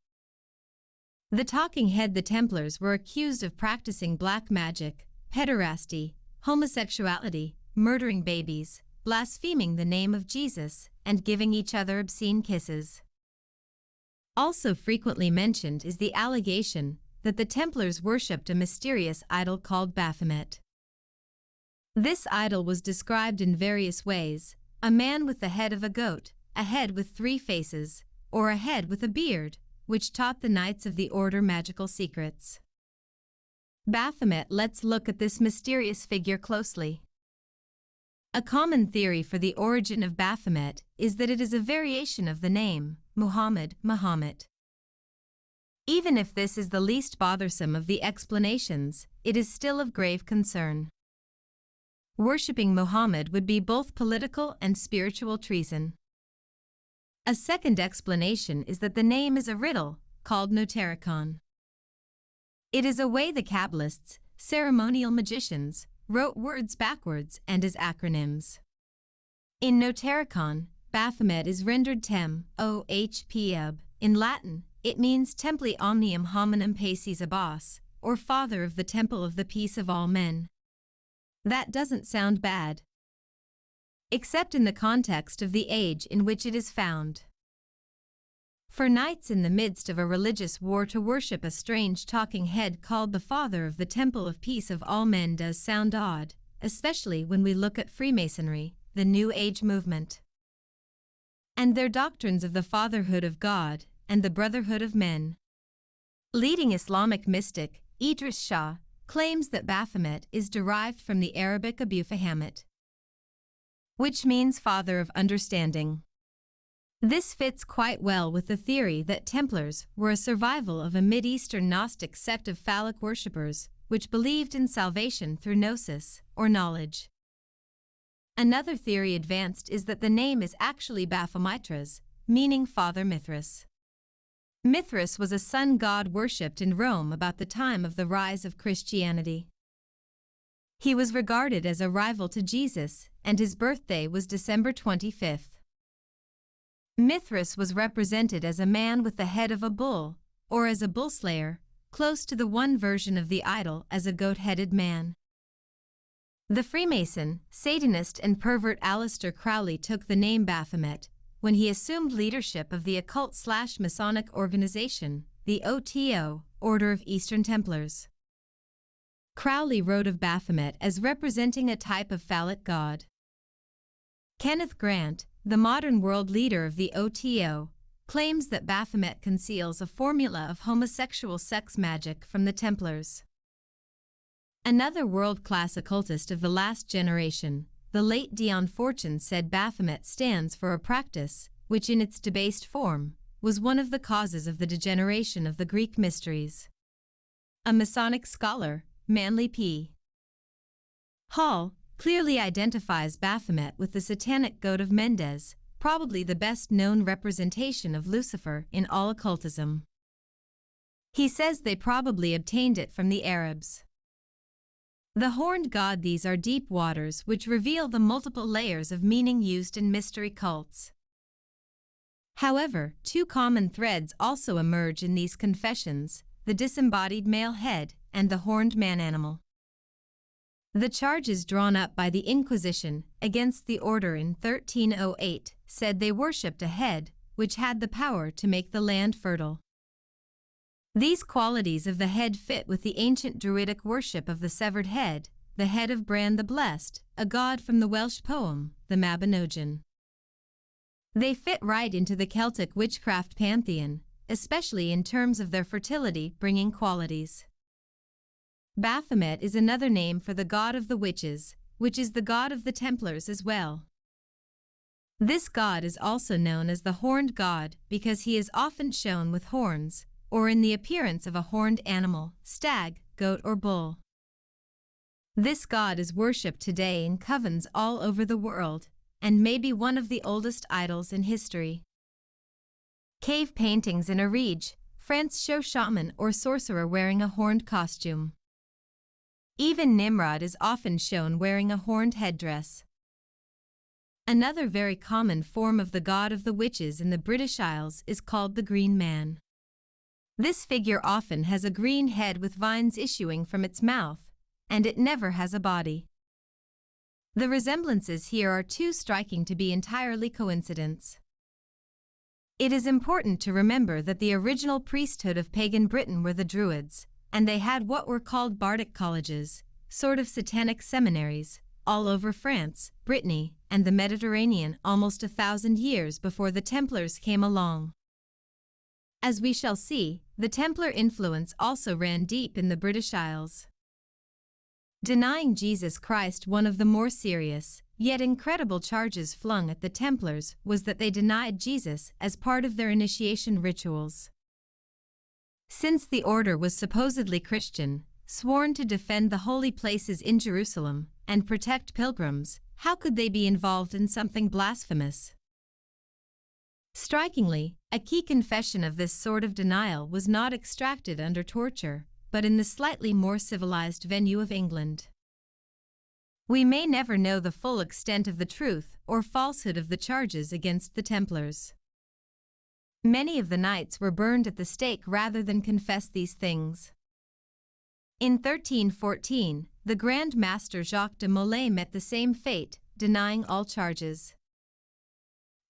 The talking head the Templars were accused of practicing black magic, pederasty, homosexuality, murdering babies, blaspheming the name of Jesus, and giving each other obscene kisses. Also frequently mentioned is the allegation that the Templars worshipped a mysterious idol called Baphomet. This idol was described in various ways, a man with the head of a goat, a head with three faces, or a head with a beard, which taught the Knights of the Order magical secrets. Baphomet let's look at this mysterious figure closely. A common theory for the origin of Baphomet is that it is a variation of the name, Muhammad, Muhammad. Even if this is the least bothersome of the explanations, it is still of grave concern. Worshipping Muhammad would be both political and spiritual treason. A second explanation is that the name is a riddle called Notarikon. It is a way the Kabbalists, ceremonial magicians, wrote words backwards and as acronyms. In Notarikon, Baphomet is rendered tem, o h p ub. In Latin, it means Templi omnium hominum pacis abbas, or Father of the Temple of the Peace of all men. That doesn't sound bad. Except in the context of the age in which it is found. For knights in the midst of a religious war to worship a strange talking head called the Father of the Temple of Peace of all men does sound odd, especially when we look at Freemasonry, the New Age movement, and their doctrines of the fatherhood of God and the brotherhood of men. Leading Islamic mystic Idries Shah claims that Baphomet is derived from the Arabic Abu Fahamet, which means father of understanding. This fits quite well with the theory that Templars were a survival of a Mid-Eastern Gnostic sect of phallic worshippers, which believed in salvation through gnosis, or knowledge. Another theory advanced is that the name is actually Baphomitras, meaning Father Mithras. Mithras was a sun god worshipped in Rome about the time of the rise of Christianity. He was regarded as a rival to Jesus, and his birthday was December 25th. Mithras was represented as a man with the head of a bull, or as a bull slayer, close to the one version of the idol as a goat-headed man. The Freemason, Satanist and pervert Aleister Crowley took the name Baphomet when he assumed leadership of the occult slash Masonic organization, the OTO, Order of Eastern Templars. Crowley wrote of Baphomet as representing a type of phallic god. Kenneth Grant, the modern world leader of the OTO, claims that Baphomet conceals a formula of homosexual sex magic from the Templars. Another world-class occultist of the last generation, the late Dion Fortune said Baphomet stands for a practice, which in its debased form, was one of the causes of the degeneration of the Greek mysteries. A Masonic scholar, Manly P. Hall, clearly identifies Baphomet with the satanic goat of Mendes, probably the best known representation of Lucifer in all occultism. He says they probably obtained it from the Arabs. The horned god These are deep waters which reveal the multiple layers of meaning used in mystery cults. However, two common threads also emerge in these confessions, the disembodied male head and the horned man-animal. The charges drawn up by the Inquisition against the order in 1308 said they worshipped a head which had the power to make the land fertile. These qualities of the head fit with the ancient Druidic worship of the severed head, the head of Bran the Blessed, a god from the Welsh poem, the Mabinogion. They fit right into the Celtic witchcraft pantheon, especially in terms of their fertility-bringing qualities. Baphomet is another name for the god of the witches, which is the god of the Templars as well. This god is also known as the horned god because he is often shown with horns, or in the appearance of a horned animal, stag, goat or bull. This god is worshipped today in covens all over the world and may be one of the oldest idols in history. Cave paintings in Ariege, France show shaman or sorcerer wearing a horned costume. Even Nimrod is often shown wearing a horned headdress. Another very common form of the god of the witches in the British Isles is called the Green Man. This figure often has a green head with vines issuing from its mouth, and it never has a body. The resemblances here are too striking to be entirely coincidence. It is important to remember that the original priesthood of pagan Britain were the Druids, and they had what were called bardic colleges, sort of satanic seminaries, all over France, Brittany, and the Mediterranean almost a thousand years before the Templars came along. As we shall see, the Templar influence also ran deep in the British Isles. Denying Jesus Christ one of the more serious, yet incredible charges flung at the Templars was that they denied Jesus as part of their initiation rituals. Since the order was supposedly Christian, sworn to defend the holy places in Jerusalem and protect pilgrims, how could they be involved in something blasphemous? Strikingly, a key confession of this sort of denial was not extracted under torture, but in the slightly more civilized venue of England. We may never know the full extent of the truth or falsehood of the charges against the Templars. Many of the knights were burned at the stake rather than confess these things. In 1314, the Grand Master Jacques de Molay met the same fate, denying all charges.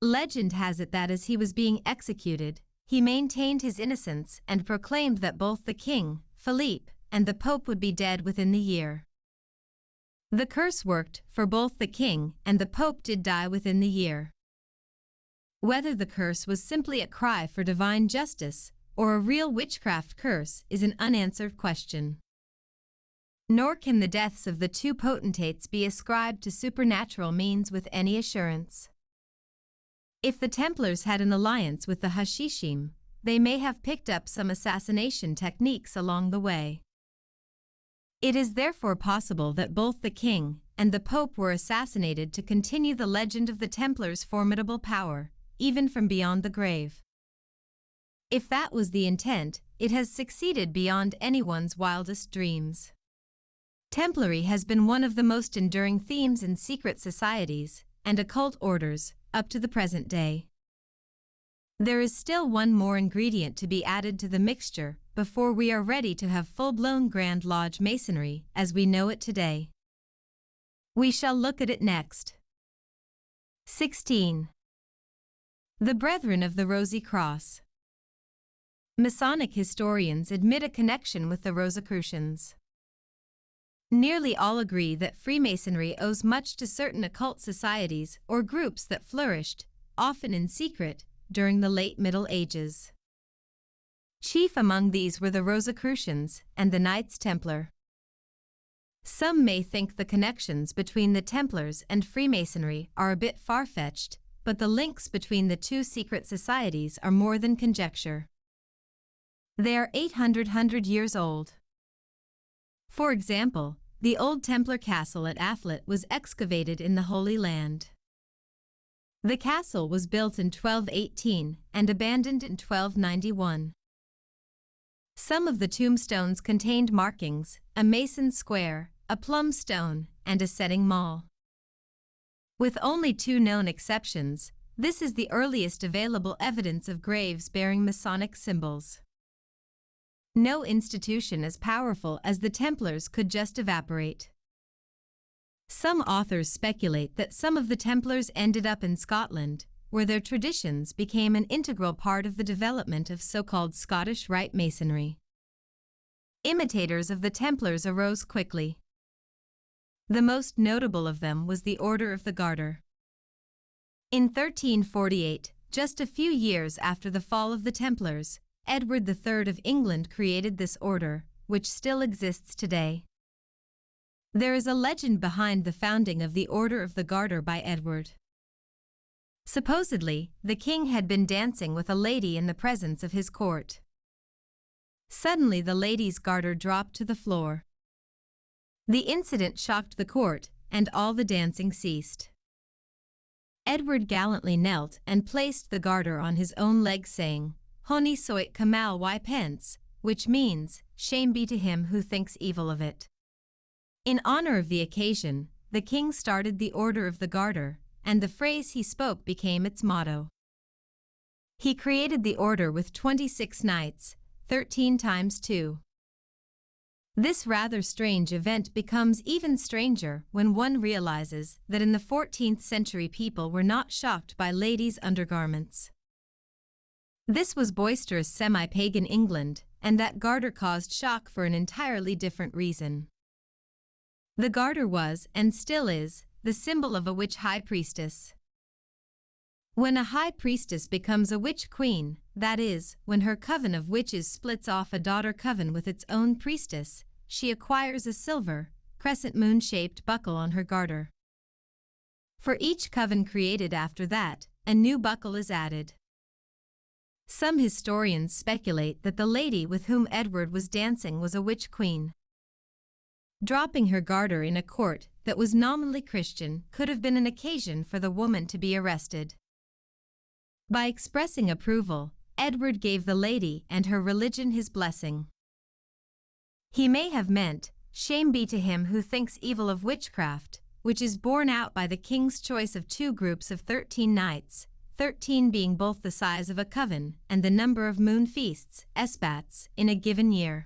Legend has it that as he was being executed, he maintained his innocence and proclaimed that both the king, Philippe, and the Pope would be dead within the year. The curse worked, for both the king and the pope did die within the year. Whether the curse was simply a cry for divine justice or a real witchcraft curse is an unanswered question. Nor can the deaths of the two potentates be ascribed to supernatural means with any assurance. If the Templars had an alliance with the Hashishim, they may have picked up some assassination techniques along the way. It is therefore possible that both the king and the pope were assassinated to continue the legend of the Templars' formidable power, even from beyond the grave. If that was the intent, it has succeeded beyond anyone's wildest dreams. Templary has been one of the most enduring themes in secret societies and occult orders up to the present day. There is still one more ingredient to be added to the mixture before we are ready to have full-blown Grand Lodge Masonry as we know it today. We shall look at it next. 16. The Brethren of the Rosy Cross Masonic historians admit a connection with the Rosicrucians. Nearly all agree that Freemasonry owes much to certain occult societies or groups that flourished, often in secret, during the late Middle Ages. Chief among these were the Rosicrucians and the Knights Templar. Some may think the connections between the Templars and Freemasonry are a bit far-fetched, but the links between the two secret societies are more than conjecture. They are 800 hundred years old. For example, the old Templar castle at Athlit was excavated in the Holy Land. The castle was built in 1218 and abandoned in 1291. Some of the tombstones contained markings, a mason square, a plumb stone, and a setting maul. With only two known exceptions, this is the earliest available evidence of graves bearing Masonic symbols. No institution as powerful as the Templars could just evaporate. Some authors speculate that some of the Templars ended up in Scotland, where their traditions became an integral part of the development of so-called Scottish Rite Masonry. Imitators of the Templars arose quickly. The most notable of them was the Order of the Garter. In 1348, just a few years after the fall of the Templars, Edward III of England created this order, which still exists today. There is a legend behind the founding of the Order of the Garter by Edward. Supposedly, the king had been dancing with a lady in the presence of his court. Suddenly the lady's garter dropped to the floor. The incident shocked the court, and all the dancing ceased. Edward gallantly knelt and placed the garter on his own leg saying, Honi soit mal y which means, shame be to him who thinks evil of it. In honor of the occasion, the king started the Order of the Garter, and the phrase he spoke became its motto. He created the order with 26 knights, 13 times 2. This rather strange event becomes even stranger when one realizes that in the 14th century people were not shocked by ladies' undergarments. This was boisterous semi-pagan England, and that garter caused shock for an entirely different reason. The garter was, and still is, the symbol of a witch high priestess. When a high priestess becomes a witch queen, that is, when her coven of witches splits off a daughter coven with its own priestess, she acquires a silver, crescent moon-shaped buckle on her garter. For each coven created after that, a new buckle is added. Some historians speculate that the lady with whom Edward was dancing was a witch queen. Dropping her garter in a court that was nominally Christian could have been an occasion for the woman to be arrested. By expressing approval, Edward gave the lady and her religion his blessing. He may have meant, shame be to him who thinks evil of witchcraft, which is borne out by the king's choice of two groups of 13 knights, 13 being both the size of a coven and the number of moon feasts, esbats, in a given year.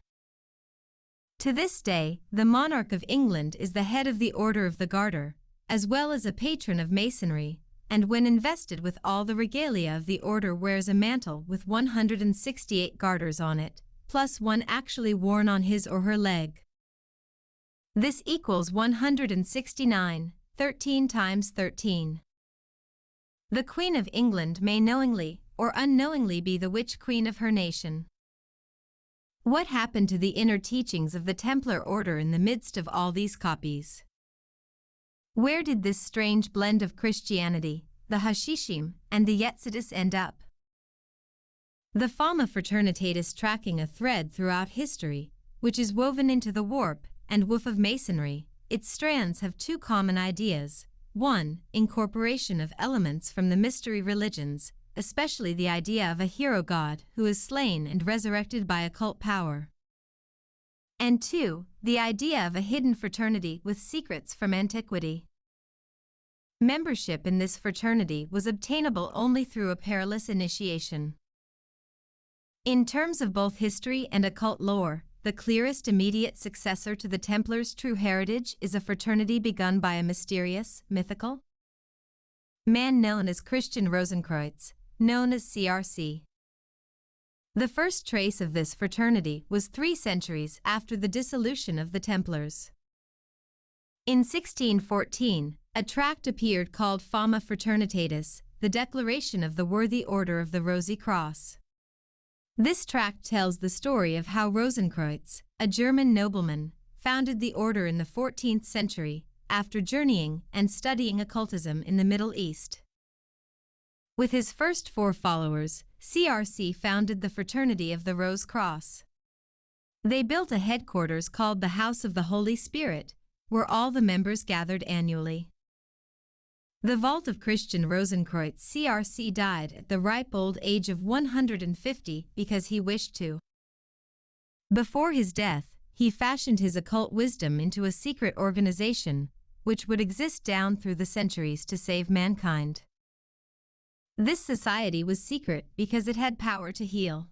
To this day, the monarch of England is the head of the Order of the Garter, as well as a patron of masonry, and when invested with all the regalia of the order wears a mantle with 168 garters on it, plus one actually worn on his or her leg. This equals 169, 13 times 13. The Queen of England may knowingly or unknowingly be the witch queen of her nation. What happened to the inner teachings of the Templar order in the midst of all these copies? Where did this strange blend of Christianity, the Hashishim, and the Yetzidis end up? The Fama Fraternitatis tracking a thread throughout history, which is woven into the warp and woof of Masonry, its strands have two common ideas. 1. Incorporation of elements from the mystery religions, especially the idea of a hero god who is slain and resurrected by occult power. And 2. The idea of a hidden fraternity with secrets from antiquity. Membership in this fraternity was obtainable only through a perilous initiation. In terms of both history and occult lore, the clearest immediate successor to the Templars' true heritage is a fraternity begun by a mysterious, mythical man known as Christian Rosenkreutz, known as CRC. The first trace of this fraternity was three centuries after the dissolution of the Templars. In 1614, a tract appeared called Fama Fraternitatis, the Declaration of the Worthy Order of the Rosy Cross. This tract tells the story of how Rosenkreutz, a German nobleman, founded the order in the 14th century after journeying and studying occultism in the Middle East. With his first four followers, CRC founded the Fraternity of the Rose Cross. They built a headquarters called the House of the Holy Spirit, where all the members gathered annually. The vault of Christian Rosenkreutz CRC died at the ripe old age of 150 because he wished to. Before his death, he fashioned his occult wisdom into a secret organization, which would exist down through the centuries to save mankind. This society was secret because it had power to heal.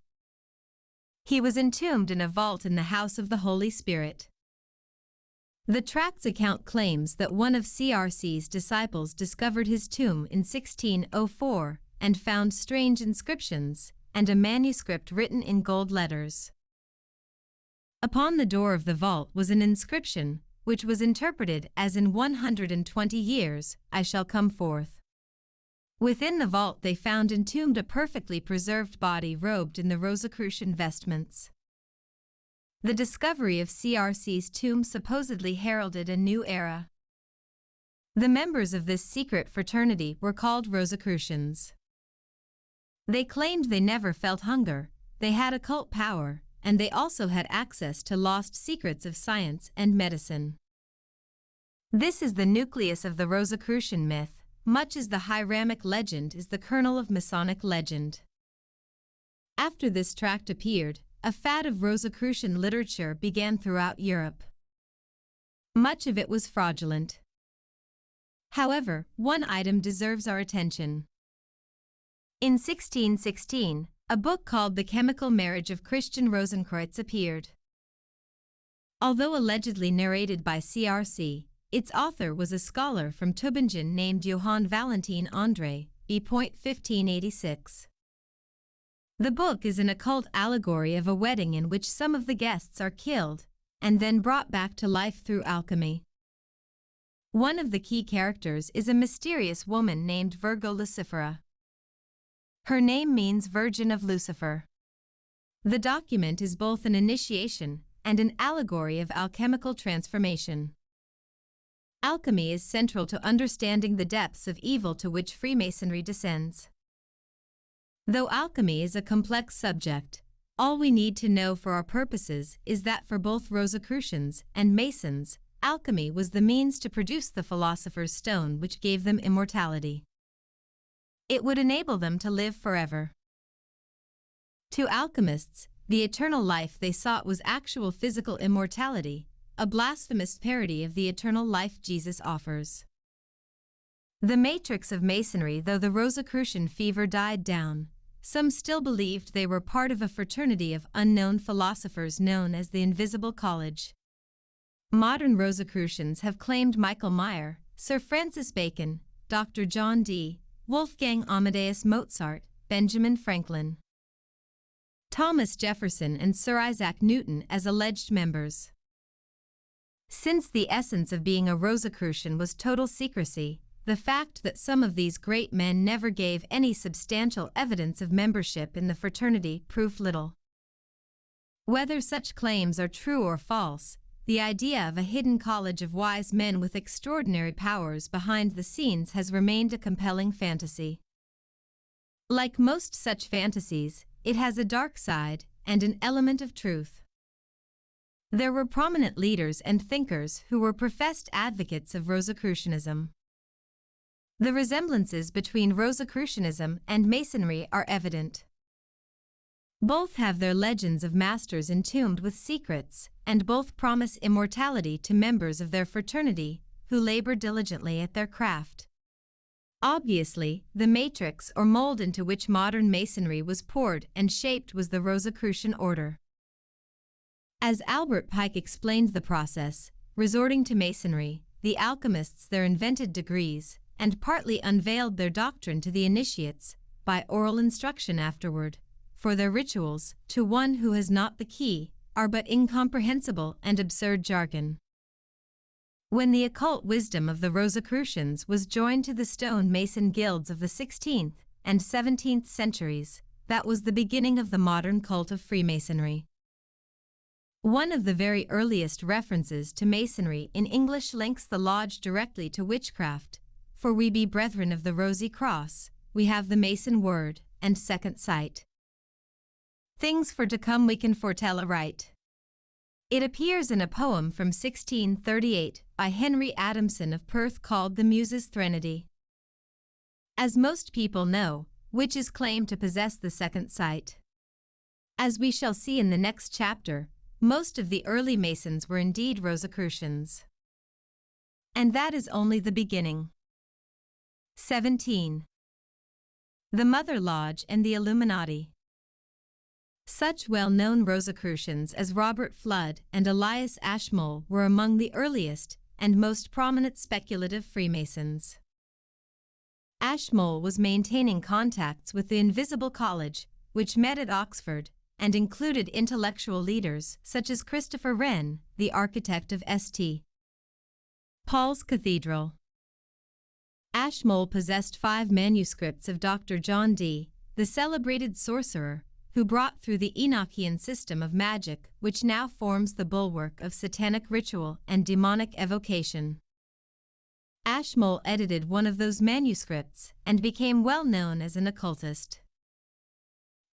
He was entombed in a vault in the house of the Holy Spirit. The tract's account claims that one of CRC's disciples discovered his tomb in 1604 and found strange inscriptions and a manuscript written in gold letters. Upon the door of the vault was an inscription, which was interpreted as in 120 years I shall come forth. Within the vault they found entombed a perfectly preserved body robed in the Rosicrucian vestments. The discovery of CRC's tomb supposedly heralded a new era. The members of this secret fraternity were called Rosicrucians. They claimed they never felt hunger, they had occult power, and they also had access to lost secrets of science and medicine. This is the nucleus of the Rosicrucian myth, much as the Hiramic legend is the kernel of Masonic legend. After this tract appeared, a fad of Rosicrucian literature began throughout Europe. Much of it was fraudulent. However, one item deserves our attention. In 1616, a book called The Chemical Marriage of Christian Rosenkreutz appeared. Although allegedly narrated by CRC, its author was a scholar from Tübingen named Johann Valentin Andreae, B.1586. The book is an occult allegory of a wedding in which some of the guests are killed and then brought back to life through alchemy. One of the key characters is a mysterious woman named Virgo Lucifera. Her name means Virgin of Lucifer. The document is both an initiation and an allegory of alchemical transformation. Alchemy is central to understanding the depths of evil to which Freemasonry descends. Though alchemy is a complex subject, all we need to know for our purposes is that for both Rosicrucians and Masons, alchemy was the means to produce the philosopher's stone which gave them immortality. It would enable them to live forever. To alchemists, the eternal life they sought was actual physical immortality, a blasphemous parody of the eternal life Jesus offers. The matrix of Masonry, though the Rosicrucian fever died down, some still believed they were part of a fraternity of unknown philosophers known as the Invisible College. Modern Rosicrucians have claimed Michael Maier, Sir Francis Bacon, Dr. John Dee, Wolfgang Amadeus Mozart, Benjamin Franklin, Thomas Jefferson and Sir Isaac Newton as alleged members. Since the essence of being a Rosicrucian was total secrecy, the fact that some of these great men never gave any substantial evidence of membership in the fraternity proved little. Whether such claims are true or false, the idea of a hidden college of wise men with extraordinary powers behind the scenes has remained a compelling fantasy. Like most such fantasies, it has a dark side and an element of truth. There were prominent leaders and thinkers who were professed advocates of Rosicrucianism. The resemblances between Rosicrucianism and Masonry are evident. Both have there legends of masters entombed with secrets, and both promise immortality to members of their fraternity who labor diligently at their craft. Obviously, the matrix or mold into which modern masonry was poured and shaped was the Rosicrucian order. As Albert Pike explained the process, resorting to masonry, the alchemists their invented degrees, and partly unveiled their doctrine to the initiates, by oral instruction afterward, for their rituals, to one who has not the key, are but incomprehensible and absurd jargon. When the occult wisdom of the Rosicrucians was joined to the stone mason guilds of the 16th and 17th centuries, that was the beginning of the modern cult of Freemasonry. One of the very earliest references to Masonry in English links the lodge directly to witchcraft, for we be brethren of the rosy cross, we have the Mason word and second sight. Things for to come we can foretell aright. It appears in a poem from 1638 by Henry Adamson of Perth called The Muses' Threnody. As most people know, witches claim to possess the second sight. As we shall see in the next chapter, most of the early Masons were indeed Rosicrucians. And that is only the beginning. 17. The Mother Lodge and the Illuminati. Such well-known Rosicrucians as Robert Fludd and Elias Ashmole were among the earliest and most prominent speculative Freemasons. Ashmole was maintaining contacts with the Invisible College, which met at Oxford, and included intellectual leaders such as Christopher Wren, the architect of St. Paul's Cathedral. Ashmole possessed five manuscripts of Dr. John Dee, the celebrated sorcerer, who brought through the Enochian system of magic which now forms the bulwark of satanic ritual and demonic evocation. Ashmole edited one of those manuscripts and became well known as an occultist.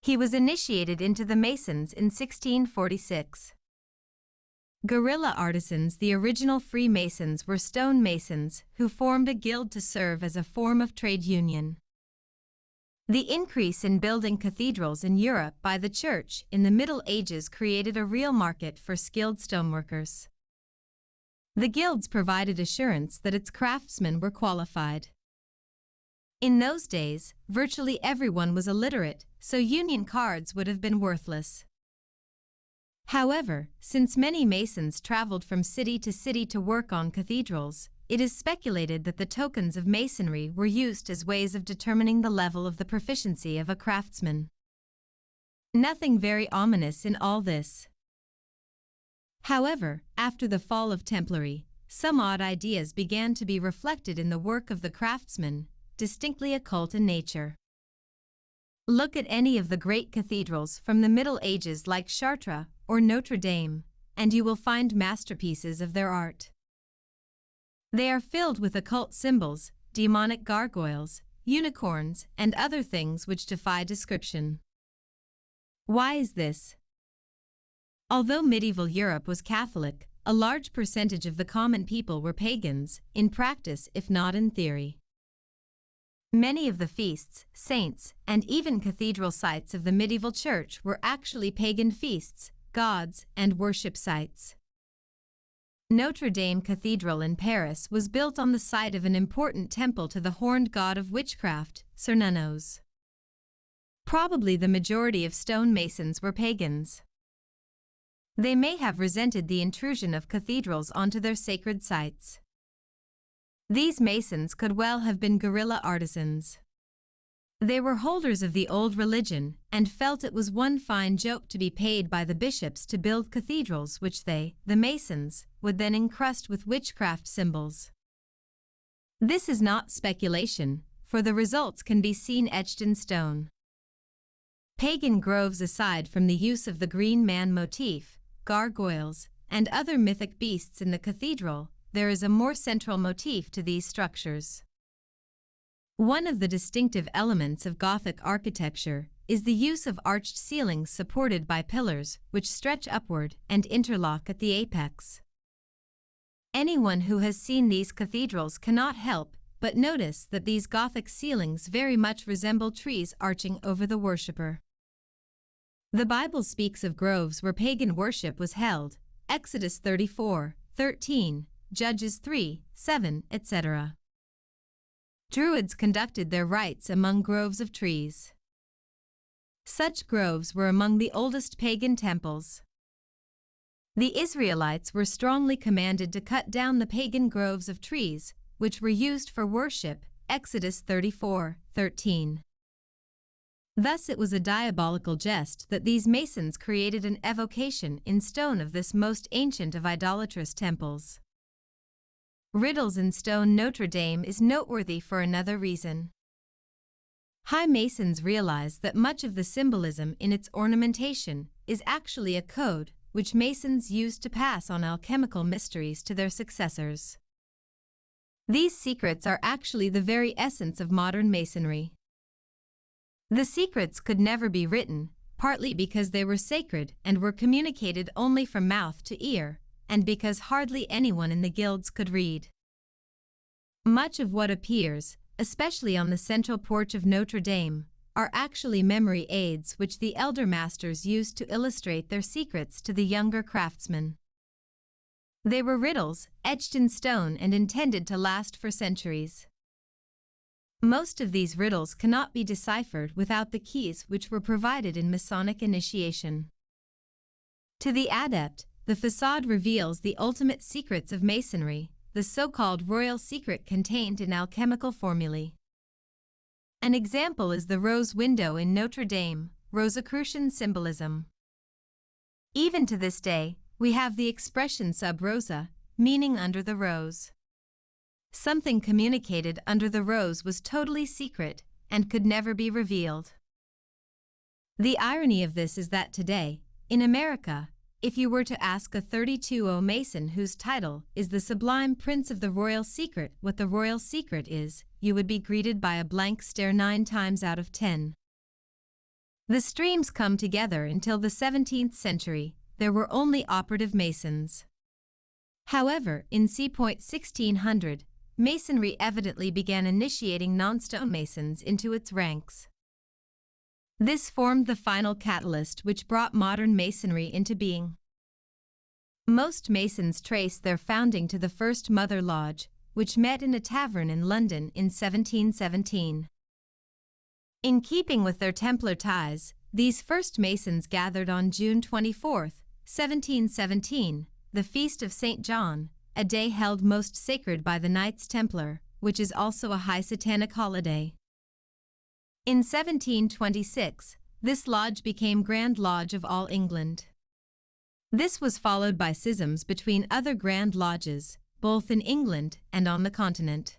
He was initiated into the Masons in 1646. Guerrilla artisans The original Freemasons were stonemasons who formed a guild to serve as a form of trade union. The increase in building cathedrals in Europe by the Church in the Middle Ages created a real market for skilled stoneworkers. The guilds provided assurance that its craftsmen were qualified. In those days, virtually everyone was illiterate, so union cards would have been worthless. However, since many masons traveled from city to city to work on cathedrals, it is speculated that the tokens of masonry were used as ways of determining the level of the proficiency of a craftsman. Nothing very ominous in all this. However, after the fall of Templary, some odd ideas began to be reflected in the work of the craftsman, distinctly occult in nature. Look at any of the great cathedrals from the Middle Ages like Chartres or Notre Dame, and you will find masterpieces of their art. They are filled with occult symbols, demonic gargoyles, unicorns, and other things which defy description. Why is this? Although medieval Europe was Catholic, a large percentage of the common people were pagans, in practice if not in theory. Many of the feasts, saints, and even cathedral sites of the medieval church were actually pagan feasts, gods, and worship sites. Notre Dame Cathedral in Paris was built on the site of an important temple to the horned god of witchcraft, Cernunnos. Probably the majority of stonemasons were pagans. They may have resented the intrusion of cathedrals onto their sacred sites. These masons could well have been guerrilla artisans. They were holders of the old religion and felt it was one fine joke to be paid by the bishops to build cathedrals which they, the masons, would then encrust with witchcraft symbols. This is not speculation, for the results can be seen etched in stone. Pagan groves aside from the use of the green man motif, gargoyles, and other mythic beasts in the cathedral, there is a more central motif to these structures. One of the distinctive elements of Gothic architecture is the use of arched ceilings supported by pillars which stretch upward and interlock at the apex. Anyone who has seen these cathedrals cannot help but notice that these Gothic ceilings very much resemble trees arching over the worshipper. The Bible speaks of groves where pagan worship was held, Exodus 34, 13, Judges 3, 7, etc. Druids conducted their rites among groves of trees. Such groves were among the oldest pagan temples. The Israelites were strongly commanded to cut down the pagan groves of trees, which were used for worship, Exodus 34, 13. Thus it was a diabolical jest that these masons created an evocation in stone of this most ancient of idolatrous temples. Riddles in stone Notre Dame is noteworthy for another reason. High Masons realize that much of the symbolism in its ornamentation is actually a code which Masons used to pass on alchemical mysteries to their successors. These secrets are actually the very essence of modern Masonry. The secrets could never be written, partly because they were sacred and were communicated only from mouth to ear, and because hardly anyone in the guilds could read. Much of what appears, especially on the central porch of Notre Dame, are actually memory aids which the elder masters used to illustrate their secrets to the younger craftsmen. They were riddles, etched in stone and intended to last for centuries. Most of these riddles cannot be deciphered without the keys which were provided in Masonic initiation. To the adept, the facade reveals the ultimate secrets of Masonry, the so-called royal secret contained in alchemical formulae. An example is the rose window in Notre Dame, Rosicrucian symbolism. Even to this day, we have the expression sub rosa, meaning under the rose. Something communicated under the rose was totally secret and could never be revealed. The irony of this is that today, in America, if you were to ask a 32-0 Mason whose title is the Sublime Prince of the Royal Secret what the Royal Secret is, you would be greeted by a blank stare nine times out of ten. The streams come together until the 17th century, there were only operative Masons. However, in c. 1600, Masonry evidently began initiating non-stone Masons into its ranks. This formed the final catalyst which brought modern Masonry into being. Most Masons trace their founding to the first Mother Lodge, which met in a tavern in London in 1717. In keeping with their Templar ties, these first Masons gathered on June 24, 1717, the feast of St. John, a day held most sacred by the Knights Templar, which is also a high satanic holiday. In 1726, this lodge became Grand Lodge of all England. This was followed by schisms between other Grand Lodges, both in England and on the continent.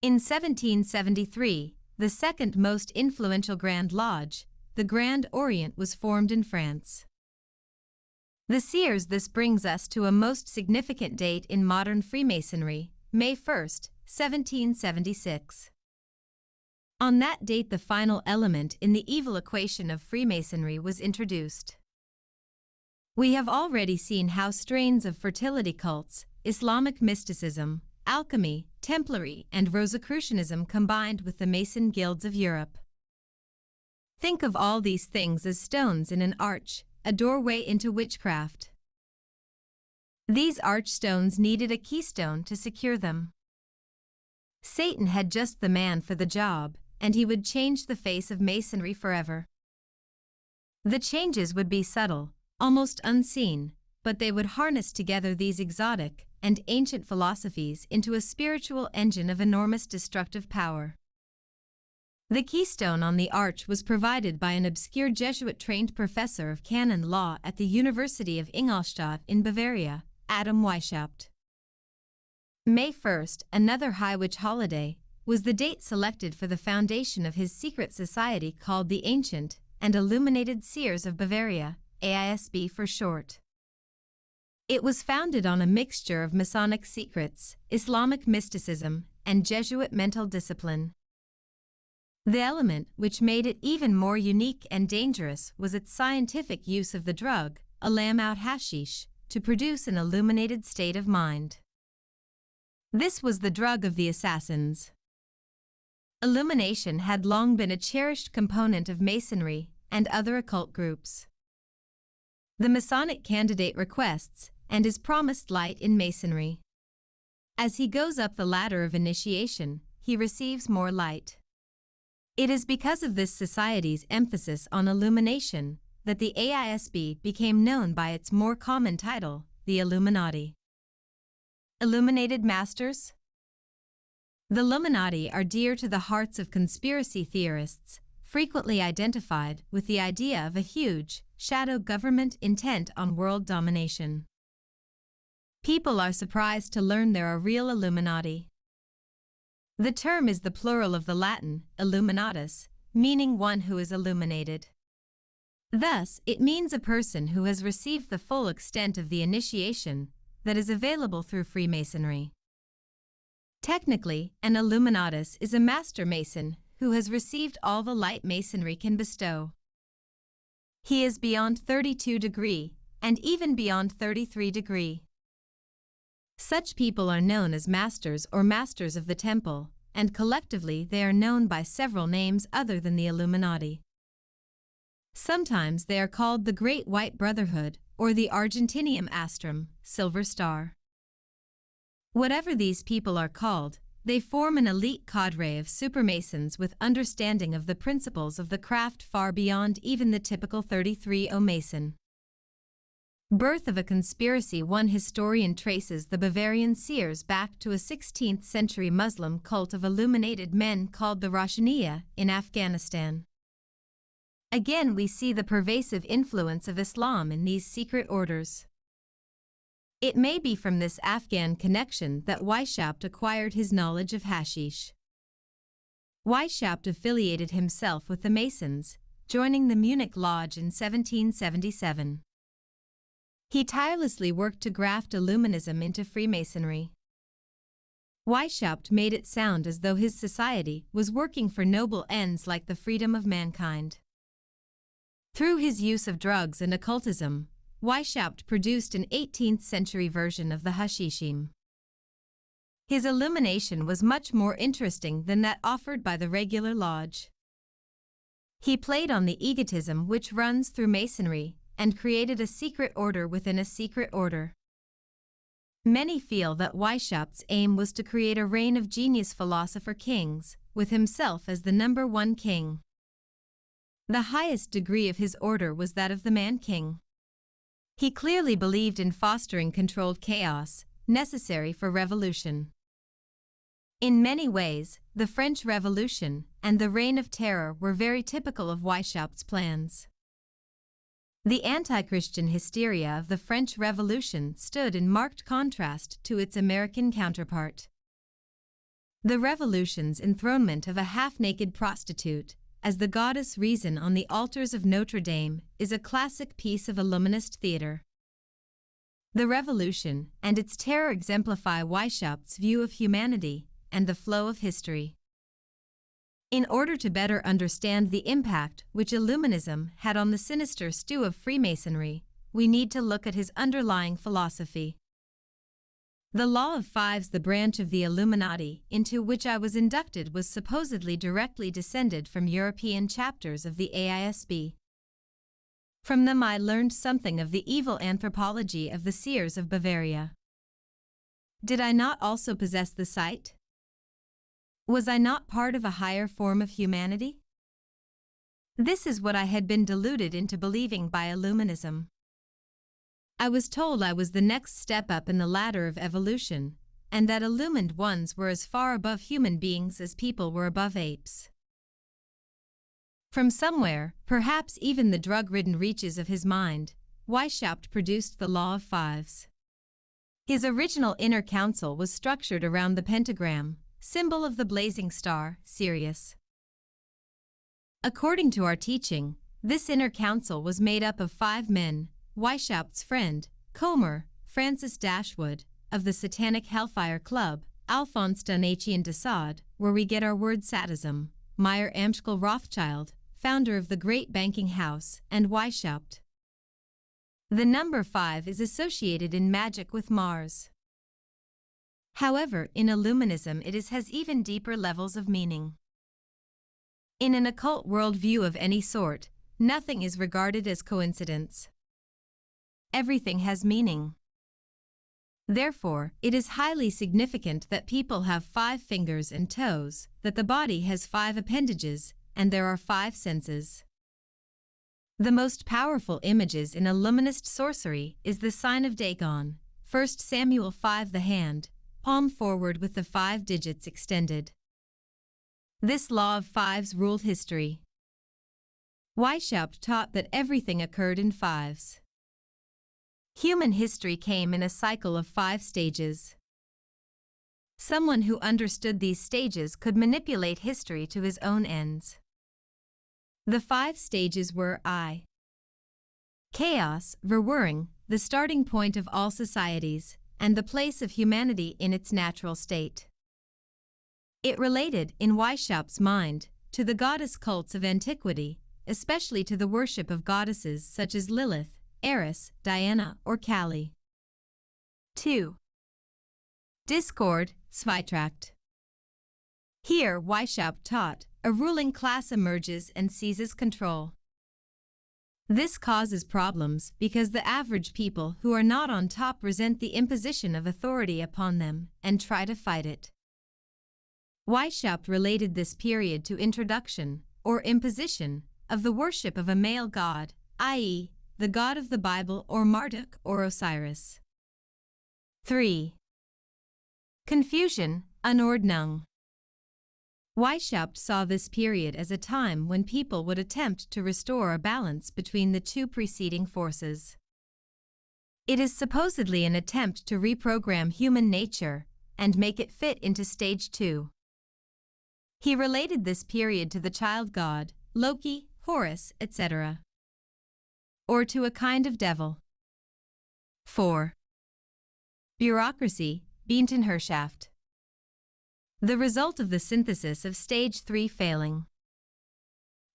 In 1773, the second most influential Grand Lodge, the Grand Orient was formed in France. The year's this brings us to a most significant date in modern Freemasonry, May 1, 1776. On that date the final element in the evil equation of Freemasonry was introduced. We have already seen how strains of fertility cults, Islamic mysticism, alchemy, Templary, and Rosicrucianism combined with the Mason guilds of Europe. Think of all these things as stones in an arch, a doorway into witchcraft. These archstones needed a keystone to secure them. Satan had just the man for the job, and he would change the face of Masonry forever. The changes would be subtle, almost unseen, but they would harness together these exotic and ancient philosophies into a spiritual engine of enormous destructive power. The keystone on the arch was provided by an obscure Jesuit-trained professor of canon law at the University of Ingolstadt in Bavaria, Adam Weishaupt. May 1st, another high witch holiday, was the date selected for the foundation of his secret society called the Ancient and Illuminated Seers of Bavaria, AISB for short. It was founded on a mixture of Masonic secrets, Islamic mysticism, and Jesuit mental discipline. The element which made it even more unique and dangerous was its scientific use of the drug, alam out hashish, to produce an illuminated state of mind. This was the drug of the assassins. Illumination had long been a cherished component of Masonry and other occult groups. The Masonic candidate requests and is promised light in Masonry. As he goes up the ladder of initiation, he receives more light. It is because of this society's emphasis on illumination that the AISB became known by its more common title, the Illuminati. Illuminated Masters The Illuminati are dear to the hearts of conspiracy theorists, frequently identified with the idea of a huge, shadow government intent on world domination. People are surprised to learn there are real Illuminati. The term is the plural of the Latin illuminatus, meaning one who is illuminated. Thus, it means a person who has received the full extent of the initiation that is available through Freemasonry. Technically, an illuminatus is a master mason who has received all the light masonry can bestow. He is beyond 32 degree and even beyond 33 degree. Such people are known as masters or masters of the temple, and collectively they are known by several names other than the Illuminati. Sometimes they are called the Great White Brotherhood or the Argenteum Astrum, Silver Star. Whatever these people are called, they form an elite cadre of supermasons with understanding of the principles of the craft far beyond even the typical 33O Mason. Birth of a conspiracy One historian traces the Bavarian seers back to a 16th century Muslim cult of illuminated men called the Roshaniya in Afghanistan. Again we see the pervasive influence of Islam in these secret orders. It may be from this Afghan connection that Weishaupt acquired his knowledge of hashish. Weishaupt affiliated himself with the Masons, joining the Munich Lodge in 1777. He tirelessly worked to graft Illuminism into Freemasonry. Weishaupt made it sound as though his society was working for noble ends like the freedom of mankind. Through his use of drugs and occultism, Weishaupt produced an 18th century version of the Hashishim. His illumination was much more interesting than that offered by the regular lodge. He played on the egotism which runs through Masonry and created a secret order within a secret order. Many feel that Weishaupt's aim was to create a reign of genius philosopher kings, with himself as the number one king. The highest degree of his order was that of the man king. He clearly believed in fostering controlled chaos, necessary for revolution. In many ways, the French Revolution and the Reign of Terror were very typical of Weishaupt's plans. The anti-Christian hysteria of the French Revolution stood in marked contrast to its American counterpart. The Revolution's enthronement of a half-naked prostitute as the goddess Reason on the altars of Notre Dame is a classic piece of Illuminist theater. The Revolution and its terror exemplify Weishaupt's view of humanity and the flow of history. In order to better understand the impact which Illuminism had on the sinister stew of Freemasonry, we need to look at his underlying philosophy. The Law of Fives, the branch of the Illuminati into which I was inducted, was supposedly directly descended from European chapters of the AISB. From them I learned something of the evil anthropology of the seers of Bavaria. Did I not also possess the sight? Was I not part of a higher form of humanity? This is what I had been deluded into believing by Illuminism. I was told I was the next step up in the ladder of evolution, and that illumined ones were as far above human beings as people were above apes. From somewhere, perhaps even the drug-ridden reaches of his mind, Weishaupt produced the Law of Fives. His original inner council was structured around the pentagram, symbol of the blazing star, Sirius. According to our teaching, this inner council was made up of five men, Weishaupt's friend, Comer, Francis Dashwood, of the Satanic Hellfire Club, Alphonse Donatien de Sade, where we get our word sadism, Meyer Amschel Rothschild, founder of the great banking house, and Weishaupt. The number 5 is associated in magic with Mars. However, in Illuminism it is, has even deeper levels of meaning. In an occult worldview of any sort, nothing is regarded as coincidence. Everything has meaning. Therefore, it is highly significant that people have five fingers and toes, that the body has five appendages, and there are five senses. The most powerful images in Illuminist sorcery is the sign of Dagon, 1 Samuel 5 the hand, palm forward with the five digits extended. This law of fives ruled history. Weishaupt taught that everything occurred in fives. Human history came in a cycle of five stages. Someone who understood these stages could manipulate history to his own ends. The five stages were I. Chaos, Verwirrung, the starting point of all societies, and the place of humanity in its natural state. It related, in Weishaupt's mind, to the goddess cults of antiquity, especially to the worship of goddesses such as Lilith, Eris, Diana, or Kali. 2. Discord, Zwietracht. Here, Weishaupt taught, a ruling class emerges and seizes control. This causes problems because the average people who are not on top resent the imposition of authority upon them and try to fight it. Weishaupt related this period to introduction, or imposition, of the worship of a male god, i.e., the god of the Bible or Marduk or Osiris. 3. Confusion, Unordnung. Weishaupt saw this period as a time when people would attempt to restore a balance between the two preceding forces. It is supposedly an attempt to reprogram human nature and make it fit into stage 2. He related this period to the child god, Loki, Horus, etc. Or to a kind of devil. 4. Bureaucracy, Beamtenherrschaft. The result of the synthesis of stage 3 failing.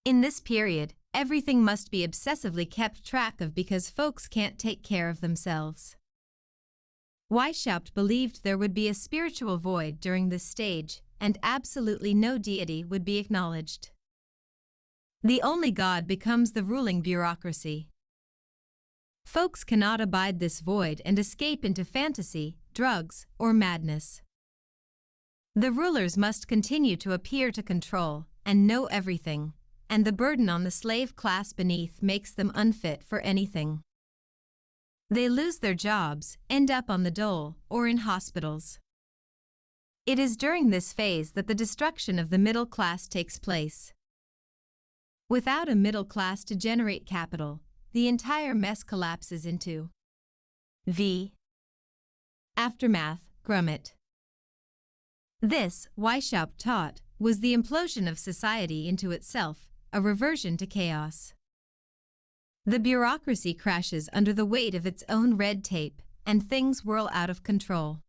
In this period, everything must be obsessively kept track of because folks can't take care of themselves. Weishaupt believed there would be a spiritual void during this stage and absolutely no deity would be acknowledged. The only God becomes the ruling bureaucracy. Folks cannot abide this void and escape into fantasy, drugs, or madness. The rulers must continue to appear to control and know everything, and the burden on the slave class beneath makes them unfit for anything. They lose their jobs, end up on the dole, or in hospitals. It is during this phase that the destruction of the middle class takes place. Without a middle class to generate capital, the entire mess collapses into V. Aftermath, Grummet. This, Weishaupt taught, was the implosion of society into itself, a reversion to chaos. The bureaucracy crashes under the weight of its own red tape, and things whirl out of control.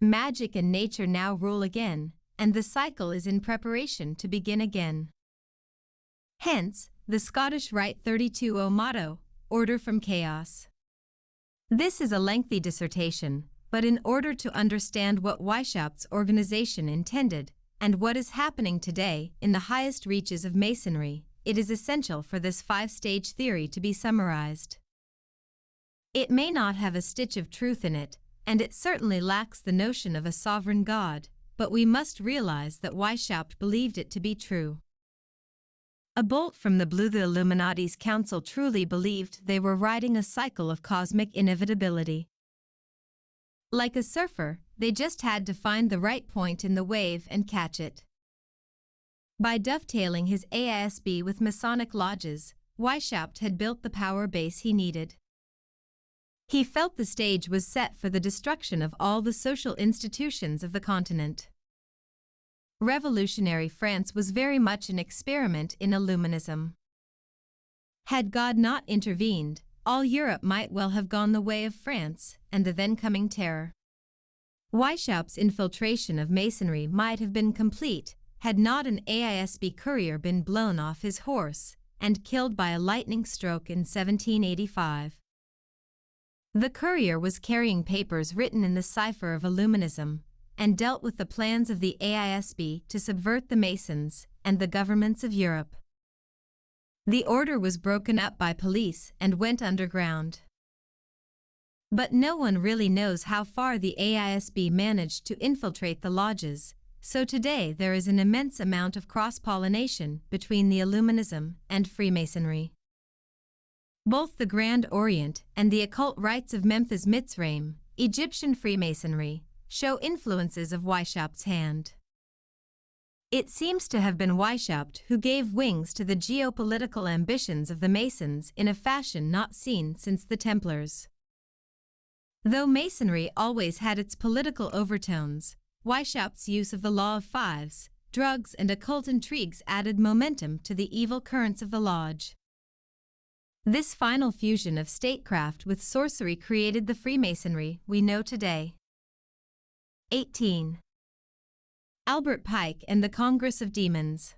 Magic and nature now rule again, and the cycle is in preparation to begin again. Hence, the Scottish Rite 32.0 motto, Order from Chaos. This is a lengthy dissertation, but in order to understand what Weishaupt's organization intended and what is happening today in the highest reaches of Masonry, it is essential for this five-stage theory to be summarized. It may not have a stitch of truth in it, and it certainly lacks the notion of a sovereign God, but we must realize that Weishaupt believed it to be true. A bolt from the blue the Illuminati's council truly believed they were riding a cycle of cosmic inevitability. Like a surfer, they just had to find the right point in the wave and catch it. By dovetailing his AISB with Masonic lodges, Weishaupt had built the power base he needed. He felt the stage was set for the destruction of all the social institutions of the continent. Revolutionary France was very much an experiment in Illuminism. Had God not intervened, all Europe might well have gone the way of France and the then coming terror. Weishaupt's infiltration of Masonry might have been complete had not an AISB courier been blown off his horse and killed by a lightning stroke in 1785. The courier was carrying papers written in the cipher of Illuminism and dealt with the plans of the AISB to subvert the Masons and the governments of Europe. The order was broken up by police and went underground. But no one really knows how far the AISB managed to infiltrate the lodges, so today there is an immense amount of cross-pollination between the Illuminism and Freemasonry. Both the Grand Orient and the occult rites of Memphis Mitzrayim, Egyptian Freemasonry, show influences of Weishaupt's hand. It seems to have been Weishaupt who gave wings to the geopolitical ambitions of the Masons in a fashion not seen since the Templars. Though Masonry always had its political overtones, Weishaupt's use of the law of fives, drugs, and occult intrigues added momentum to the evil currents of the lodge. This final fusion of statecraft with sorcery created the Freemasonry we know today. 18. Albert Pike and the Congress of Demons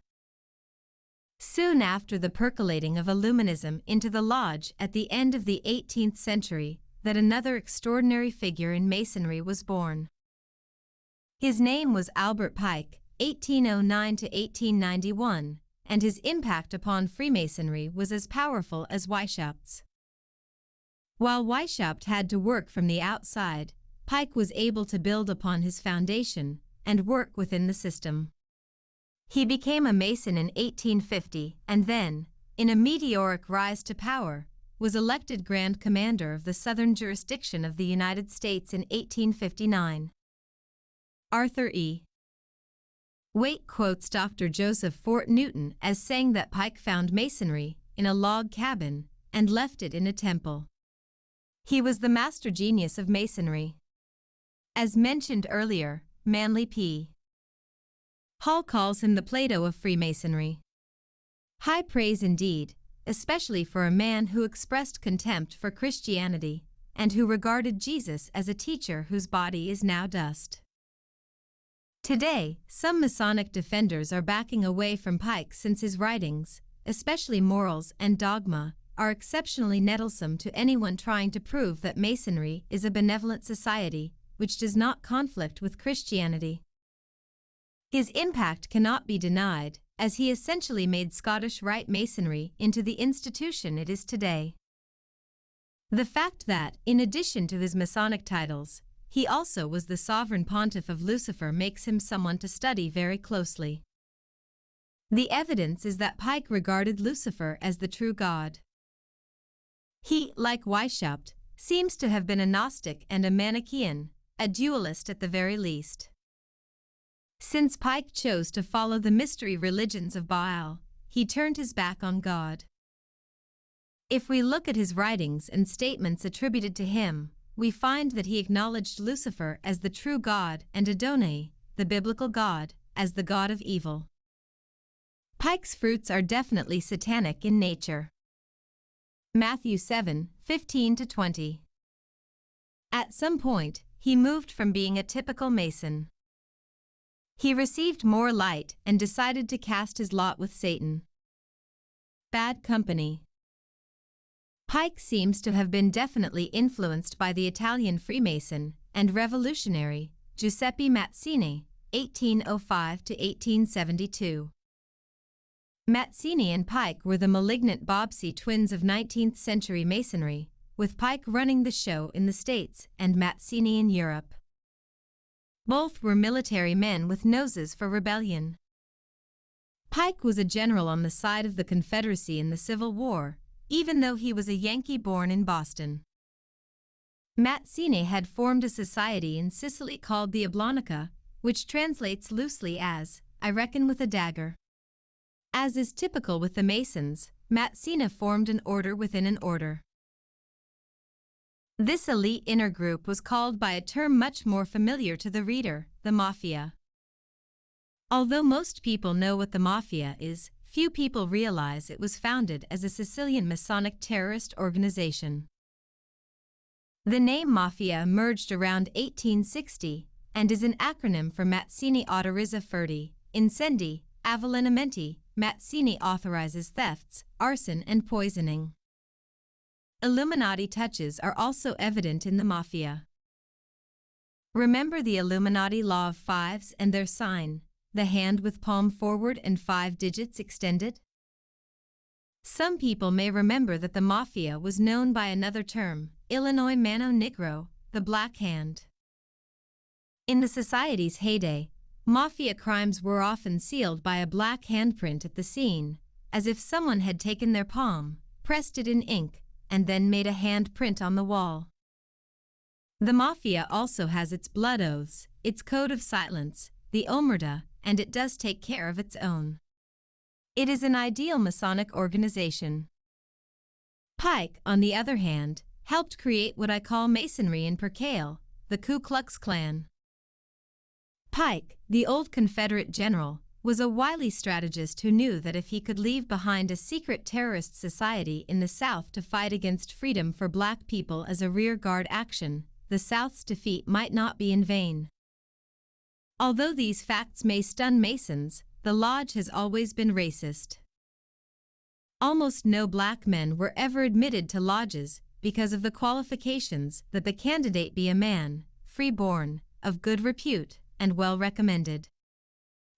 Soon after the percolating of Illuminism into the Lodge at the end of the 18th century, that another extraordinary figure in Masonry was born. His name was Albert Pike, 1809 to 1891, and his impact upon Freemasonry was as powerful as Weishaupt's. While Weishaupt had to work from the outside, Pike was able to build upon his foundation and work within the system. He became a Mason in 1850 and then, in a meteoric rise to power, was elected Grand Commander of the Southern Jurisdiction of the United States in 1859. Arthur E. Waite quotes Dr. Joseph Fort Newton as saying that Pike found masonry in a log cabin and left it in a temple. He was the master genius of masonry. As mentioned earlier, Manly P. Hall calls him the Plato of Freemasonry. High praise indeed, especially for a man who expressed contempt for Christianity and who regarded Jesus as a teacher whose body is now dust. Today, some Masonic defenders are backing away from Pike since his writings, especially morals and dogma, are exceptionally nettlesome to anyone trying to prove that Masonry is a benevolent society which does not conflict with Christianity. His impact cannot be denied, as he essentially made Scottish Rite Masonry into the institution it is today. The fact that, in addition to his Masonic titles, he also was the sovereign pontiff of Lucifer makes him someone to study very closely. The evidence is that Pike regarded Lucifer as the true God. He, like Weishaupt, seems to have been a Gnostic and a Manichaean, a dualist at the very least. Since Pike chose to follow the mystery religions of Baal, he turned his back on God. If we look at his writings and statements attributed to him, we find that he acknowledged Lucifer as the true God and Adonai, the biblical God, as the God of evil. Pike's fruits are definitely satanic in nature. Matthew 7, 15 to 20. At some point, he moved from being a typical Mason. He received more light and decided to cast his lot with Satan. Bad company. Pike seems to have been definitely influenced by the Italian Freemason and revolutionary Giuseppe Mazzini, 1805 to 1872. Mazzini and Pike were the malignant Bobbsey twins of 19th century masonry, with Pike running the show in the States and Mazzini in Europe. Both were military men with noses for rebellion. Pike was a general on the side of the Confederacy in the Civil War, even though he was a Yankee born in Boston. Mazzini had formed a society in Sicily called the Oblonica, which translates loosely as, I reckon with a dagger. As is typical with the Masons, Mazzini formed an order within an order. This elite inner group was called by a term much more familiar to the reader, the Mafia. Although most people know what the Mafia is, few people realize it was founded as a Sicilian Masonic terrorist organization. The name Mafia emerged around 1860 and is an acronym for Mazzini Autorizza Furti, Incendi, Avvelenamenti, Mazzini authorizes thefts, arson and poisoning. Illuminati touches are also evident in the Mafia. Remember the Illuminati law of fives and their sign, the hand with palm forward and five digits extended? Some people may remember that the Mafia was known by another term, Illinois Mano Negro, the Black Hand. In the society's heyday, Mafia crimes were often sealed by a black handprint at the scene, as if someone had taken their palm, pressed it in ink, and then made a handprint on the wall. The Mafia also has its blood oaths, its code of silence, the Omerta, and it does take care of its own. It is an ideal Masonic organization. Pike, on the other hand, helped create what I call Masonry in Percale, the Ku Klux Klan. Pike, the old Confederate general, was a wily strategist who knew that if he could leave behind a secret terrorist society in the South to fight against freedom for black people as a rearguard action, the South's defeat might not be in vain. Although these facts may stun Masons, the Lodge has always been racist. Almost no black men were ever admitted to lodges because of the qualifications that the candidate be a man, free-born, of good repute, and well recommended.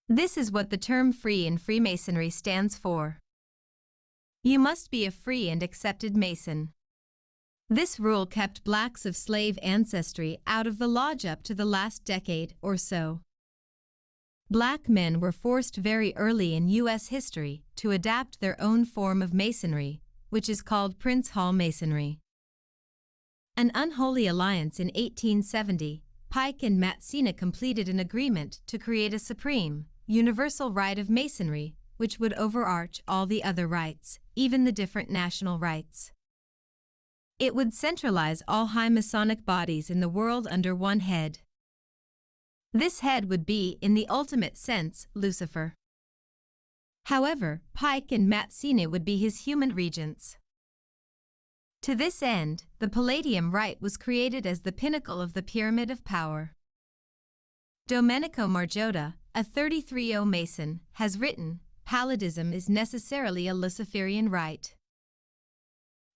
This is what the term free in Freemasonry stands for. You must be a free and accepted Mason. This rule kept blacks of slave ancestry out of the lodge up to the last decade or so. Black men were forced very early in U.S. history to adapt their own form of masonry, which is called Prince Hall Masonry. An unholy alliance in 1870, Pike and Mazzini completed an agreement to create a supreme, universal rite of Masonry which would overarch all the other rites, even the different national rites. It would centralize all high Masonic bodies in the world under one head. This head would be, in the ultimate sense, Lucifer. However, Pike and Mazzini would be his human regents. To this end, the Palladium rite was created as the pinnacle of the pyramid of power. Domenico Margiotta, a 33O Mason, has written, Palladism is necessarily a Luciferian rite.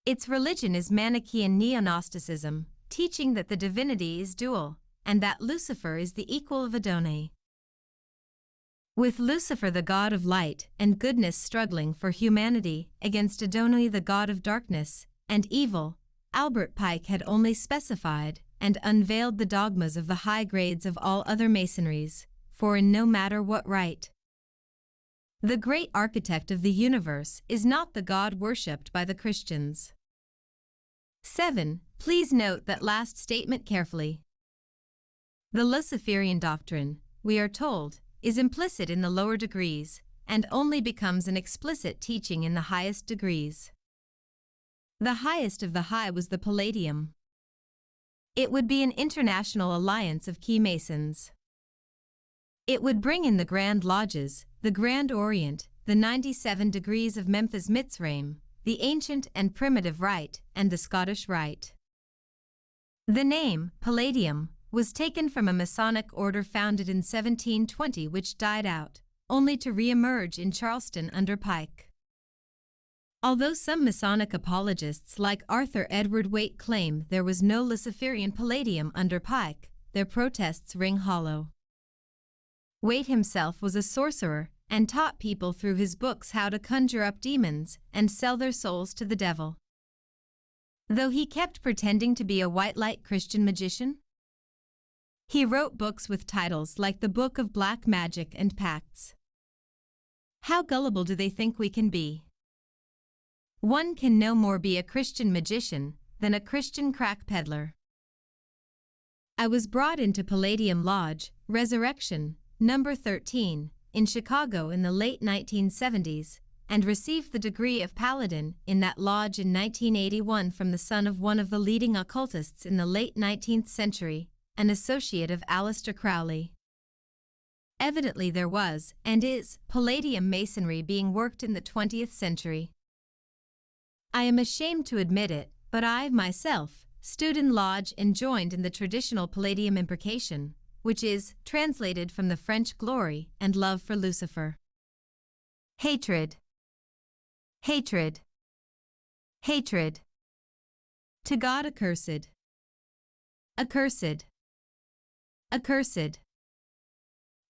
Its religion is Manichaean neo-Gnosticism, teaching that the divinity is dual, and that Lucifer is the equal of Adonai. With Lucifer the god of light and goodness struggling for humanity against Adonai the god of darkness, and evil, Albert Pike had only specified and unveiled the dogmas of the high grades of all other masonries, for in no matter what rite. The great architect of the universe is not the God worshipped by the Christians. 7. Please note that last statement carefully. The Luciferian doctrine, we are told, is implicit in the lower degrees and only becomes an explicit teaching in the highest degrees. The highest of the high was the Palladium. It would be an international alliance of key masons. It would bring in the Grand Lodges, the Grand Orient, the 97 degrees of Memphis Mitzrayim, the ancient and primitive rite, and the Scottish rite. The name, Palladium, was taken from a Masonic order founded in 1720 which died out, only to re-emerge in Charleston under Pike. Although some Masonic apologists like Arthur Edward Waite claim there was no Luciferian Palladium under Pike, their protests ring hollow. Waite himself was a sorcerer and taught people through his books how to conjure up demons and sell their souls to the devil. Though he kept pretending to be a white light Christian magician, he wrote books with titles like The Book of Black Magic and Pacts. How gullible do they think we can be? One can no more be a Christian magician than a Christian crack peddler. I was brought into Palladium Lodge, Resurrection, number 13, in Chicago in the late 1970s, and received the degree of Paladin in that lodge in 1981 from the son of one of the leading occultists in the late 19th century, an associate of Aleister Crowley. Evidently there was, and is, palladium masonry being worked in the 20th century. I am ashamed to admit it, but I, myself, stood in lodge and joined in the traditional palladium imprecation, which is translated from the French glory and love for Lucifer. Hatred. Hatred. Hatred. To God accursed. Accursed. Accursed.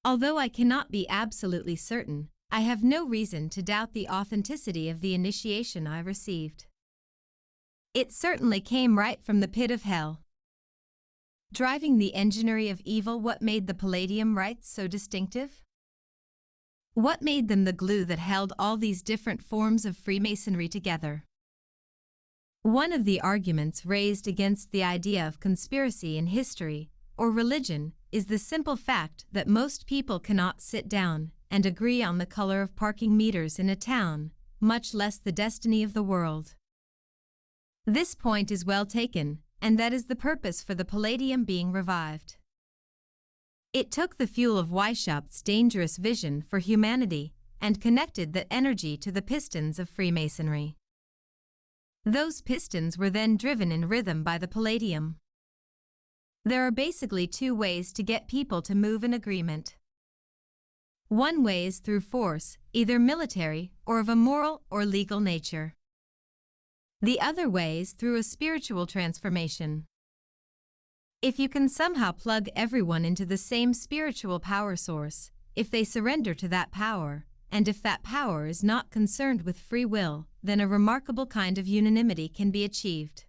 Although I cannot be absolutely certain, I have no reason to doubt the authenticity of the initiation I received. It certainly came right from the pit of hell. Driving the enginery of evil, what made the Palladium rites so distinctive? What made them the glue that held all these different forms of Freemasonry together? One of the arguments raised against the idea of conspiracy in history or religion is the simple fact that most people cannot sit down and agree on the color of parking meters in a town, much less the destiny of the world. This point is well taken, and that is the purpose for the Palladium being revived. It took the fuel of Weishaupt's dangerous vision for humanity and connected that energy to the pistons of Freemasonry. Those pistons were then driven in rhythm by the Palladium. There are basically two ways to get people to move in agreement. One way is through force, either military or of a moral or legal nature. The other way is through a spiritual transformation. If you can somehow plug everyone into the same spiritual power source, if they surrender to that power, and if that power is not concerned with free will, then a remarkable kind of unanimity can be achieved.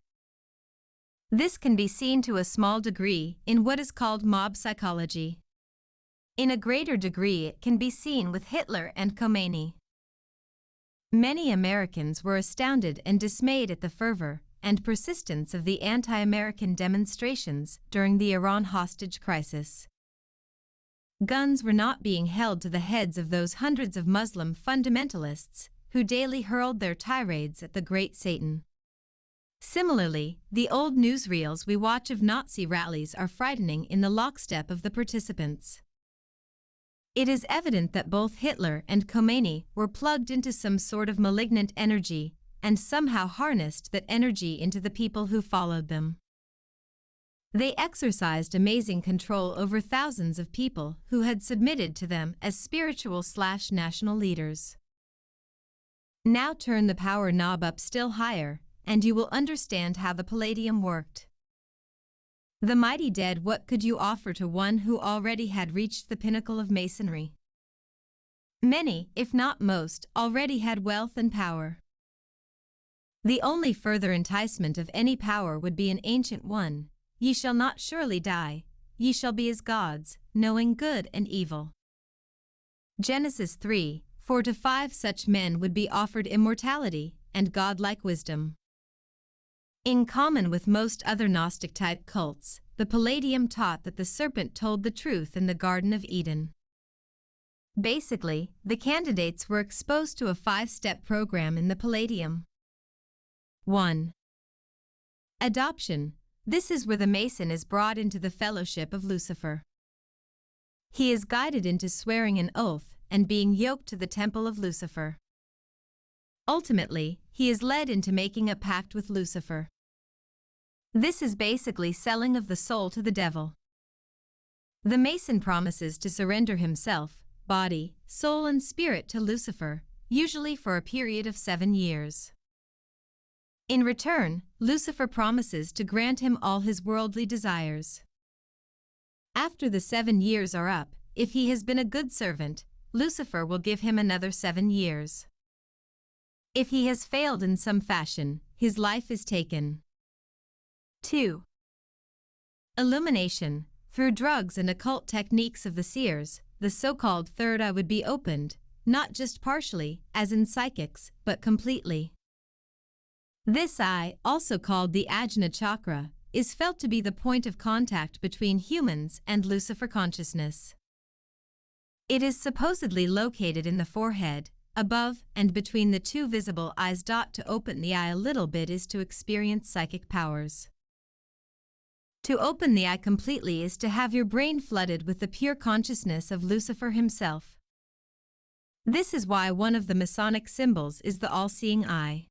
This can be seen to a small degree in what is called mob psychology. In a greater degree, it can be seen with Hitler and Khomeini. Many Americans were astounded and dismayed at the fervor and persistence of the anti-American demonstrations during the Iran hostage crisis. Guns were not being held to the heads of those hundreds of Muslim fundamentalists who daily hurled their tirades at the great Satan. Similarly, the old newsreels we watch of Nazi rallies are frightening in the lockstep of the participants. It is evident that both Hitler and Khomeini were plugged into some sort of malignant energy and somehow harnessed that energy into the people who followed them. They exercised amazing control over thousands of people who had submitted to them as spiritual slash national leaders. Now turn the power knob up still higher, and you will understand how the palladium worked. The mighty dead, what could you offer to one who already had reached the pinnacle of masonry? Many, if not most, already had wealth and power. The only further enticement of any power would be an ancient one Ye shall not surely die, ye shall be as gods, knowing good and evil. Genesis 3 For to five such men would be offered immortality and godlike wisdom. In common with most other Gnostic type cults, the Palladium taught that the serpent told the truth in the Garden of Eden. Basically, the candidates were exposed to a five step program in the Palladium. 1. Adoption. This is where the Mason is brought into the fellowship of Lucifer. He is guided into swearing an oath and being yoked to the temple of Lucifer. Ultimately, he is led into making a pact with Lucifer. This is basically selling of the soul to the devil. The Mason promises to surrender himself, body, soul, and spirit to Lucifer, usually for a period of seven years. In return, Lucifer promises to grant him all his worldly desires. After the seven years are up, if he has been a good servant, Lucifer will give him another seven years. If he has failed in some fashion, his life is taken. 2. Illumination. Through drugs and occult techniques of the seers, the so-called third eye would be opened, not just partially, as in psychics, but completely. This eye, also called the Ajna chakra, is felt to be the point of contact between humans and Lucifer consciousness. It is supposedly located in the forehead, above and between the two visible eyes. To open the eye a little bit is to experience psychic powers. To open the eye completely is to have your brain flooded with the pure consciousness of Lucifer himself. This is why one of the Masonic symbols is the all-seeing eye.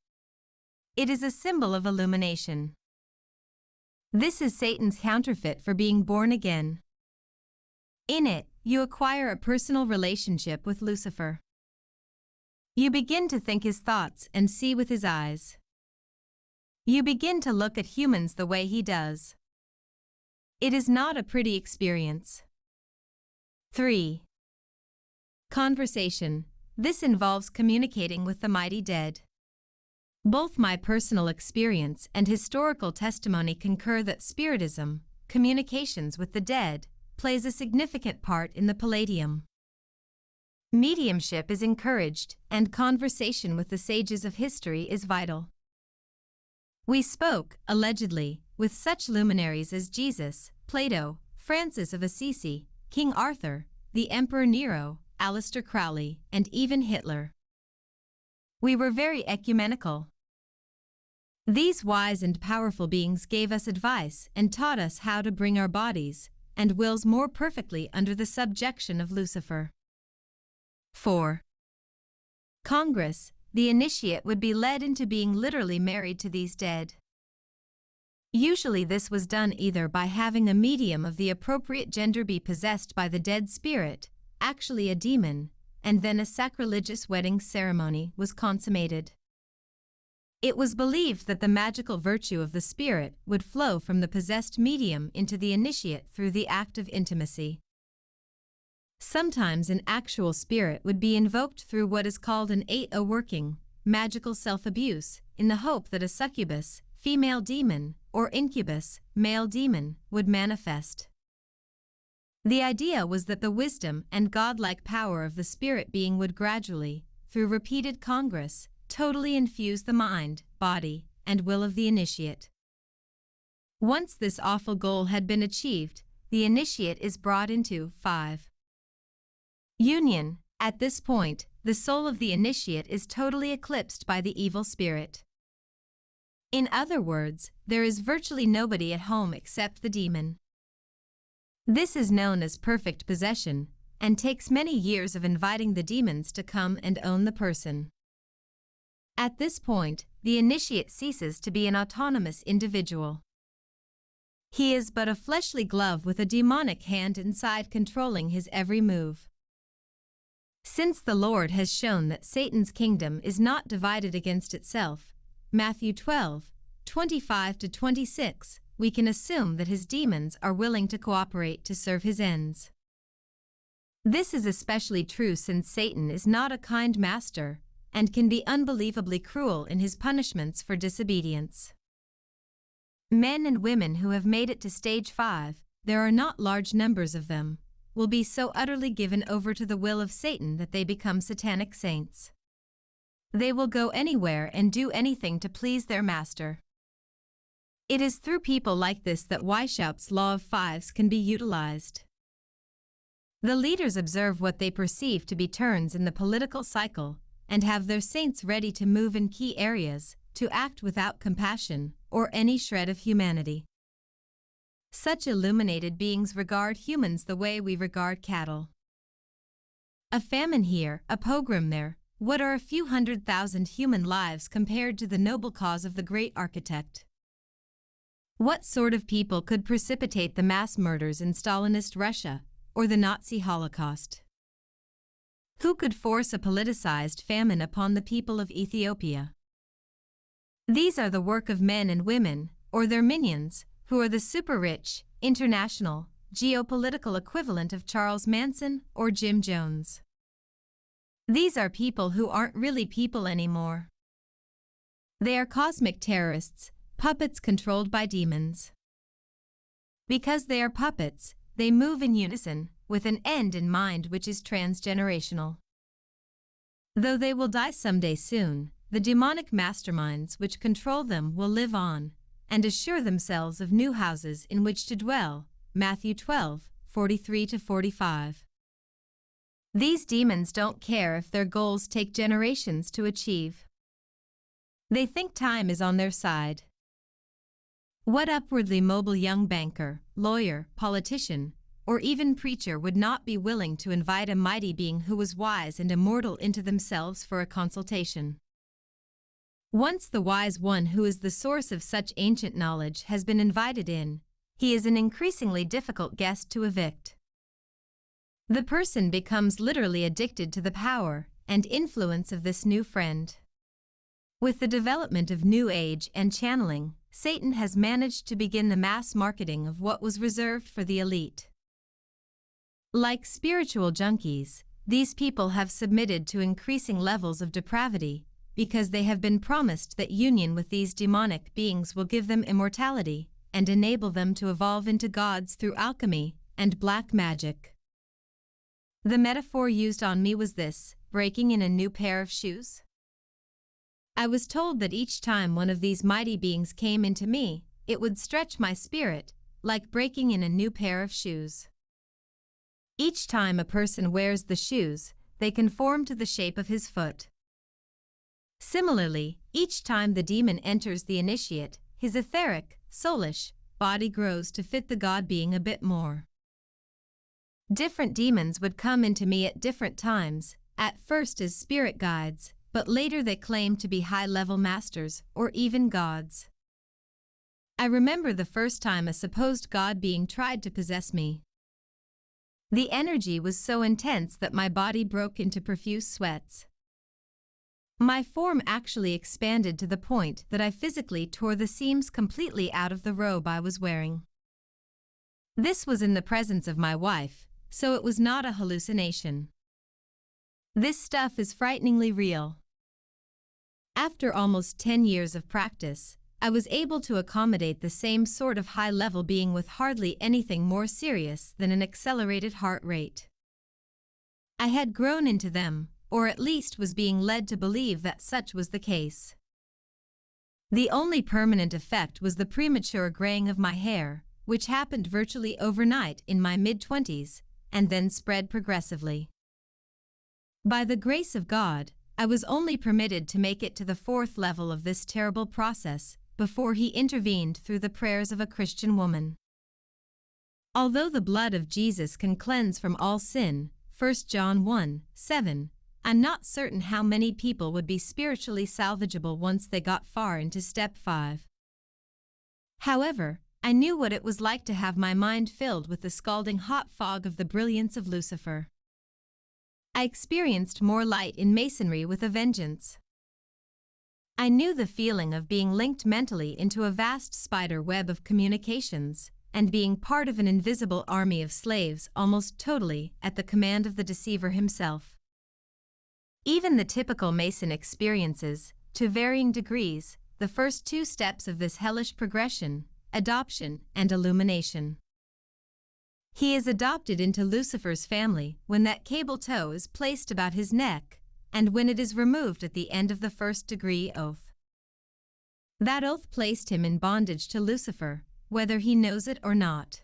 It is a symbol of illumination. This is Satan's counterfeit for being born again. In it, you acquire a personal relationship with Lucifer. You begin to think his thoughts and see with his eyes. You begin to look at humans the way he does. It is not a pretty experience. 3. Conversation. This involves communicating with the mighty dead. Both my personal experience and historical testimony concur that Spiritism, communications with the dead, plays a significant part in the Palladium. Mediumship is encouraged, and conversation with the sages of history is vital. We spoke, allegedly, with such luminaries as Jesus, Plato, Francis of Assisi, King Arthur, the Emperor Nero, Aleister Crowley, and even Hitler. We were very ecumenical. These wise and powerful beings gave us advice and taught us how to bring our bodies and wills more perfectly under the subjection of Lucifer. 4. Congress, the initiate would be led into being literally married to these dead. Usually this was done either by having a medium of the appropriate gender be possessed by the dead spirit, actually a demon, and then a sacrilegious wedding ceremony was consummated. It was believed that the magical virtue of the spirit would flow from the possessed medium into the initiate through the act of intimacy. Sometimes an actual spirit would be invoked through what is called an 8-a working, magical self-abuse, in the hope that a succubus, female demon, or incubus, male demon, would manifest. The idea was that the wisdom and godlike power of the spirit being would gradually, through repeated congress, totally infuse the mind, body, and will of the initiate. Once this awful goal had been achieved, the initiate is brought into 5. Union. At this point, the soul of the initiate is totally eclipsed by the evil spirit. In other words, there is virtually nobody at home except the demon. This is known as perfect possession, and takes many years of inviting the demons to come and own the person. At this point, the initiate ceases to be an autonomous individual. He is but a fleshly glove with a demonic hand inside controlling his every move. Since the Lord has shown that Satan's kingdom is not divided against itself, Matthew 12, 25 to 26, we can assume that his demons are willing to cooperate to serve his ends. This is especially true since Satan is not a kind master and can be unbelievably cruel in his punishments for disobedience. Men and women who have made it to stage 5, there are not large numbers of them, will be so utterly given over to the will of Satan that they become satanic saints. They will go anywhere and do anything to please their master. It is through people like this that Weishaupt's law of fives can be utilized. The leaders observe what they perceive to be turns in the political cycle and have their saints ready to move in key areas, to act without compassion or any shred of humanity. Such illuminated beings regard humans the way we regard cattle. A famine here, a pogrom there, what are a few hundred thousand human lives compared to the noble cause of the great architect? What sort of people could precipitate the mass murders in Stalinist Russia or the Nazi Holocaust? Who could force a politicized famine upon the people of Ethiopia? These are the work of men and women, or their minions, who are the super-rich, international, geopolitical equivalent of Charles Manson or Jim Jones. These are people who aren't really people anymore. They are cosmic terrorists, puppets controlled by demons. Because they are puppets, they move in unison, with an end in mind which is transgenerational. Though they will die someday soon, the demonic masterminds which control them will live on, and assure themselves of new houses in which to dwell. Matthew 12, 43 45. These demons don't care if their goals take generations to achieve. They think time is on their side. What upwardly mobile young banker, lawyer, politician, or even preacher would not be willing to invite a mighty being who was wise and immortal into themselves for a consultation? Once the wise one who is the source of such ancient knowledge has been invited in, he is an increasingly difficult guest to evict. The person becomes literally addicted to the power and influence of this new friend. With the development of New Age and channeling, Satan has managed to begin the mass marketing of what was reserved for the elite. Like spiritual junkies, these people have submitted to increasing levels of depravity because they have been promised that union with these demonic beings will give them immortality and enable them to evolve into gods through alchemy and black magic. The metaphor used on me was this breaking in a new pair of shoes. I was told that each time one of these mighty beings came into me, it would stretch my spirit, like breaking in a new pair of shoes. Each time a person wears the shoes, they conform to the shape of his foot. Similarly, each time the demon enters the initiate, his etheric, soulish, body grows to fit the god being a bit more. Different demons would come into me at different times, at first as spirit guides, but later they claimed to be high-level masters or even gods. I remember the first time a supposed god being tried to possess me. The energy was so intense that my body broke into profuse sweats. My form actually expanded to the point that I physically tore the seams completely out of the robe I was wearing. This was in the presence of my wife, so it was not a hallucination. This stuff is frighteningly real. After almost 10 years of practice, I was able to accommodate the same sort of high level being with hardly anything more serious than an accelerated heart rate. I had grown into them, or at least was being led to believe that such was the case. The only permanent effect was the premature graying of my hair, which happened virtually overnight in my mid 20s and then spread progressively. By the grace of God, I was only permitted to make it to the fourth level of this terrible process before he intervened through the prayers of a Christian woman. Although the blood of Jesus can cleanse from all sin, 1 John 1 7, I'm not certain how many people would be spiritually salvageable once they got far into step 5. However, I knew what it was like to have my mind filled with the scalding hot fog of the brilliance of Lucifer. I experienced more light in masonry with a vengeance. I knew the feeling of being linked mentally into a vast spider web of communications and being part of an invisible army of slaves almost totally at the command of the deceiver himself. Even the typical Mason experiences, to varying degrees, the first two steps of this hellish progression, adoption and illumination. He is adopted into Lucifer's family when that cable tow is placed about his neck and when it is removed at the end of the first degree oath. That oath placed him in bondage to Lucifer, whether he knows it or not.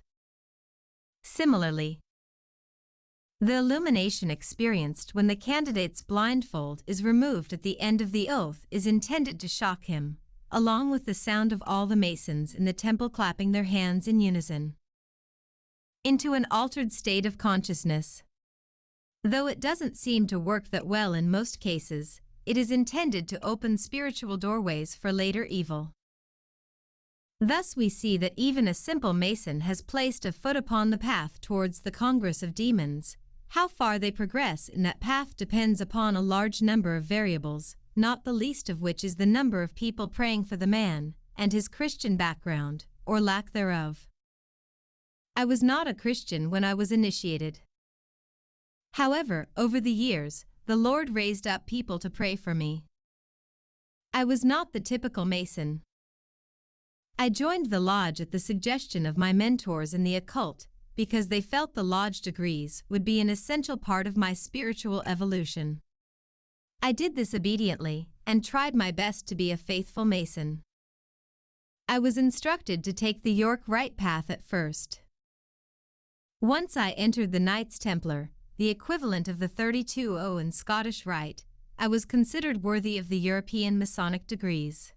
Similarly, the illumination experienced when the candidate's blindfold is removed at the end of the oath is intended to shock him, along with the sound of all the masons in the temple clapping their hands in unison into an altered state of consciousness. Though it doesn't seem to work that well in most cases, it is intended to open spiritual doorways for later evil. Thus we see that even a simple mason has placed a foot upon the path towards the Congress of Demons. How far they progress in that path depends upon a large number of variables, not the least of which is the number of people praying for the man, and his Christian background, or lack thereof. I was not a Christian when I was initiated. However, over the years, the Lord raised up people to pray for me. I was not the typical Mason. I joined the lodge at the suggestion of my mentors in the occult because they felt the lodge degrees would be an essential part of my spiritual evolution. I did this obediently and tried my best to be a faithful Mason. I was instructed to take the York Rite path at first. Once I entered the Knights Templar, the equivalent of the 32 in Scottish Rite, I was considered worthy of the European Masonic degrees.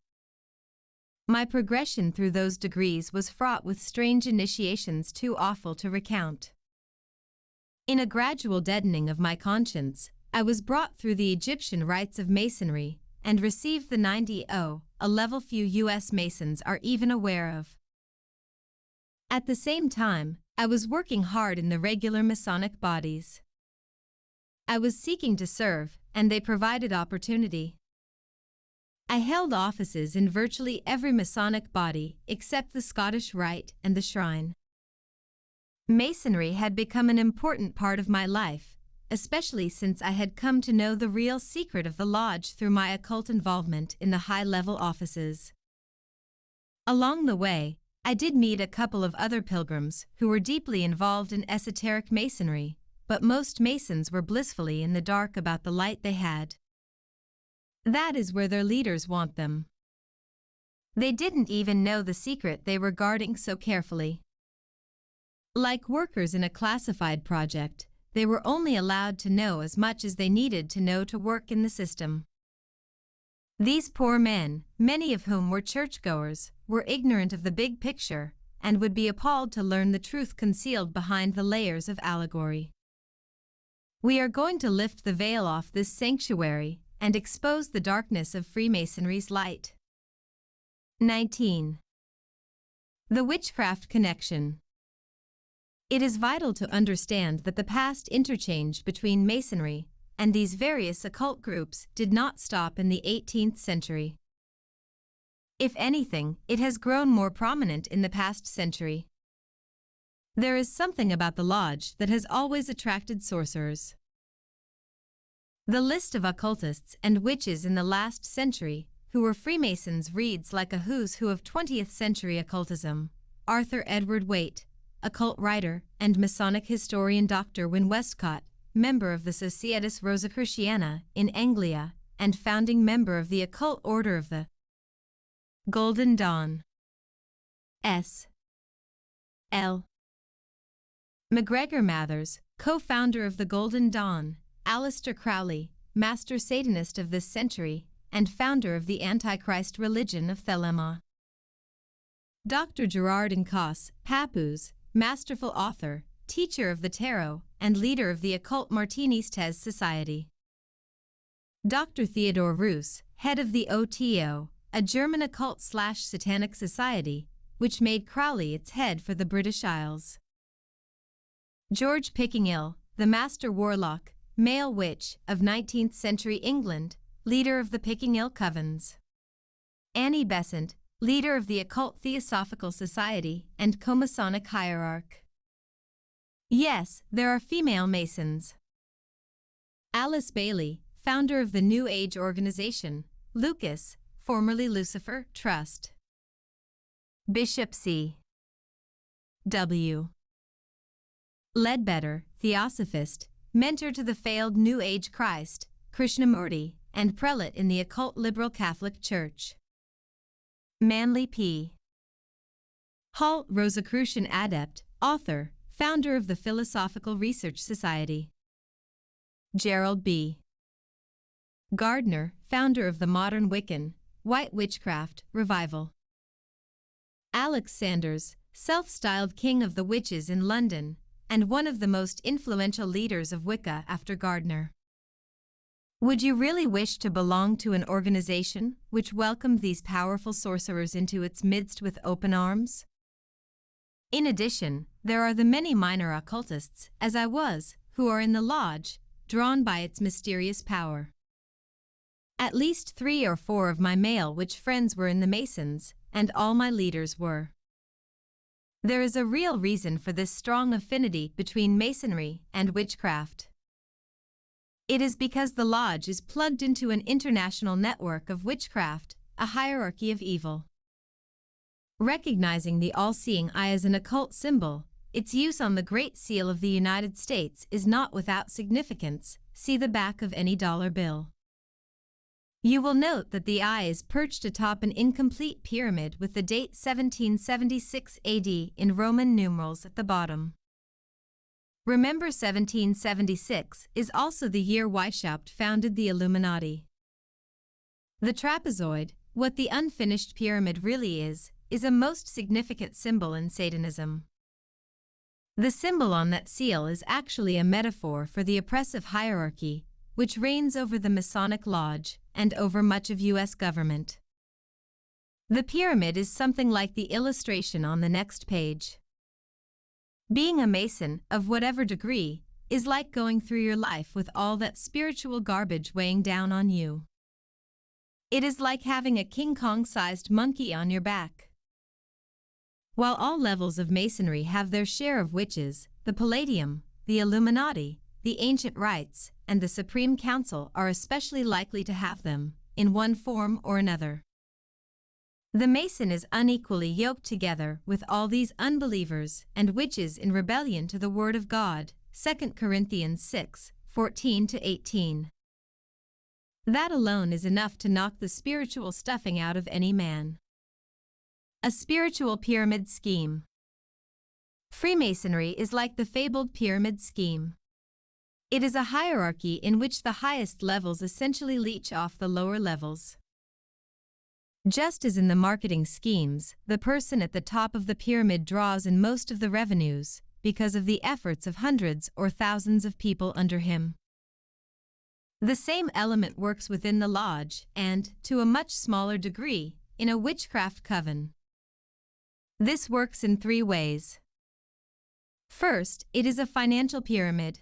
My progression through those degrees was fraught with strange initiations too awful to recount. In a gradual deadening of my conscience, I was brought through the Egyptian rites of Masonry and received the 90O, a level few U.S. Masons are even aware of. At the same time, I was working hard in the regular Masonic bodies. I was seeking to serve, and they provided opportunity. I held offices in virtually every Masonic body except the Scottish Rite and the Shrine. Masonry had become an important part of my life, especially since I had come to know the real secret of the lodge through my occult involvement in the high-level offices. Along the way, I did meet a couple of other pilgrims who were deeply involved in esoteric masonry, but most masons were blissfully in the dark about the light they had. That is where their leaders want them. They didn't even know the secret they were guarding so carefully. Like workers in a classified project, they were only allowed to know as much as they needed to know to work in the system. These poor men, many of whom were churchgoers, were ignorant of the big picture and would be appalled to learn the truth concealed behind the layers of allegory. We are going to lift the veil off this sanctuary and expose the darkness of Freemasonry's light. 19. The Witchcraft Connection It is vital to understand that the past interchange between Masonry and these various occult groups did not stop in the 18th century. If anything, it has grown more prominent in the past century. There is something about the lodge that has always attracted sorcerers. The list of occultists and witches in the last century who were Freemasons reads like a who's who of 20th century occultism. Arthur Edward Waite, occult writer and Masonic historian Dr. Wynn Westcott, member of the Societas Rosicruciana in Anglia and founding member of the occult order of the Golden Dawn. S. L. MacGregor Mathers, co-founder of the Golden Dawn, Aleister Crowley, master Satanist of this century and founder of the Antichrist religion of Thelema. Dr. Gerard Encausse, Papus, masterful author, teacher of the tarot, and leader of the occult Martinistes Society. Dr. Theodore Reuss, head of the OTO, a German occult slash satanic society, which made Crowley its head for the British Isles. George Pickingill, the master warlock, male witch of 19th century England, leader of the Pickingill Covens. Annie Besant, leader of the Occult Theosophical Society and Co-Masonic Hierarch. Yes, there are female Masons. Alice Bailey, founder of the New Age organization, Lucis, formerly Lucifer, Trust. Bishop C. W. Leadbeater, Theosophist, mentor to the failed New Age Christ, Krishnamurti, and prelate in the occult liberal Catholic Church. Manly P. Hall Rosicrucian adept, author, founder of the Philosophical Research Society. Gerald B. Gardner, founder of the Modern Wiccan, White Witchcraft, Revival. Alex Sanders, self-styled King of the Witches in London, and one of the most influential leaders of Wicca after Gardner. Would you really wish to belong to an organization which welcomed these powerful sorcerers into its midst with open arms? In addition, there are the many minor occultists, as I was, who are in the lodge, drawn by its mysterious power. At least three or four of my male witch friends were in the Masons, and all my leaders were. There is a real reason for this strong affinity between masonry and witchcraft. It is because the lodge is plugged into an international network of witchcraft, a hierarchy of evil. Recognizing the all-seeing eye as an occult symbol, its use on the Great Seal of the United States is not without significance, see the back of any dollar bill. You will note that the eye is perched atop an incomplete pyramid with the date 1776 AD in Roman numerals at the bottom. Remember 1776 is also the year Weishaupt founded the Illuminati. The trapezoid, what the unfinished pyramid really is, is a most significant symbol in Satanism. The symbol on that seal is actually a metaphor for the oppressive hierarchy which reigns over the Masonic Lodge and over much of U.S. government. The pyramid is something like the illustration on the next page. Being a Mason, of whatever degree, is like going through your life with all that spiritual garbage weighing down on you. It is like having a King Kong sized monkey on your back. While all levels of Masonry have their share of witches, the Palladium, the Illuminati, the Ancient Rites, and the Supreme Council are especially likely to have them, in one form or another. The Mason is unequally yoked together with all these unbelievers and witches in rebellion to the Word of God, 2 Corinthians 6, 14 to 18. That alone is enough to knock the spiritual stuffing out of any man. A spiritual pyramid scheme. Freemasonry is like the fabled pyramid scheme. It is a hierarchy in which the highest levels essentially leech off the lower levels. Just as in the marketing schemes, the person at the top of the pyramid draws in most of the revenues because of the efforts of hundreds or thousands of people under him. The same element works within the lodge and, to a much smaller degree, in a witchcraft coven. This works in three ways. First, it is a financial pyramid.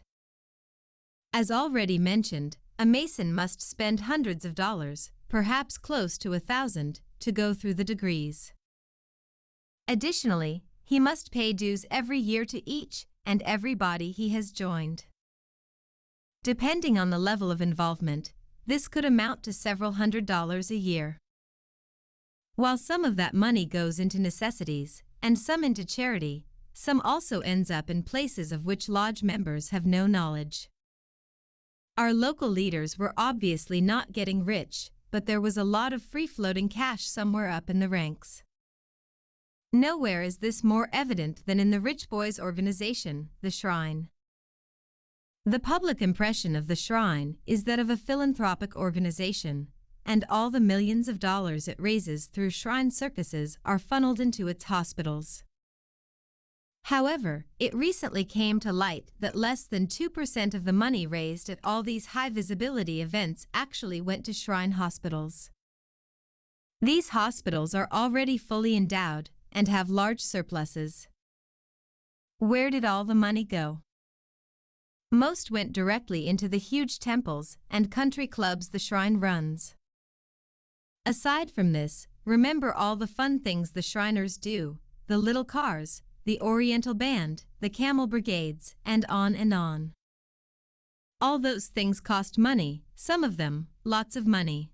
As already mentioned, a Mason must spend hundreds of dollars, perhaps close to a thousand, to go through the degrees. Additionally, he must pay dues every year to each and every body he has joined. Depending on the level of involvement, this could amount to several hundred dollars a year. While some of that money goes into necessities, and some into charity, some also ends up in places of which lodge members have no knowledge. Our local leaders were obviously not getting rich, but there was a lot of free-floating cash somewhere up in the ranks. Nowhere is this more evident than in the Rich Boys organization, the Shrine. The public impression of the Shrine is that of a philanthropic organization, and all the millions of dollars it raises through shrine circuses are funneled into its hospitals. However, it recently came to light that less than 2% of the money raised at all these high-visibility events actually went to shrine hospitals. These hospitals are already fully endowed and have large surpluses. Where did all the money go? Most went directly into the huge temples and country clubs the shrine runs. Aside from this, remember all the fun things the Shriners do, the little cars, the Oriental Band, the Camel Brigades, and on and on. All those things cost money, some of them, lots of money.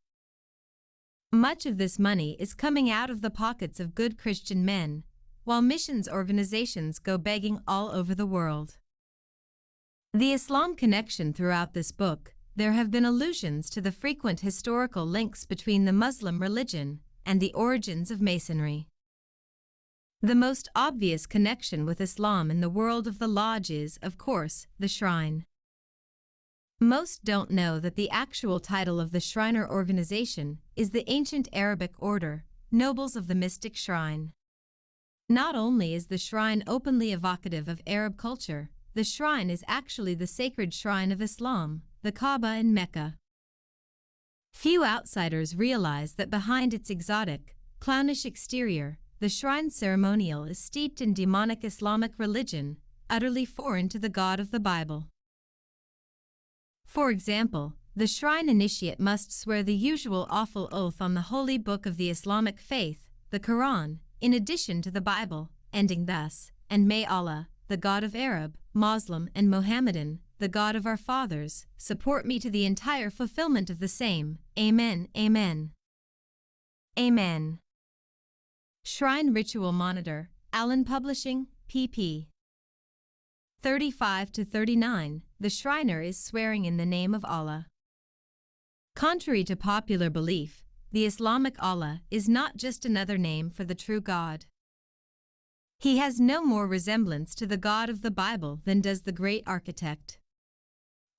Much of this money is coming out of the pockets of good Christian men, while missions organizations go begging all over the world. The Islam connection throughout this book there have been allusions to the frequent historical links between the Muslim religion and the origins of Masonry. The most obvious connection with Islam in the world of the lodge is, of course, the shrine. Most don't know that the actual title of the Shriner organization is the ancient Arabic order, Nobles of the Mystic Shrine. Not only is the shrine openly evocative of Arab culture, the shrine is actually the sacred shrine of Islam, the Kaaba in Mecca. Few outsiders realize that behind its exotic, clownish exterior, the shrine ceremonial is steeped in demonic Islamic religion, utterly foreign to the God of the Bible. For example, the shrine initiate must swear the usual awful oath on the holy book of the Islamic faith, the Quran, in addition to the Bible, ending thus, and may Allah, the God of Arab, Muslim, and Mohammedan, the God of our fathers, support me to the entire fulfillment of the same. Amen. Amen. Amen. Shrine Ritual Monitor, Allen Publishing, pp. 35 to 39. The Shriner is swearing in the name of Allah. Contrary to popular belief, the Islamic Allah is not just another name for the true God. He has no more resemblance to the God of the Bible than does the great architect.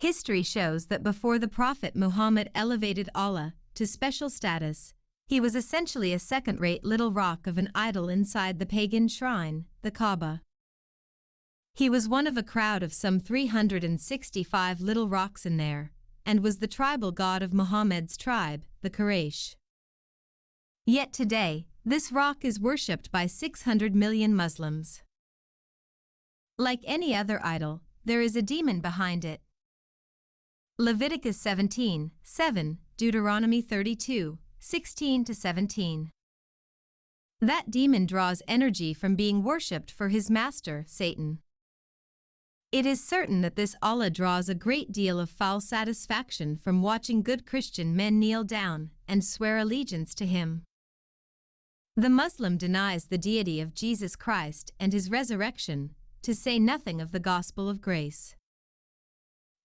History shows that before the Prophet Muhammad elevated Allah to special status, he was essentially a second-rate little rock of an idol inside the pagan shrine, the Kaaba. He was one of a crowd of some 365 little rocks in there, and was the tribal god of Muhammad's tribe, the Quraysh. Yet today, this rock is worshipped by 600 million Muslims. Like any other idol, there is a demon behind it. Leviticus 17, 7, Deuteronomy 32, 16 to 17. That demon draws energy from being worshipped for his master, Satan. It is certain that this Allah draws a great deal of foul satisfaction from watching good Christian men kneel down and swear allegiance to him. The Muslim denies the deity of Jesus Christ and his resurrection, to say nothing of the gospel of grace.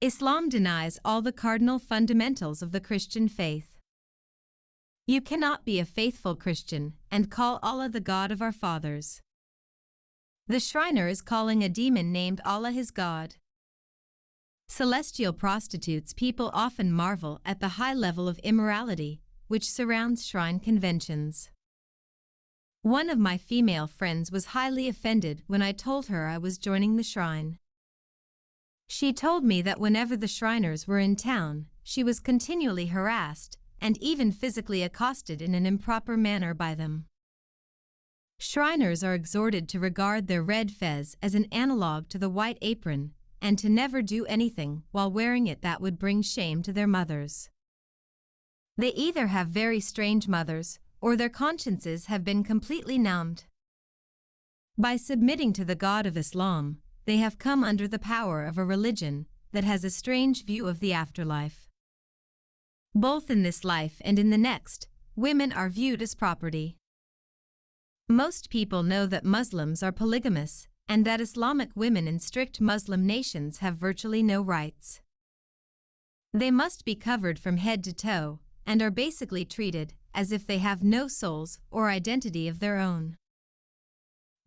Islam denies all the cardinal fundamentals of the Christian faith. You cannot be a faithful Christian and call Allah the God of our fathers. The Shriner is calling a demon named Allah his God. Celestial prostitutes people often marvel at the high level of immorality which surrounds shrine conventions. One of my female friends was highly offended when I told her I was joining the shrine. She told me that whenever the Shriners were in town, she was continually harassed and even physically accosted in an improper manner by them. Shriners are exhorted to regard their red fez as an analog to the white apron and to never do anything while wearing it that would bring shame to their mothers. They either have very strange mothers or their consciences have been completely numbed. By submitting to the God of Islam, they have come under the power of a religion that has a strange view of the afterlife. Both in this life and in the next, women are viewed as property. Most people know that Muslims are polygamous and that Islamic women in strict Muslim nations have virtually no rights. They must be covered from head to toe and are basically treated as if they have no souls or identity of their own.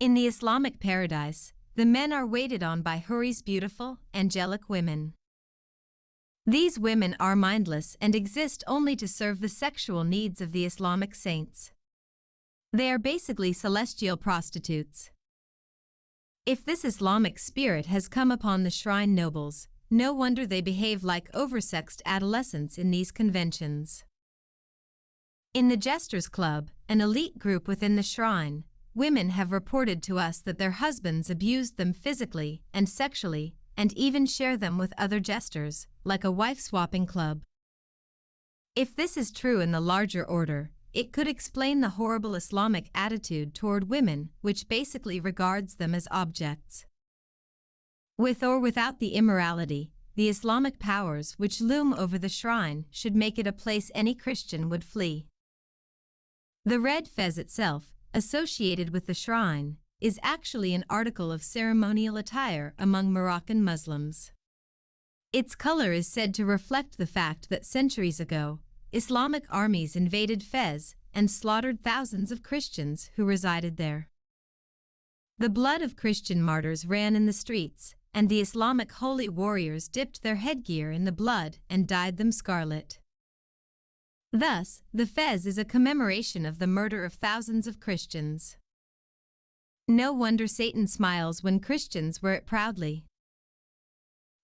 In the Islamic paradise, the men are waited on by houris beautiful, angelic women. These women are mindless and exist only to serve the sexual needs of the Islamic saints. They are basically celestial prostitutes. If this Islamic spirit has come upon the shrine nobles, no wonder they behave like oversexed adolescents in these conventions. In the Jesters Club, an elite group within the shrine, women have reported to us that their husbands abused them physically and sexually and even share them with other jesters, like a wife-swapping club. If this is true in the larger order, it could explain the horrible Islamic attitude toward women, which basically regards them as objects. With or without the immorality, the Islamic powers which loom over the shrine should make it a place any Christian would flee. The red fez itself, associated with the shrine, is actually an article of ceremonial attire among Moroccan Muslims. Its color is said to reflect the fact that centuries ago, Islamic armies invaded Fez and slaughtered thousands of Christians who resided there. The blood of Christian martyrs ran in the streets, and the Islamic holy warriors dipped their headgear in the blood and dyed them scarlet. Thus, the Fez is a commemoration of the murder of thousands of Christians. No wonder Satan smiles when Christians wear it proudly.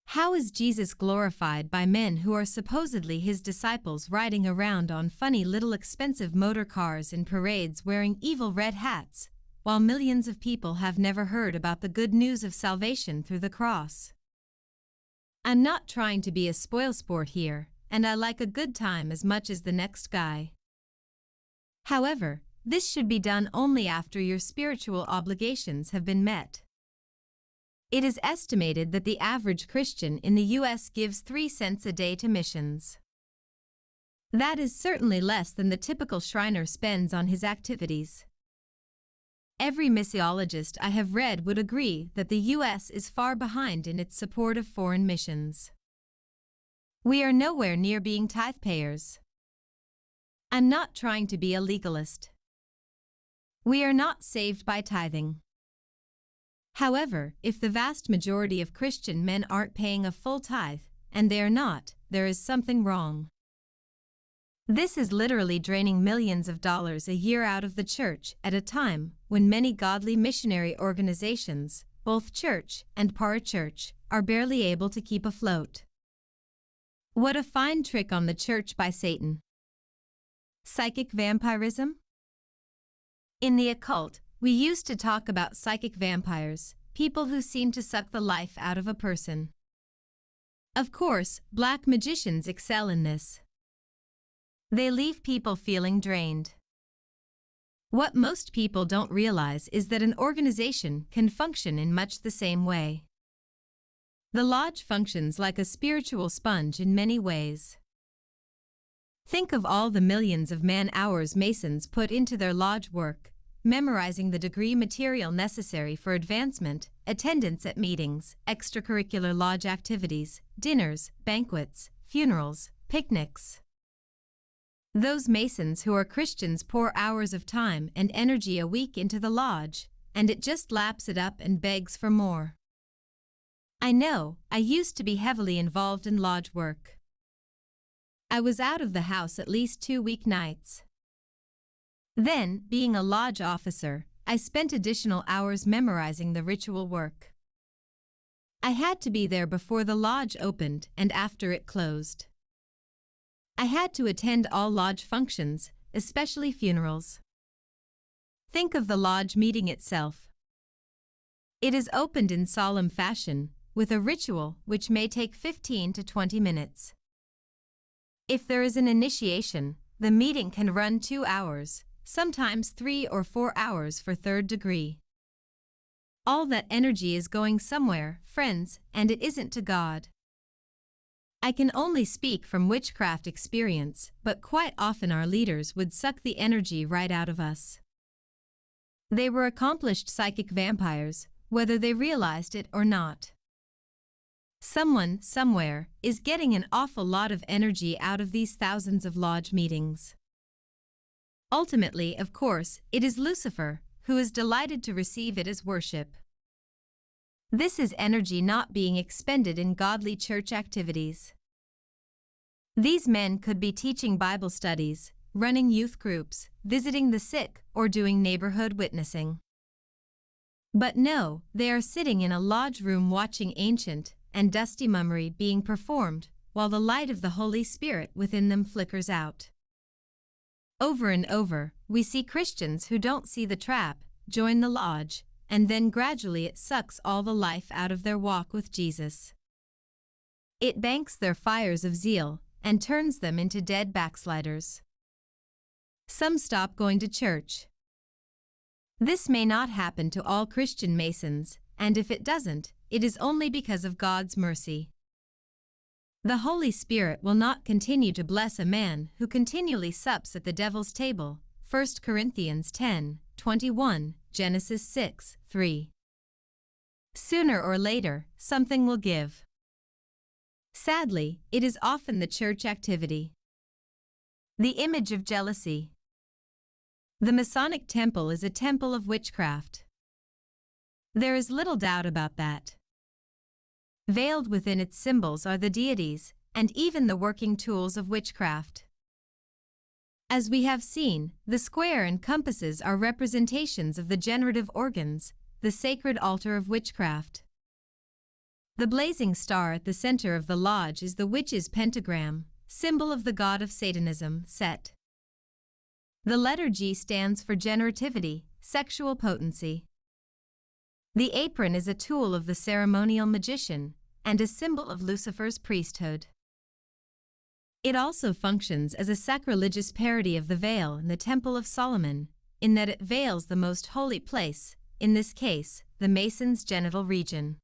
How is Jesus glorified by men who are supposedly his disciples riding around on funny little expensive motor cars in parades wearing evil red hats, while millions of people have never heard about the good news of salvation through the cross? I'm not trying to be a spoilsport here, and I like a good time as much as the next guy. However, this should be done only after your spiritual obligations have been met. It is estimated that the average Christian in the U.S. gives 3 cents a day to missions. That is certainly less than the typical Shriner spends on his activities. Every missiologist I have read would agree that the U.S. is far behind in its support of foreign missions. We are nowhere near being tithe payers. I'm not trying to be a legalist. We are not saved by tithing. However, if the vast majority of Christian men aren't paying a full tithe, and they are not, there is something wrong. This is literally draining millions of dollars a year out of the church at a time when many godly missionary organizations, both church and parachurch, are barely able to keep afloat. What a fine trick on the church by Satan. Psychic vampirism? In the occult, we used to talk about psychic vampires, people who seem to suck the life out of a person. Of course, black magicians excel in this. They leave people feeling drained. What most people don't realize is that an organization can function in much the same way. The lodge functions like a spiritual sponge in many ways. Think of all the millions of man hours Masons put into their lodge work, memorizing the degree material necessary for advancement, attendance at meetings, extracurricular lodge activities, dinners, banquets, funerals, picnics. Those Masons who are Christians pour hours of time and energy a week into the lodge, and it just laps it up and begs for more. I know, I used to be heavily involved in lodge work. I was out of the house at least two weeknights. Then, being a lodge officer, I spent additional hours memorizing the ritual work. I had to be there before the lodge opened and after it closed. I had to attend all lodge functions, especially funerals. Think of the lodge meeting itself. It is opened in solemn fashion, with a ritual which may take 15 to 20 minutes. If there is an initiation, the meeting can run two hours, sometimes three or four hours for third degree. All that energy is going somewhere, friends, and it isn't to God. I can only speak from witchcraft experience, but quite often our leaders would suck the energy right out of us. They were accomplished psychic vampires, whether they realized it or not. Someone, somewhere, is getting an awful lot of energy out of these thousands of lodge meetings. Ultimately, of course, it is Lucifer, who is delighted to receive it as worship. This is energy not being expended in godly church activities. These men could be teaching Bible studies, running youth groups, visiting the sick, or doing neighborhood witnessing. But no, they are sitting in a lodge room watching ancient, and dusty mummery being performed while the light of the Holy Spirit within them flickers out. Over and over, we see Christians who don't see the trap, join the lodge, and then gradually it sucks all the life out of their walk with Jesus. It banks their fires of zeal and turns them into dead backsliders. Some stop going to church. This may not happen to all Christian Masons, and if it doesn't, it is only because of God's mercy. The Holy Spirit will not continue to bless a man who continually sups at the devil's table. 1 Corinthians 10, 21, Genesis 6, 3. Sooner or later, something will give. Sadly, it is often the church activity. The image of jealousy. The Masonic temple is a temple of witchcraft. There is little doubt about that. Veiled within its symbols are the deities, and even the working tools of witchcraft. As we have seen, the square and compasses are representations of the generative organs, the sacred altar of witchcraft. The blazing star at the center of the lodge is the witch's pentagram, symbol of the god of Satanism, Set. The letter G stands for generativity, sexual potency. The apron is a tool of the ceremonial magician and a symbol of Lucifer's priesthood. It also functions as a sacrilegious parody of the veil in the Temple of Solomon, in that it veils the most holy place, in this case, the Mason's genital region.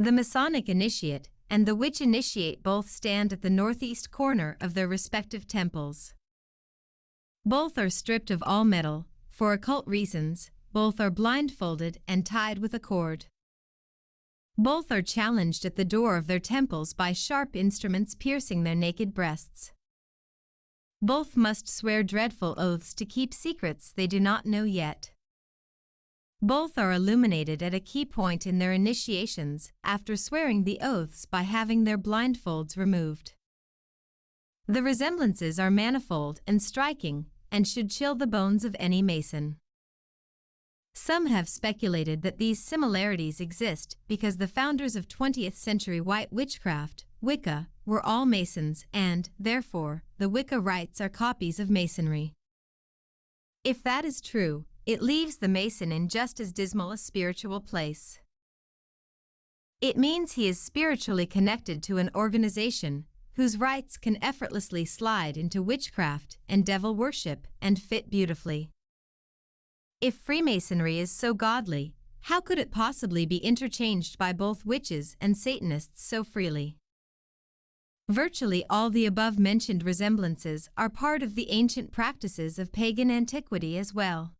The Masonic initiate and the witch initiate both stand at the northeast corner of their respective temples. Both are stripped of all metal, for occult reasons, both are blindfolded and tied with a cord. Both are challenged at the door of their temples by sharp instruments piercing their naked breasts. Both must swear dreadful oaths to keep secrets they do not know yet. Both are illuminated at a key point in their initiations after swearing the oaths by having their blindfolds removed. The resemblances are manifold and striking and should chill the bones of any Mason. Some have speculated that these similarities exist because the founders of 20th century white witchcraft, Wicca, were all Masons and, therefore, the Wicca rites are copies of Masonry. If that is true, it leaves the Mason in just as dismal a spiritual place. It means he is spiritually connected to an organization whose rites can effortlessly slide into witchcraft and devil worship and fit beautifully. If Freemasonry is so godly, how could it possibly be interchanged by both witches and Satanists so freely? Virtually all the above mentioned resemblances are part of the ancient practices of pagan antiquity as well.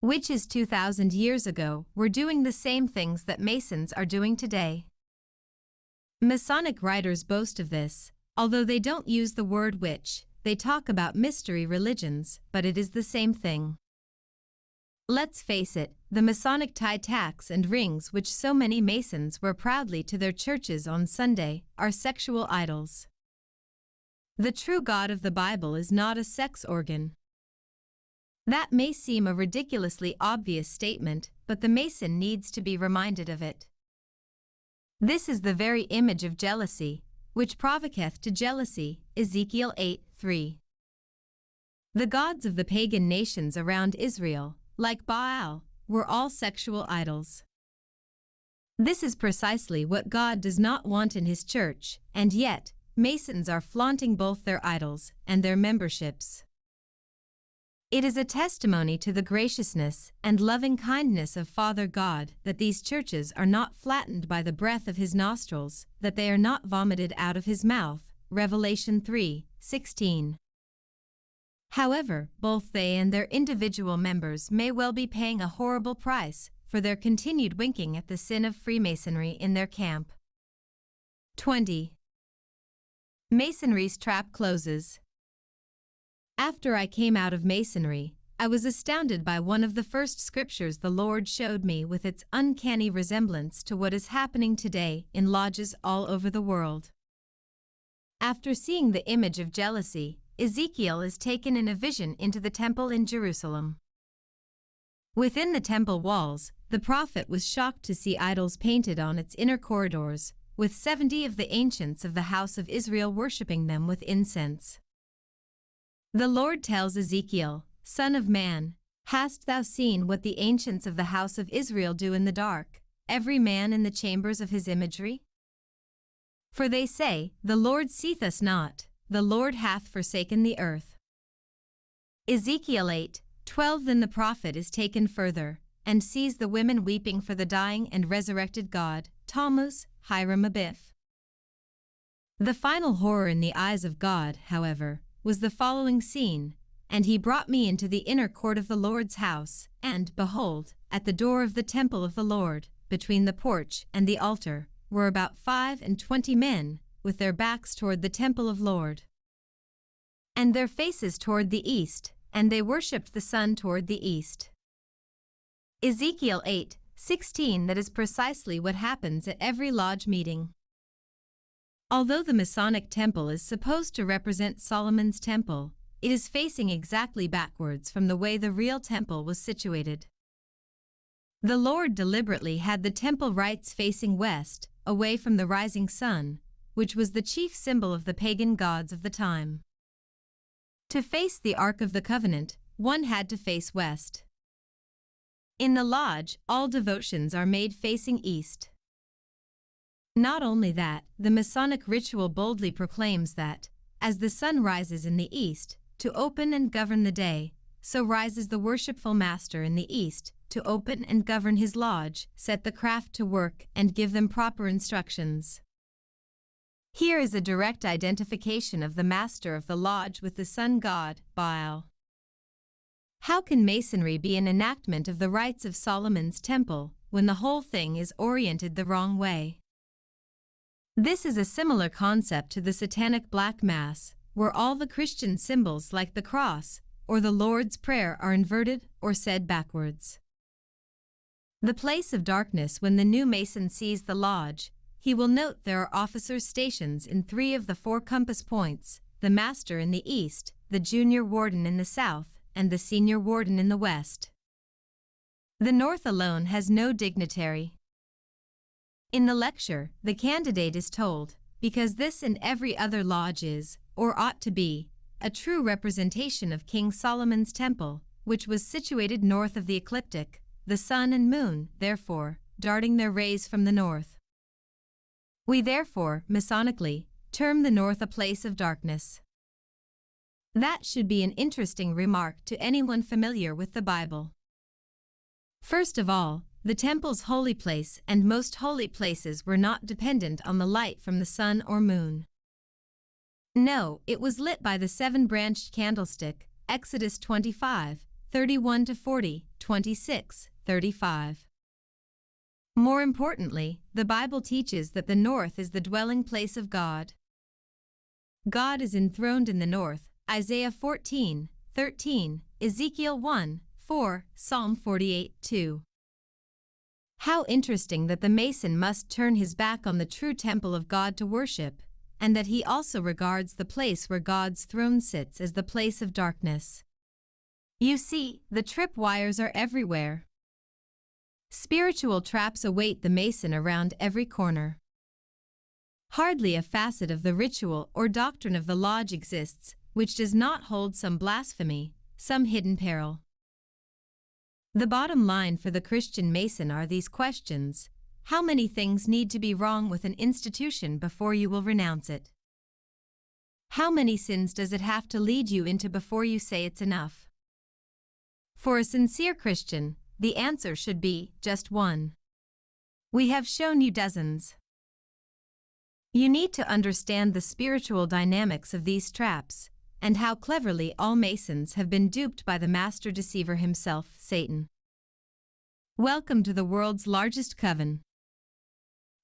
Witches 2,000 years ago were doing the same things that Masons are doing today. Masonic writers boast of this, although they don't use the word witch, they talk about mystery religions, but it is the same thing. Let's face it, the Masonic tie tacks and rings which so many Masons wear proudly to their churches on Sunday are sexual idols. The true God of the Bible is not a sex organ. That may seem a ridiculously obvious statement, but the Mason needs to be reminded of it. This is the very image of jealousy, which provoketh to jealousy, Ezekiel 8 3. The gods of the pagan nations around Israel, like Baal, were all sexual idols. This is precisely what God does not want in His church, and yet, Masons are flaunting both their idols and their memberships. It is a testimony to the graciousness and loving kindness of Father God that these churches are not flattened by the breath of his nostrils, that they are not vomited out of his mouth. Revelation 3 16. However, both they and their individual members may well be paying a horrible price for their continued winking at the sin of Freemasonry in their camp. 20. Masonry's trap closes. After I came out of Masonry, I was astounded by one of the first scriptures the Lord showed me with its uncanny resemblance to what is happening today in lodges all over the world. After seeing the image of jealousy, Ezekiel is taken in a vision into the temple in Jerusalem. Within the temple walls, the prophet was shocked to see idols painted on its inner corridors, with seventy of the ancients of the house of Israel worshipping them with incense. The Lord tells Ezekiel, Son of man, hast thou seen what the ancients of the house of Israel do in the dark, every man in the chambers of his imagery? For they say, The Lord seeth us not, the Lord hath forsaken the earth. Ezekiel 8, 12 Then the prophet is taken further, and sees the women weeping for the dying and resurrected God, Tammuz, Hiram Abiff. The final horror in the eyes of God, however, was the following scene, And he brought me into the inner court of the Lord's house, and, behold, at the door of the temple of the Lord, between the porch and the altar, were about five and twenty men, with their backs toward the temple of Lord, and their faces toward the east, and they worshipped the sun toward the east. Ezekiel 8, 16 That is precisely what happens at every lodge meeting. Although the Masonic temple is supposed to represent Solomon's temple, it is facing exactly backwards from the way the real temple was situated. The Lord deliberately had the temple rites facing west, away from the rising sun, which was the chief symbol of the pagan gods of the time. To face the Ark of the Covenant, one had to face west. In the lodge, all devotions are made facing east. Not only that, the Masonic ritual boldly proclaims that, as the sun rises in the east, to open and govern the day, so rises the worshipful Master in the east, to open and govern his lodge, set the craft to work, and give them proper instructions. Here is a direct identification of the master of the lodge with the sun god, Baal. How can masonry be an enactment of the rites of Solomon's temple when the whole thing is oriented the wrong way? This is a similar concept to the satanic black mass, where all the Christian symbols like the cross or the Lord's Prayer are inverted or said backwards. The place of darkness when the new mason sees the lodge, he will note there are officers' stations in three of the four compass points, the master in the east, the junior warden in the south, and the senior warden in the west. The north alone has no dignitary. In the lecture, the candidate is told, because this and every other lodge is, or ought to be, a true representation of King Solomon's temple, which was situated north of the ecliptic, the sun and moon, therefore, darting their rays from the north. We therefore, Masonically, term the north a place of darkness. That should be an interesting remark to anyone familiar with the Bible. First of all, the temple's holy place and most holy places were not dependent on the light from the sun or moon. No, it was lit by the seven-branched candlestick, Exodus 25, 31 to 40, 26, 35. More importantly, the Bible teaches that the north is the dwelling place of God. God is enthroned in the north, Isaiah 14, 13, Ezekiel 1, 4, Psalm 48, 2. How interesting that the mason must turn his back on the true temple of God to worship, and that he also regards the place where God's throne sits as the place of darkness. You see, the trip wires are everywhere. Spiritual traps await the mason around every corner. Hardly a facet of the ritual or doctrine of the lodge exists which does not hold some blasphemy, some hidden peril. The bottom line for the Christian Mason are these questions. How many things need to be wrong with an institution before you will renounce it? How many sins does it have to lead you into before you say it's enough? For a sincere Christian, the answer should be just one. We have shown you dozens. You need to understand the spiritual dynamics of these traps and how cleverly all Masons have been duped by the master deceiver himself, Satan. Welcome to the world's largest coven.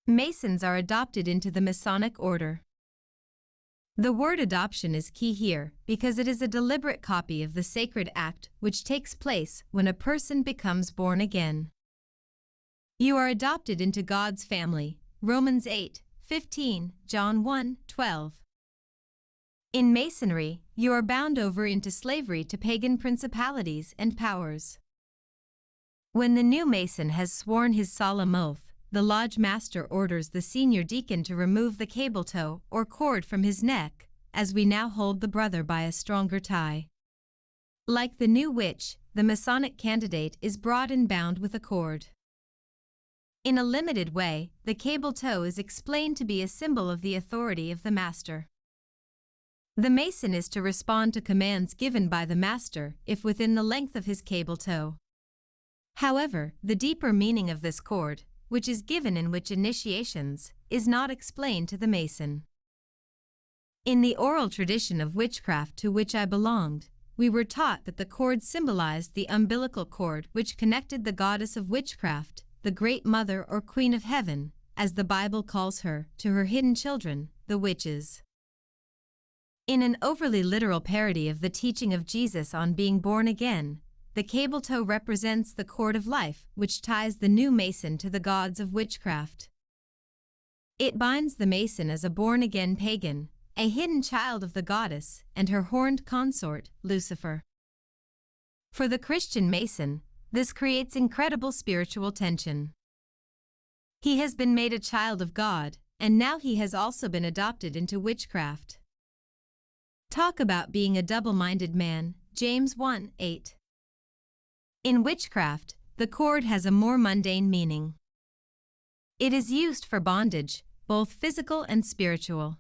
Masons are adopted into the Masonic order. The word adoption is key here because it is a deliberate copy of the sacred act which takes place when a person becomes born again. You are adopted into God's family, Romans 8, 15, John 1, 12. In Masonry, you are bound over into slavery to pagan principalities and powers. When the new Mason has sworn his solemn oath, the lodge master orders the senior deacon to remove the cable tow or cord from his neck, as we now hold the brother by a stronger tie. Like the new witch, the Masonic candidate is brought and bound with a cord. In a limited way, the cable tow is explained to be a symbol of the authority of the master. The mason is to respond to commands given by the master if within the length of his cable tow. However, the deeper meaning of this cord, which is given in witch initiations, is not explained to the mason. In the oral tradition of witchcraft to which I belonged, we were taught that the cord symbolized the umbilical cord which connected the goddess of witchcraft, the great mother or queen of heaven, as the Bible calls her, to her hidden children, the witches. In an overly literal parody of the teaching of Jesus on being born again, the cable tow represents the cord of life which ties the new mason to the gods of witchcraft. It binds the mason as a born-again pagan, a hidden child of the goddess and her horned consort, Lucifer. For the Christian mason, this creates incredible spiritual tension. He has been made a child of God, and now he has also been adopted into witchcraft. Talk about being a double-minded man, James 1, 8. In witchcraft, the cord has a more mundane meaning. It is used for bondage, both physical and spiritual.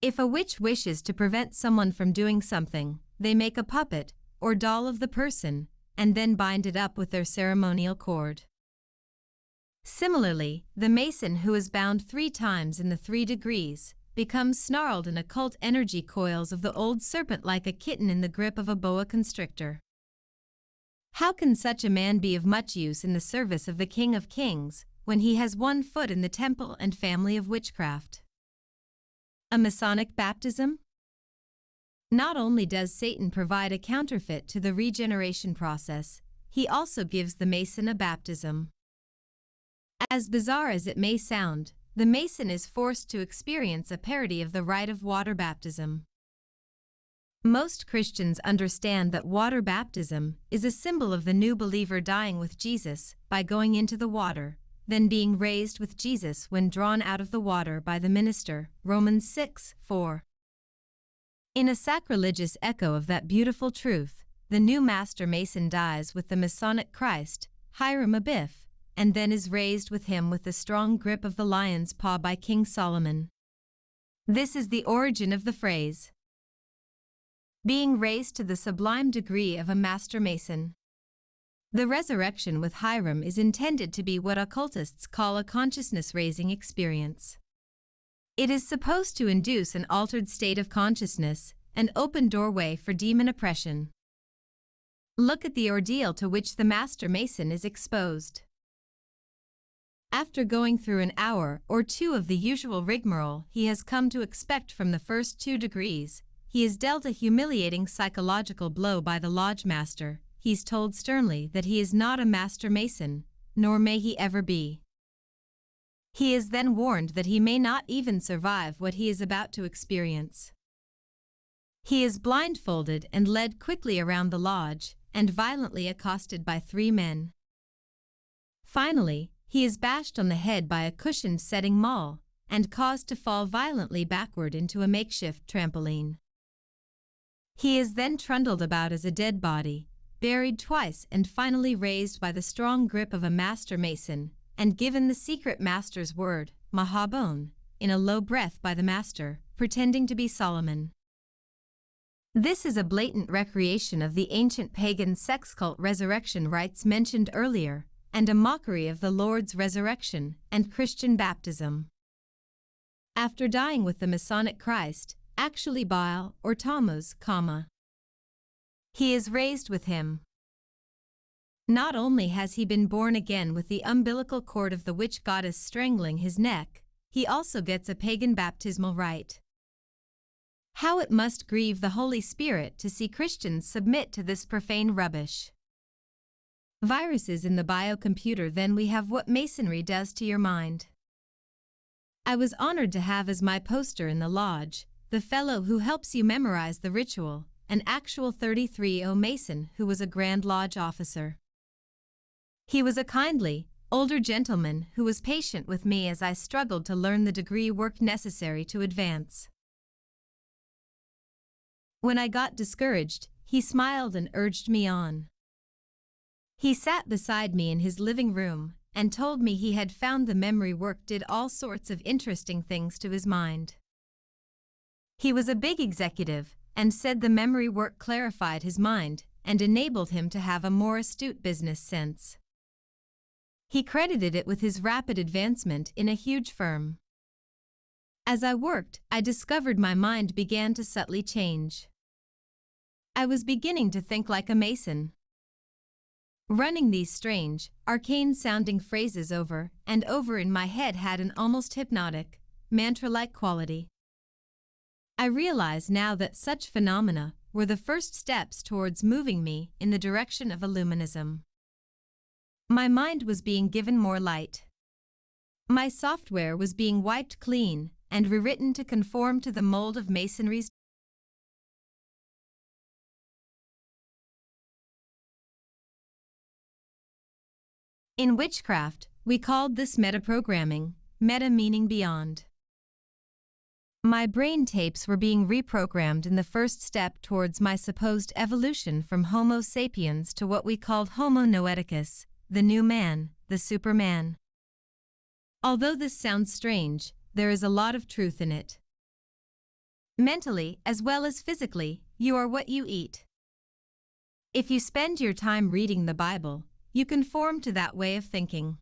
If a witch wishes to prevent someone from doing something, they make a puppet, or doll of the person, and then bind it up with their ceremonial cord. Similarly, the mason who is bound three times in the three degrees becomes snarled in occult energy coils of the old serpent like a kitten in the grip of a boa constrictor. How can such a man be of much use in the service of the King of Kings when he has one foot in the temple and family of witchcraft? A Masonic baptism? Not only does Satan provide a counterfeit to the regeneration process, he also gives the Mason a baptism. As bizarre as it may sound, the Mason is forced to experience a parody of the rite of water baptism. Most Christians understand that water baptism is a symbol of the new believer dying with Jesus by going into the water, then being raised with Jesus when drawn out of the water by the minister. Romans 6 4. In a sacrilegious echo of that beautiful truth, the new master mason dies with the Masonic Christ, Hiram Abiff, and then is raised with him with the strong grip of the lion's paw by King Solomon. This is the origin of the phrase. Being raised to the sublime degree of a master mason. The resurrection with Hiram is intended to be what occultists call a consciousness raising experience. It is supposed to induce an altered state of consciousness, an open doorway for demon oppression. Look at the ordeal to which the Master Mason is exposed. After going through an hour or two of the usual rigmarole he has come to expect from the first two degrees, he is dealt a humiliating psychological blow by the lodge master. He's told sternly that he is not a Master Mason, nor may he ever be. He is then warned that he may not even survive what he is about to experience. He is blindfolded and led quickly around the lodge and violently accosted by three men. Finally, he is bashed on the head by a cushioned setting maul and caused to fall violently backward into a makeshift trampoline. He is then trundled about as a dead body, buried twice and finally raised by the strong grip of a master mason and given the secret master's word, Mahabone, in a low breath by the master, pretending to be Solomon. This is a blatant recreation of the ancient pagan sex cult resurrection rites mentioned earlier, and a mockery of the Lord's resurrection and Christian baptism. After dying with the Masonic Christ, actually Baal or Tammuz, comma, he is raised with him, not only has he been born again with the umbilical cord of the witch goddess strangling his neck, he also gets a pagan baptismal rite. How it must grieve the Holy Spirit to see Christians submit to this profane rubbish. Viruses in the biocomputer then we have what masonry does to your mind. I was honored to have as my poster in the lodge, the fellow who helps you memorize the ritual, an actual 33O Mason who was a Grand Lodge officer. He was a kindly, older gentleman who was patient with me as I struggled to learn the degree work necessary to advance. When I got discouraged, he smiled and urged me on. He sat beside me in his living room and told me he had found the memory work did all sorts of interesting things to his mind. He was a big executive and said the memory work clarified his mind and enabled him to have a more astute business sense. He credited it with his rapid advancement in a huge firm. As I worked, I discovered my mind began to subtly change. I was beginning to think like a mason. Running these strange, arcane-sounding phrases over and over in my head had an almost hypnotic, mantra-like quality. I realize now that such phenomena were the first steps towards moving me in the direction of Illuminism. My mind was being given more light. My software was being wiped clean and rewritten to conform to the mold of Masonry's In witchcraft, we called this metaprogramming, meta meaning beyond. My brain tapes were being reprogrammed in the first step towards my supposed evolution from Homo sapiens to what we called Homo noeticus, the new man, the Superman. Although this sounds strange, there is a lot of truth in it. Mentally, as well as physically, you are what you eat. If you spend your time reading the Bible, you conform to that way of thinking.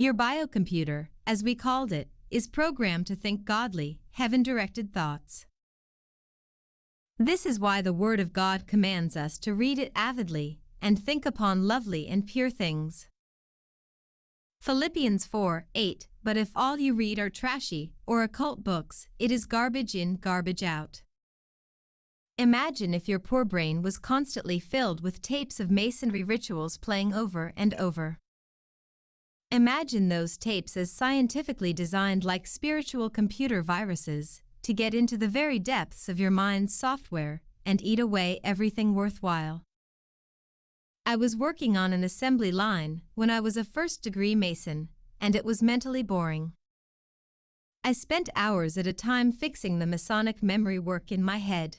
Your biocomputer, as we called it, is programmed to think godly, heaven directed thoughts. This is why the Word of God commands us to read it avidly and think upon lovely and pure things. Philippians 4 8 But if all you read are trashy or occult books, it is garbage in, garbage out. Imagine if your poor brain was constantly filled with tapes of masonry rituals playing over and over. Imagine those tapes as scientifically designed like spiritual computer viruses to get into the very depths of your mind's software and eat away everything worthwhile. I was working on an assembly line when I was a first degree Mason, and it was mentally boring. I spent hours at a time fixing the Masonic memory work in my head.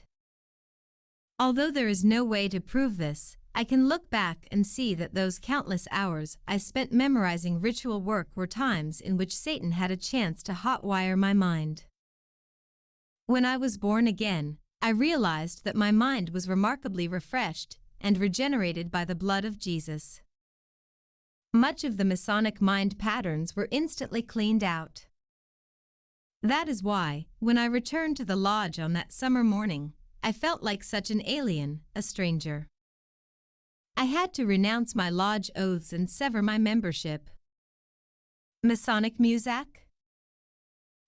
Although there is no way to prove this, I can look back and see that those countless hours I spent memorizing ritual work were times in which Satan had a chance to hotwire my mind. When I was born again, I realized that my mind was remarkably refreshed and regenerated by the blood of Jesus. Much of the Masonic mind patterns were instantly cleaned out. That is why, when I returned to the lodge on that summer morning, I felt like such an alien, a stranger. I had to renounce my lodge oaths and sever my membership. Masonic Muzak?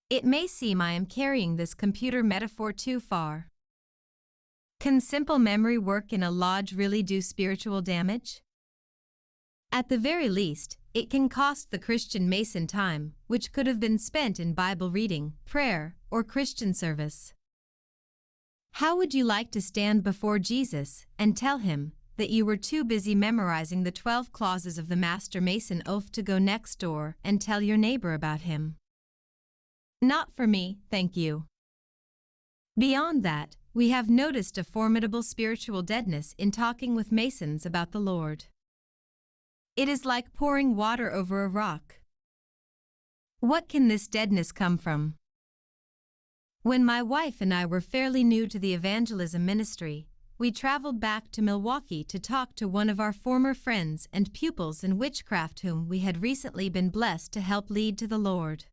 It may seem I am carrying this computer metaphor too far. Can simple memory work in a lodge really do spiritual damage? At the very least, it can cost the Christian Mason time, which could have been spent in Bible reading, prayer, or Christian service. How would you like to stand before Jesus and tell him that you were too busy memorizing the 12 clauses of the Master Mason oath to go next door and tell your neighbor about him? Not for me, thank you. Beyond that, we have noticed a formidable spiritual deadness in talking with Masons about the Lord. It is like pouring water over a rock. What can this deadness come from? When my wife and I were fairly new to the evangelism ministry, we traveled back to Milwaukee to talk to one of our former friends and pupils in witchcraft whom we had recently been blessed to help lead to the Lord.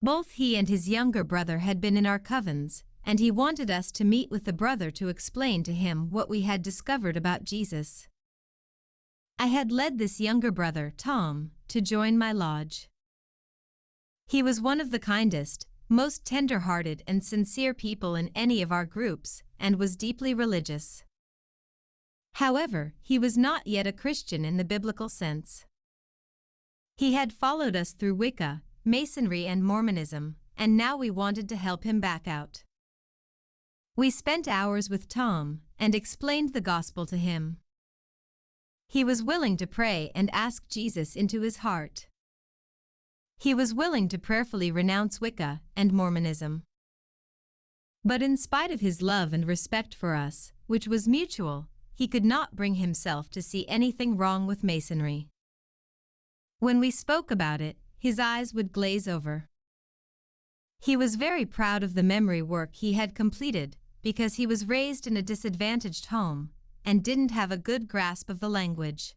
Both he and his younger brother had been in our covens, and he wanted us to meet with the brother to explain to him what we had discovered about Jesus. I had led this younger brother, Tom, to join my lodge. He was one of the kindest, most tender-hearted and sincere people in any of our groups, and was deeply religious. However, he was not yet a Christian in the biblical sense. He had followed us through Wicca, Masonry and Mormonism, and now we wanted to help him back out. We spent hours with Tom and explained the gospel to him. He was willing to pray and ask Jesus into his heart. He was willing to prayerfully renounce Wicca and Mormonism. But in spite of his love and respect for us, which was mutual, he could not bring himself to see anything wrong with Masonry. When we spoke about it, his eyes would glaze over. He was very proud of the memory work he had completed because he was raised in a disadvantaged home and didn't have a good grasp of the language.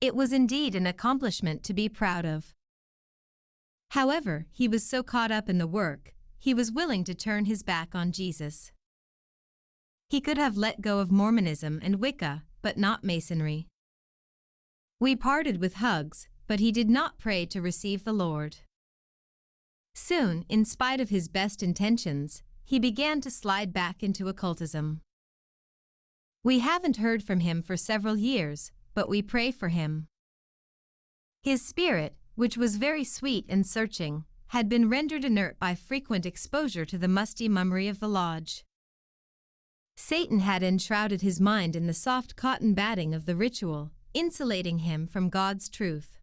It was indeed an accomplishment to be proud of. However, he was so caught up in the work, he was willing to turn his back on Jesus. He could have let go of Mormonism and Wicca, but not Masonry. We parted with hugs, but he did not pray to receive the Lord. Soon, in spite of his best intentions, he began to slide back into occultism. We haven't heard from him for several years, but we pray for him. His spirit, which was very sweet and searching, had been rendered inert by frequent exposure to the musty mummery of the lodge. Satan had enshrouded his mind in the soft cotton batting of the ritual, insulating him from God's truth.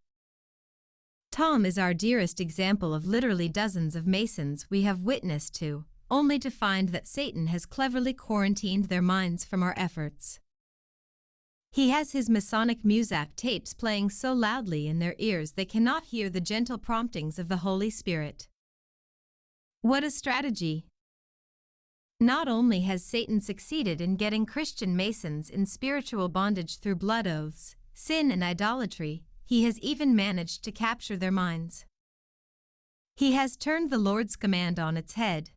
Tom is our dearest example of literally dozens of Masons we have witnessed to, only to find that Satan has cleverly quarantined their minds from our efforts. He has his Masonic Muzak tapes playing so loudly in their ears they cannot hear the gentle promptings of the Holy Spirit. What a strategy! Not only has Satan succeeded in getting Christian Masons in spiritual bondage through blood oaths, sin, and idolatry, he has even managed to capture their minds. He has turned the Lord's command on its head.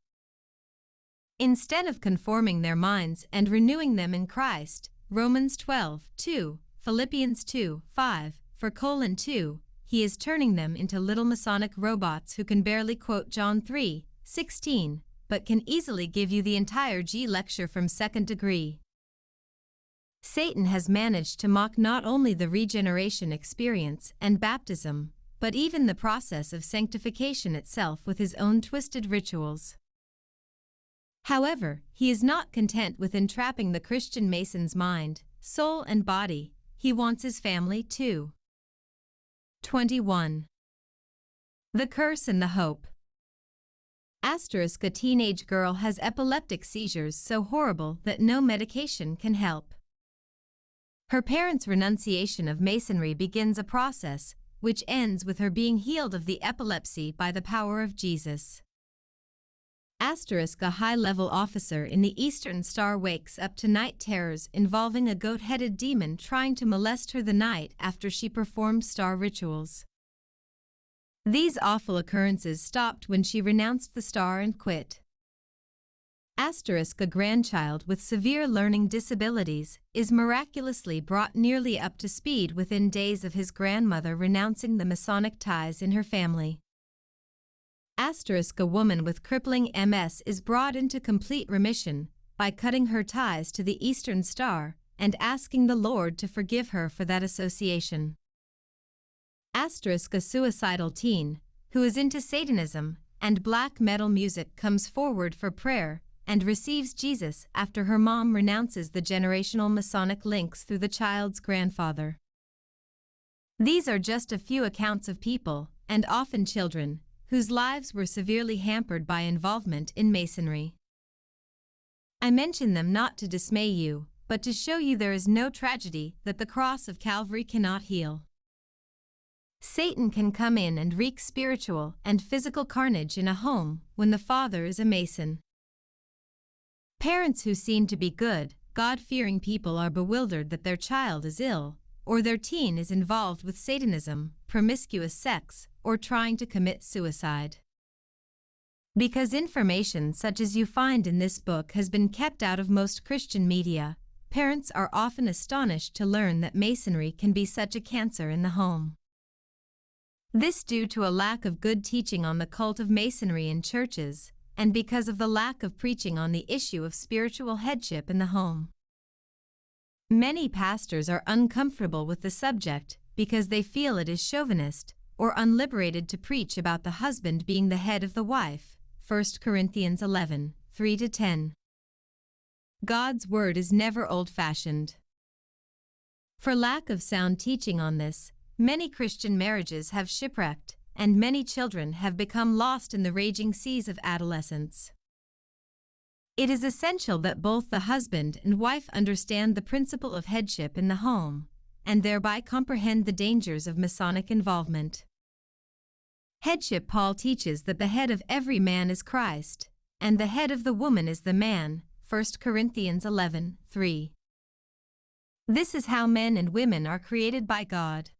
Instead of conforming their minds and renewing them in Christ, Romans 12, 2, Philippians 2, 5, for colon 2, he is turning them into little Masonic robots who can barely quote John 3, 16, but can easily give you the entire G lecture from second degree. Satan has managed to mock not only the regeneration experience and baptism, but even the process of sanctification itself with his own twisted rituals. However, he is not content with entrapping the Christian Mason's mind, soul, and body, he wants his family too. 21. The Curse and the Hope Asterisk A teenage girl has epileptic seizures so horrible that no medication can help. Her parents' renunciation of Masonry begins a process, which ends with her being healed of the epilepsy by the power of Jesus. Asterisk a high-level officer in the Eastern Star wakes up to night terrors involving a goat-headed demon trying to molest her the night after she performed star rituals. These awful occurrences stopped when she renounced the star and quit. Asterisk a grandchild with severe learning disabilities is miraculously brought nearly up to speed within days of his grandmother renouncing the Masonic ties in her family. Asterisk a woman with crippling MS is brought into complete remission by cutting her ties to the Eastern Star and asking the Lord to forgive her for that association. Asterisk a suicidal teen who is into Satanism and black metal music comes forward for prayer and receives Jesus after her mom renounces the generational Masonic links through the child's grandfather. These are just a few accounts of people, and often children, whose lives were severely hampered by involvement in Masonry. I mention them not to dismay you, but to show you there is no tragedy that the cross of Calvary cannot heal. Satan can come in and wreak spiritual and physical carnage in a home when the father is a Mason. Parents who seem to be good, God fearing people are bewildered that their child is ill, or their teen is involved with Satanism, promiscuous sex, or trying to commit suicide. Because information such as you find in this book has been kept out of most Christian media, parents are often astonished to learn that Masonry can be such a cancer in the home. This due to a lack of good teaching on the cult of Masonry in churches, and because of the lack of preaching on the issue of spiritual headship in the home. Many pastors are uncomfortable with the subject because they feel it is chauvinist or unliberated to preach about the husband being the head of the wife. 1 Corinthians 11, 3-10. God's word is never old-fashioned. For lack of sound teaching on this, many Christian marriages have shipwrecked, and many children have become lost in the raging seas of adolescence. It is essential that both the husband and wife understand the principle of headship in the home, and thereby comprehend the dangers of Masonic involvement. Headship Paul teaches that the head of every man is Christ, and the head of the woman is the man, 1 Corinthians 11, 3. This is how men and women are created by God.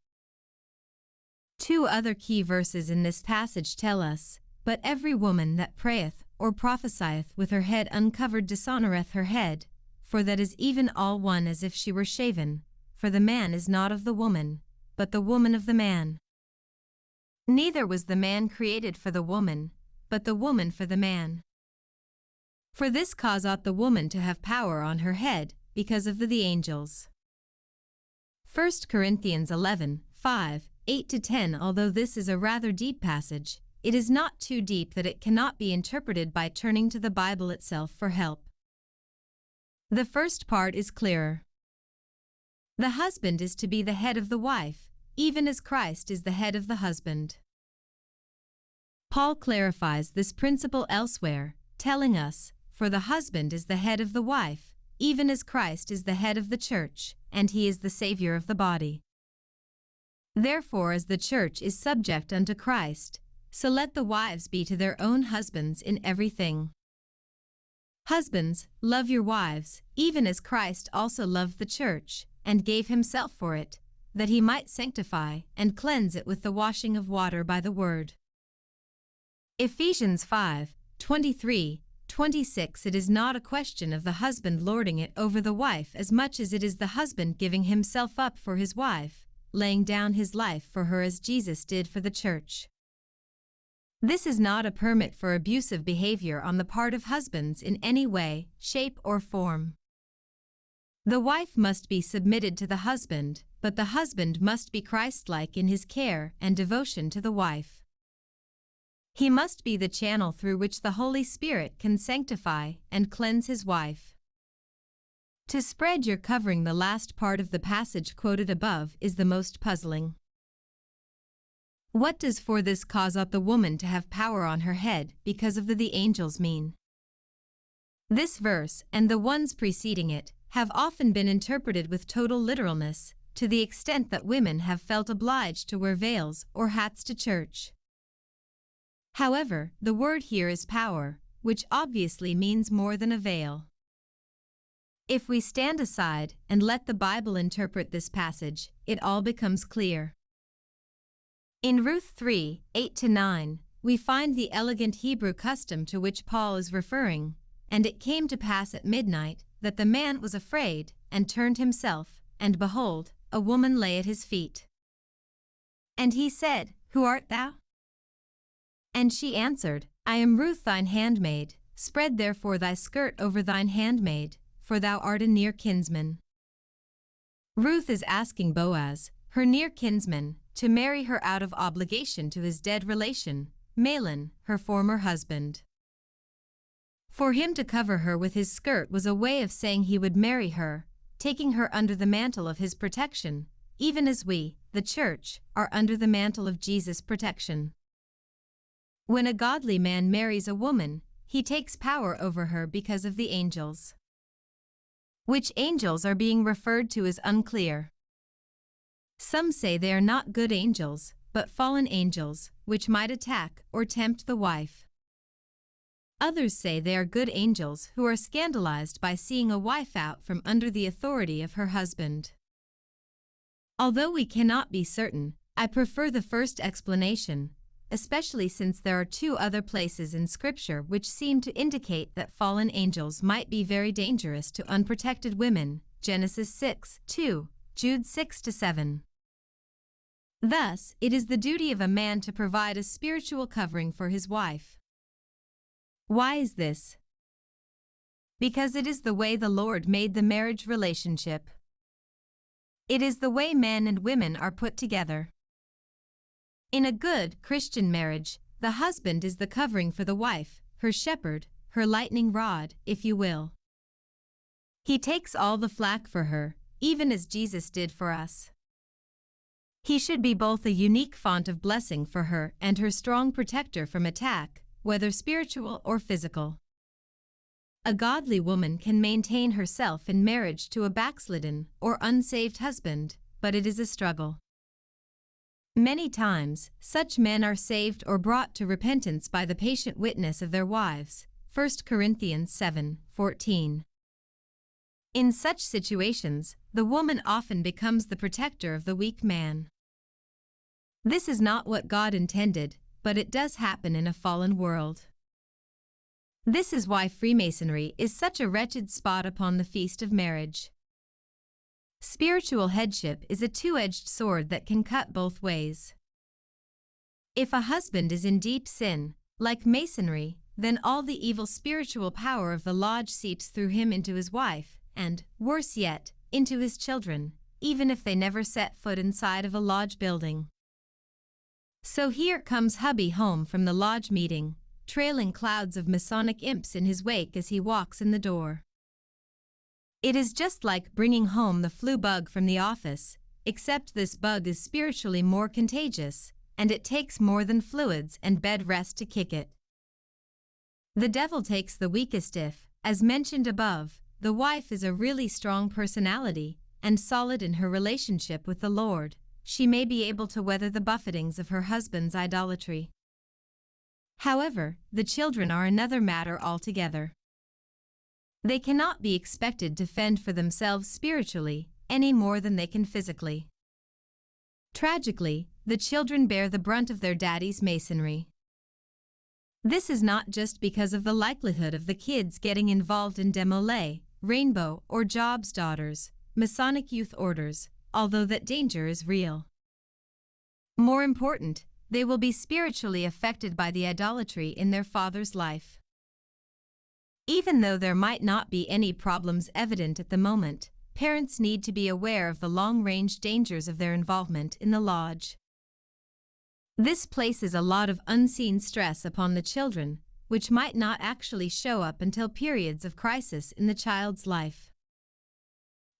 Two other key verses in this passage tell us, But every woman that prayeth or prophesieth with her head uncovered dishonoureth her head, for that is even all one as if she were shaven, for the man is not of the woman, but the woman of the man. Neither was the man created for the woman, but the woman for the man. For this cause ought the woman to have power on her head, because of the, the angels. 1 Corinthians 11, 5, 8 to 10 Although this is a rather deep passage, it is not too deep that it cannot be interpreted by turning to the Bible itself for help. The first part is clearer. The husband is to be the head of the wife, even as Christ is the head of the husband. Paul clarifies this principle elsewhere, telling us, For the husband is the head of the wife, even as Christ is the head of the church, and he is the Savior of the body. Therefore, as the church is subject unto Christ, so let the wives be to their own husbands in everything. Husbands, love your wives, even as Christ also loved the church, and gave himself for it, that he might sanctify and cleanse it with the washing of water by the word. Ephesians 5 23 26 It is not a question of the husband lording it over the wife as much as it is the husband giving himself up for his wife, laying down his life for her as Jesus did for the church. This is not a permit for abusive behavior on the part of husbands in any way, shape, or form. The wife must be submitted to the husband, but the husband must be Christ-like in his care and devotion to the wife. He must be the channel through which the Holy Spirit can sanctify and cleanse his wife. To spread your covering the last part of the passage quoted above is the most puzzling. What does for this cause ought the woman to have power on her head because of the, the angels mean? This verse, and the ones preceding it, have often been interpreted with total literalness, to the extent that women have felt obliged to wear veils or hats to church. However, the word here is power, which obviously means more than a veil. If we stand aside and let the Bible interpret this passage, it all becomes clear. In Ruth 3 8 9, we find the elegant Hebrew custom to which Paul is referring, and it came to pass at midnight that the man was afraid and turned himself, and behold, a woman lay at his feet. And he said, Who art thou? And she answered, I am Ruth thine handmaid, spread therefore thy skirt over thine handmaid, for thou art a near kinsman. Ruth is asking Boaz, her near kinsman, to marry her out of obligation to his dead relation, Mahlon, her former husband. For him to cover her with his skirt was a way of saying he would marry her, taking her under the mantle of his protection, even as we, the Church, are under the mantle of Jesus' protection. When a godly man marries a woman, he takes power over her because of the angels. Which angels are being referred to is unclear. Some say they are not good angels, but fallen angels, which might attack or tempt the wife. Others say they are good angels who are scandalized by seeing a wife out from under the authority of her husband. Although we cannot be certain, I prefer the first explanation, especially since there are two other places in Scripture which seem to indicate that fallen angels might be very dangerous to unprotected women Genesis 6 2, Jude 6 7. Thus, it is the duty of a man to provide a spiritual covering for his wife. Why is this? Because it is the way the Lord made the marriage relationship. It is the way men and women are put together. In a good Christian marriage, the husband is the covering for the wife, her shepherd, her lightning rod, if you will. He takes all the flack for her, even as Jesus did for us. He should be both a unique font of blessing for her and her strong protector from attack, whether spiritual or physical. A godly woman can maintain herself in marriage to a backslidden or unsaved husband, but it is a struggle. Many times, such men are saved or brought to repentance by the patient witness of their wives. 1 Corinthians 7 14. In such situations, the woman often becomes the protector of the weak man. This is not what God intended, but it does happen in a fallen world. This is why Freemasonry is such a wretched spot upon the feast of marriage. Spiritual headship is a two-edged sword that can cut both ways. If a husband is in deep sin, like masonry, then all the evil spiritual power of the lodge seeps through him into his wife, and, worse yet, into his children, even if they never set foot inside of a lodge building. So here comes hubby home from the lodge meeting, trailing clouds of Masonic imps in his wake as he walks in the door. It is just like bringing home the flu bug from the office, except this bug is spiritually more contagious, and it takes more than fluids and bed rest to kick it. The devil takes the weakest if, as mentioned above, the wife is a really strong personality and solid in her relationship with the Lord, she may be able to weather the buffetings of her husband's idolatry. However, the children are another matter altogether. They cannot be expected to fend for themselves spiritually any more than they can physically. Tragically, the children bear the brunt of their daddy's masonry. This is not just because of the likelihood of the kids getting involved in Demolay, Rainbow, or Job's Daughters, Masonic youth orders, although that danger is real. More important, they will be spiritually affected by the idolatry in their father's life. Even though there might not be any problems evident at the moment, parents need to be aware of the long-range dangers of their involvement in the lodge. This places a lot of unseen stress upon the children, which might not actually show up until periods of crisis in the child's life.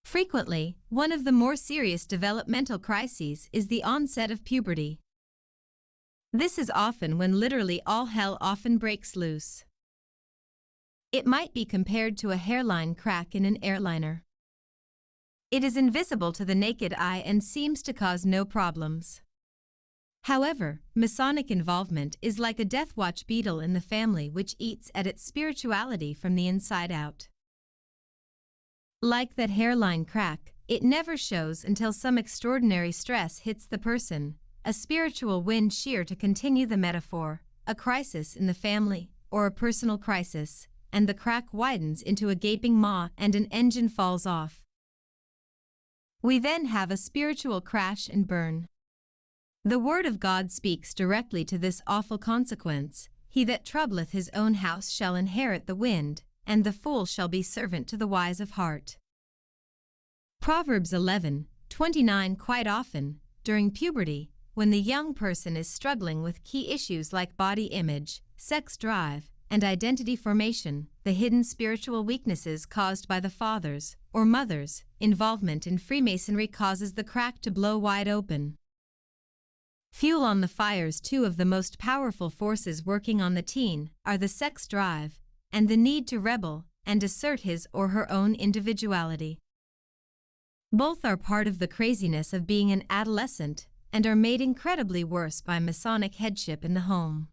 Frequently, one of the more serious developmental crises is the onset of puberty. This is often when literally all hell often breaks loose. It might be compared to a hairline crack in an airliner. It is invisible to the naked eye and seems to cause no problems. However, Masonic involvement is like a death watch beetle in the family which eats at its spirituality from the inside out. Like that hairline crack, it never shows until some extraordinary stress hits the person, a spiritual wind shear to continue the metaphor, a crisis in the family, or a personal crisis, and the crack widens into a gaping maw and an engine falls off. We then have a spiritual crash and burn. The Word of God speaks directly to this awful consequence He that troubleth his own house shall inherit the wind, and the fool shall be servant to the wise of heart. Proverbs 11, 29 Quite often, during puberty, when the young person is struggling with key issues like body image, sex drive, and identity formation, the hidden spiritual weaknesses caused by the father's or mother's involvement in Freemasonry causes the crack to blow wide open. Fuel on the fires two of the most powerful forces working on the teen are the sex drive and the need to rebel and assert his or her own individuality. Both are part of the craziness of being an adolescent and are made incredibly worse by Masonic headship in the home.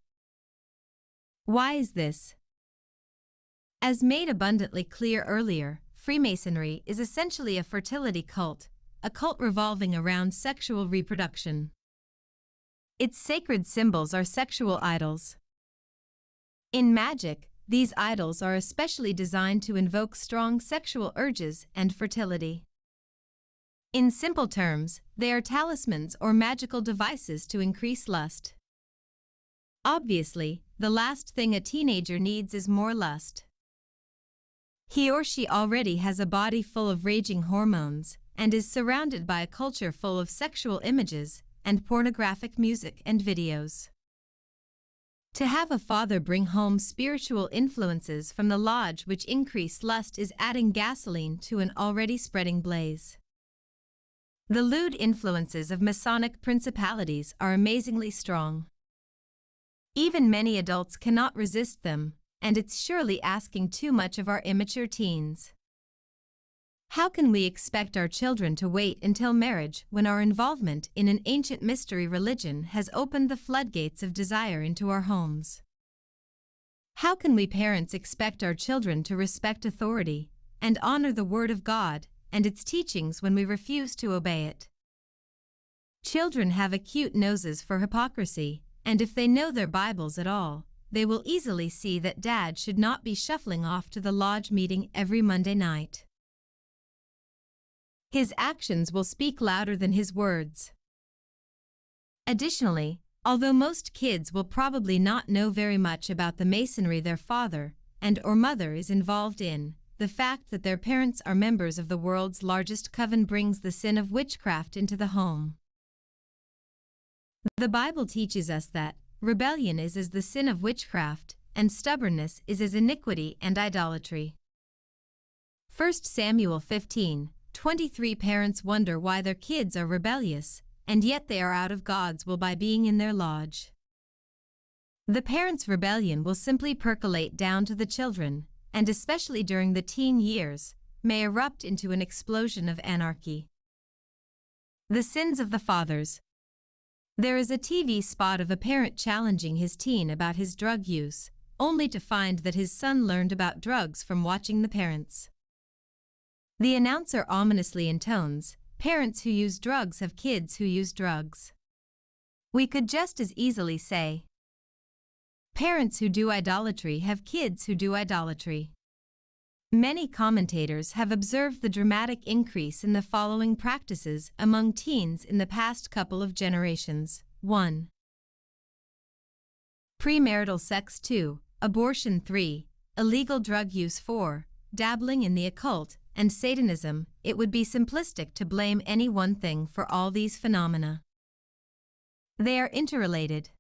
Why is this? As made abundantly clear earlier, Freemasonry is essentially a fertility cult, a cult revolving around sexual reproduction. Its sacred symbols are sexual idols. In magic, these idols are especially designed to invoke strong sexual urges and fertility. In simple terms, they are talismans or magical devices to increase lust. Obviously, the last thing a teenager needs is more lust. He or she already has a body full of raging hormones and is surrounded by a culture full of sexual images and pornographic music and videos. To have a father bring home spiritual influences from the lodge which increase lust is adding gasoline to an already spreading blaze. The lewd influences of Masonic principalities are amazingly strong. Even many adults cannot resist them, and it's surely asking too much of our immature teens. How can we expect our children to wait until marriage when our involvement in an ancient mystery religion has opened the floodgates of desire into our homes? How can we parents expect our children to respect authority and honor the Word of God and its teachings when we refuse to obey it? Children have acute noses for hypocrisy, and if they know their Bibles at all, they will easily see that Dad should not be shuffling off to the lodge meeting every Monday night. His actions will speak louder than his words. Additionally, although most kids will probably not know very much about the masonry their father and or mother is involved in, the fact that their parents are members of the world's largest coven brings the sin of witchcraft into the home. The Bible teaches us that rebellion is as the sin of witchcraft, and stubbornness is as iniquity and idolatry. 1 Samuel 15, 23 parents wonder why their kids are rebellious, and yet they are out of God's will by being in their lodge. The parents' rebellion will simply percolate down to the children, and especially during the teen years, may erupt into an explosion of anarchy. The sins of the fathers. There is a TV spot of a parent challenging his teen about his drug use, only to find that his son learned about drugs from watching the parents. The announcer ominously intones, parents who use drugs have kids who use drugs. We could just as easily say, parents who do idolatry have kids who do idolatry. Many commentators have observed the dramatic increase in the following practices among teens in the past couple of generations. 1. Premarital sex 2, abortion 3, illegal drug use 4, dabbling in the occult, and Satanism, it would be simplistic to blame any one thing for all these phenomena. They are interrelated.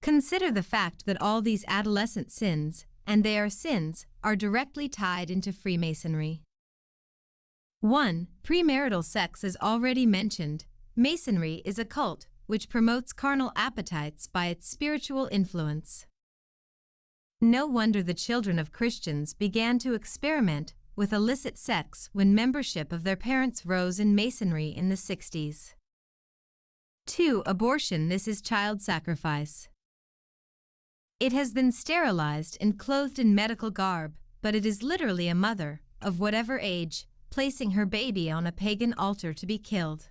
Consider the fact that all these adolescent sins, and they are sins, are directly tied into Freemasonry. 1. Premarital sex As already mentioned, Masonry is a cult which promotes carnal appetites by its spiritual influence. No wonder the children of Christians began to experiment with illicit sex when membership of their parents rose in Masonry in the 60s. 2. Abortion This is child sacrifice. It has been sterilized and clothed in medical garb, but it is literally a mother, of whatever age, placing her baby on a pagan altar to be killed.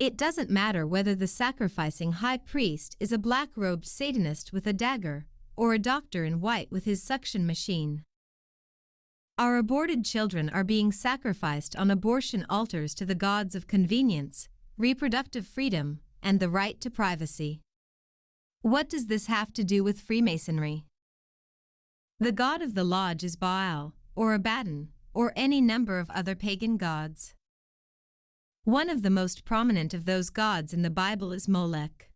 It doesn't matter whether the sacrificing high priest is a black-robed Satanist with a dagger, or a doctor in white with his suction machine. Our aborted children are being sacrificed on abortion altars to the gods of convenience, reproductive freedom, and the right to privacy. What does this have to do with Freemasonry? The god of the lodge is Baal, or Abaddon, or any number of other pagan gods. One of the most prominent of those gods in the Bible is Molech.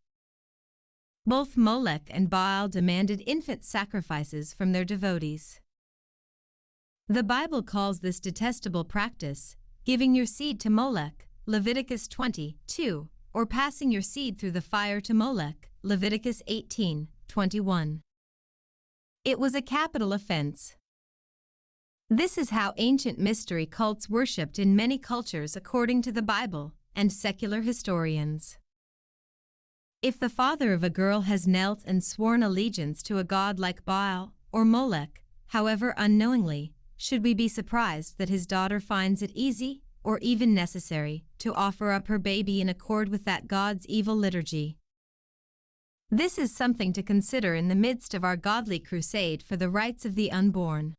Both Molech and Baal demanded infant sacrifices from their devotees. The Bible calls this detestable practice giving your seed to Molech, Leviticus 20, 2, or passing your seed through the fire to Molech, Leviticus 18, 21. It was a capital offense. This is how ancient mystery cults worshipped in many cultures according to the Bible and secular historians. If the father of a girl has knelt and sworn allegiance to a god like Baal or Molech, however unknowingly, should we be surprised that his daughter finds it easy or even necessary to offer up her baby in accord with that god's evil liturgy? This is something to consider in the midst of our godly crusade for the rights of the unborn.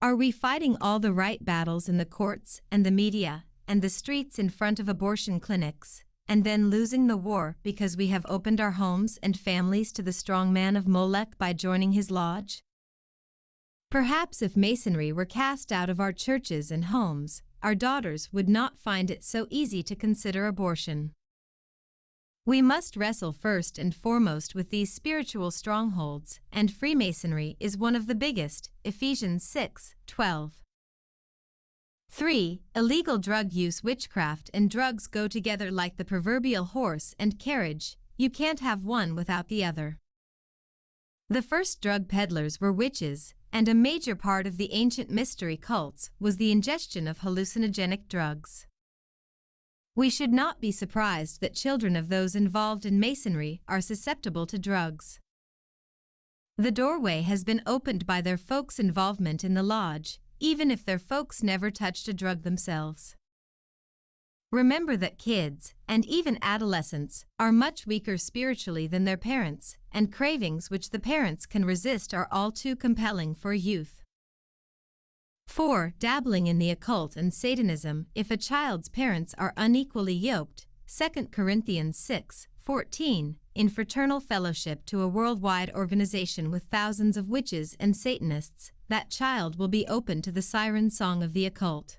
Are we fighting all the right battles in the courts and the media and the streets in front of abortion clinics, and then losing the war because we have opened our homes and families to the strong man of Molech by joining his lodge? Perhaps if masonry were cast out of our churches and homes, our daughters would not find it so easy to consider abortion. We must wrestle first and foremost with these spiritual strongholds, and Freemasonry is one of the biggest, Ephesians 6, 12. 3. Illegal drug use Witchcraft and drugs go together like the proverbial horse and carriage, you can't have one without the other. The first drug peddlers were witches, and a major part of the ancient mystery cults was the ingestion of hallucinogenic drugs. We should not be surprised that children of those involved in masonry are susceptible to drugs. The doorway has been opened by their folks' involvement in the lodge, even if their folks never touched a drug themselves. Remember that kids, and even adolescents, are much weaker spiritually than their parents, and cravings which the parents can resist are all too compelling for youth. 4. Dabbling in the occult and Satanism if a child's parents are unequally yoked, 2 Corinthians 6, 14, in fraternal fellowship to a worldwide organization with thousands of witches and Satanists, that child will be open to the siren song of the occult.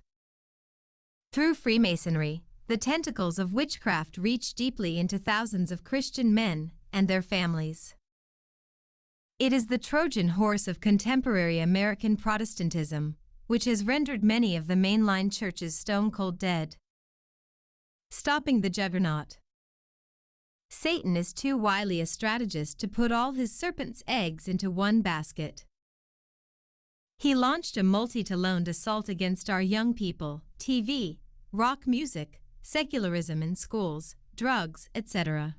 Through Freemasonry, the tentacles of witchcraft reach deeply into thousands of Christian men and their families. It is the Trojan horse of contemporary American Protestantism, which has rendered many of the mainline churches stone cold dead. Stopping the juggernaut. Satan is too wily a strategist to put all his serpent's eggs into one basket. He launched a multi-taloned assault against our young people, TV, rock music, secularism in schools, drugs, etc.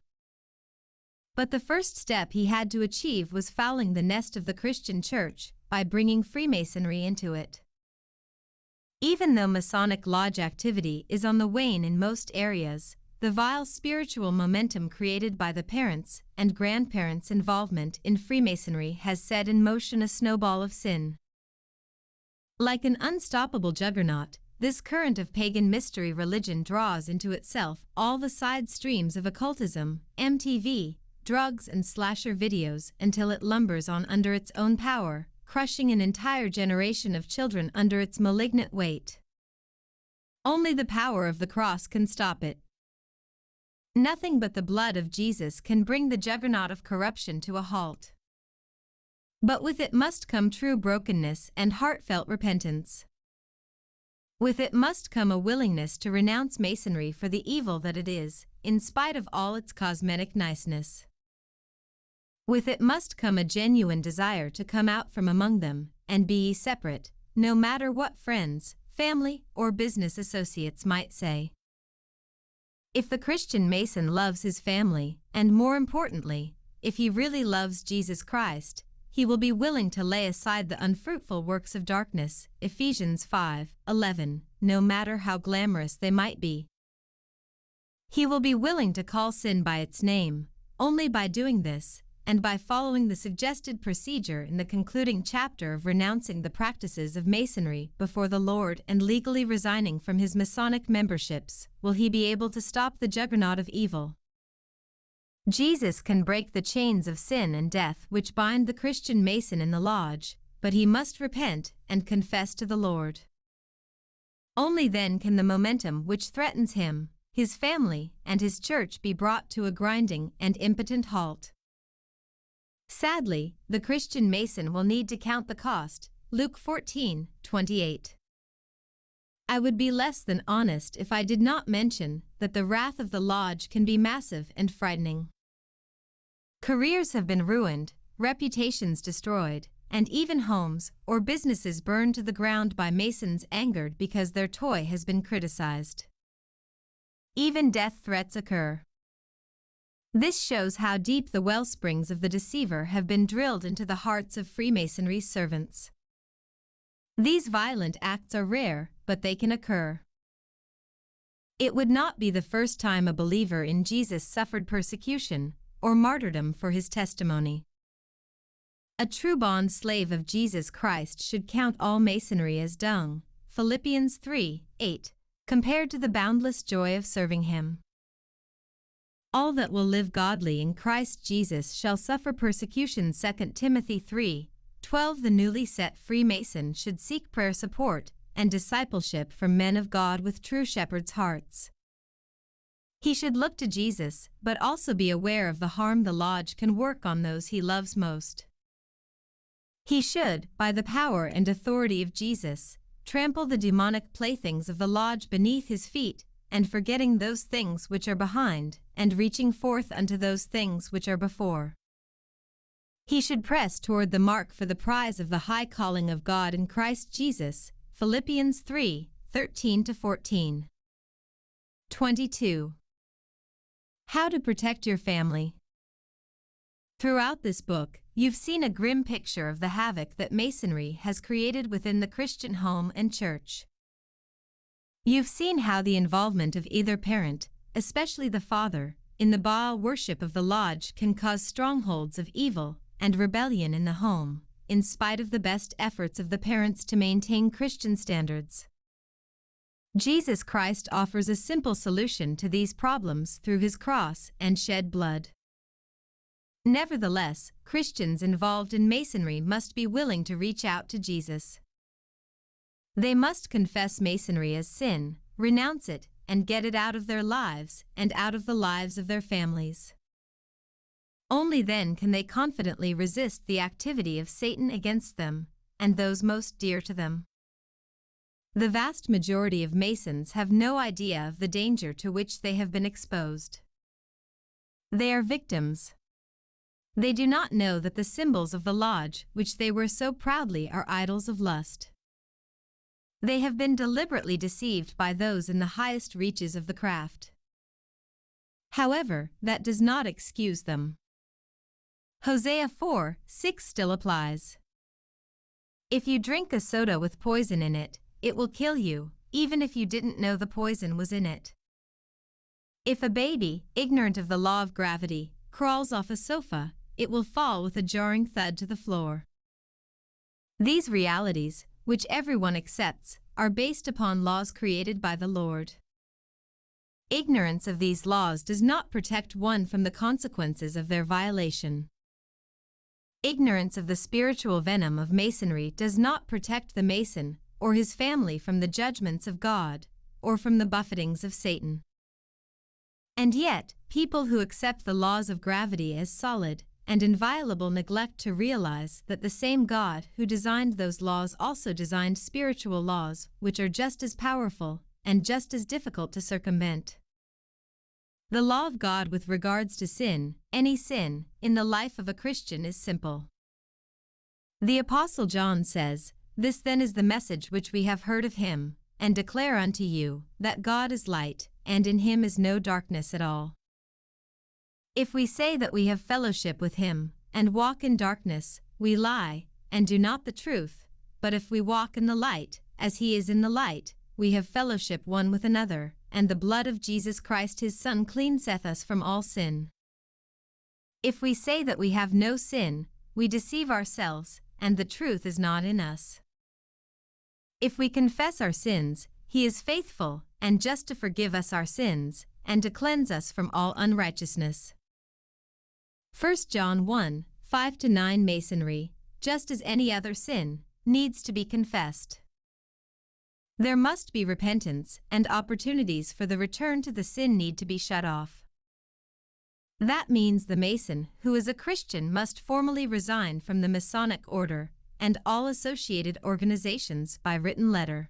But the first step he had to achieve was fouling the nest of the Christian church by bringing Freemasonry into it. Even though Masonic Lodge activity is on the wane in most areas, the vile spiritual momentum created by the parents' and grandparents' involvement in Freemasonry has set in motion a snowball of sin. Like an unstoppable juggernaut, this current of pagan mystery religion draws into itself all the side streams of occultism, MTV, drugs, and slasher videos until it lumbers on under its own power, crushing an entire generation of children under its malignant weight. Only the power of the cross can stop it. Nothing but the blood of Jesus can bring the juggernaut of corruption to a halt. But with it must come true brokenness and heartfelt repentance. With it must come a willingness to renounce Masonry for the evil that it is, in spite of all its cosmetic niceness. With it must come a genuine desire to come out from among them and be separate, no matter what friends, family, or business associates might say. If the Christian Mason loves his family, and more importantly, if he really loves Jesus Christ, he will be willing to lay aside the unfruitful works of darkness, Ephesians 5 11, no matter how glamorous they might be. He will be willing to call sin by its name. Only by doing this, and by following the suggested procedure in the concluding chapter of renouncing the practices of Masonry before the Lord and legally resigning from his Masonic memberships, will he be able to stop the juggernaut of evil. Jesus can break the chains of sin and death which bind the Christian Mason in the lodge, but he must repent and confess to the Lord. Only then can the momentum which threatens him, his family, and his church be brought to a grinding and impotent halt. Sadly, the Christian Mason will need to count the cost. Luke 14, 28. I would be less than honest if I did not mention that the wrath of the lodge can be massive and frightening. Careers have been ruined, reputations destroyed, and even homes or businesses burned to the ground by Masons angered because their toy has been criticized. Even death threats occur. This shows how deep the well springs of the deceiver have been drilled into the hearts of Freemasonry servants. These violent acts are rare, but they can occur. It would not be the first time a believer in Jesus suffered persecution, or martyrdom for his testimony. A true bond slave of Jesus Christ should count all masonry as dung, Philippians 3 8, compared to the boundless joy of serving him. All that will live godly in Christ Jesus shall suffer persecution 2 Timothy 3 12 The newly set Freemason should seek prayer support and discipleship from men of God with true shepherd's hearts. He should look to Jesus, but also be aware of the harm the lodge can work on those he loves most. He should, by the power and authority of Jesus, trample the demonic playthings of the lodge beneath his feet, and forgetting those things which are behind, and reaching forth unto those things which are before. He should press toward the mark for the prize of the high calling of God in Christ Jesus. Philippians 3 13 14. 22. How to Protect Your Family. Throughout this book, you've seen a grim picture of the havoc that Masonry has created within the Christian home and church. You've seen how the involvement of either parent, especially the father, in the Baal worship of the lodge can cause strongholds of evil and rebellion in the home, in spite of the best efforts of the parents to maintain Christian standards. Jesus Christ offers a simple solution to these problems through his cross and shed blood. Nevertheless, Christians involved in Masonry must be willing to reach out to Jesus. They must confess Masonry as sin, renounce it, and get it out of their lives and out of the lives of their families. Only then can they confidently resist the activity of Satan against them and those most dear to them. The vast majority of Masons have no idea of the danger to which they have been exposed. They are victims. They do not know that the symbols of the lodge, which they wear so proudly, are idols of lust. They have been deliberately deceived by those in the highest reaches of the craft. However, that does not excuse them. Hosea 4 6 still applies. If you drink a soda with poison in it, it will kill you, even if you didn't know the poison was in it. If a baby, ignorant of the law of gravity, crawls off a sofa, it will fall with a jarring thud to the floor. These realities, which everyone accepts, are based upon laws created by the Lord. Ignorance of these laws does not protect one from the consequences of their violation. Ignorance of the spiritual venom of masonry does not protect the mason or his family from the judgments of God or from the buffetings of Satan. And yet, people who accept the laws of gravity as solid and inviolable neglect to realize that the same God who designed those laws also designed spiritual laws which are just as powerful and just as difficult to circumvent. The law of God with regards to sin, any sin, in the life of a Christian is simple. The Apostle John says, This then is the message which we have heard of him, and declare unto you, that God is light, and in him is no darkness at all. If we say that we have fellowship with him, and walk in darkness, we lie, and do not the truth, but if we walk in the light, as he is in the light, we have fellowship one with another, and the blood of Jesus Christ his Son cleanseth us from all sin. If we say that we have no sin, we deceive ourselves, and the truth is not in us. If we confess our sins, he is faithful and just to forgive us our sins, and to cleanse us from all unrighteousness. 1 John 1 5 to 9 Masonry, just as any other sin, needs to be confessed. There must be repentance, and opportunities for the return to the sin need to be shut off. That means the Mason, who is a Christian, must formally resign from the Masonic order and all associated organizations by written letter.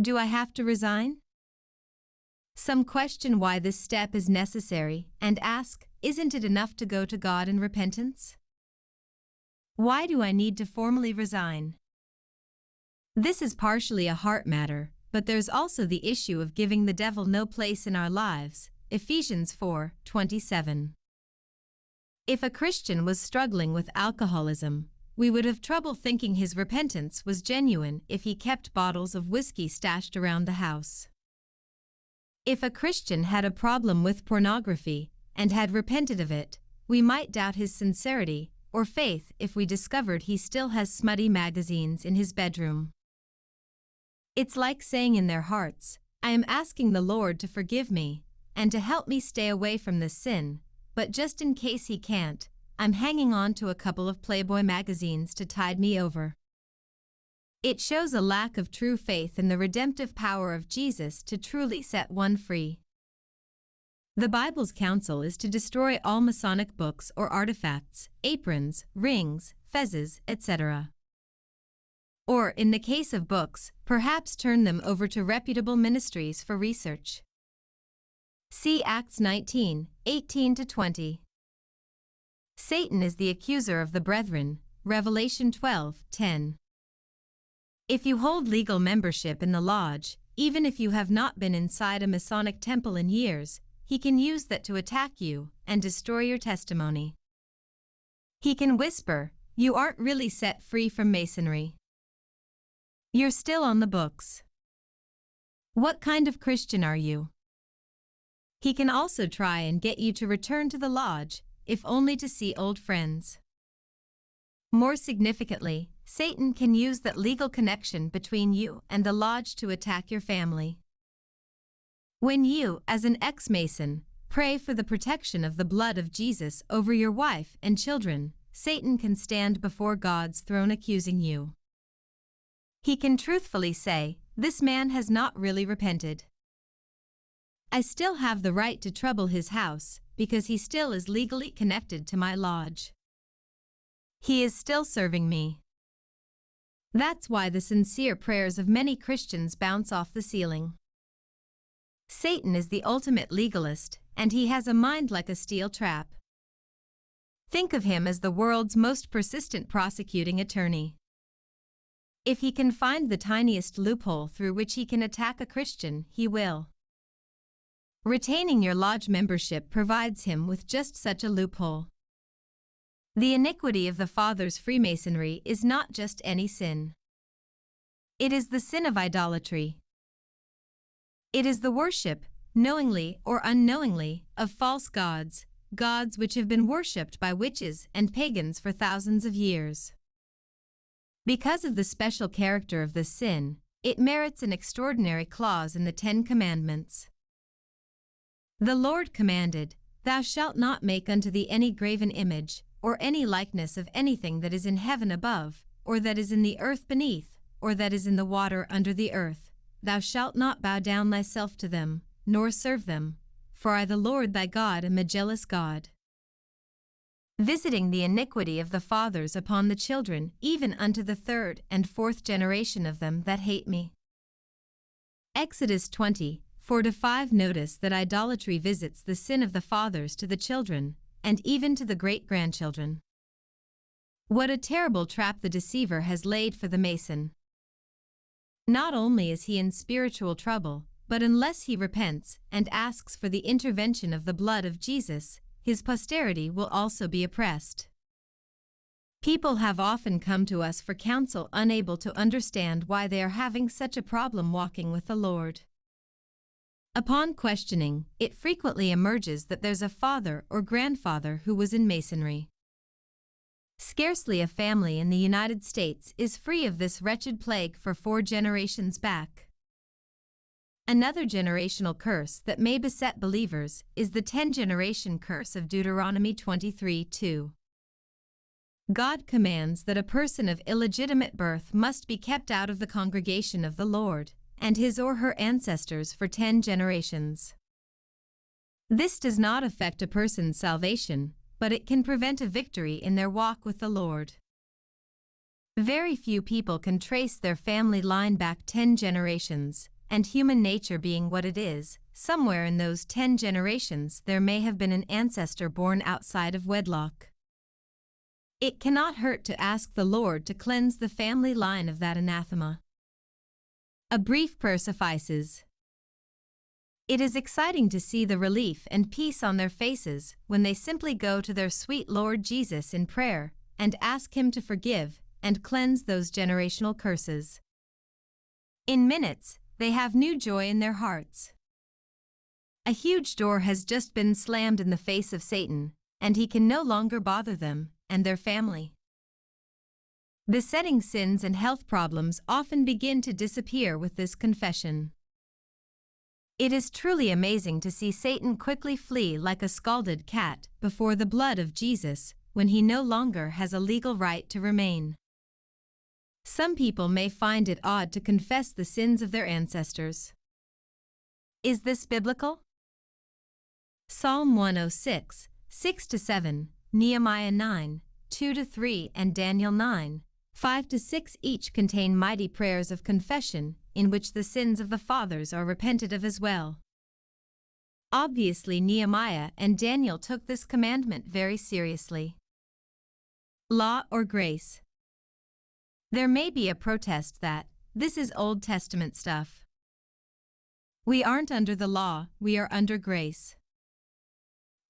Do I have to resign? Some question why this step is necessary and ask, isn't it enough to go to God in repentance? Why do I need to formally resign? This is partially a heart matter, but there's also the issue of giving the devil no place in our lives. Ephesians 4 27. If a Christian was struggling with alcoholism, we would have trouble thinking his repentance was genuine if he kept bottles of whiskey stashed around the house. If a Christian had a problem with pornography and had repented of it, we might doubt his sincerity or faith if we discovered he still has smutty magazines in his bedroom. It's like saying in their hearts, I am asking the Lord to forgive me and to help me stay away from this sin, but just in case He can't, I'm hanging on to a couple of Playboy magazines to tide me over. It shows a lack of true faith in the redemptive power of Jesus to truly set one free. The Bible's counsel is to destroy all Masonic books or artifacts, aprons, rings, fezes, etc or, in the case of books, perhaps turn them over to reputable ministries for research. See Acts 19, 18 20. Satan is the accuser of the brethren, Revelation 12, 10. If you hold legal membership in the lodge, even if you have not been inside a Masonic temple in years, he can use that to attack you and destroy your testimony. He can whisper, You aren't really set free from Masonry. You're still on the books. What kind of Christian are you? He can also try and get you to return to the lodge, if only to see old friends. More significantly, Satan can use that legal connection between you and the lodge to attack your family. When you, as an ex-Mason, pray for the protection of the blood of Jesus over your wife and children, Satan can stand before God's throne accusing you. He can truthfully say, This man has not really repented. I still have the right to trouble his house, because he still is legally connected to my lodge. He is still serving me. That's why the sincere prayers of many Christians bounce off the ceiling. Satan is the ultimate legalist, and he has a mind like a steel trap. Think of him as the world's most persistent prosecuting attorney. If he can find the tiniest loophole through which he can attack a Christian, he will. Retaining your lodge membership provides him with just such a loophole. The iniquity of the fathers' Freemasonry is not just any sin. It is the sin of idolatry. It is the worship, knowingly or unknowingly, of false gods, gods which have been worshipped by witches and pagans for thousands of years. Because of the special character of this sin, it merits an extraordinary clause in the Ten Commandments. The Lord commanded, Thou shalt not make unto thee any graven image, or any likeness of anything that is in heaven above, or that is in the earth beneath, or that is in the water under the earth. Thou shalt not bow down thyself to them, nor serve them, for I the Lord thy God am a jealous God. Visiting the iniquity of the fathers upon the children, even unto the third and fourth generation of them that hate me. Exodus 20, 4 to 5 Notice that idolatry visits the sin of the fathers to the children, and even to the great grandchildren. What a terrible trap the deceiver has laid for the mason. Not only is he in spiritual trouble, but unless he repents and asks for the intervention of the blood of Jesus, his posterity will also be oppressed. People have often come to us for counsel unable to understand why they are having such a problem walking with the Lord. Upon questioning, it frequently emerges that there's a father or grandfather who was in Masonry. Scarcely a family in the United States is free of this wretched plague for four generations back. Another generational curse that may beset believers is the 10 generation curse of Deuteronomy 23 2. God commands that a person of illegitimate birth must be kept out of the congregation of the Lord and his or her ancestors for 10 generations. This does not affect a person's salvation, but it can prevent a victory in their walk with the Lord. Very few people can trace their family line back 10 generations, and human nature being what it is, somewhere in those 10 generations there may have been an ancestor born outside of wedlock. It cannot hurt to ask the Lord to cleanse the family line of that anathema. A brief prayer suffices. It is exciting to see the relief and peace on their faces when they simply go to their sweet Lord Jesus in prayer and ask Him to forgive and cleanse those generational curses. In minutes, they have new joy in their hearts. A huge door has just been slammed in the face of Satan, and he can no longer bother them and their family. Besetting sins and health problems often begin to disappear with this confession. It is truly amazing to see Satan quickly flee like a scalded cat before the blood of Jesus when he no longer has a legal right to remain. Some people may find it odd to confess the sins of their ancestors. Is this biblical? Psalm 106, 6 to 7, Nehemiah 9, 2 to 3, and Daniel 9, 5 to 6 each contain mighty prayers of confession in which the sins of the fathers are repented of as well. Obviously, Nehemiah and Daniel took this commandment very seriously. Law or grace? There may be a protest that, this is Old Testament stuff. We aren't under the law, we are under grace.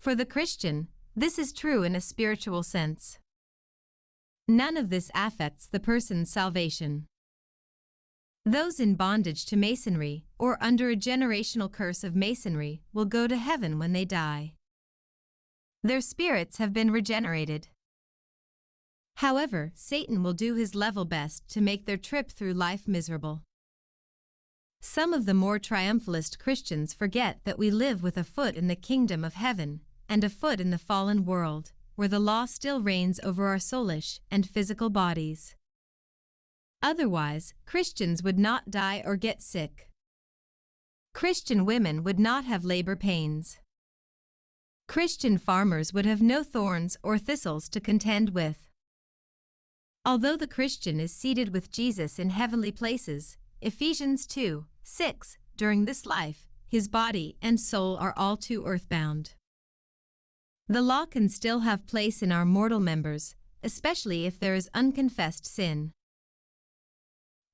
For the Christian, this is true in a spiritual sense. None of this affects the person's salvation. Those in bondage to masonry or under a generational curse of masonry will go to heaven when they die. Their spirits have been regenerated. However, Satan will do his level best to make their trip through life miserable. Some of the more triumphalist Christians forget that we live with a foot in the kingdom of heaven and a foot in the fallen world, where the law still reigns over our soulish and physical bodies. Otherwise, Christians would not die or get sick. Christian women would not have labor pains. Christian farmers would have no thorns or thistles to contend with. Although the Christian is seated with Jesus in heavenly places, Ephesians 2 6, during this life, his body and soul are all too earthbound. The law can still have place in our mortal members, especially if there is unconfessed sin.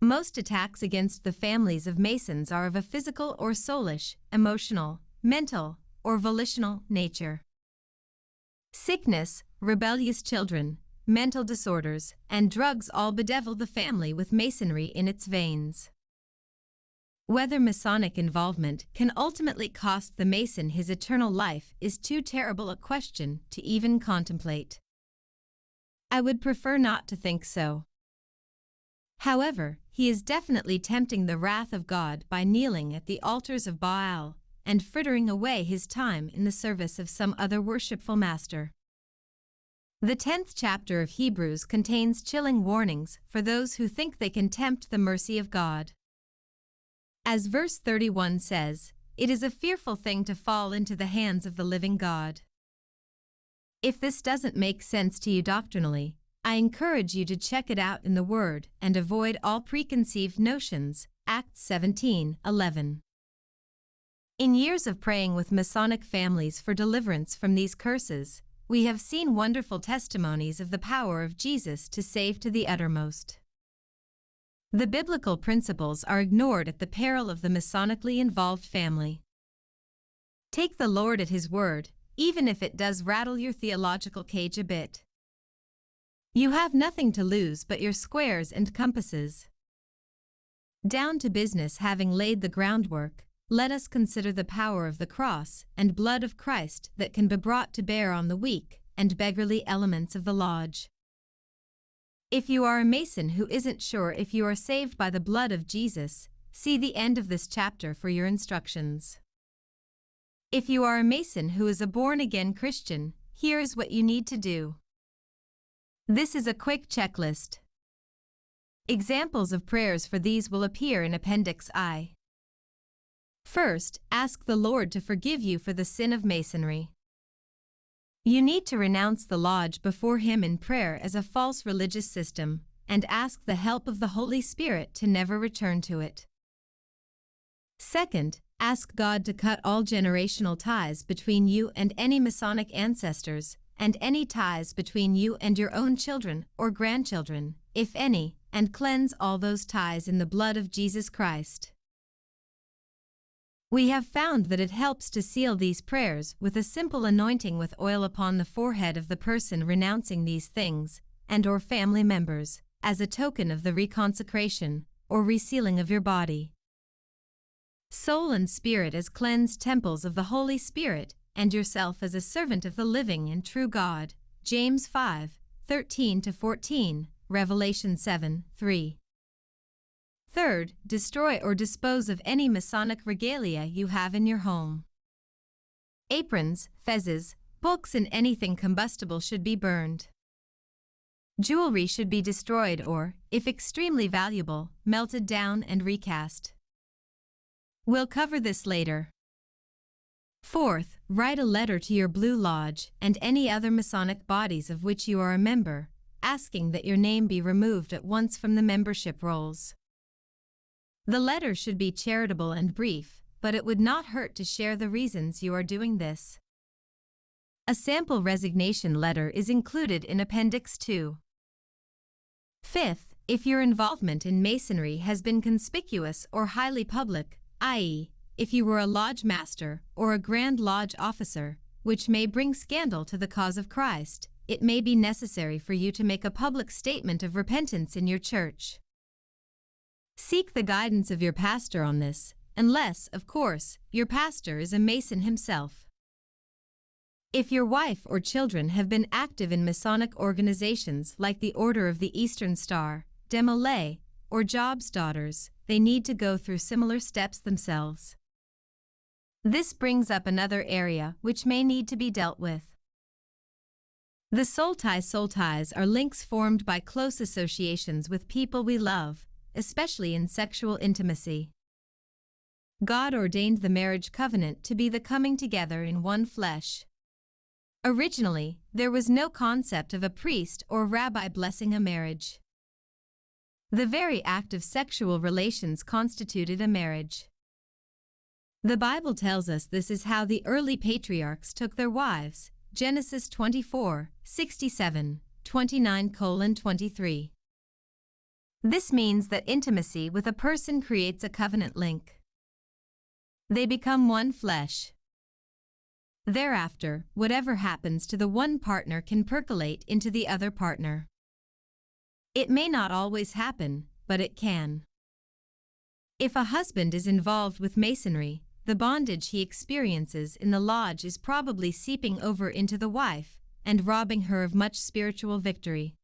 Most attacks against the families of Masons are of a physical or soulish, emotional, mental, or volitional nature. Sickness, rebellious children, mental disorders, and drugs all bedevil the family with masonry in its veins. Whether Masonic involvement can ultimately cost the Mason his eternal life is too terrible a question to even contemplate. I would prefer not to think so. However, he is definitely tempting the wrath of God by kneeling at the altars of Baal and frittering away his time in the service of some other worshipful master. The 10th chapter of Hebrews contains chilling warnings for those who think they can tempt the mercy of God. As verse 31 says, it is a fearful thing to fall into the hands of the living God. If this doesn't make sense to you doctrinally, I encourage you to check it out in the Word and avoid all preconceived notions. Acts 17 11. In years of praying with Masonic families for deliverance from these curses, we have seen wonderful testimonies of the power of Jesus to save to the uttermost. The biblical principles are ignored at the peril of the Masonically involved family. Take the Lord at His word, even if it does rattle your theological cage a bit. You have nothing to lose but your squares and compasses. Down to business having laid the groundwork, let us consider the power of the cross and blood of Christ that can be brought to bear on the weak and beggarly elements of the lodge. If you are a Mason who isn't sure if you are saved by the blood of Jesus, see the end of this chapter for your instructions. If you are a Mason who is a born again Christian, here is what you need to do. This is a quick checklist. Examples of prayers for these will appear in Appendix I. First, ask the Lord to forgive you for the sin of Masonry. You need to renounce the Lodge before Him in prayer as a false religious system and ask the help of the Holy Spirit to never return to it. Second, ask God to cut all generational ties between you and any Masonic ancestors and any ties between you and your own children or grandchildren, if any, and cleanse all those ties in the blood of Jesus Christ. We have found that it helps to seal these prayers with a simple anointing with oil upon the forehead of the person renouncing these things, and or family members, as a token of the reconsecration, or resealing of your body. Soul and spirit as cleansed temples of the Holy Spirit and yourself as a servant of the living and true God. James 5, 13 to 14, Revelation 7, 3. Third, destroy or dispose of any Masonic regalia you have in your home. Aprons, fezes, books and anything combustible should be burned. Jewelry should be destroyed or, if extremely valuable, melted down and recast. We'll cover this later. Fourth, write a letter to your Blue Lodge and any other Masonic bodies of which you are a member, asking that your name be removed at once from the membership rolls. The letter should be charitable and brief, but it would not hurt to share the reasons you are doing this. A sample resignation letter is included in Appendix 2. Fifth, if your involvement in Masonry has been conspicuous or highly public, i.e., if you were a lodge master or a Grand Lodge officer, which may bring scandal to the cause of Christ, it may be necessary for you to make a public statement of repentance in your church. Seek the guidance of your pastor on this, unless, of course, your pastor is a Mason himself. If your wife or children have been active in Masonic organizations like the Order of the Eastern Star, Demolay, or Job's Daughters, they need to go through similar steps themselves. This brings up another area which may need to be dealt with. The soul tie soul ties are links formed by close associations with people we love, especially in sexual intimacy. God ordained the marriage covenant to be the coming together in one flesh. Originally, there was no concept of a priest or rabbi blessing a marriage. The very act of sexual relations constituted a marriage. The Bible tells us this is how the early patriarchs took their wives. Genesis 24, 67, 29 23. This means that intimacy with a person creates a covenant link. They become one flesh. Thereafter, whatever happens to the one partner can percolate into the other partner. It may not always happen, but it can. If a husband is involved with masonry, the bondage he experiences in the lodge is probably seeping over into the wife and robbing her of much spiritual victory.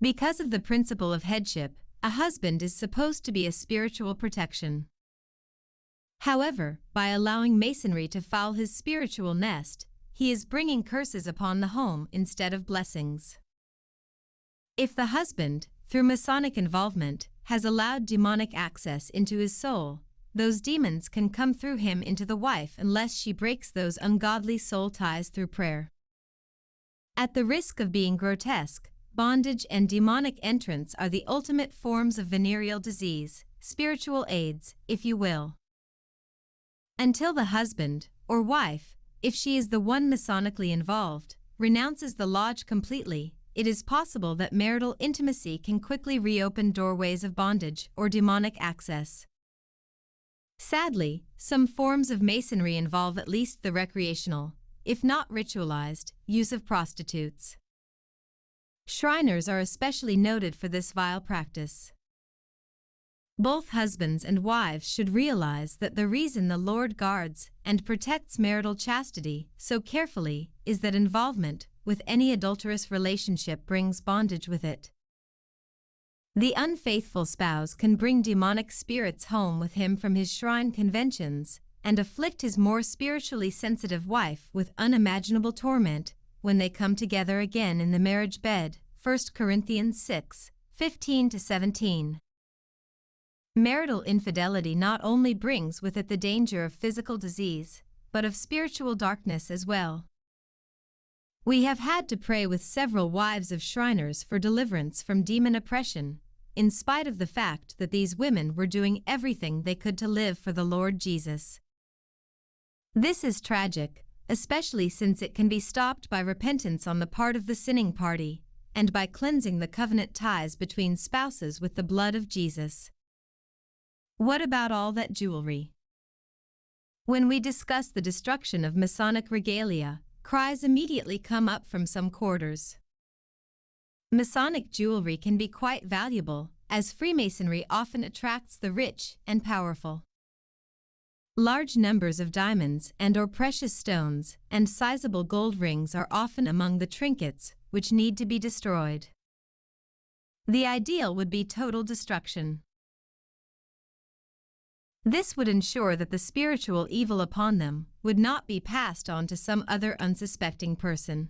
Because of the principle of headship, a husband is supposed to be a spiritual protection. However, by allowing masonry to foul his spiritual nest, he is bringing curses upon the home instead of blessings. If the husband, through Masonic involvement, has allowed demonic access into his soul, those demons can come through him into the wife unless she breaks those ungodly soul ties through prayer. At the risk of being grotesque, bondage and demonic entrance are the ultimate forms of venereal disease, spiritual AIDS, if you will. Until the husband, or wife, if she is the one Masonically involved, renounces the lodge completely, it is possible that marital intimacy can quickly reopen doorways of bondage or demonic access. Sadly, some forms of masonry involve at least the recreational, if not ritualized, use of prostitutes. Shriners are especially noted for this vile practice. Both husbands and wives should realize that the reason the Lord guards and protects marital chastity so carefully is that involvement with any adulterous relationship brings bondage with it. The unfaithful spouse can bring demonic spirits home with him from his shrine conventions and afflict his more spiritually sensitive wife with unimaginable torment when they come together again in the marriage bed. 1 Corinthians 6 15 17. Marital infidelity not only brings with it the danger of physical disease, but of spiritual darkness as well. We have had to pray with several wives of Shriners for deliverance from demon oppression in spite of the fact that these women were doing everything they could to live for the Lord Jesus. This is tragic, especially since it can be stopped by repentance on the part of the sinning party and by cleansing the covenant ties between spouses with the blood of Jesus. What about all that jewelry? When we discuss the destruction of Masonic regalia, cries immediately come up from some quarters. Masonic jewelry can be quite valuable, as Freemasonry often attracts the rich and powerful. Large numbers of diamonds and or precious stones and sizable gold rings are often among the trinkets which need to be destroyed. The ideal would be total destruction. This would ensure that the spiritual evil upon them would not be passed on to some other unsuspecting person.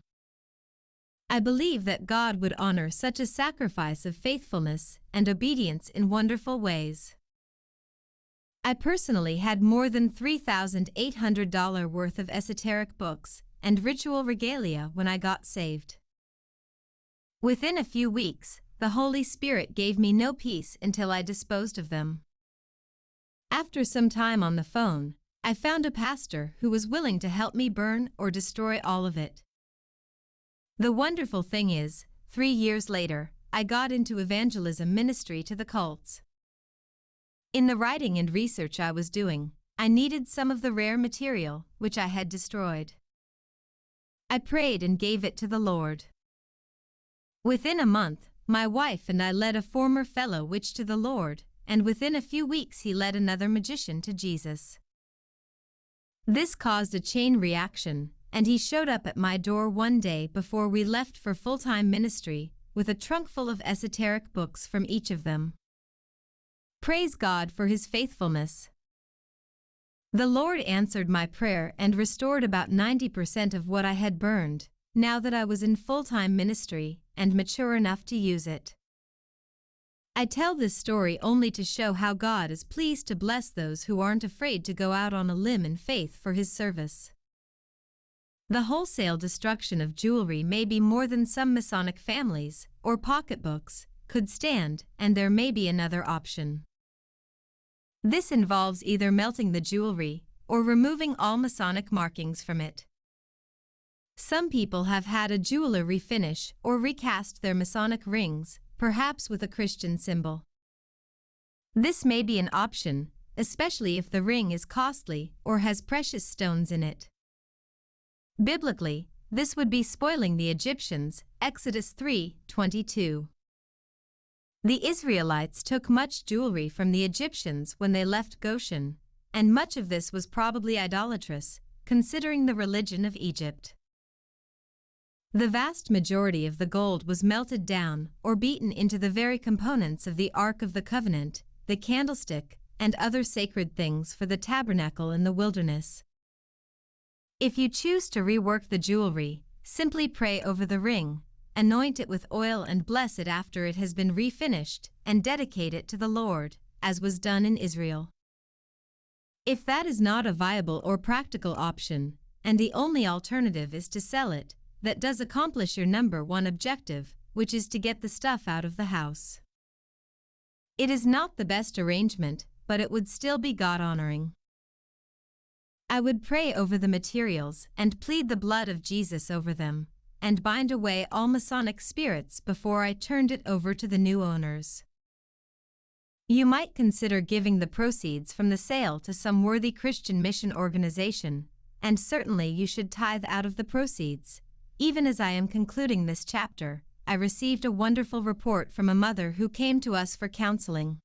I believe that God would honor such a sacrifice of faithfulness and obedience in wonderful ways. I personally had more than $3,800 worth of esoteric books and ritual regalia when I got saved. Within a few weeks, the Holy Spirit gave me no peace until I disposed of them. After some time on the phone, I found a pastor who was willing to help me burn or destroy all of it. The wonderful thing is, three years later, I got into evangelism ministry to the cults. In the writing and research I was doing, I needed some of the rare material which I had destroyed. I prayed and gave it to the Lord. Within a month, my wife and I led a former fellow witch to the Lord, and within a few weeks he led another magician to Jesus. This caused a chain reaction, and he showed up at my door one day before we left for full-time ministry with a trunk full of esoteric books from each of them. Praise God for his faithfulness. The Lord answered my prayer and restored about 90% of what I had burned, now that I was in full-time ministry and mature enough to use it. I tell this story only to show how God is pleased to bless those who aren't afraid to go out on a limb in faith for His service. The wholesale destruction of jewelry may be more than some Masonic families, or pocketbooks, could stand, and there may be another option. This involves either melting the jewelry or removing all Masonic markings from it. Some people have had a jeweler refinish or recast their Masonic rings, perhaps with a Christian symbol. This may be an option, especially if the ring is costly or has precious stones in it. Biblically, this would be spoiling the Egyptians, Exodus 3:22. The Israelites took much jewelry from the Egyptians when they left Goshen, and much of this was probably idolatrous, considering the religion of Egypt. The vast majority of the gold was melted down or beaten into the very components of the Ark of the Covenant, the candlestick, and other sacred things for the tabernacle in the wilderness. If you choose to rework the jewelry, simply pray over the ring, anoint it with oil and bless it after it has been refinished, and dedicate it to the Lord, as was done in Israel. If that is not a viable or practical option, and the only alternative is to sell it, that does accomplish your number one objective, which is to get the stuff out of the house. It is not the best arrangement, but it would still be God honoring. I would pray over the materials and plead the blood of Jesus over them, and bind away all Masonic spirits before I turned it over to the new owners. You might consider giving the proceeds from the sale to some worthy Christian mission organization, and certainly you should tithe out of the proceeds. Even as I am concluding this chapter, I received a wonderful report from a mother who came to us for counseling.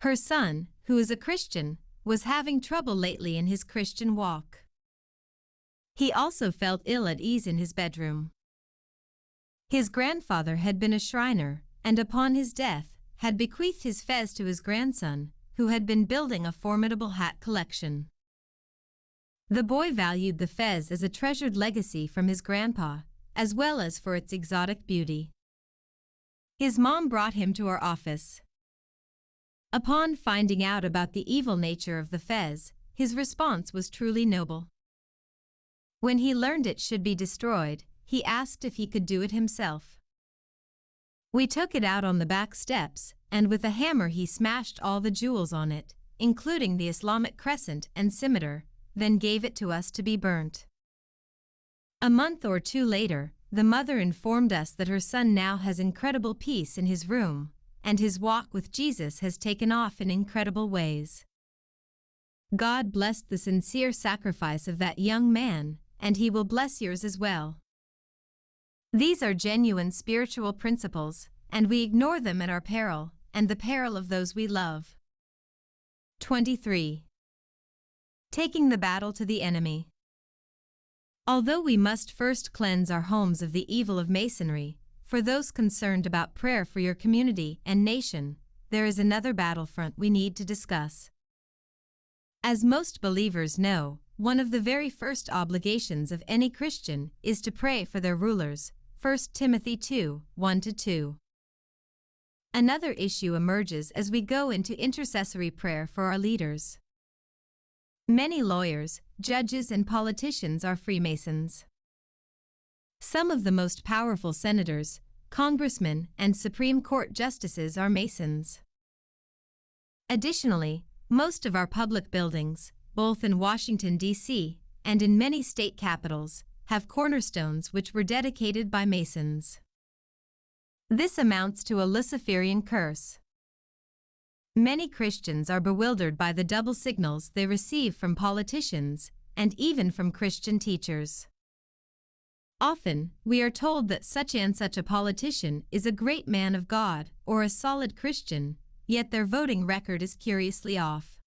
Her son, who is a Christian, was having trouble lately in his Christian walk. He also felt ill at ease in his bedroom. His grandfather had been a Shriner, and upon his death, had bequeathed his fez to his grandson, who had been building a formidable hat collection. The boy valued the fez as a treasured legacy from his grandpa, as well as for its exotic beauty. His mom brought him to our office. Upon finding out about the evil nature of the fez, his response was truly noble. When he learned it should be destroyed, he asked if he could do it himself. We took it out on the back steps, and with a hammer he smashed all the jewels on it, including the Islamic crescent and scimitar, then gave it to us to be burnt. A month or two later, the mother informed us that her son now has incredible peace in his room, and his walk with Jesus has taken off in incredible ways. God blessed the sincere sacrifice of that young man, and he will bless yours as well. These are genuine spiritual principles, and we ignore them at our peril, and the peril of those we love. 23 taking the battle to the enemy. Although we must first cleanse our homes of the evil of masonry, for those concerned about prayer for your community and nation, there is another battlefront we need to discuss. As most believers know, one of the very first obligations of any Christian is to pray for their rulers, 1 Timothy 2 1 2. Another issue emerges as we go into intercessory prayer for our leaders. Many lawyers, judges, and politicians are Freemasons. Some of the most powerful senators, congressmen, and Supreme Court justices are Masons. Additionally, most of our public buildings, both in Washington, D.C., and in many state capitals, have cornerstones which were dedicated by Masons. This amounts to a Luciferian curse. Many Christians are bewildered by the double signals they receive from politicians and even from Christian teachers. Often, we are told that such and such a politician is a great man of God or a solid Christian, yet their voting record is curiously off.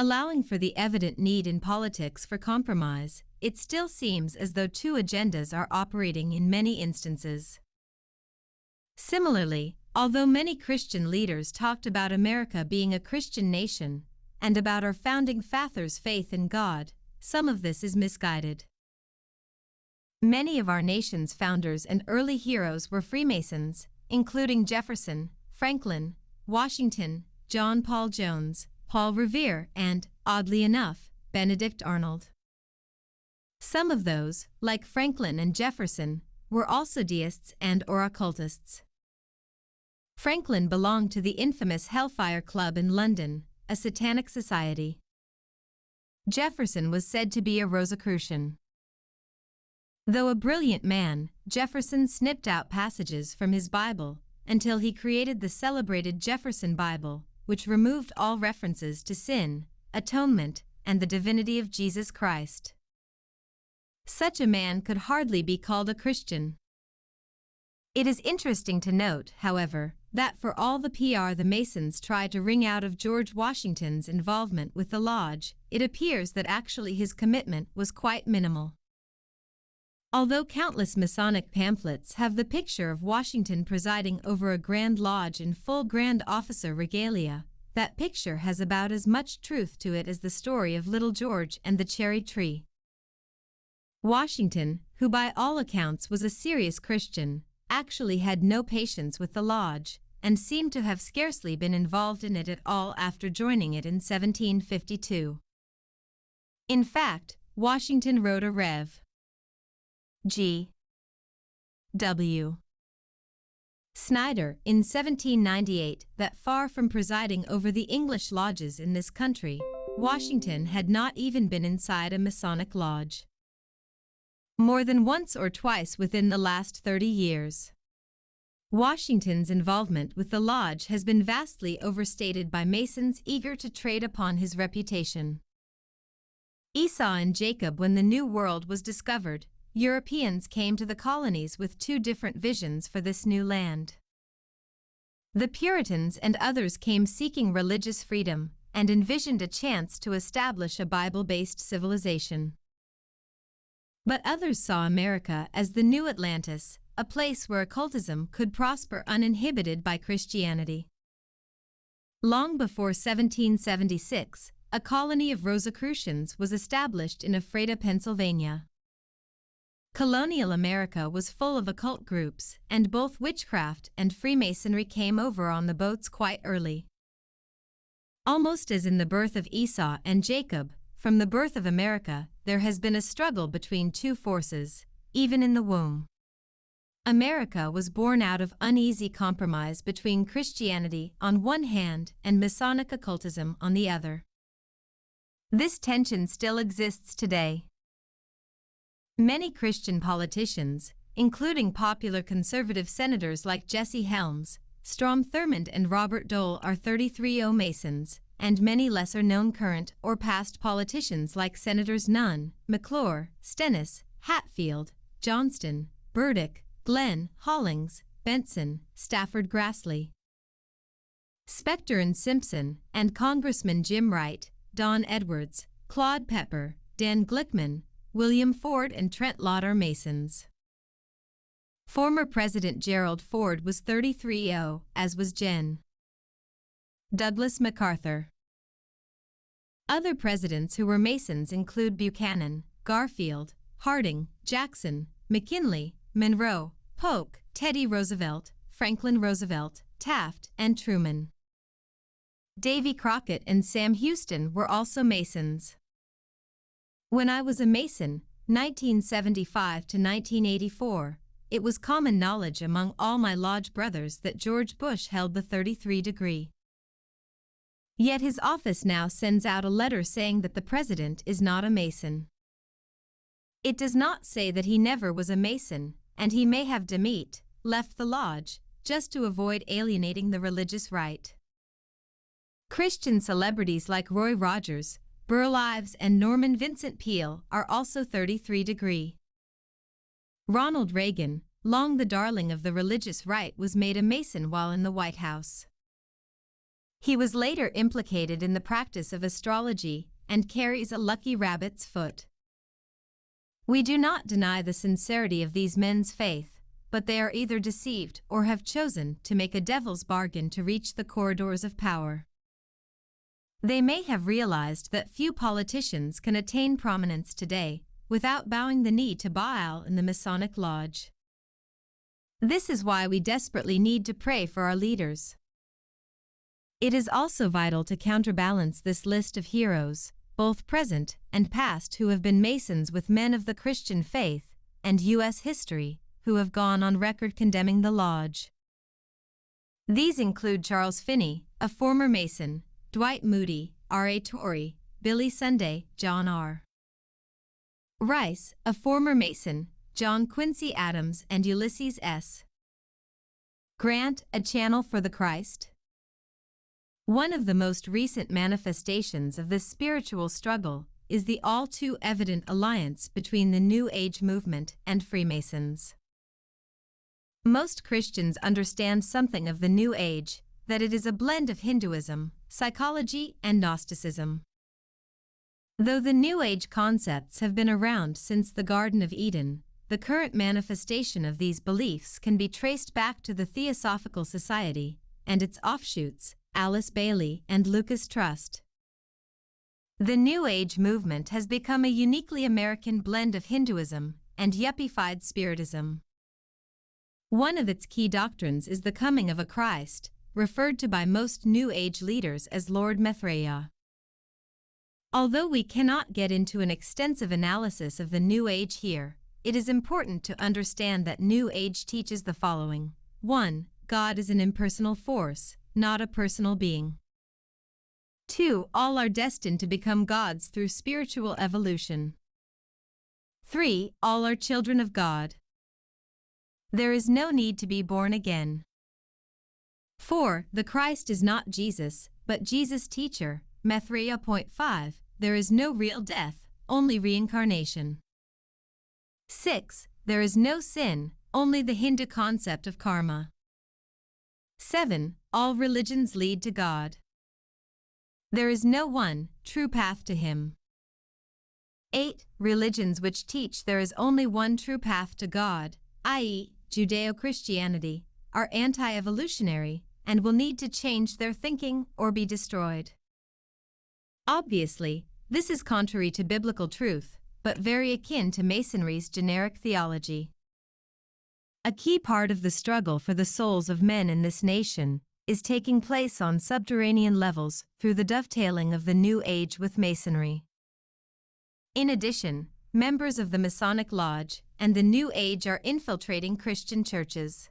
Allowing for the evident need in politics for compromise, it still seems as though two agendas are operating in many instances. Similarly, Although many Christian leaders talked about America being a Christian nation and about our founding fathers' faith in God, some of this is misguided. Many of our nation's founders and early heroes were Freemasons, including Jefferson, Franklin, Washington, John Paul Jones, Paul Revere, and, oddly enough, Benedict Arnold. Some of those, like Franklin and Jefferson, were also deists and or occultists. Franklin belonged to the infamous Hellfire Club in London, a satanic society. Jefferson was said to be a Rosicrucian. Though a brilliant man, Jefferson snipped out passages from his Bible until he created the celebrated Jefferson Bible, which removed all references to sin, atonement, and the divinity of Jesus Christ. Such a man could hardly be called a Christian. It is interesting to note, however, that for all the PR the Masons tried to wring out of George Washington's involvement with the Lodge, it appears that actually his commitment was quite minimal. Although countless Masonic pamphlets have the picture of Washington presiding over a Grand Lodge in full Grand Officer regalia, that picture has about as much truth to it as the story of Little George and the cherry tree. Washington, who by all accounts was a serious Christian, actually had no patience with the lodge, and seemed to have scarcely been involved in it at all after joining it in 1752. In fact, Washington wrote a Rev. G. W. Snyder in 1798 that far from presiding over the English lodges in this country, Washington had not even been inside a Masonic lodge more than once or twice within the last 30 years. Washington's involvement with the Lodge has been vastly overstated by Masons eager to trade upon his reputation. Esau and Jacob When the New World was discovered, Europeans came to the colonies with two different visions for this new land. The Puritans and others came seeking religious freedom and envisioned a chance to establish a Bible-based civilization. But others saw America as the new Atlantis, a place where occultism could prosper uninhibited by Christianity. Long before 1776, a colony of Rosicrucians was established in Ephrata, Pennsylvania. Colonial America was full of occult groups, and both witchcraft and Freemasonry came over on the boats quite early. Almost as in the birth of Esau and Jacob, from the birth of America, there has been a struggle between two forces, even in the womb. America was born out of uneasy compromise between Christianity on one hand and Masonic occultism on the other. This tension still exists today. Many Christian politicians, including popular conservative senators like Jesse Helms, Strom Thurmond and Robert Dole are 33O Masons, and many lesser-known current or past politicians like Senators Nunn, McClure, Stennis, Hatfield, Johnston, Burdick, Glenn, Hollings, Benson, Stafford Grassley. Specter and Simpson, and Congressman Jim Wright, Don Edwards, Claude Pepper, Dan Glickman, William Ford and Trent Lott are Masons. Former President Gerald Ford was 33O, as was Jen. Douglas MacArthur. Other presidents who were Masons include Buchanan, Garfield, Harding, Jackson, McKinley, Monroe, Polk, Teddy Roosevelt, Franklin Roosevelt, Taft, and Truman. Davy Crockett and Sam Houston were also Masons. When I was a Mason, 1975 to 1984, it was common knowledge among all my lodge brothers that George Bush held the 33 degree. Yet his office now sends out a letter saying that the president is not a Mason. It does not say that he never was a Mason, and he may have demit, left the lodge, just to avoid alienating the religious right. Christian celebrities like Roy Rogers, Burl Ives, and Norman Vincent Peale are also 33 degree. Ronald Reagan, long the darling of the religious right, was made a Mason while in the White House. He was later implicated in the practice of astrology and carries a lucky rabbit's foot. We do not deny the sincerity of these men's faith, but they are either deceived or have chosen to make a devil's bargain to reach the corridors of power. They may have realized that few politicians can attain prominence today without bowing the knee to Baal in the Masonic Lodge. This is why we desperately need to pray for our leaders. It is also vital to counterbalance this list of heroes, both present and past, who have been Masons with men of the Christian faith and U.S. history who have gone on record condemning the Lodge. These include Charles Finney, a former Mason, Dwight Moody, R.A. Torrey, Billy Sunday, John R. Rice, a former Mason, John Quincy Adams, and Ulysses S. Grant, a channel for the Christ. One of the most recent manifestations of this spiritual struggle is the all too evident alliance between the New Age movement and Freemasons. Most Christians understand something of the New Age, that it is a blend of Hinduism, psychology, and Gnosticism. Though the New Age concepts have been around since the Garden of Eden, the current manifestation of these beliefs can be traced back to the Theosophical Society and its offshoots, Alice Bailey and Lucis Trust. The New Age movement has become a uniquely American blend of Hinduism and yuppified Spiritism. One of its key doctrines is the coming of a Christ, referred to by most New Age leaders as Lord Maitreya. Although we cannot get into an extensive analysis of the New Age here, it is important to understand that New Age teaches the following 1. God is an impersonal force, not a personal being. 2. All are destined to become gods through spiritual evolution. 3. All are children of God. There is no need to be born again. 4. The Christ is not Jesus, but Jesus' teacher, Maitreya. Point 5. There is no real death, only reincarnation. 6. There is no sin, only the Hindu concept of karma. 7. All religions lead to God. There is no one true path to Him. 8. Religions which teach there is only one true path to God, i.e., Judeo Christianity, are anti evolutionary and will need to change their thinking or be destroyed. Obviously, this is contrary to biblical truth, but very akin to Masonry's generic theology. A key part of the struggle for the souls of men in this nation is taking place on subterranean levels through the dovetailing of the New Age with Masonry. In addition, members of the Masonic Lodge and the New Age are infiltrating Christian churches.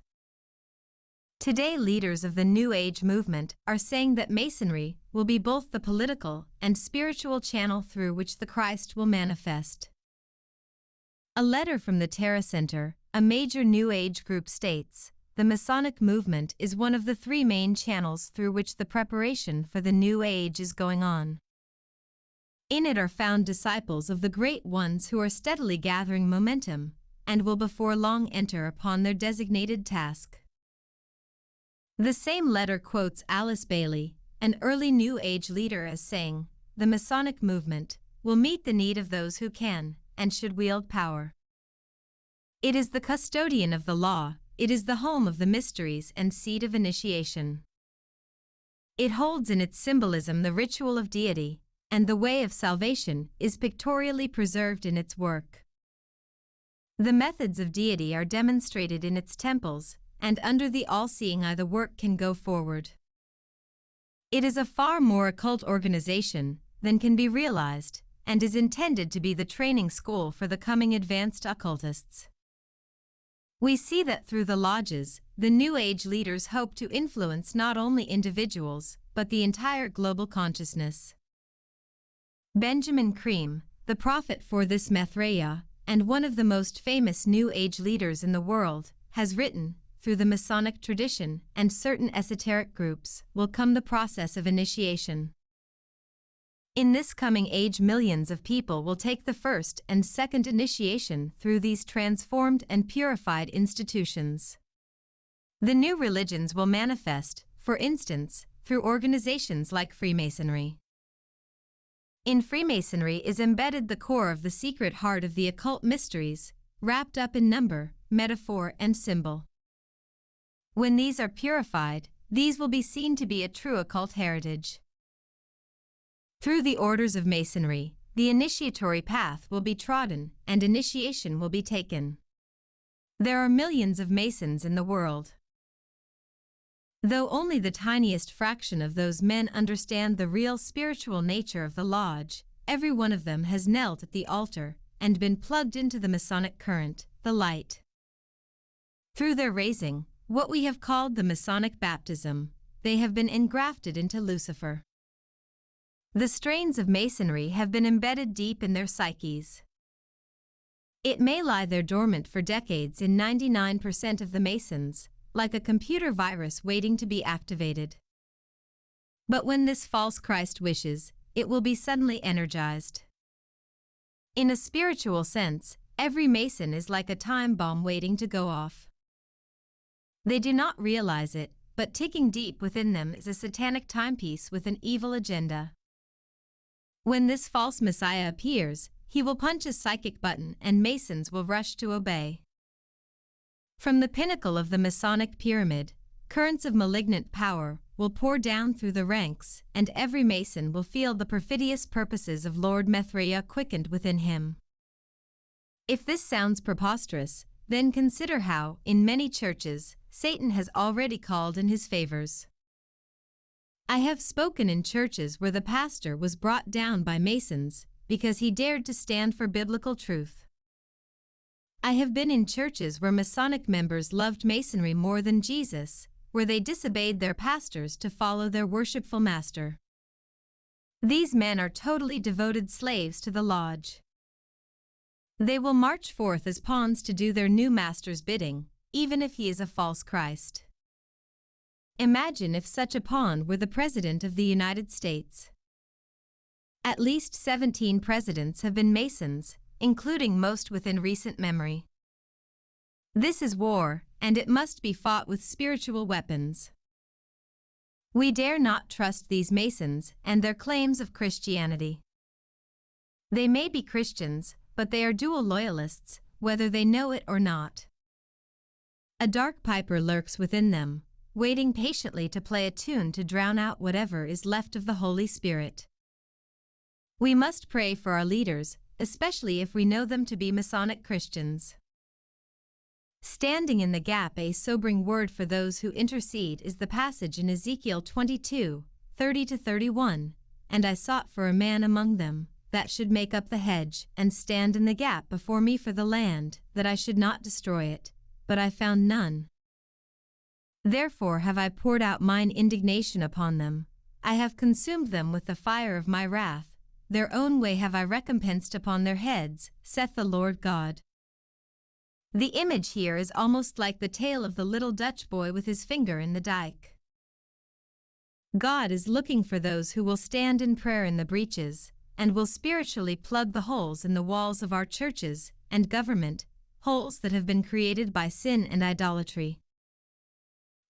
Today, leaders of the New Age movement are saying that Masonry will be both the political and spiritual channel through which the Christ will manifest. A letter from the Tara Center, a major New Age group states the Masonic movement is one of the three main channels through which the preparation for the New Age is going on. In it are found disciples of the great ones who are steadily gathering momentum and will before long enter upon their designated task. The same letter quotes Alice Bailey, an early New Age leader, as saying, The Masonic movement will meet the need of those who can and should wield power. It is the custodian of the law it is the home of the mysteries and seat of initiation. It holds in its symbolism the ritual of deity, and the way of salvation is pictorially preserved in its work. The methods of deity are demonstrated in its temples, and under the all-seeing eye the work can go forward. It is a far more occult organization than can be realized, and is intended to be the training school for the coming advanced occultists. We see that through the lodges, the New Age leaders hope to influence not only individuals, but the entire global consciousness. Benjamin Creme, the prophet for this Maitreya, and one of the most famous New Age leaders in the world, has written, through the Masonic tradition and certain esoteric groups will come the process of initiation. In this coming age, millions of people will take the first and second initiation through these transformed and purified institutions. The new religions will manifest, for instance, through organizations like Freemasonry. In Freemasonry is embedded the core of the secret heart of the occult mysteries, wrapped up in number, metaphor, and symbol. When these are purified, these will be seen to be a true occult heritage. Through the orders of Masonry, the initiatory path will be trodden and initiation will be taken. There are millions of Masons in the world. Though only the tiniest fraction of those men understand the real spiritual nature of the lodge, every one of them has knelt at the altar and been plugged into the Masonic current, the light. Through their raising, what we have called the Masonic baptism, they have been engrafted into Lucifer. The strains of Masonry have been embedded deep in their psyches. It may lie there dormant for decades in 99% of the Masons, like a computer virus waiting to be activated. But when this false Christ wishes, it will be suddenly energized. In a spiritual sense, every Mason is like a time bomb waiting to go off. They do not realize it, but ticking deep within them is a satanic timepiece with an evil agenda. When this false Messiah appears, he will punch a psychic button and Masons will rush to obey. From the pinnacle of the Masonic pyramid, currents of malignant power will pour down through the ranks, and every Mason will feel the perfidious purposes of Lord Maitreya quickened within him. If this sounds preposterous, then consider how, in many churches, Satan has already called in his favors. I have spoken in churches where the pastor was brought down by Masons because he dared to stand for biblical truth. I have been in churches where Masonic members loved Masonry more than Jesus, where they disobeyed their pastors to follow their worshipful master. These men are totally devoted slaves to the lodge. They will march forth as pawns to do their new master's bidding, even if he is a false Christ. Imagine if such a pawn were the President of the United States. At least 17 presidents have been Masons, including most within recent memory. This is war, and it must be fought with spiritual weapons. We dare not trust these Masons and their claims of Christianity. They may be Christians, but they are dual loyalists, whether they know it or not. A dark piper lurks within them, waiting patiently to play a tune to drown out whatever is left of the Holy Spirit. We must pray for our leaders, especially if we know them to be Masonic Christians. Standing in the gap, a sobering word for those who intercede is the passage in Ezekiel 22 30 31. And I sought for a man among them that should make up the hedge and stand in the gap before me for the land, that I should not destroy it. But I found none. Therefore have I poured out mine indignation upon them. I have consumed them with the fire of my wrath. Their own way have I recompensed upon their heads, saith the Lord God. The image here is almost like the tale of the little Dutch boy with his finger in the dike. God is looking for those who will stand in prayer in the breaches, and will spiritually plug the holes in the walls of our churches and government, holes that have been created by sin and idolatry.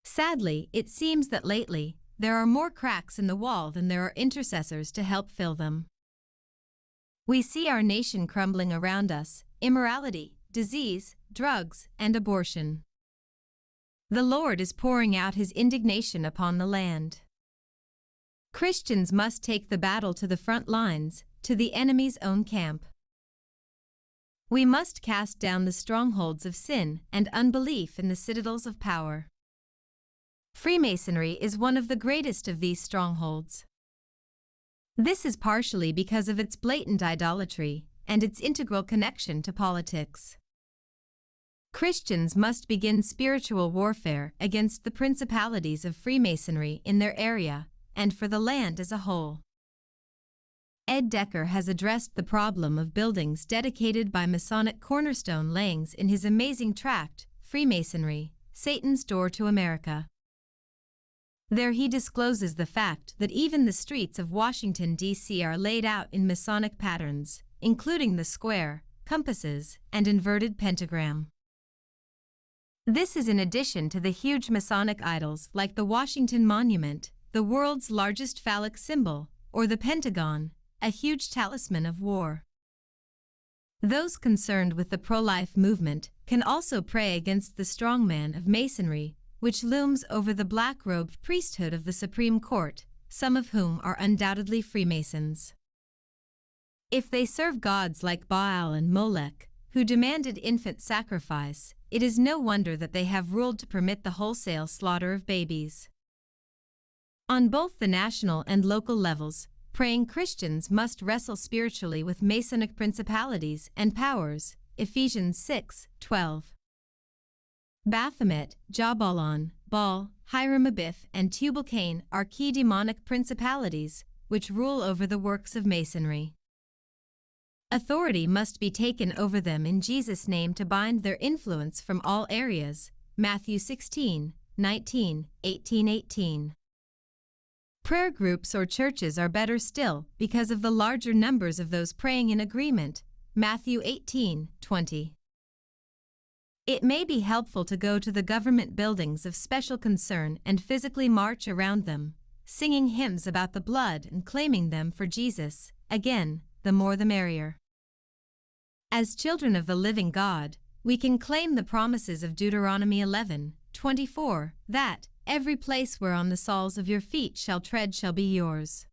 Sadly, it seems that lately, there are more cracks in the wall than there are intercessors to help fill them. We see our nation crumbling around us immorality, disease, drugs, and abortion. The Lord is pouring out his indignation upon the land. Christians must take the battle to the front lines, to the enemy's own camp. We must cast down the strongholds of sin and unbelief in the citadels of power. Freemasonry is one of the greatest of these strongholds. This is partially because of its blatant idolatry and its integral connection to politics. Christians must begin spiritual warfare against the principalities of Freemasonry in their area and for the land as a whole. Ed Decker has addressed the problem of buildings dedicated by Masonic cornerstone layings in his amazing tract, Freemasonry, Satan's Door to America. There he discloses the fact that even the streets of Washington, D.C. are laid out in Masonic patterns, including the square, compasses, and inverted pentagram. This is in addition to the huge Masonic idols like the Washington Monument, the world's largest phallic symbol, or the Pentagon, a huge talisman of war. Those concerned with the pro-life movement can also pray against the strongman of Masonry, which looms over the black-robed priesthood of the Supreme Court, some of whom are undoubtedly Freemasons. If they serve gods like Baal and Molech, who demanded infant sacrifice, it is no wonder that they have ruled to permit the wholesale slaughter of babies. On both the national and local levels, praying Christians must wrestle spiritually with Masonic principalities and powers. Ephesians 6 12. Baphomet, Jahbulon, Baal, Hiram Abiff, and Tubal Cain are key demonic principalities which rule over the works of Masonry. Authority must be taken over them in Jesus' name to bind their influence from all areas. Matthew 16, 19, 18, 18. Prayer groups or churches are better still because of the larger numbers of those praying in agreement, Matthew 18, 20. It may be helpful to go to the government buildings of special concern and physically march around them, singing hymns about the blood and claiming them for Jesus. Again, the more the merrier. As children of the living God, we can claim the promises of Deuteronomy 11, 24, that every place whereon the soles of your feet shall tread shall be yours.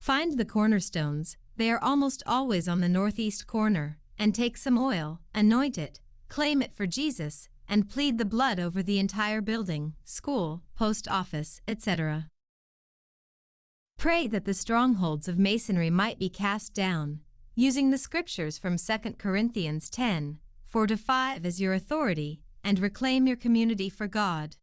Find the cornerstones, they are almost always on the northeast corner, and take some oil, anoint it, claim it for Jesus, and plead the blood over the entire building, school, post office, etc. Pray that the strongholds of masonry might be cast down, using the scriptures from 2 Corinthians 10, 4 to 5 as your authority, and reclaim your community for God.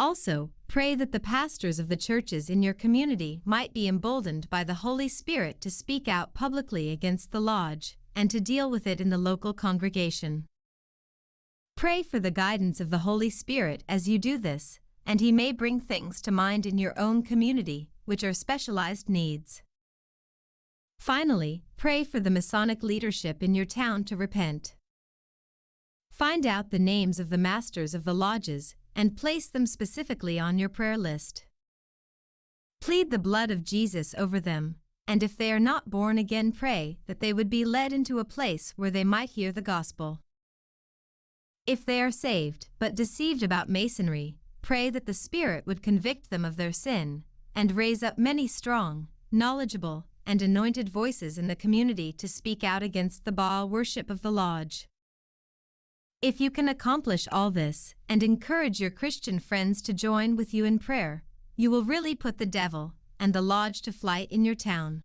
Also, pray that the pastors of the churches in your community might be emboldened by the Holy Spirit to speak out publicly against the lodge, and to deal with it in the local congregation. Pray for the guidance of the Holy Spirit as you do this, and He may bring things to mind in your own community, which are specialized needs. Finally, pray for the Masonic leadership in your town to repent. Find out the names of the masters of the lodges and place them specifically on your prayer list. Plead the blood of Jesus over them and if they are not born again, pray that they would be led into a place where they might hear the gospel. If they are saved, but deceived about Masonry, pray that the Spirit would convict them of their sin, and raise up many strong, knowledgeable, and anointed voices in the community to speak out against the Baal worship of the Lodge. If you can accomplish all this and encourage your Christian friends to join with you in prayer, you will really put the devil and the lodge to flight in your town.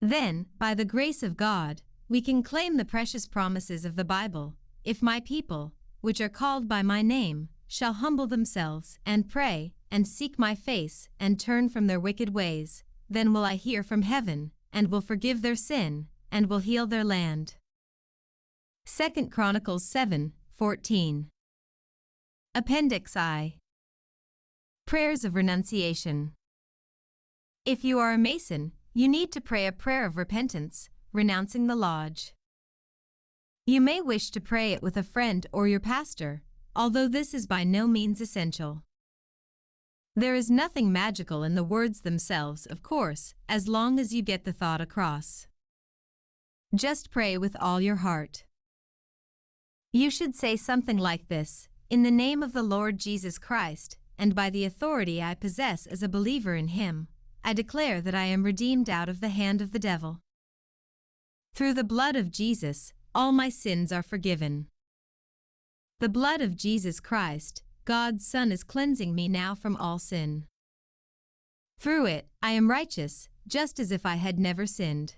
Then, by the grace of God, we can claim the precious promises of the Bible. If my people, which are called by my name, shall humble themselves, and pray, and seek my face, and turn from their wicked ways, then will I hear from heaven, and will forgive their sin, and will heal their land. 2 Chronicles 7 14. Appendix I Prayers of Renunciation if you are a Mason, you need to pray a prayer of repentance, renouncing the lodge. You may wish to pray it with a friend or your pastor, although this is by no means essential. There is nothing magical in the words themselves, of course, as long as you get the thought across. Just pray with all your heart. You should say something like this In the name of the Lord Jesus Christ, and by the authority I possess as a believer in Him, I declare that I am redeemed out of the hand of the devil. Through the blood of Jesus, all my sins are forgiven. The blood of Jesus Christ, God's Son, is cleansing me now from all sin. Through it, I am righteous, just as if I had never sinned.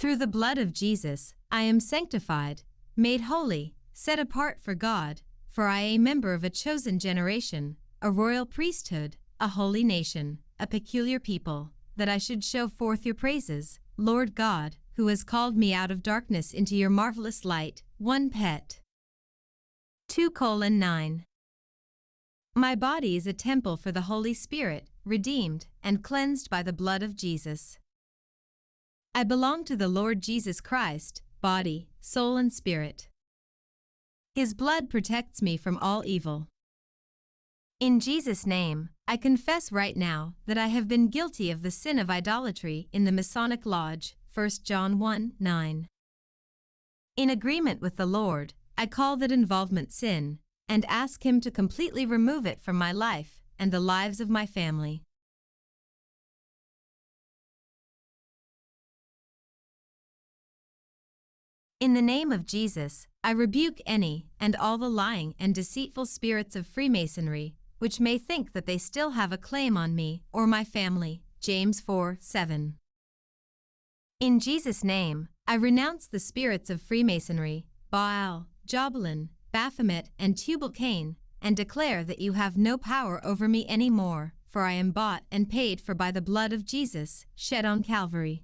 Through the blood of Jesus, I am sanctified, made holy, set apart for God, for I am a member of a chosen generation, a royal priesthood, a holy nation, a peculiar people, that I should show forth your praises, Lord God, who has called me out of darkness into your marvelous light. 1 Pet. 2 colon 9. My body is a temple for the Holy Spirit, redeemed and cleansed by the blood of Jesus. I belong to the Lord Jesus Christ, body, soul, and spirit. His blood protects me from all evil. In Jesus' name, I confess right now that I have been guilty of the sin of idolatry in the Masonic Lodge, 1 John 1 9. In agreement with the Lord, I call that involvement sin and ask Him to completely remove it from my life and the lives of my family. In the name of Jesus, I rebuke any and all the lying and deceitful spirits of Freemasonry which may think that they still have a claim on me or my family. James 4 7. In Jesus' name, I renounce the spirits of Freemasonry, Baal, Jahbulon, Baphomet, and Tubal Cain, and declare that you have no power over me any more, for I am bought and paid for by the blood of Jesus, shed on Calvary.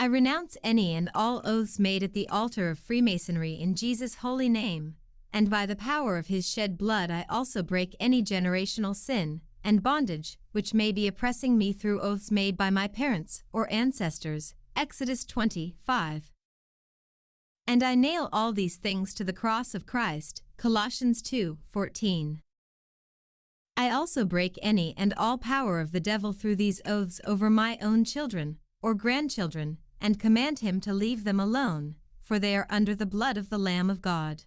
I renounce any and all oaths made at the altar of Freemasonry in Jesus' holy name, and by the power of his shed blood I also break any generational sin, and bondage, which may be oppressing me through oaths made by my parents or ancestors. Exodus 25. And I nail all these things to the cross of Christ. Colossians 2:14. I also break any and all power of the devil through these oaths over my own children or grandchildren, and command him to leave them alone, for they are under the blood of the Lamb of God.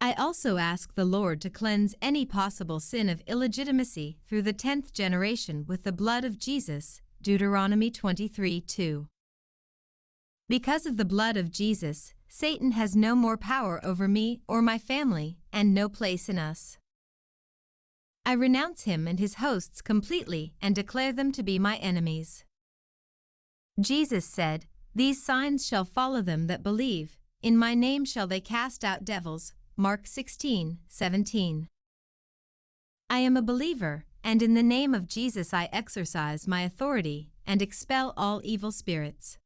I also ask the Lord to cleanse any possible sin of illegitimacy through the tenth generation with the blood of Jesus. Deuteronomy 23 2. Because of the blood of Jesus, Satan has no more power over me or my family, and no place in us. I renounce him and his hosts completely and declare them to be my enemies. Jesus said, These signs shall follow them that believe, in my name shall they cast out devils. Mark 16, 17. I am a believer, and in the name of Jesus I exercise my authority and expel all evil spirits.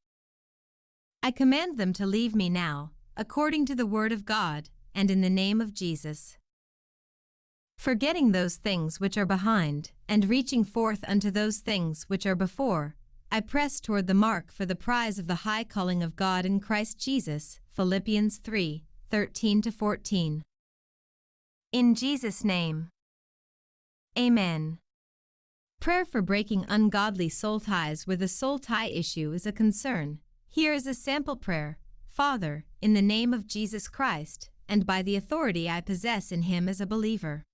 I command them to leave me now, according to the word of God, and in the name of Jesus. Forgetting those things which are behind, and reaching forth unto those things which are before, I press toward the mark for the prize of the high calling of God in Christ Jesus. Philippians 3 13 to 14. In Jesus' name. Amen. Prayer for breaking ungodly soul ties where the soul tie issue is a concern. Here is a sample prayer Father, in the name of Jesus Christ, and by the authority I possess in Him as a believer.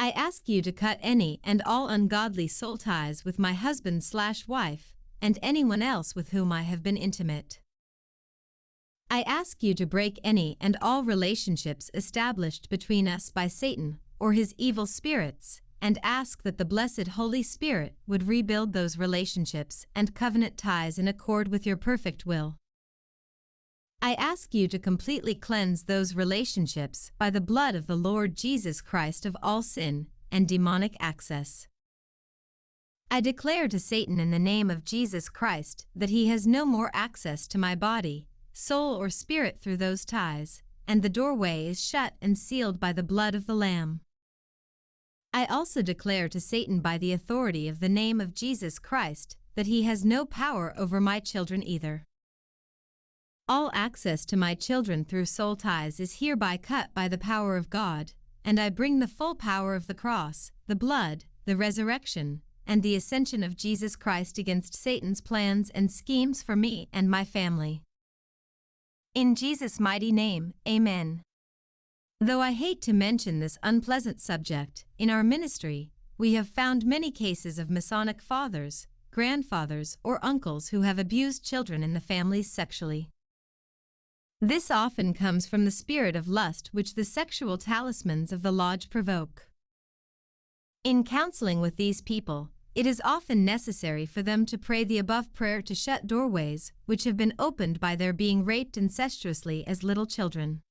I ask you to cut any and all ungodly soul ties with my husband slash wife, and anyone else with whom I have been intimate. I ask you to break any and all relationships established between us by Satan or his evil spirits, and ask that the blessed Holy Spirit would rebuild those relationships and covenant ties in accord with your perfect will. I ask you to completely cleanse those relationships by the blood of the Lord Jesus Christ of all sin and demonic access. I declare to Satan in the name of Jesus Christ that he has no more access to my body, soul or spirit through those ties, and the doorway is shut and sealed by the blood of the Lamb. I also declare to Satan by the authority of the name of Jesus Christ that he has no power over my children either. All access to my children through soul ties is hereby cut by the power of God, and I bring the full power of the cross, the blood, the resurrection, and the ascension of Jesus Christ against Satan's plans and schemes for me and my family. In Jesus' mighty name, Amen. Though I hate to mention this unpleasant subject, in our ministry, we have found many cases of Masonic fathers, grandfathers, or uncles who have abused children in the families sexually. This often comes from the spirit of lust which the sexual talismans of the lodge provoke. In counseling with these people, it is often necessary for them to pray the above prayer to shut doorways which have been opened by their being raped incestuously as little children.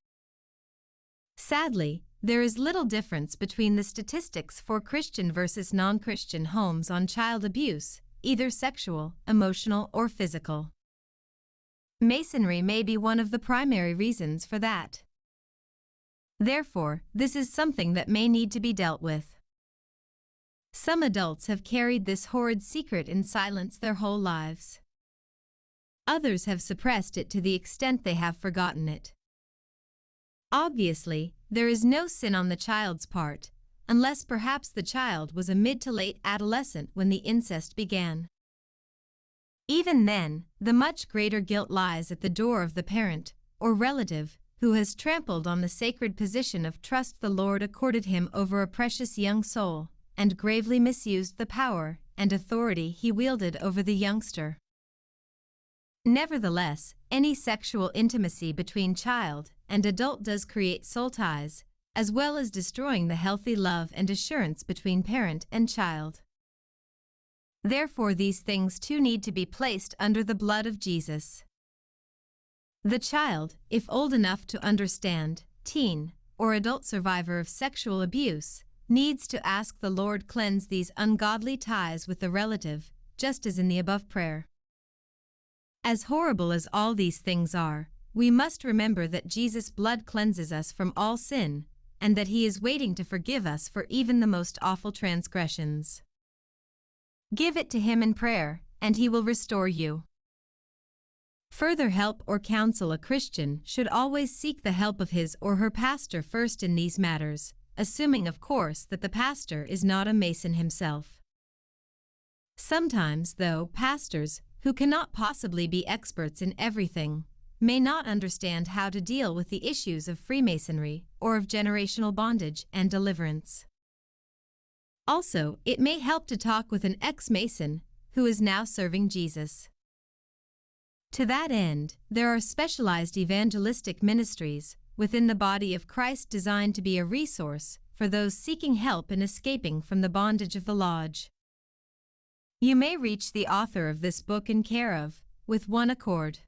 Sadly, there is little difference between the statistics for Christian versus non Christian homes on child abuse, either sexual, emotional, or physical. Masonry may be one of the primary reasons for that. Therefore, this is something that may need to be dealt with. Some adults have carried this horrid secret in silence their whole lives. Others have suppressed it to the extent they have forgotten it. Obviously, there is no sin on the child's part, unless perhaps the child was a mid to late adolescent when the incest began. Even then, the much greater guilt lies at the door of the parent, or relative, who has trampled on the sacred position of trust the Lord accorded him over a precious young soul and gravely misused the power and authority he wielded over the youngster. Nevertheless, any sexual intimacy between child and adult does create soul ties, as well as destroying the healthy love and assurance between parent and child. Therefore, these things too need to be placed under the blood of Jesus. The child, if old enough to understand, teen, or adult survivor of sexual abuse, needs to ask the Lord cleanse these ungodly ties with the relative, just as in the above prayer. As horrible as all these things are, we must remember that Jesus' blood cleanses us from all sin, and that He is waiting to forgive us for even the most awful transgressions. Give it to Him in prayer, and He will restore you. Further help or counsel a Christian should always seek the help of his or her pastor first in these matters, assuming, of course, that the pastor is not a Mason himself. Sometimes, though, pastors, who cannot possibly be experts in everything, may not understand how to deal with the issues of Freemasonry or of generational bondage and deliverance. Also, it may help to talk with an ex Mason who is now serving Jesus. To that end, there are specialized evangelistic ministries within the body of Christ designed to be a resource for those seeking help in escaping from the bondage of the lodge. You may reach the author of this book in care of, with one accord.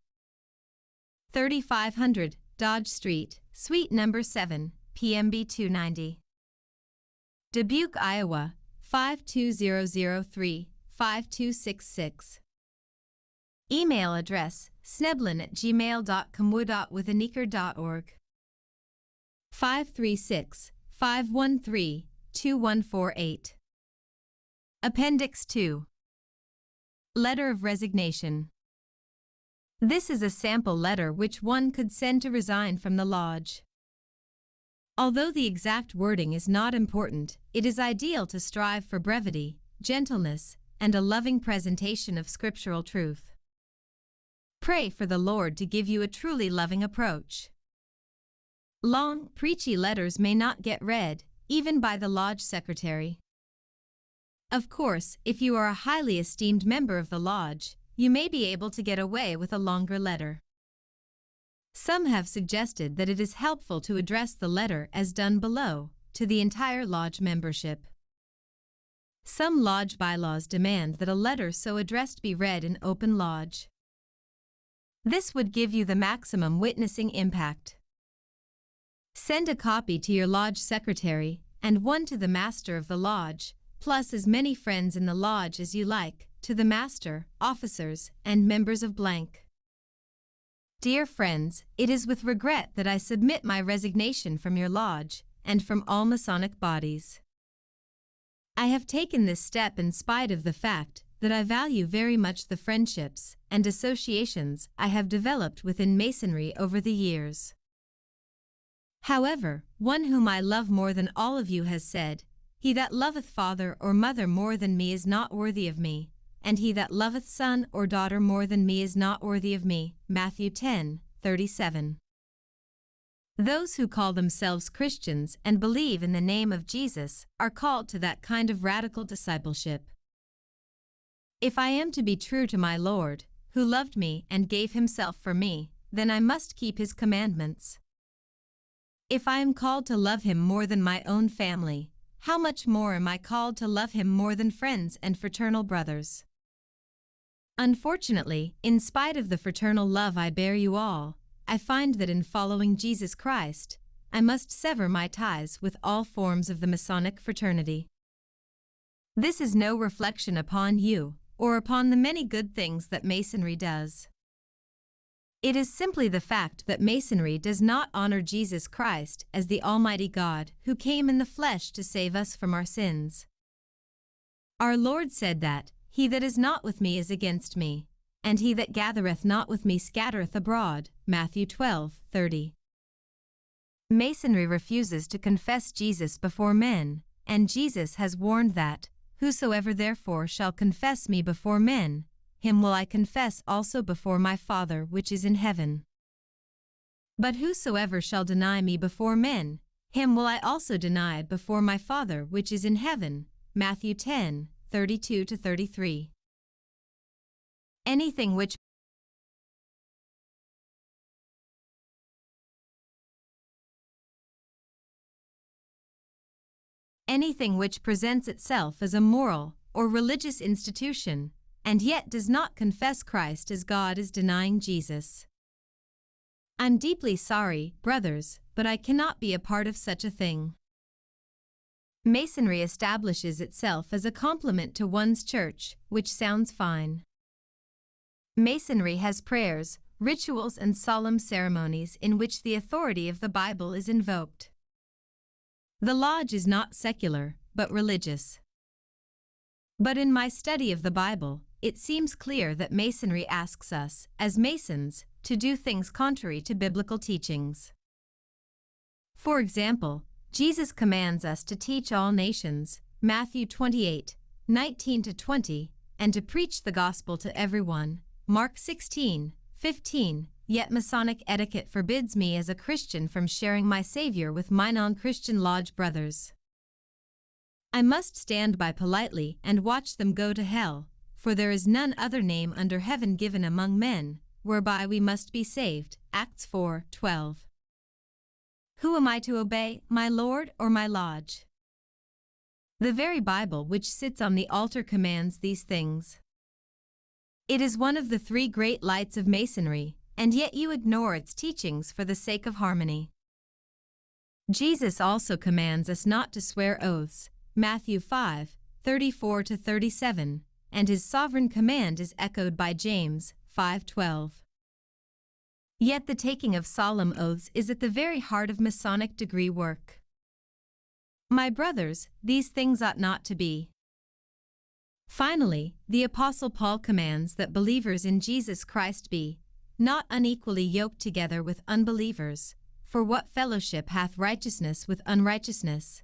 3500 Dodge Street, Suite Number 7, PMB 290. Dubuque, Iowa 52003 5266. Email address sneblin at gmail.com with 536 513 2148. Appendix 2 Letter of Resignation This is a sample letter which one could send to resign from the Lodge. Although the exact wording is not important, it is ideal to strive for brevity, gentleness, and a loving presentation of scriptural truth. Pray for the Lord to give you a truly loving approach. Long, preachy letters may not get read, even by the lodge secretary. Of course, if you are a highly esteemed member of the lodge, you may be able to get away with a longer letter. Some have suggested that it is helpful to address the letter as done below, to the entire lodge membership. Some lodge bylaws demand that a letter so addressed be read in open lodge. This would give you the maximum witnessing impact. Send a copy to your lodge secretary and one to the master of the lodge, plus as many friends in the lodge as you like, to the master, officers, and members of blank. Dear friends, it is with regret that I submit my resignation from your lodge and from all Masonic bodies. I have taken this step in spite of the fact that I value very much the friendships and associations I have developed within Masonry over the years. However, one whom I love more than all of you has said, He that loveth father or mother more than me is not worthy of me, and he that loveth son or daughter more than me is not worthy of me. Matthew 10, 37. Those who call themselves Christians and believe in the name of Jesus are called to that kind of radical discipleship. If I am to be true to my Lord, who loved me and gave himself for me, then I must keep his commandments. If I am called to love him more than my own family, how much more am I called to love him more than friends and fraternal brothers? Unfortunately, in spite of the fraternal love I bear you all, I find that in following Jesus Christ, I must sever my ties with all forms of the Masonic fraternity. This is no reflection upon you, or upon the many good things that Masonry does. It is simply the fact that Masonry does not honor Jesus Christ as the Almighty God who came in the flesh to save us from our sins. Our Lord said that, he that is not with me is against me, and he that gathereth not with me scattereth abroad. Matthew 12, 30. Masonry refuses to confess Jesus before men, and Jesus has warned that, Whosoever therefore shall confess me before men, him will I confess also before my Father which is in heaven. But whosoever shall deny me before men, him will I also deny before my Father which is in heaven. Matthew 10, 32 to 33. Anything which anything which presents itself as a moral or religious institution and yet does not confess Christ as God is denying Jesus. I'm deeply sorry, brothers, but I cannot be a part of such a thing. Masonry establishes itself as a complement to one's church, which sounds fine. Masonry has prayers, rituals, and solemn ceremonies in which the authority of the Bible is invoked. The lodge is not secular, but religious. But in my study of the Bible, it seems clear that Masonry asks us, as Masons, to do things contrary to biblical teachings. For example, Jesus commands us to teach all nations, Matthew 28, 19 to 20, and to preach the gospel to everyone, Mark 16, 15. Yet Masonic etiquette forbids me as a Christian from sharing my Savior with my non Christian lodge brothers. I must stand by politely and watch them go to hell, for there is none other name under heaven given among men, whereby we must be saved. Acts 4 12. Who am I to obey, my Lord or my lodge? The very Bible which sits on the altar commands these things. It is one of the three great lights of Masonry, and yet you ignore its teachings for the sake of harmony. Jesus also commands us not to swear oaths, Matthew 5, 34 to 37, and his sovereign command is echoed by James 5:12. Yet the taking of solemn oaths is at the very heart of Masonic degree work. My brothers, these things ought not to be. Finally, the Apostle Paul commands that believers in Jesus Christ be not unequally yoked together with unbelievers, for what fellowship hath righteousness with unrighteousness?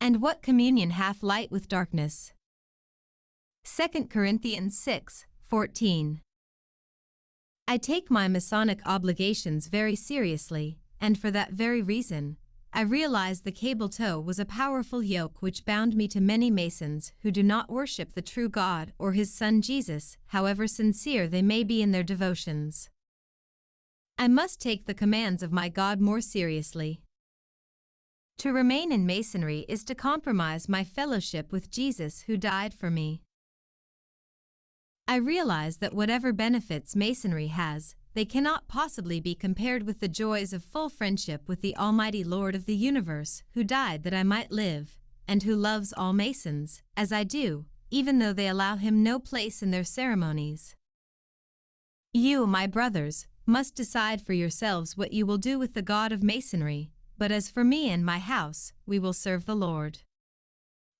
And what communion hath light with darkness? 2 Corinthians 6, 14. I take my Masonic obligations very seriously, and for that very reason, I realized the cable tow was a powerful yoke which bound me to many Masons who do not worship the true God or his Son Jesus, however sincere they may be in their devotions. I must take the commands of my God more seriously. To remain in Masonry is to compromise my fellowship with Jesus who died for me. I realize that whatever benefits Masonry has, they cannot possibly be compared with the joys of full friendship with the Almighty Lord of the universe, who died that I might live, and who loves all Masons, as I do, even though they allow him no place in their ceremonies. You, my brothers, must decide for yourselves what you will do with the God of Masonry, but as for me and my house, we will serve the Lord.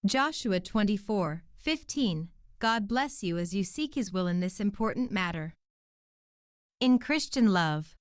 Joshua 24, 15 God bless you as you seek His will in this important matter. In Christian love,